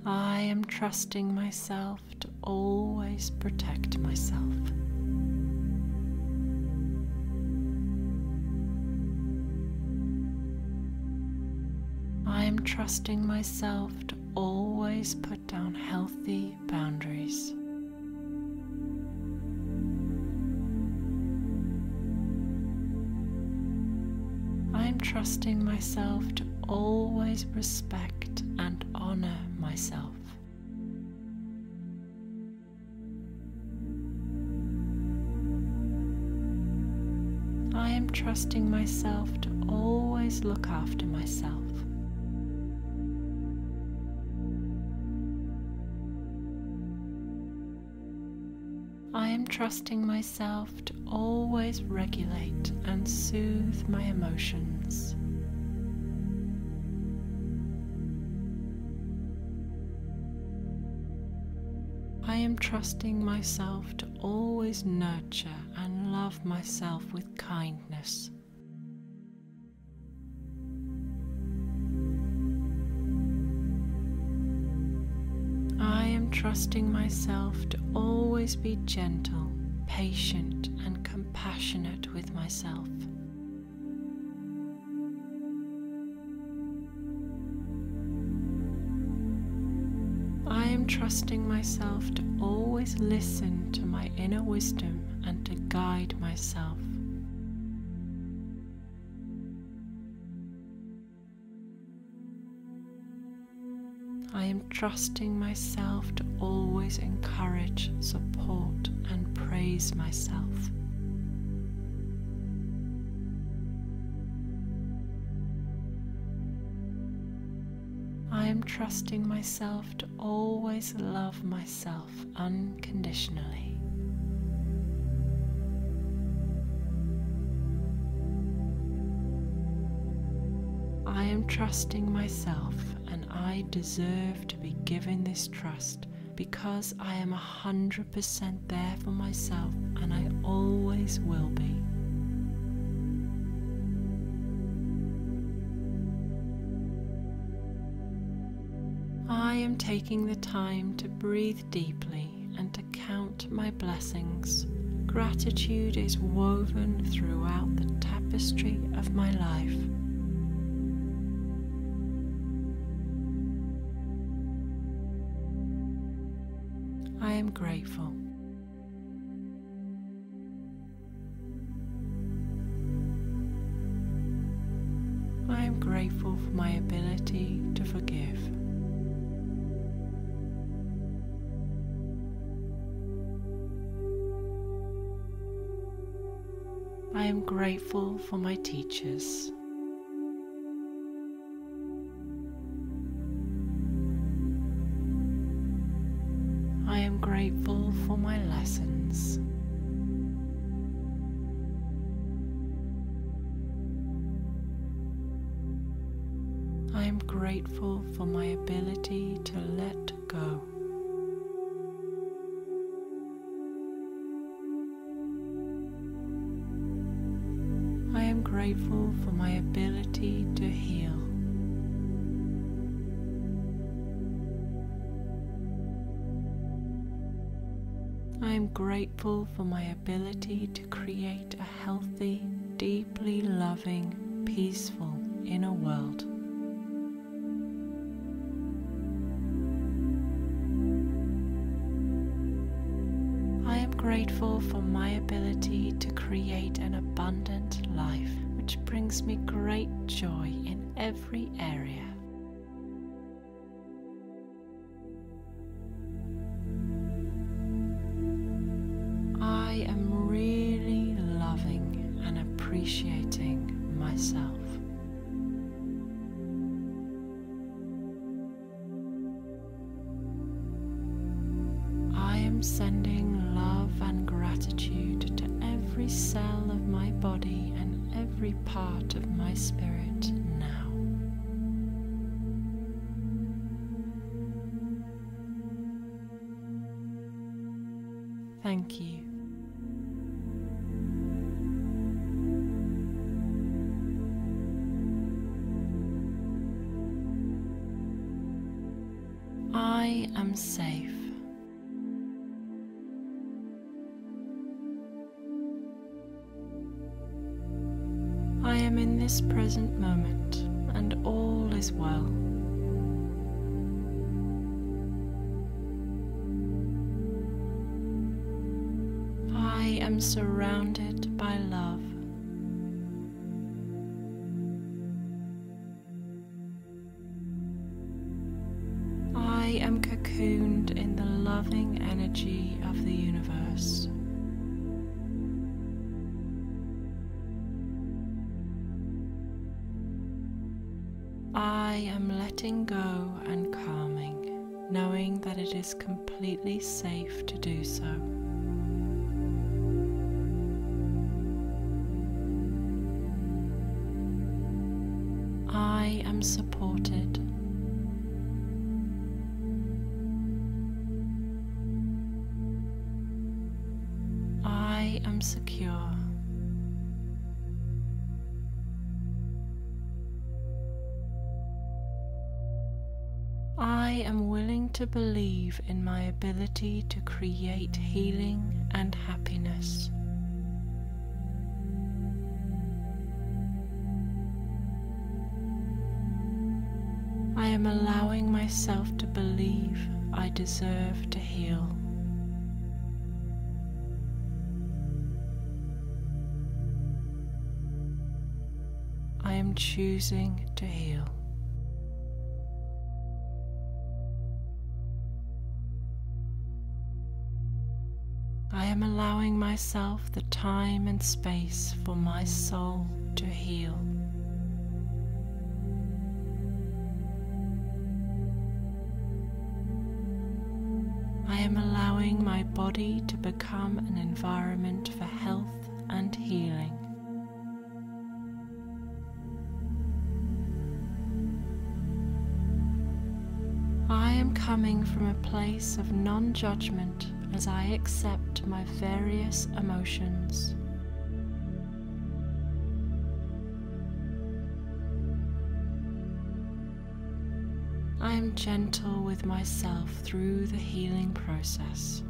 I am trusting myself to always protect myself. I am trusting myself to always put down healthy boundaries. Trusting myself to always respect and honor myself. I am trusting myself to always look after myself. I am trusting myself to always regulate and soothe my emotions. Trusting myself to always nurture and love myself with kindness. I am trusting myself to always be gentle, patient, and compassionate with myself. Trusting myself to always listen to my inner wisdom and to guide myself. I am trusting myself to always encourage, support, and praise myself. Trusting myself to always love myself unconditionally. I am trusting myself and I deserve to be given this trust because I am 100% there for myself and I always will be. Taking the time to breathe deeply and to count my blessings. Gratitude is woven throughout the tapestry of my life. I am grateful. Grateful for my teachers. I am grateful for my lessons. I am grateful for my ability to let go. Grateful for my ability to heal. I am grateful for my ability to create a healthy, deeply loving, peaceful inner world. I am grateful for my ability to create an abundant life brings me great joy in every area. Surrounded by love. I am cocooned in the loving energy of the universe. I am letting go and calming, knowing that it is completely safe to do so. To believe in my ability to create healing and happiness. I am allowing myself to believe I deserve to heal. I am choosing to heal. Am allowing myself the time and space for my soul to heal. I am allowing my body to become an environment for health and healing. I am coming from a place of non judgment as I accept my various emotions. I am gentle with myself through the healing process.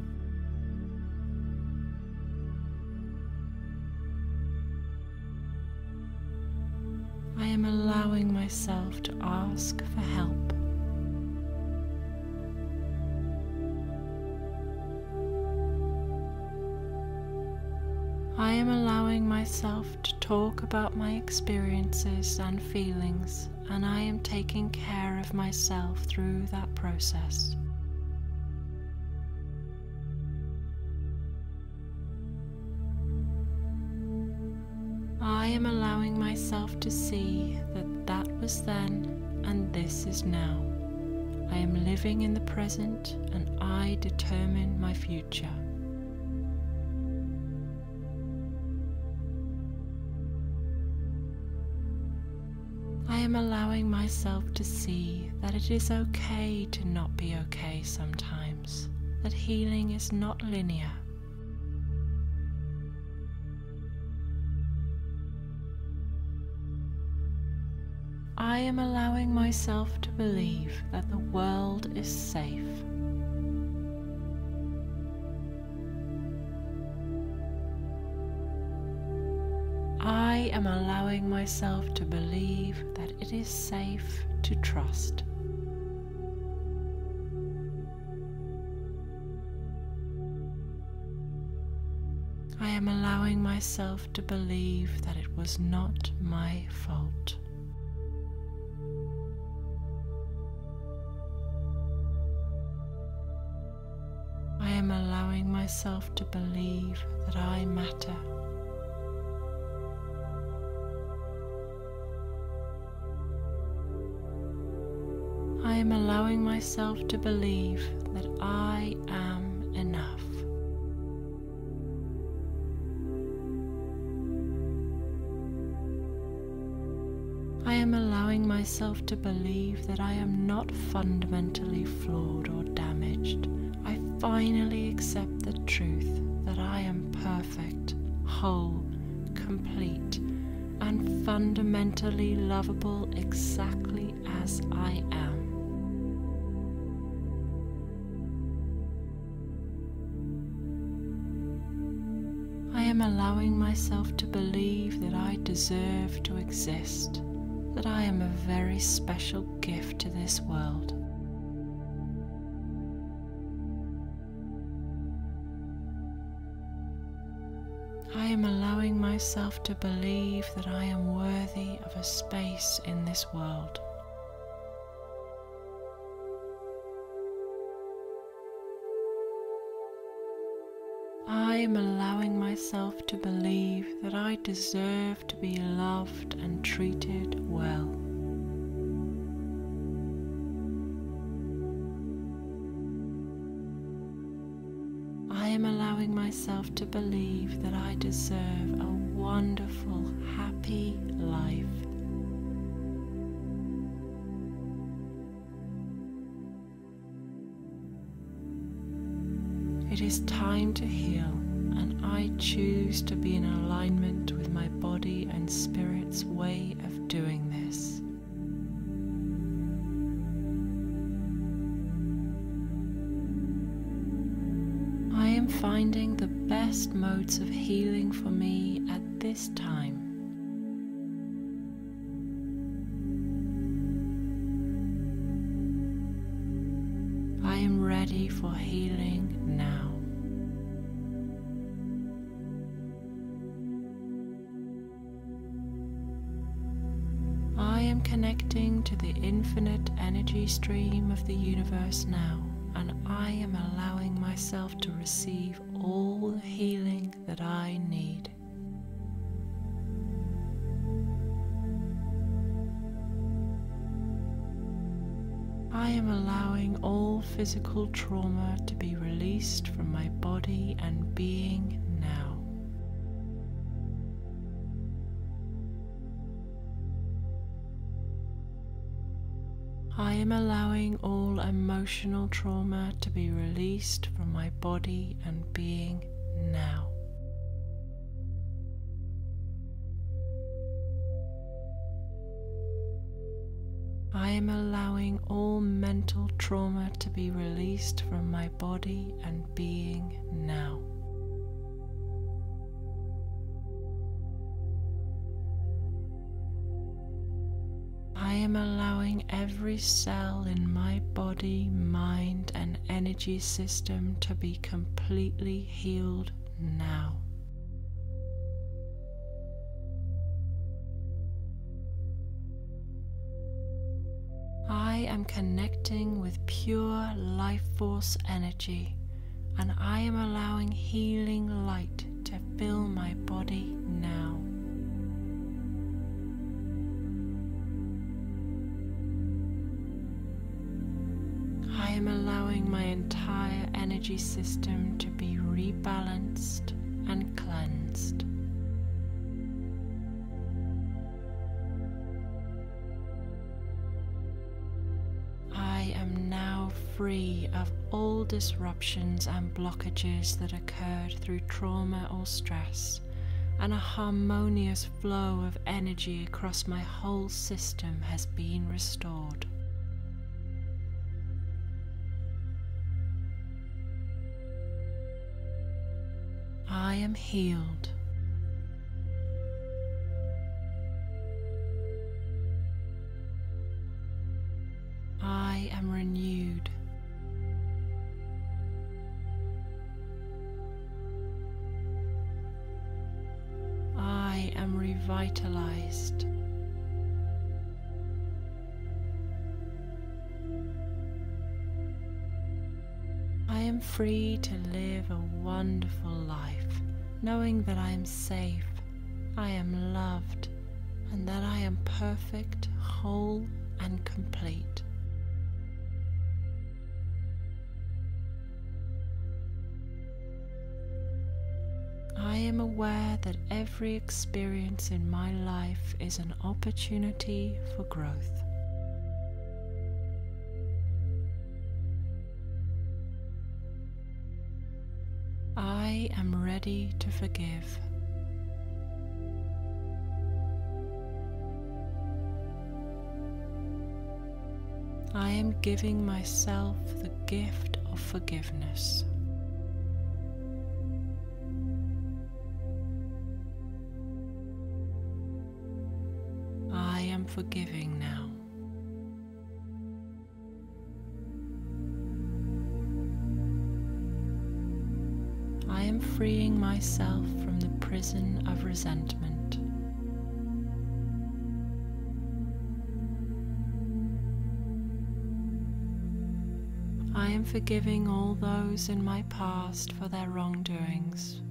I am allowing myself to ask for help. Myself to talk about my experiences and feelings, and I am taking care of myself through that process. I am allowing myself to see that that was then and this is now. I am living in the present and I determine my future. Myself to see that it is okay to not be okay sometimes, that healing is not linear. I am allowing myself to believe that the world is safe. Am allowing myself to believe that it is safe to trust. I am allowing myself to believe that it was not my fault. I am allowing myself to believe that I matter. Am allowing myself to believe that I am enough. I am allowing myself to believe that I am not fundamentally flawed or damaged. I finally accept the truth that I am perfect, whole, complete, and fundamentally lovable exactly as I am. Myself to believe that I deserve to exist, that I am a very special gift to this world. I am allowing myself to believe that I am worthy of a space in this world. Am allowing myself to believe that I deserve to be loved and treated well. I am allowing myself to believe that I deserve a wonderful, happy life. It is time to heal, and I choose to be in alignment with my body and spirit's way of doing this. I am finding the best modes of healing for me at this time. I am ready for healing now. To the infinite energy stream of the universe now, and I am allowing myself to receive all the healing that I need. I am allowing all physical trauma to be released from my body and being I am allowing all emotional trauma to be released from my body and being now. I am allowing all mental trauma to be released from my body and being now. I am allowing every cell in my body, mind, and energy system to be completely healed now. I am connecting with pure life force energy and I am allowing healing light to fill my body now. Am allowing my entire energy system to be rebalanced and cleansed. I am now free of all disruptions and blockages that occurred through trauma or stress, and a harmonious flow of energy across my whole system has been restored. I am healed. I am renewed. I am revitalized. Free to live a wonderful life, knowing that I am safe, I am loved, and that I am perfect, whole, and complete. I am aware that every experience in my life is an opportunity for growth. I am ready to forgive. I am giving myself the gift of forgiveness. I am forgiving now. Myself from the prison of resentment. I am forgiving all those in my past for their wrongdoings.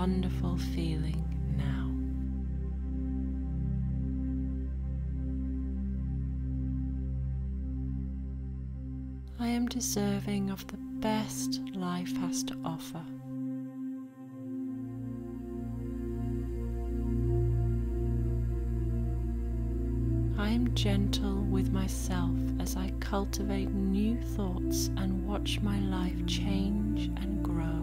wonderful feeling now. I am deserving of the best life has to offer. I am gentle with myself as I cultivate new thoughts and watch my life change and grow.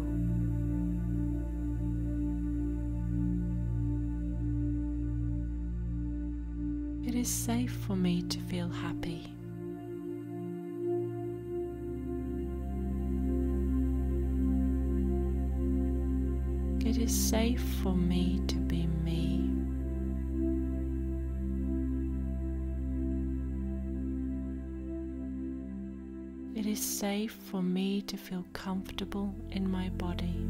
Is safe for me to feel happy. It is safe for me to be me. It is safe for me to feel comfortable in my body.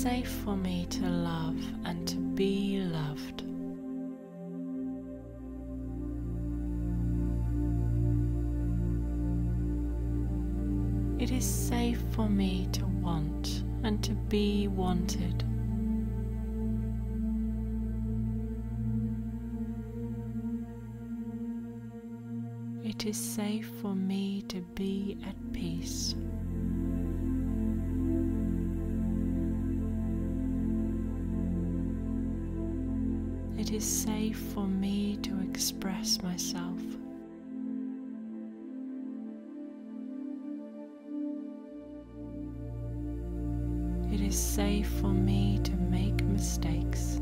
Safe for me to love and to be loved. It is safe for me to want and to be wanted. It is safe for me to be at peace. It is safe for me to express myself. It is safe for me to make mistakes.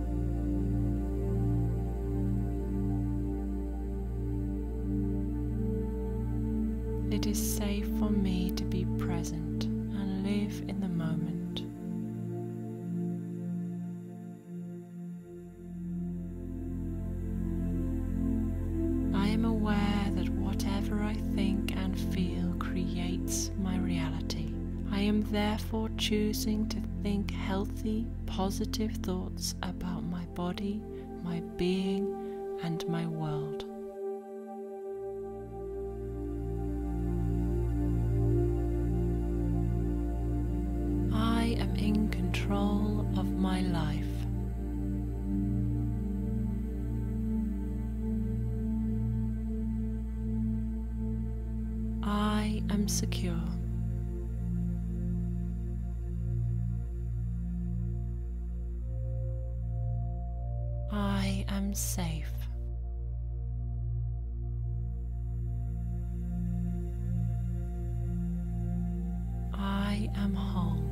Healthy, positive thoughts about my body, my being, and my world. Safe. I am whole.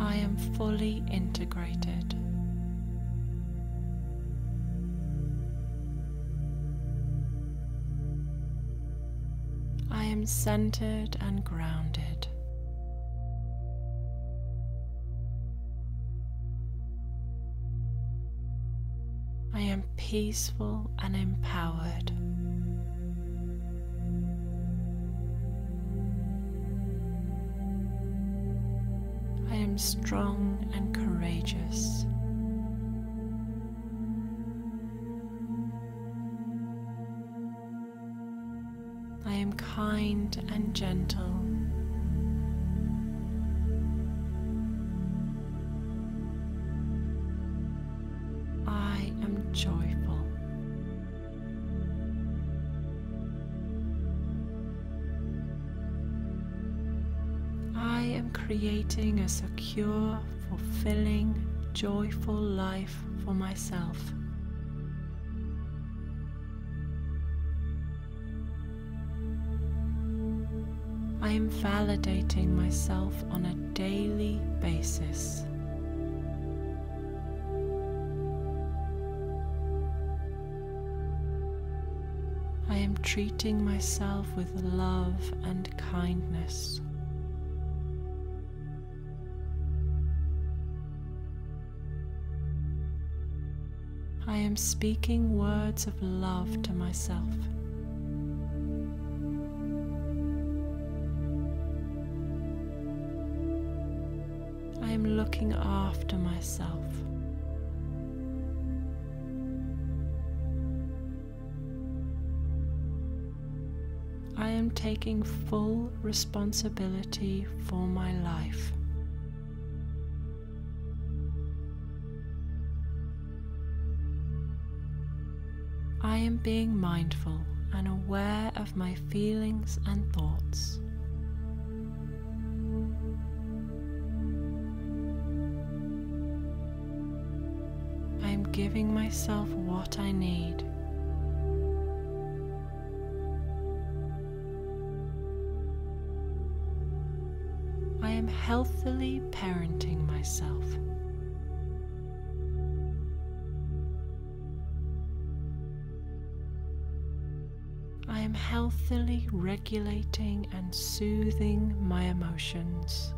I am fully integrated. I am centered and grounded. Peaceful and empowered. I am strong and courageous. I am kind and gentle. A secure, fulfilling, joyful life for myself. I am validating myself on a daily basis. I am treating myself with love and kindness. Am speaking words of love to myself. I am looking after myself. I am taking full responsibility for my life. Being mindful and aware of my feelings and thoughts. I am giving myself what I need. I am healthily parenting myself. Regulating and soothing my emotions.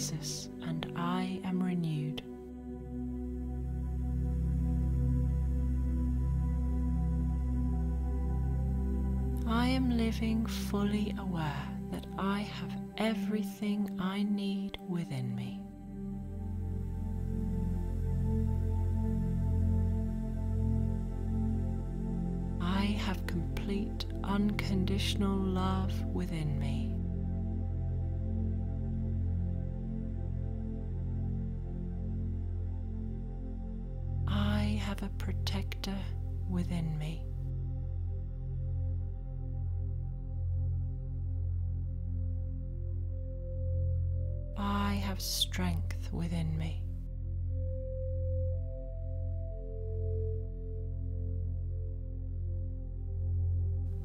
Basis, and I am renewed. I am living fully aware that I have everything I need within me. I have complete unconditional love within me. Protector within me. I have strength within me.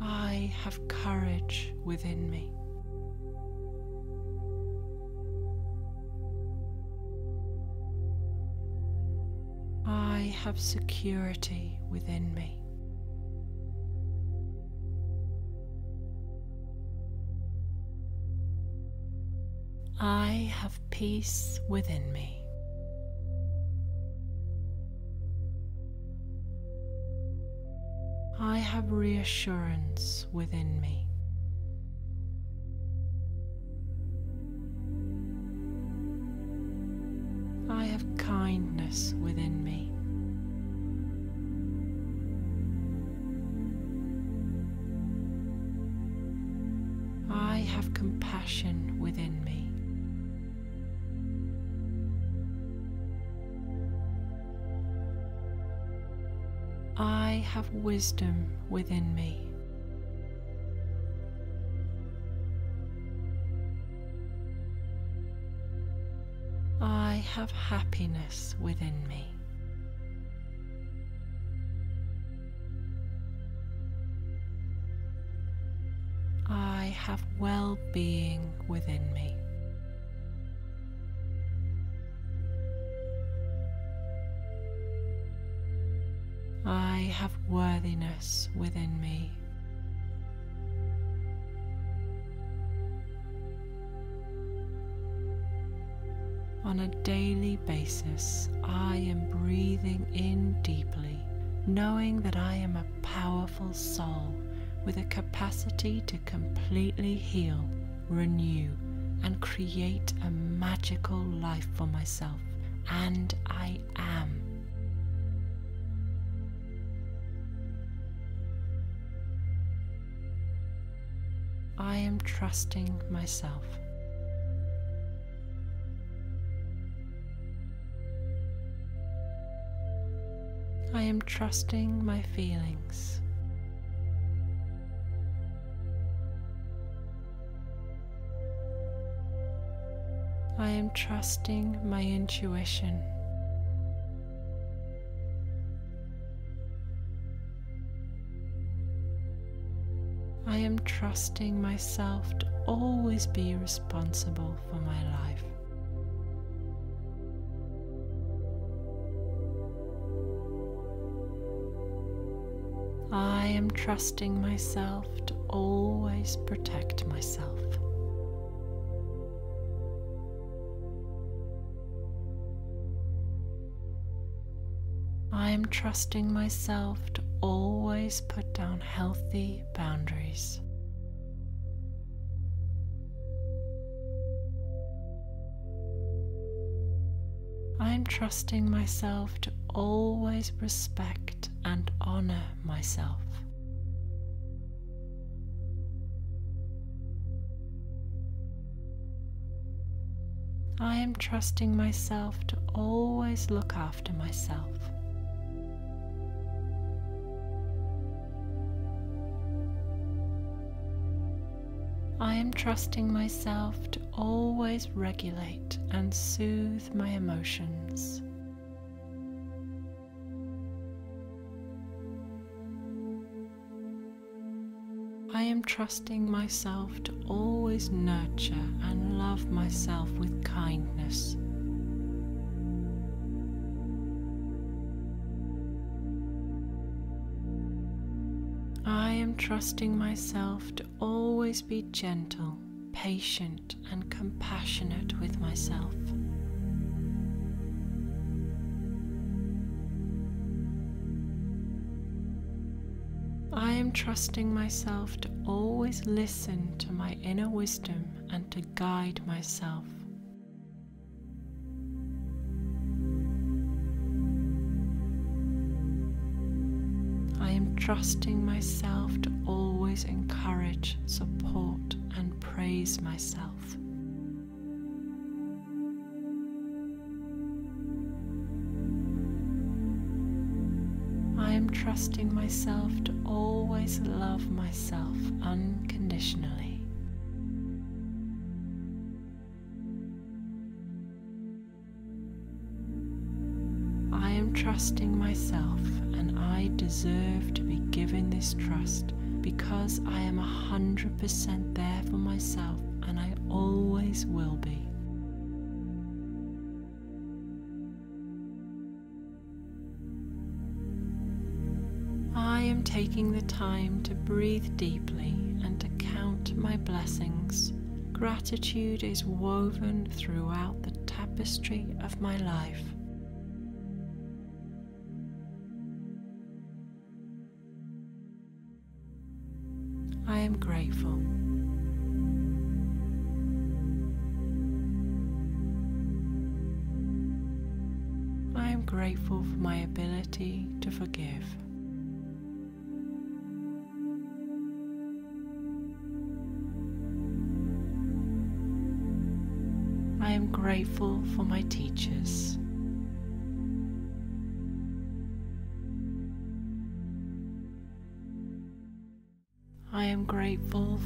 I have courage within me. Have security within me. I have peace within me. I have reassurance within me. I have kindness within me. Within me. I have wisdom within me. I have happiness within me. Have well being within me. I have worthiness within me. On a daily basis, I am breathing in deeply, knowing that I am a powerful soul with a capacity to completely heal, renew, and create a magical life for myself. And I am. I am trusting myself. I am trusting my feelings. I am trusting my intuition. I am trusting myself to always be responsible for my life. I am trusting myself to always protect myself. Am trusting myself to always put down healthy boundaries. I am trusting myself to always respect and honor myself. I am trusting myself to always look after myself. I am trusting myself to always regulate and soothe my emotions. I am trusting myself to always nurture and love myself with kindness. Trusting myself to always be gentle, patient, and compassionate with myself. I am trusting myself to always listen to my inner wisdom and to guide myself. Trusting myself to always encourage, support, and praise myself. I am trusting myself to always love myself unconditionally. Trusting myself and I deserve to be given this trust because I am 100% there for myself and I always will be. I am taking the time to breathe deeply and to count my blessings. Gratitude is woven throughout the tapestry of my life.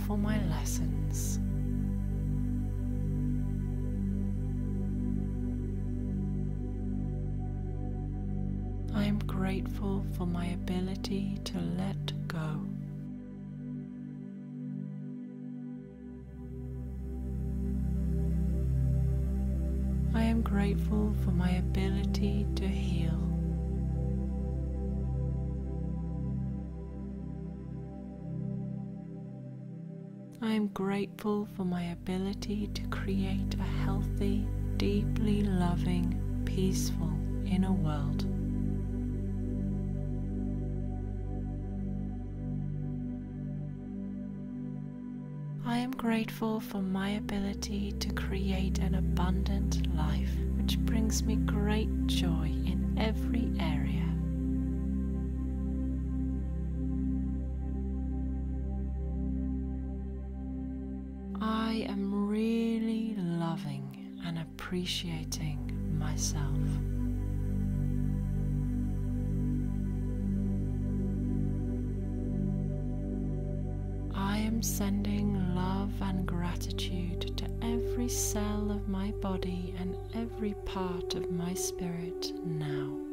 for my lessons. I am grateful for my ability to let go. I am grateful for my ability to heal. I am grateful for my ability to create a healthy, deeply loving, peaceful inner world. I am grateful for my ability to create an abundant life which brings me great joy in every area. Appreciating myself. I am sending love and gratitude to every cell of my body and every part of my spirit now.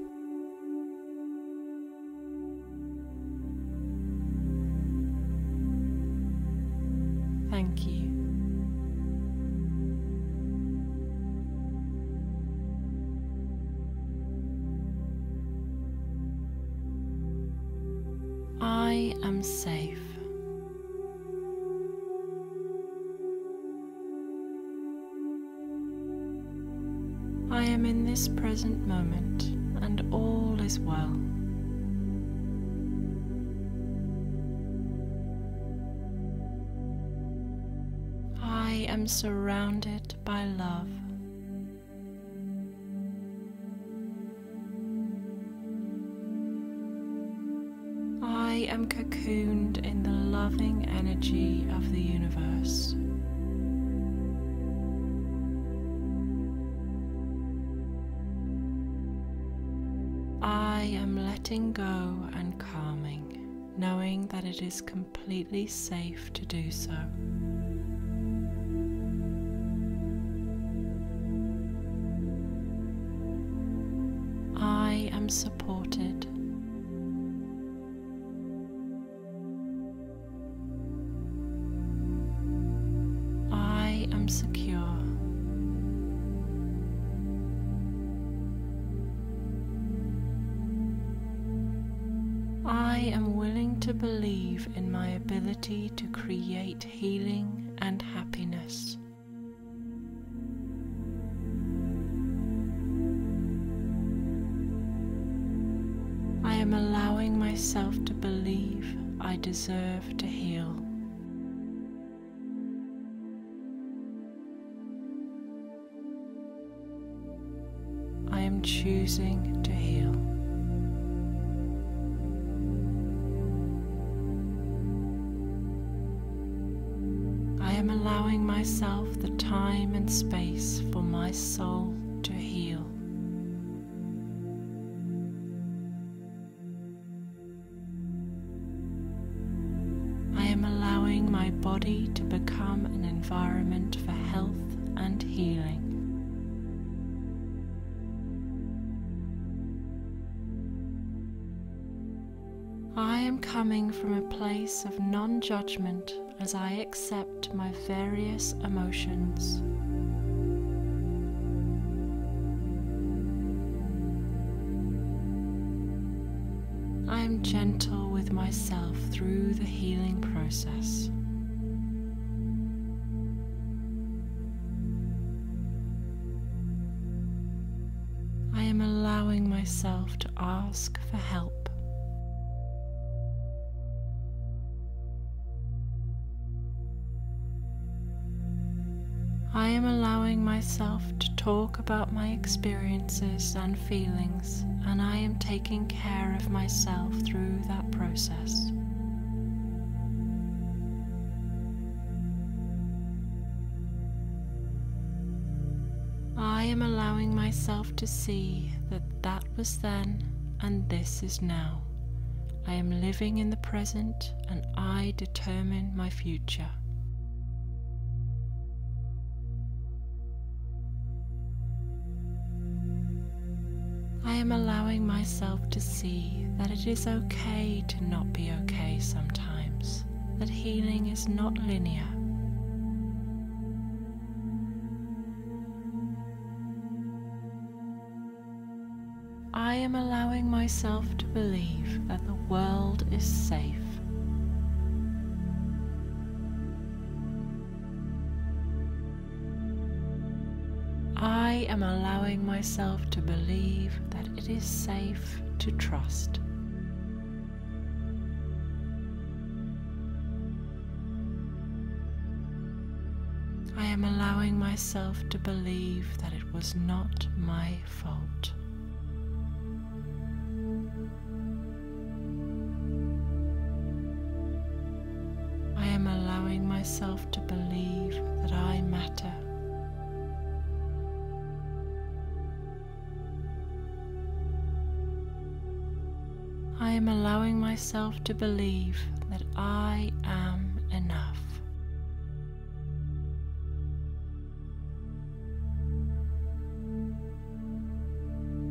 Am surrounded by love. I am cocooned in the loving energy of the universe. I am letting go and calming, knowing that it is completely safe to do so. Healing and happiness. I am allowing myself to believe I deserve to heal. I am choosing body to become an environment for health and healing. I am coming from a place of non judgment as I accept my various emotions. I am gentle with myself through the healing process. About my experiences and feelings, and I am taking care of myself through that process. I am allowing myself to see that that was then and this is now. I am living in the present and I determine my future. I am allowing myself to see that it is okay to not be okay sometimes, that healing is not linear. I am allowing myself to believe that the world is safe. I am allowing myself to believe that it is safe to trust. I am allowing myself to believe that it was not my fault. I am allowing myself to believe that I matter. Am allowing myself to believe that I am enough.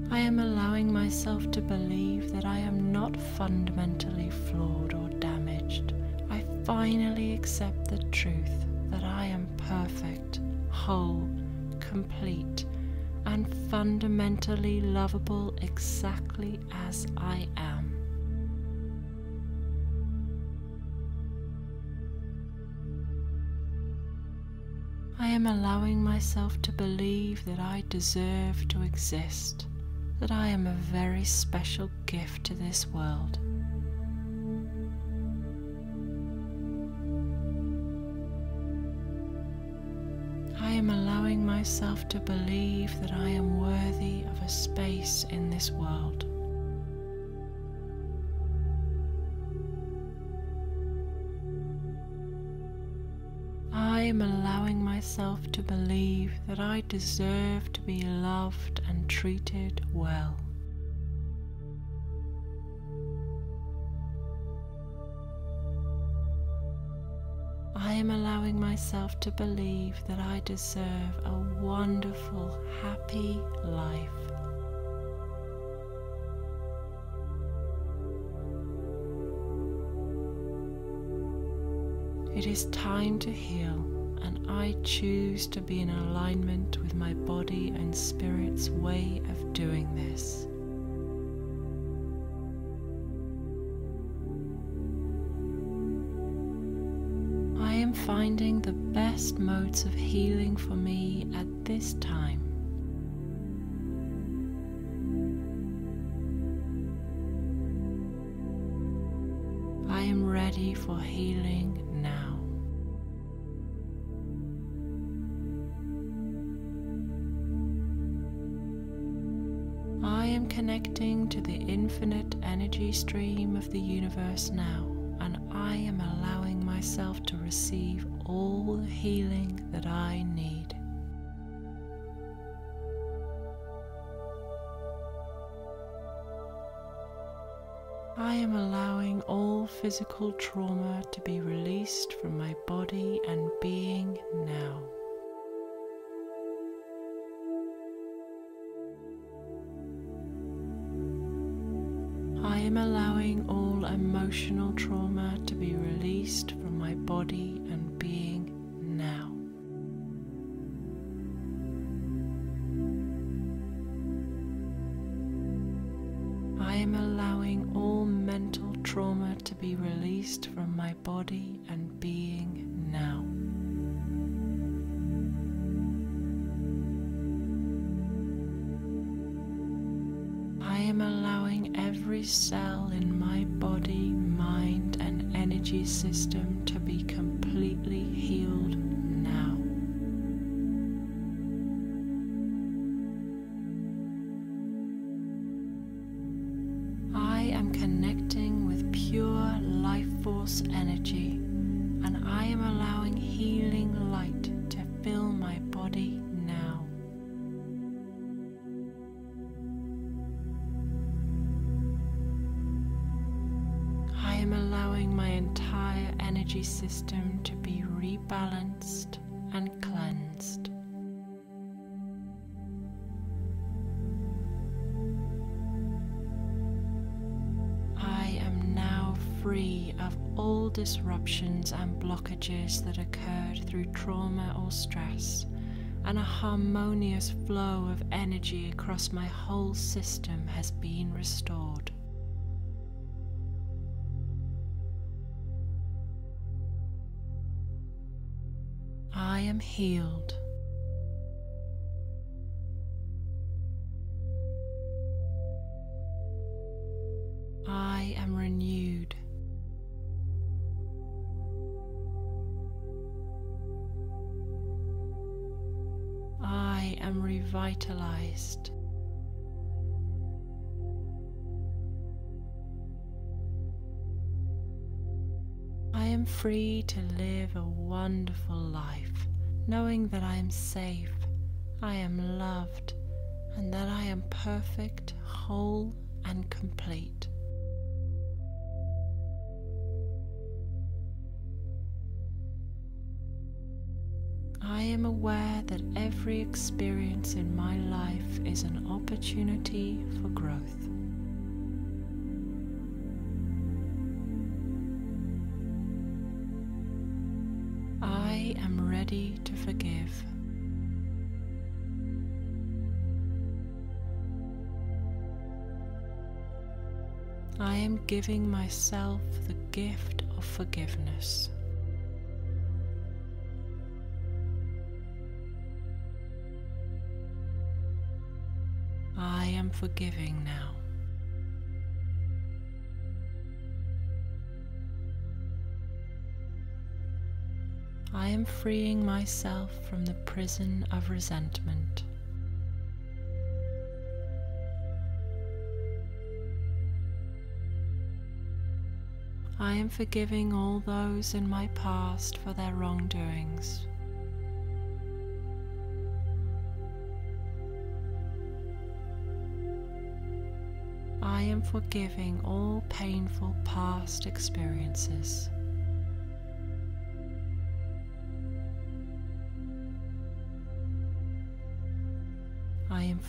I am allowing myself to believe that I am not fundamentally flawed or damaged. I finally accept the truth that I am perfect, whole, complete, and fundamentally lovable exactly as I am. Am allowing myself to believe that I deserve to exist, that I am a very special gift to this world. I am allowing myself to believe that I am worthy of a space in this world. Myself to believe that I deserve to be loved and treated well. I am allowing myself to believe that I deserve a wonderful, happy life. It is time to heal, and I choose to be in alignment with my body and spirit's way of doing this. I am finding the best modes of healing for me at this time. I am ready for healing stream of the universe now, and I am allowing myself to receive all the healing that I need. I am allowing all physical trauma to be released from my body and being now. Am allowing all emotional trauma to be released from my body and being now. I am allowing all mental trauma to be released from my body and being cell in my body, mind, and energy system to be completely healed all disruptions and blockages that occurred through trauma or stress, and a harmonious flow of energy across my whole system has been restored. I am healed. Free to live a wonderful life, knowing that I am safe, I am loved, and that I am perfect, whole, and complete. I am aware that every experience in my life is an opportunity for growth. Forgive. I am giving myself the gift of forgiveness. I am forgiving now. I am freeing myself from the prison of resentment. I am forgiving all those in my past for their wrongdoings. I am forgiving all painful past experiences.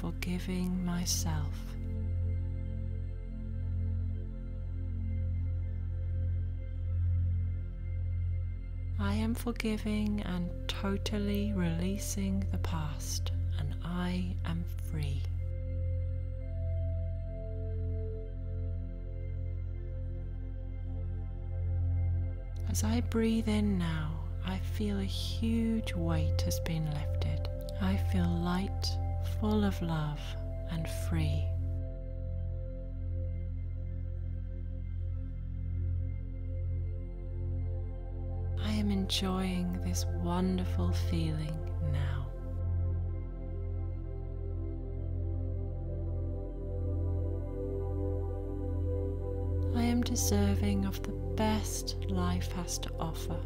Forgiving myself. I am forgiving and totally releasing the past, and I am free. As I breathe in now, I feel a huge weight has been lifted. I feel light, full of love, and free. I am enjoying this wonderful feeling now. I am deserving of the best life has to offer.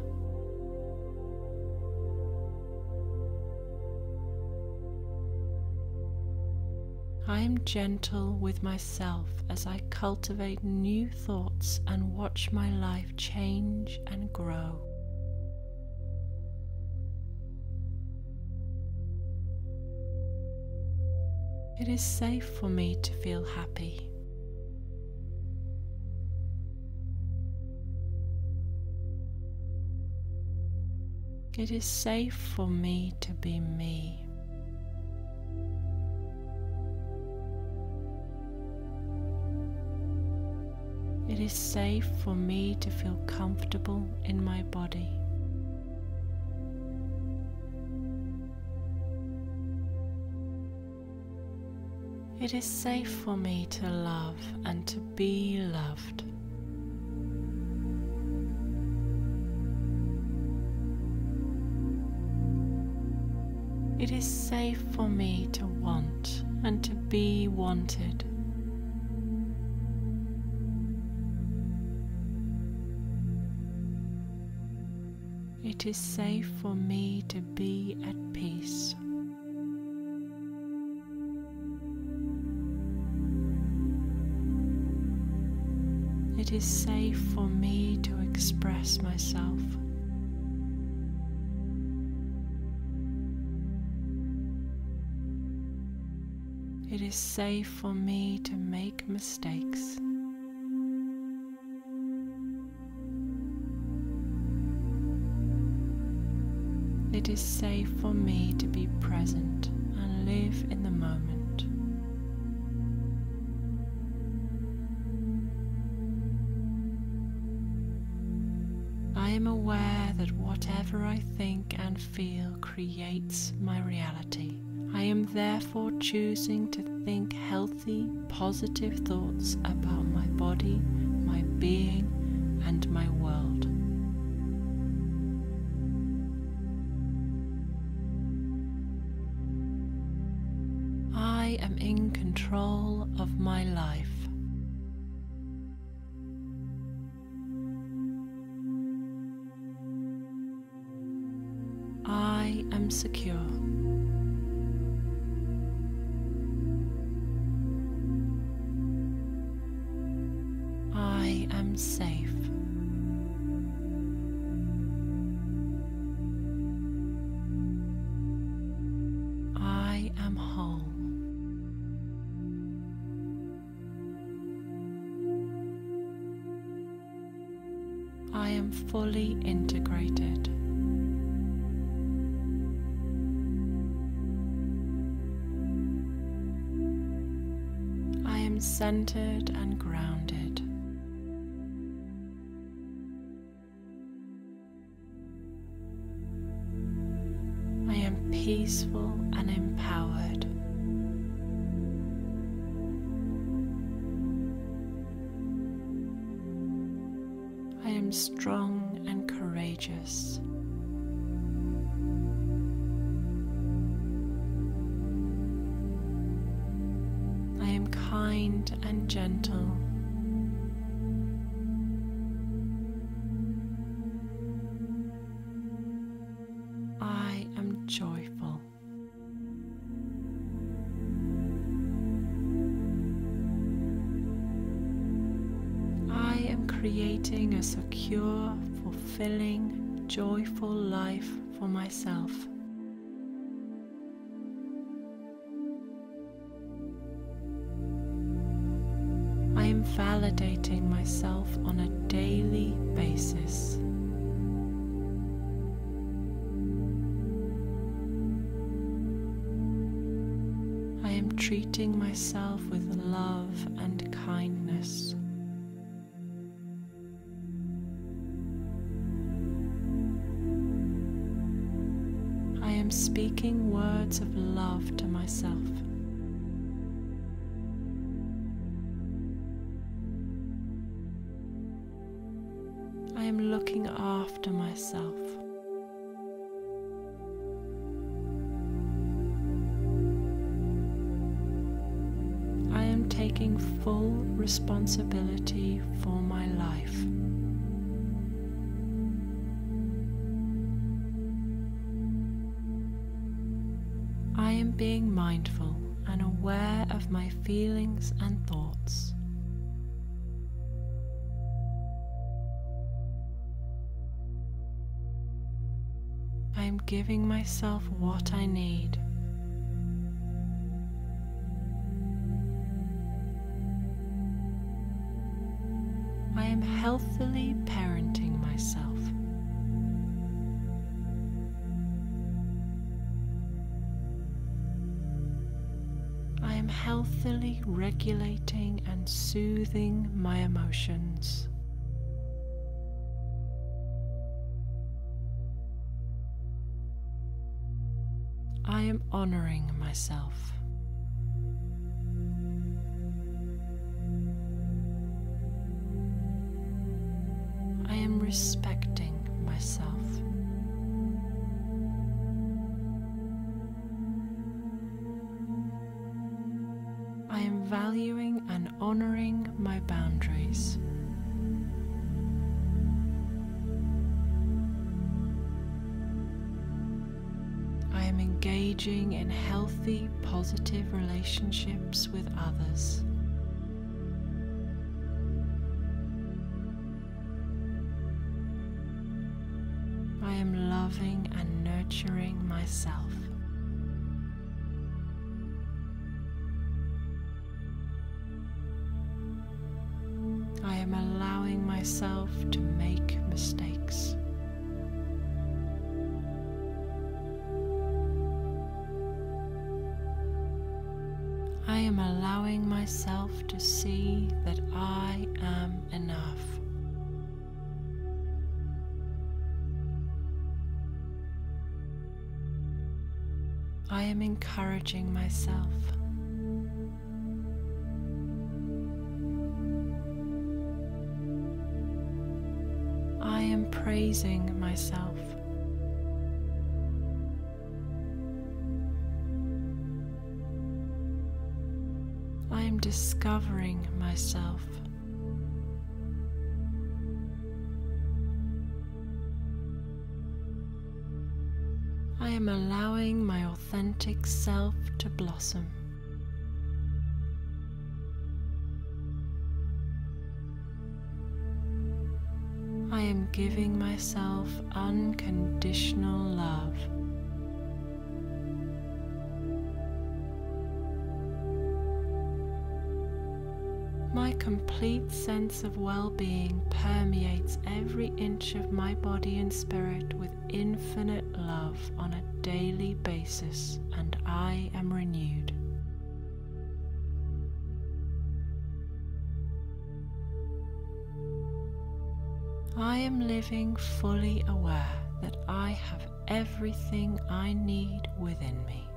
I am gentle with myself as I cultivate new thoughts and watch my life change and grow. It is safe for me to feel happy. It is safe for me to be me. Is safe for me to feel comfortable in my body. It is safe for me to love and to be loved. It is safe for me to want and to be wanted. It is safe for me to be at peace. It is safe for me to express myself. It is safe for me to make mistakes. Is safe for me to be present and live in the moment. I am aware that whatever I think and feel creates my reality. I am therefore choosing to think healthy, positive thoughts about my body, my being, and my world. Secure. I am safe. I am whole. I am fully integrated. Centered and grounded. Myself with love and kindness. I am speaking words of love to myself. I am looking after myself. Responsibility for my life. I am being mindful and aware of my feelings and thoughts. I am giving myself what I need. Healthily parenting myself. I am healthily regulating and soothing my emotions. I am honoring myself. Respecting myself. I am valuing and honoring my boundaries. I am engaging in healthy, positive relationships with others. Nurturing am encouraging myself. I am praising myself. I am discovering myself. Allowing my authentic self to blossom. I am giving myself unconditional love. My complete sense of well being permeates every inch of my body and spirit with infinite love on a daily basis, and I am renewed. I am living fully aware that I have everything I need within me.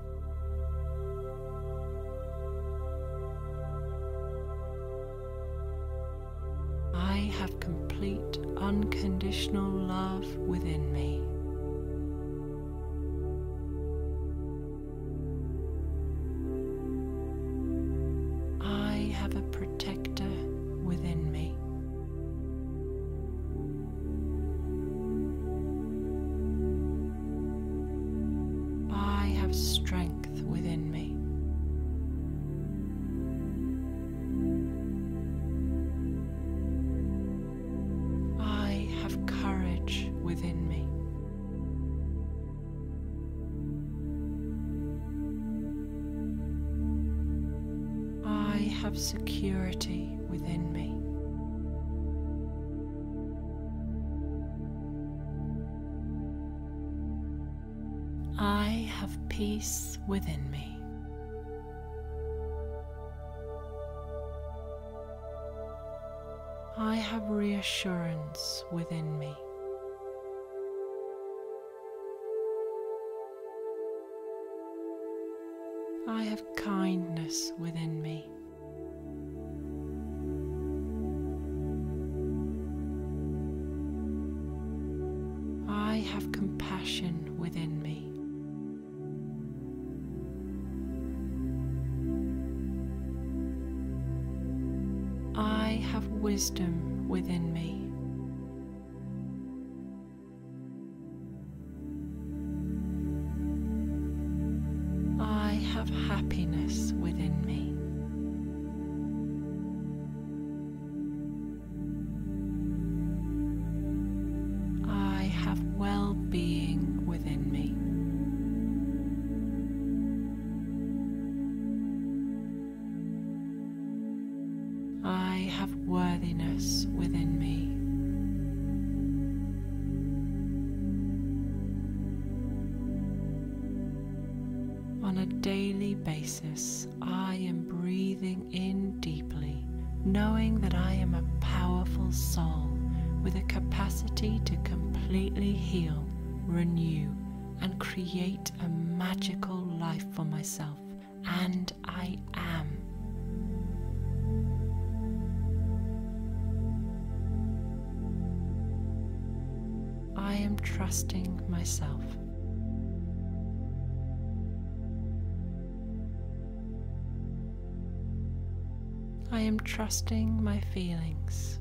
Trusting my feelings.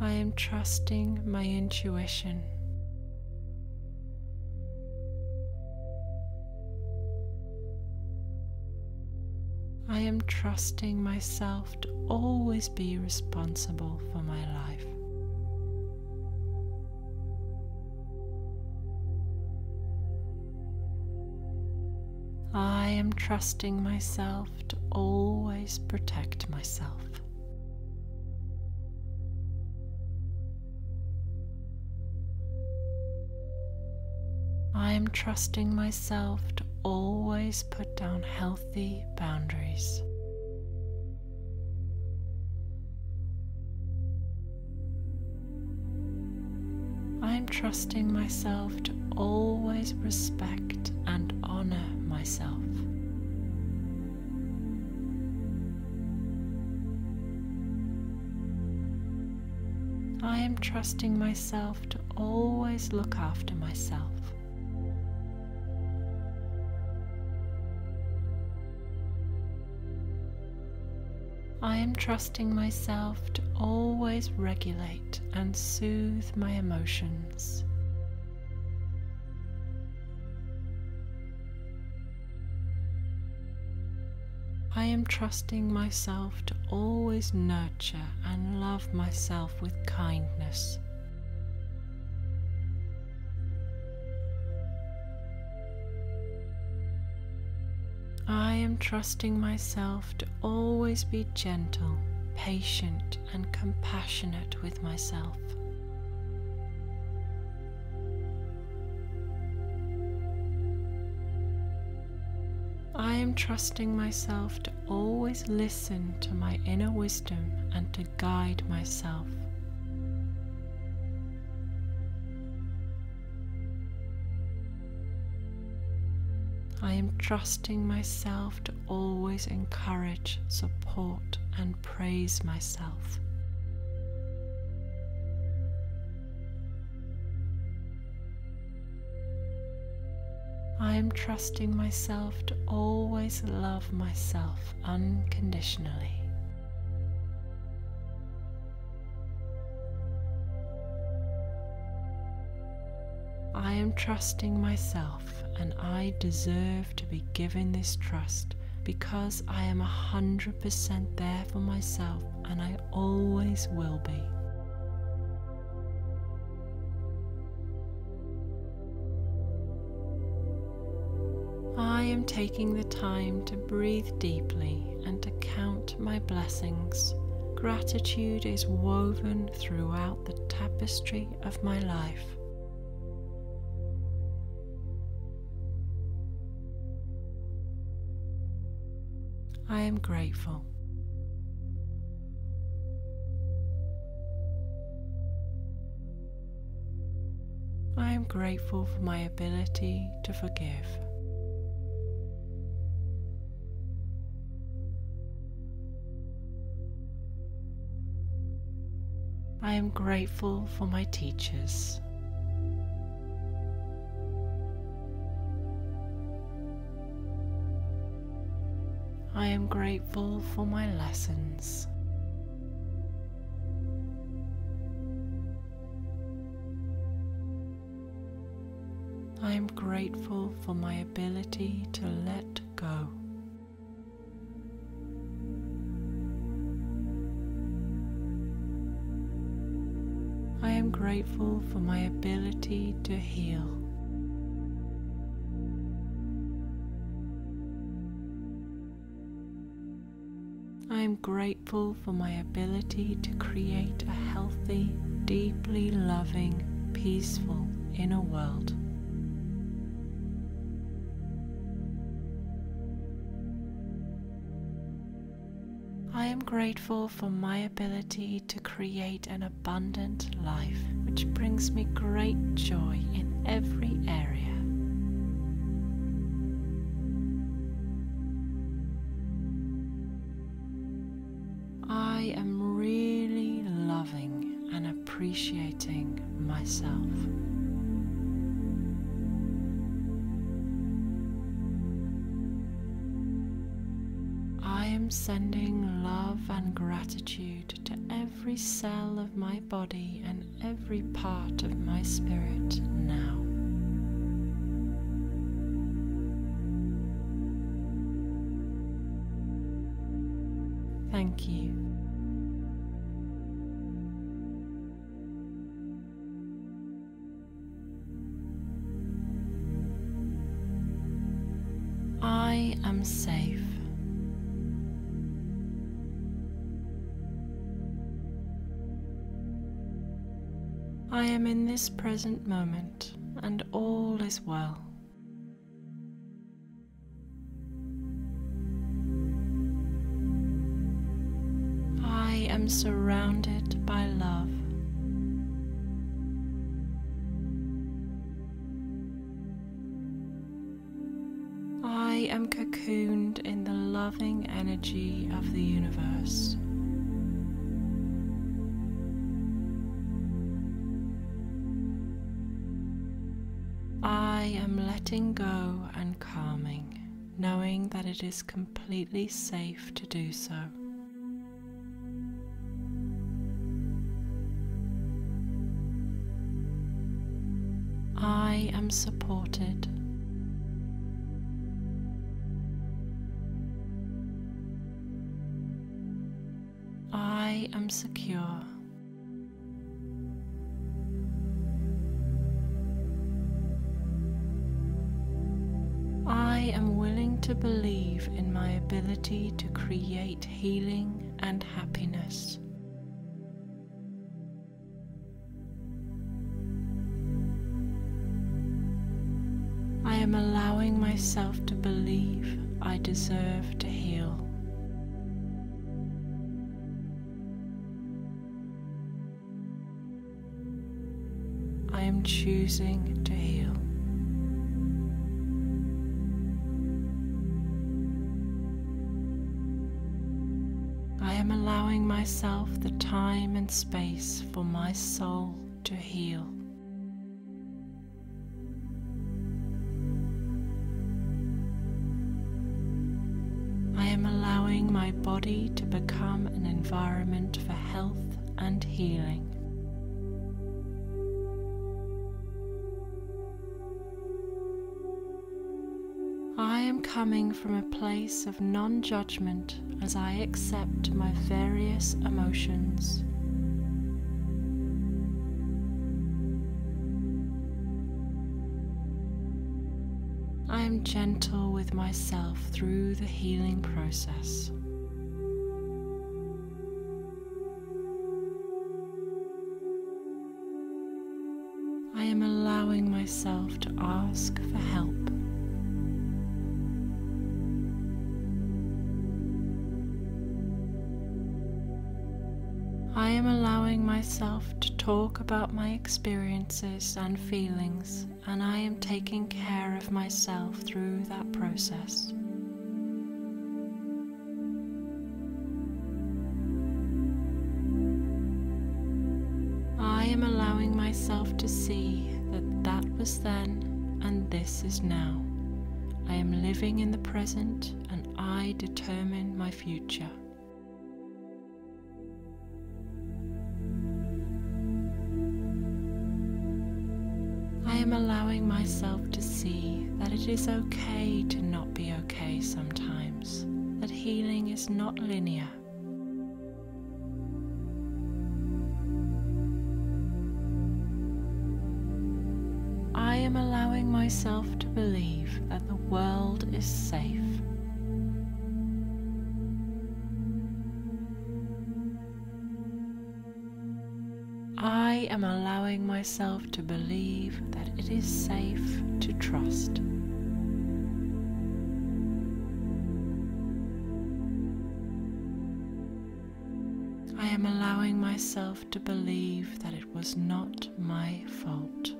I am trusting my intuition. I am trusting myself to always be responsible for my life. Trusting myself to always protect myself. I am trusting myself to always put down healthy boundaries. I am trusting myself to always respect and honor myself. Trusting myself to always look after myself. I am trusting myself to always regulate and soothe my emotions. I am trusting myself to always nurture and love myself with kindness. I am trusting myself to always be gentle, patient, and compassionate with myself. Am trusting myself to always listen to my inner wisdom and to guide myself. I am trusting myself to always encourage, support, and praise myself. I am trusting myself to always love myself unconditionally. I am trusting myself and I deserve to be given this trust because I am 100% there for myself and I always will be. Taking the time to breathe deeply and to count my blessings. Gratitude is woven throughout the tapestry of my life. I am grateful. I am grateful for my ability to forgive. I am grateful for my teachers. I am grateful for my lessons. I am grateful for my ability to let go. Grateful for my ability to heal. I am grateful for my ability to create a healthy, deeply loving, peaceful inner world. Grateful for my ability to create an abundant life which brings me great joy in every area. Of my spirit now. Thank you. am in this present moment and all is well. I am surrounded by love. I am cocooned in the loving energy of the universe. Letting go and calming, knowing that it is completely safe to do so. I am supported. I am secure. To believe in my ability to create healing and happiness. I am allowing myself to believe I deserve to heal. I am choosing to heal. Allowing myself the time and space for my soul to heal. I am allowing my body to become an environment for health and healing. Coming from a place of non judgment as I accept my various emotions. I am gentle with myself through the healing process. I am allowing myself to ask for help. Myself to talk about my experiences and feelings, and I am taking care of myself through that process. I am allowing myself to see that that was then and this is now. I am living in the present and I determine my future. Allowing myself to see that it is okay to not be okay sometimes, that healing is not linear. I am allowing myself to believe that the world is safe. Am allowing myself to believe that it is safe to trust. I am allowing myself to believe that it was not my fault.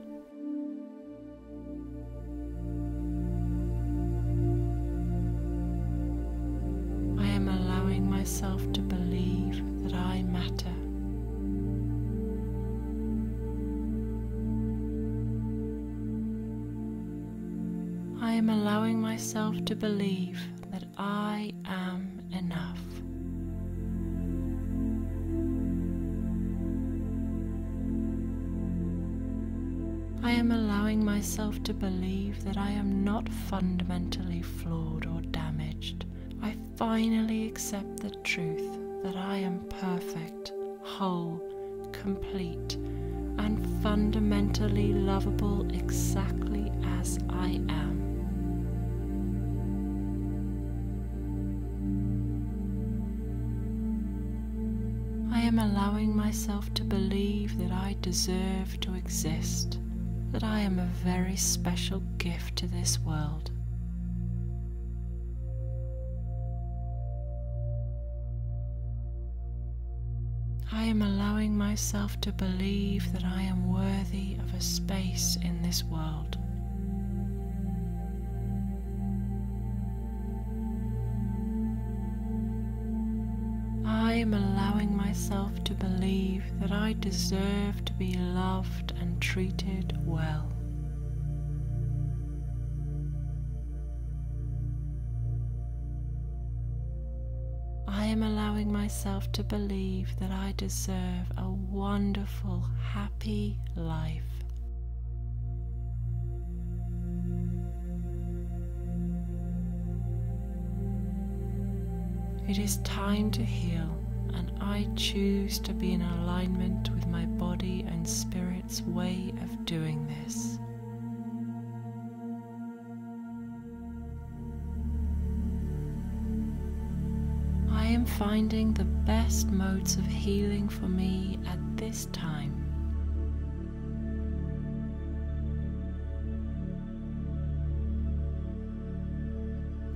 Am allowing myself to believe that I am enough. I am allowing myself to believe that I am not fundamentally flawed or damaged. I finally accept the truth that I am perfect, whole, complete, and fundamentally lovable exactly as I am. Am allowing myself to believe that I deserve to exist, that I am a very special gift to this world. I am allowing myself to believe that I am worthy of a space in this world. Am allowing myself to believe that I deserve to be loved and treated well. I am allowing myself to believe that I deserve a wonderful, happy life. It is time to heal, and I choose to be in alignment with my body and spirit's way of doing this. I am finding the best modes of healing for me at this time.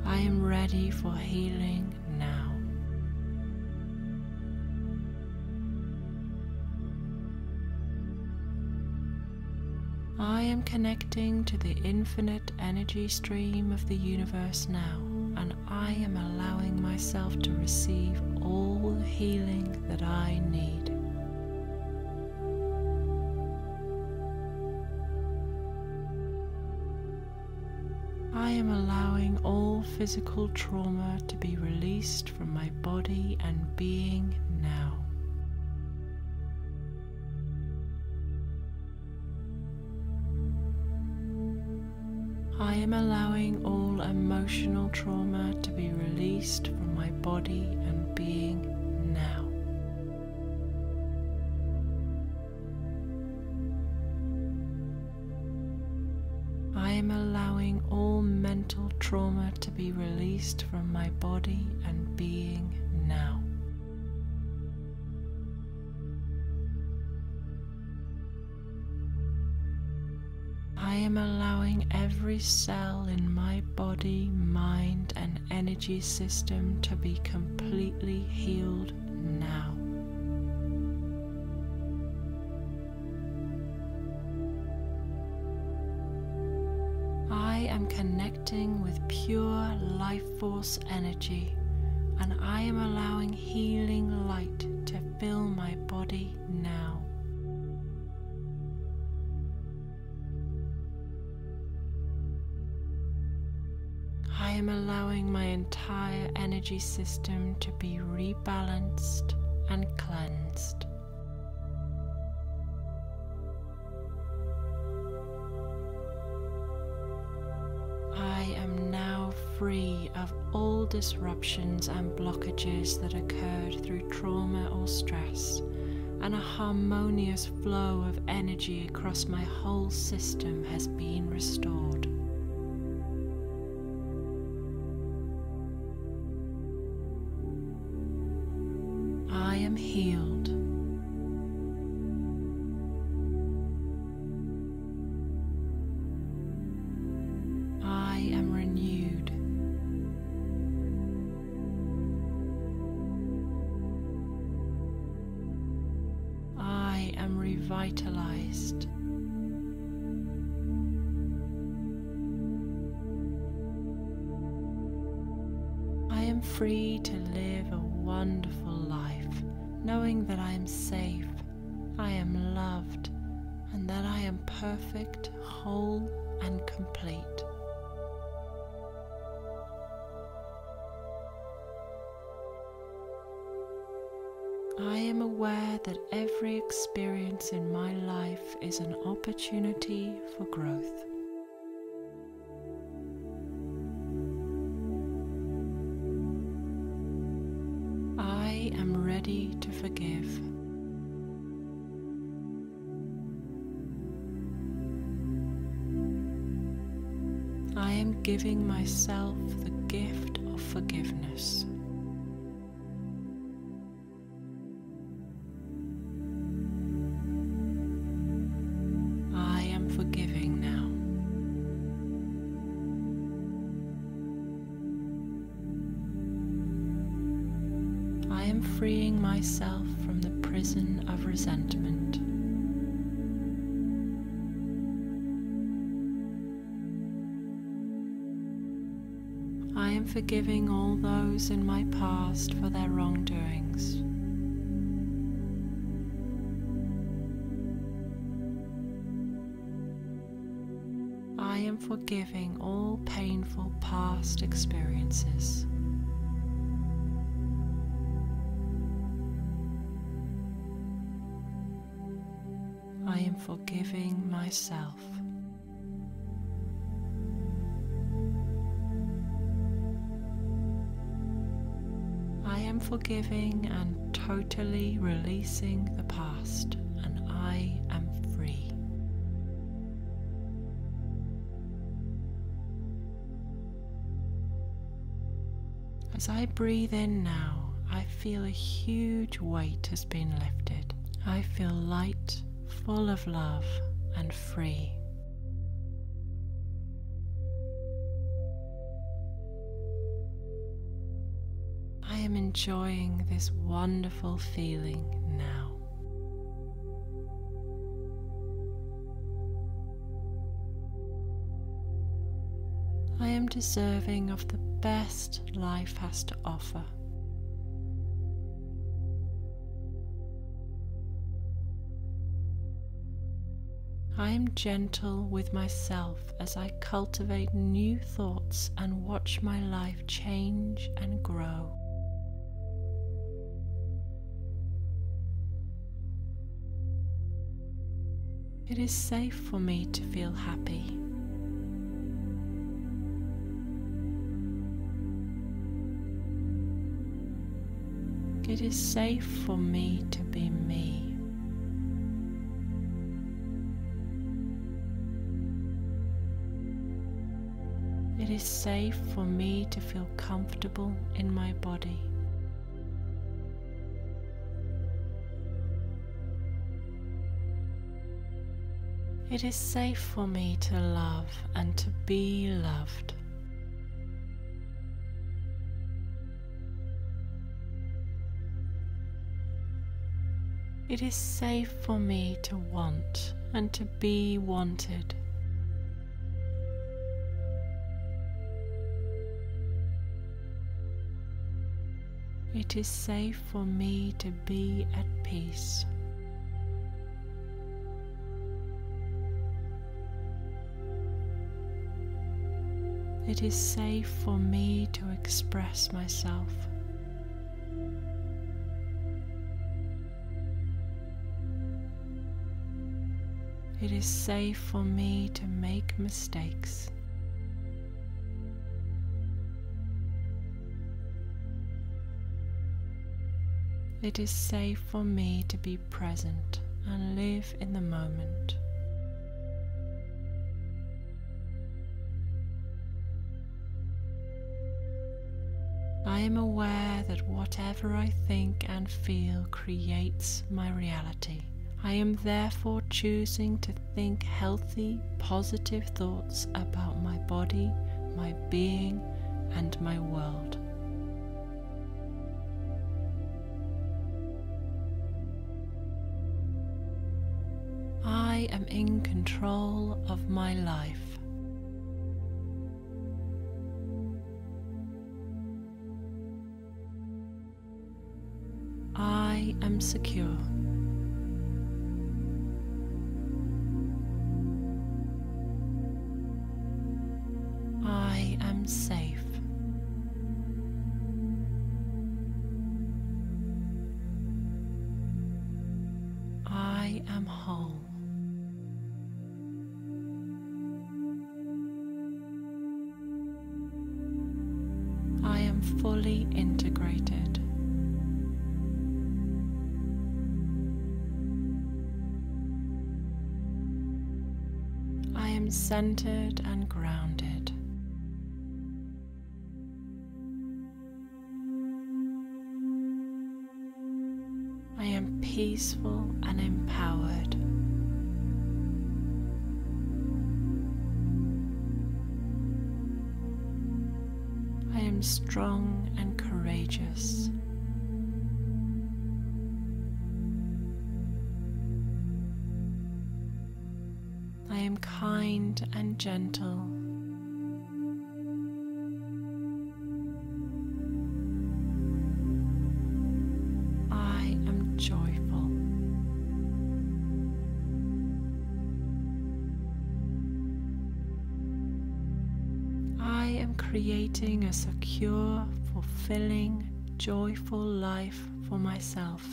I am ready for healing now. I am connecting to the infinite energy stream of the universe now, and I am allowing myself to receive all the healing that I need. I am allowing all physical trauma to be released from my body and being now. Am allowing all emotional trauma to be released from my body and being now. I am allowing all mental trauma to be released from my body and being now. I am allowing every cell in my body, mind, and energy system to be completely healed now. I am connecting with pure life force energy and I am allowing healing light to fill my body now. I am allowing my entire energy system to be rebalanced and cleansed. I am now free of all disruptions and blockages that occurred through trauma or stress, and a harmonious flow of energy across my whole system has been restored. Healed. Forgiving all those in my past for their wrongdoings. I am forgiving all painful past experiences. I am forgiving myself. Forgiving and totally releasing the past, and I am free. As I breathe in now, I feel a huge weight has been lifted. I feel light, full of love, and free. Enjoying this wonderful feeling now. I am deserving of the best life has to offer. I am gentle with myself as I cultivate new thoughts and watch my life change and grow. It is safe for me to feel happy. It is safe for me to be me. It is safe for me to feel comfortable in my body. It is safe for me to love and to be loved. It is safe for me to want and to be wanted. It is safe for me to be at peace. It is safe for me to express myself. It is safe for me to make mistakes. It is safe for me to be present and live in the moment. Am aware that whatever I think and feel creates my reality. I am therefore choosing to think healthy, positive thoughts about my body, my being, and my world. I am in control of my life. Am secure. Centered and grounded. I am peaceful and empowered. I am strong and courageous. And gentle. I am joyful. I am creating a secure, fulfilling, joyful life for myself.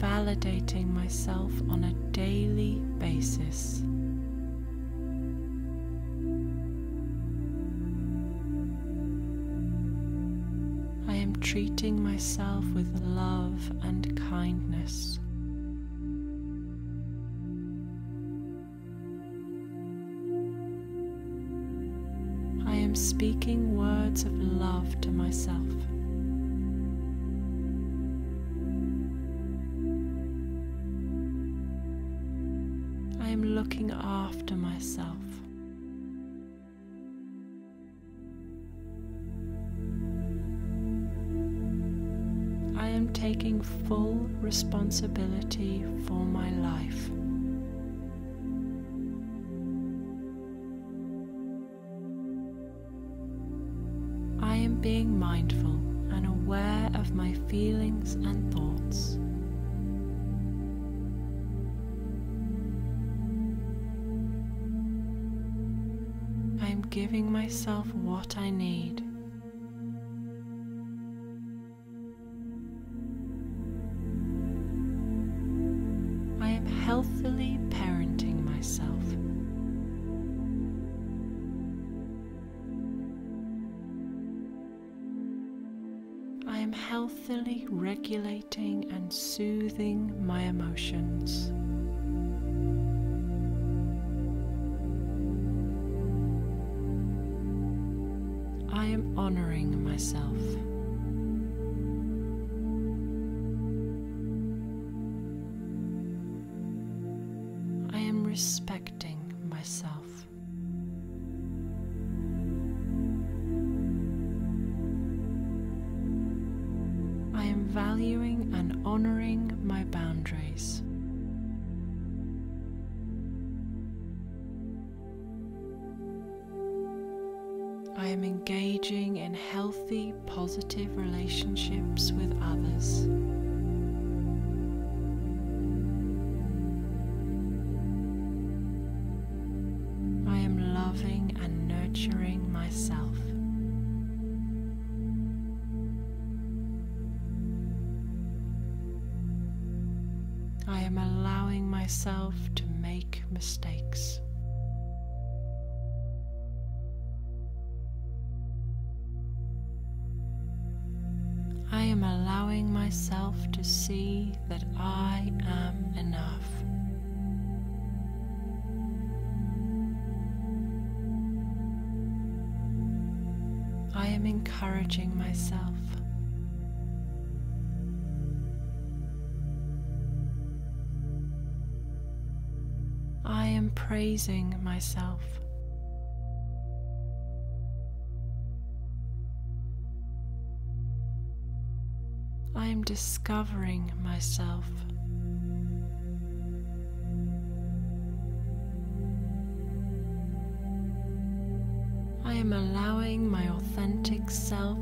Validating myself on a daily basis. I am treating myself with love and kindness. I am speaking words of love to myself. Taking full responsibility for my life. Regulating and soothing my emotions. I am honoring myself. Praising myself. I am discovering myself. I am allowing my authentic self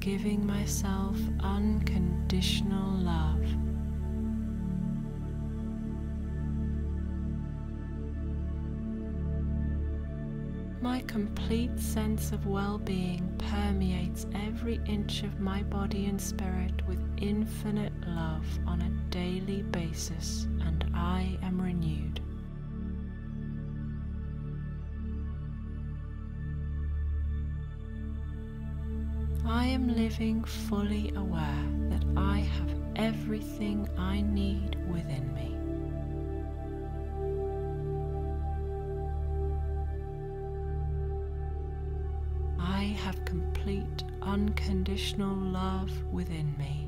giving myself unconditional love. My complete sense of well being permeates every inch of my body and spirit with infinite love on a daily basis, and I am renewed. Living fully aware that I have everything I need within me. I have complete unconditional love within me.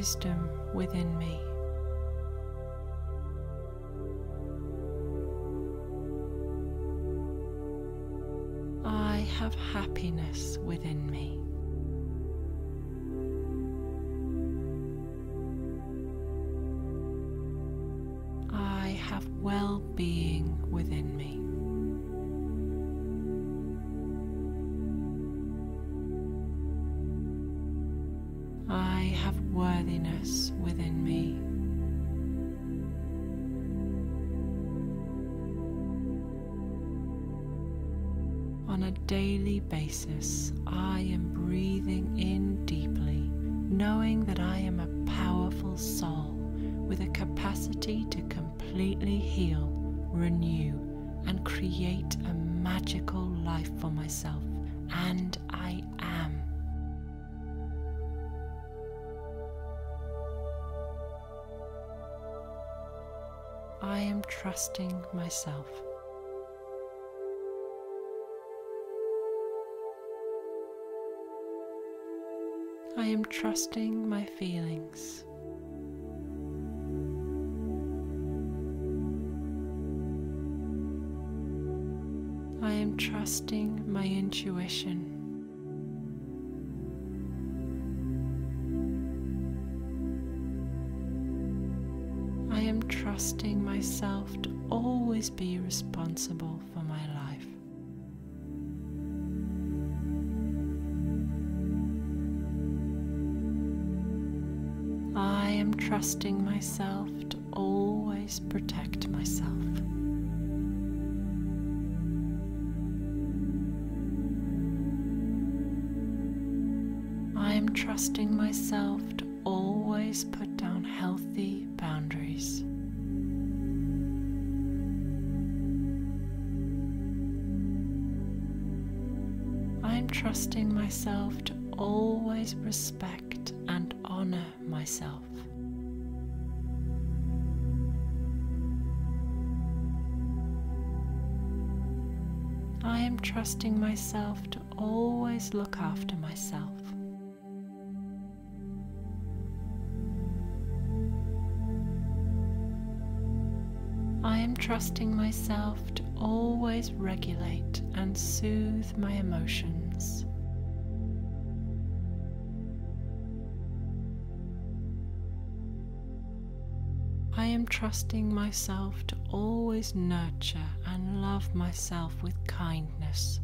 Wisdom within me. I have happiness within basis, I am breathing in deeply, knowing that I am a powerful soul with a capacity to completely heal, renew, and create a magical life for myself. And I am. I am trusting myself. Am trusting my feelings. I am trusting my intuition. I am trusting myself to always be responsible for my life. Trusting myself to always protect myself. I am trusting myself to always put down healthy boundaries. I am trusting myself to always respect and honor myself. Trusting myself to always look after myself. I am trusting myself to always regulate and soothe my emotions. I am trusting myself to always nurture and love myself with kindness.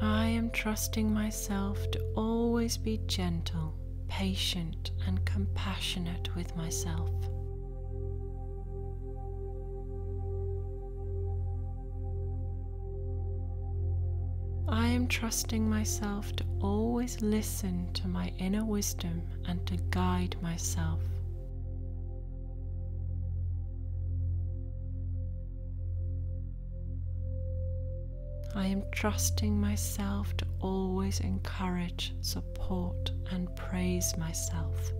I am trusting myself to always be gentle, patient, and compassionate with myself. Am trusting myself to always listen to my inner wisdom and to guide myself. I am trusting myself to always encourage, support, and praise myself.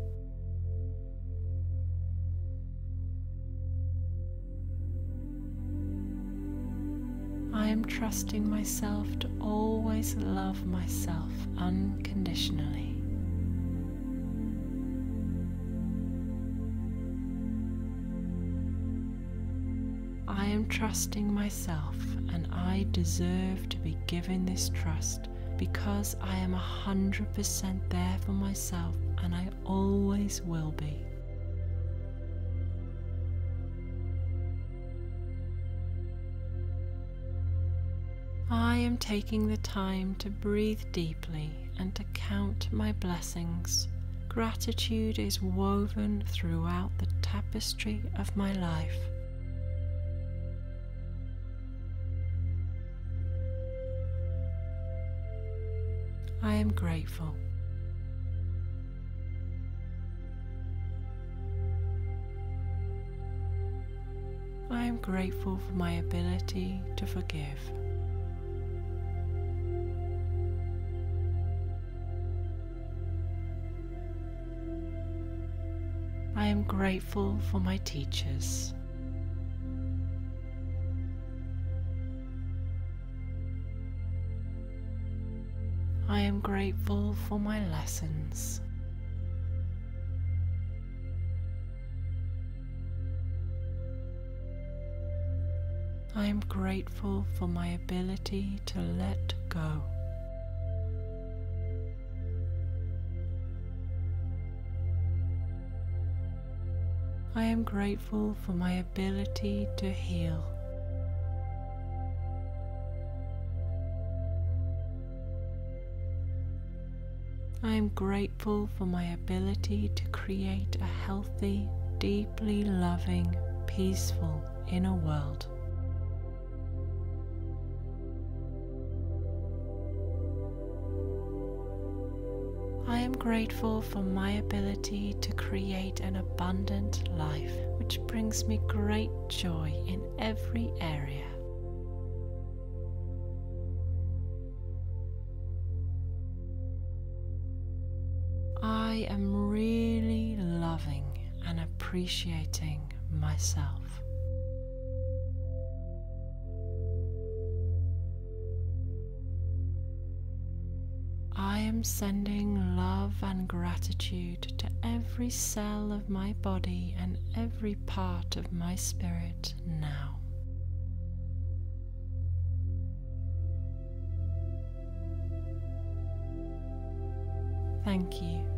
Am trusting myself to always love myself unconditionally. I am trusting myself and I deserve to be given this trust because I am 100% there for myself and I always will be. Am taking the time to breathe deeply and to count my blessings. Gratitude is woven throughout the tapestry of my life. I am grateful. I am grateful for my ability to forgive. I am grateful for my teachers. I am grateful for my lessons. I am grateful for my ability to let go. I am grateful for my ability to heal. I am grateful for my ability to create a healthy, deeply loving, peaceful inner world. Grateful for my ability to create an abundant life which brings me great joy in every area. I am really loving and appreciating myself. Am sending love and gratitude to every cell of my body and every part of my spirit now. Thank you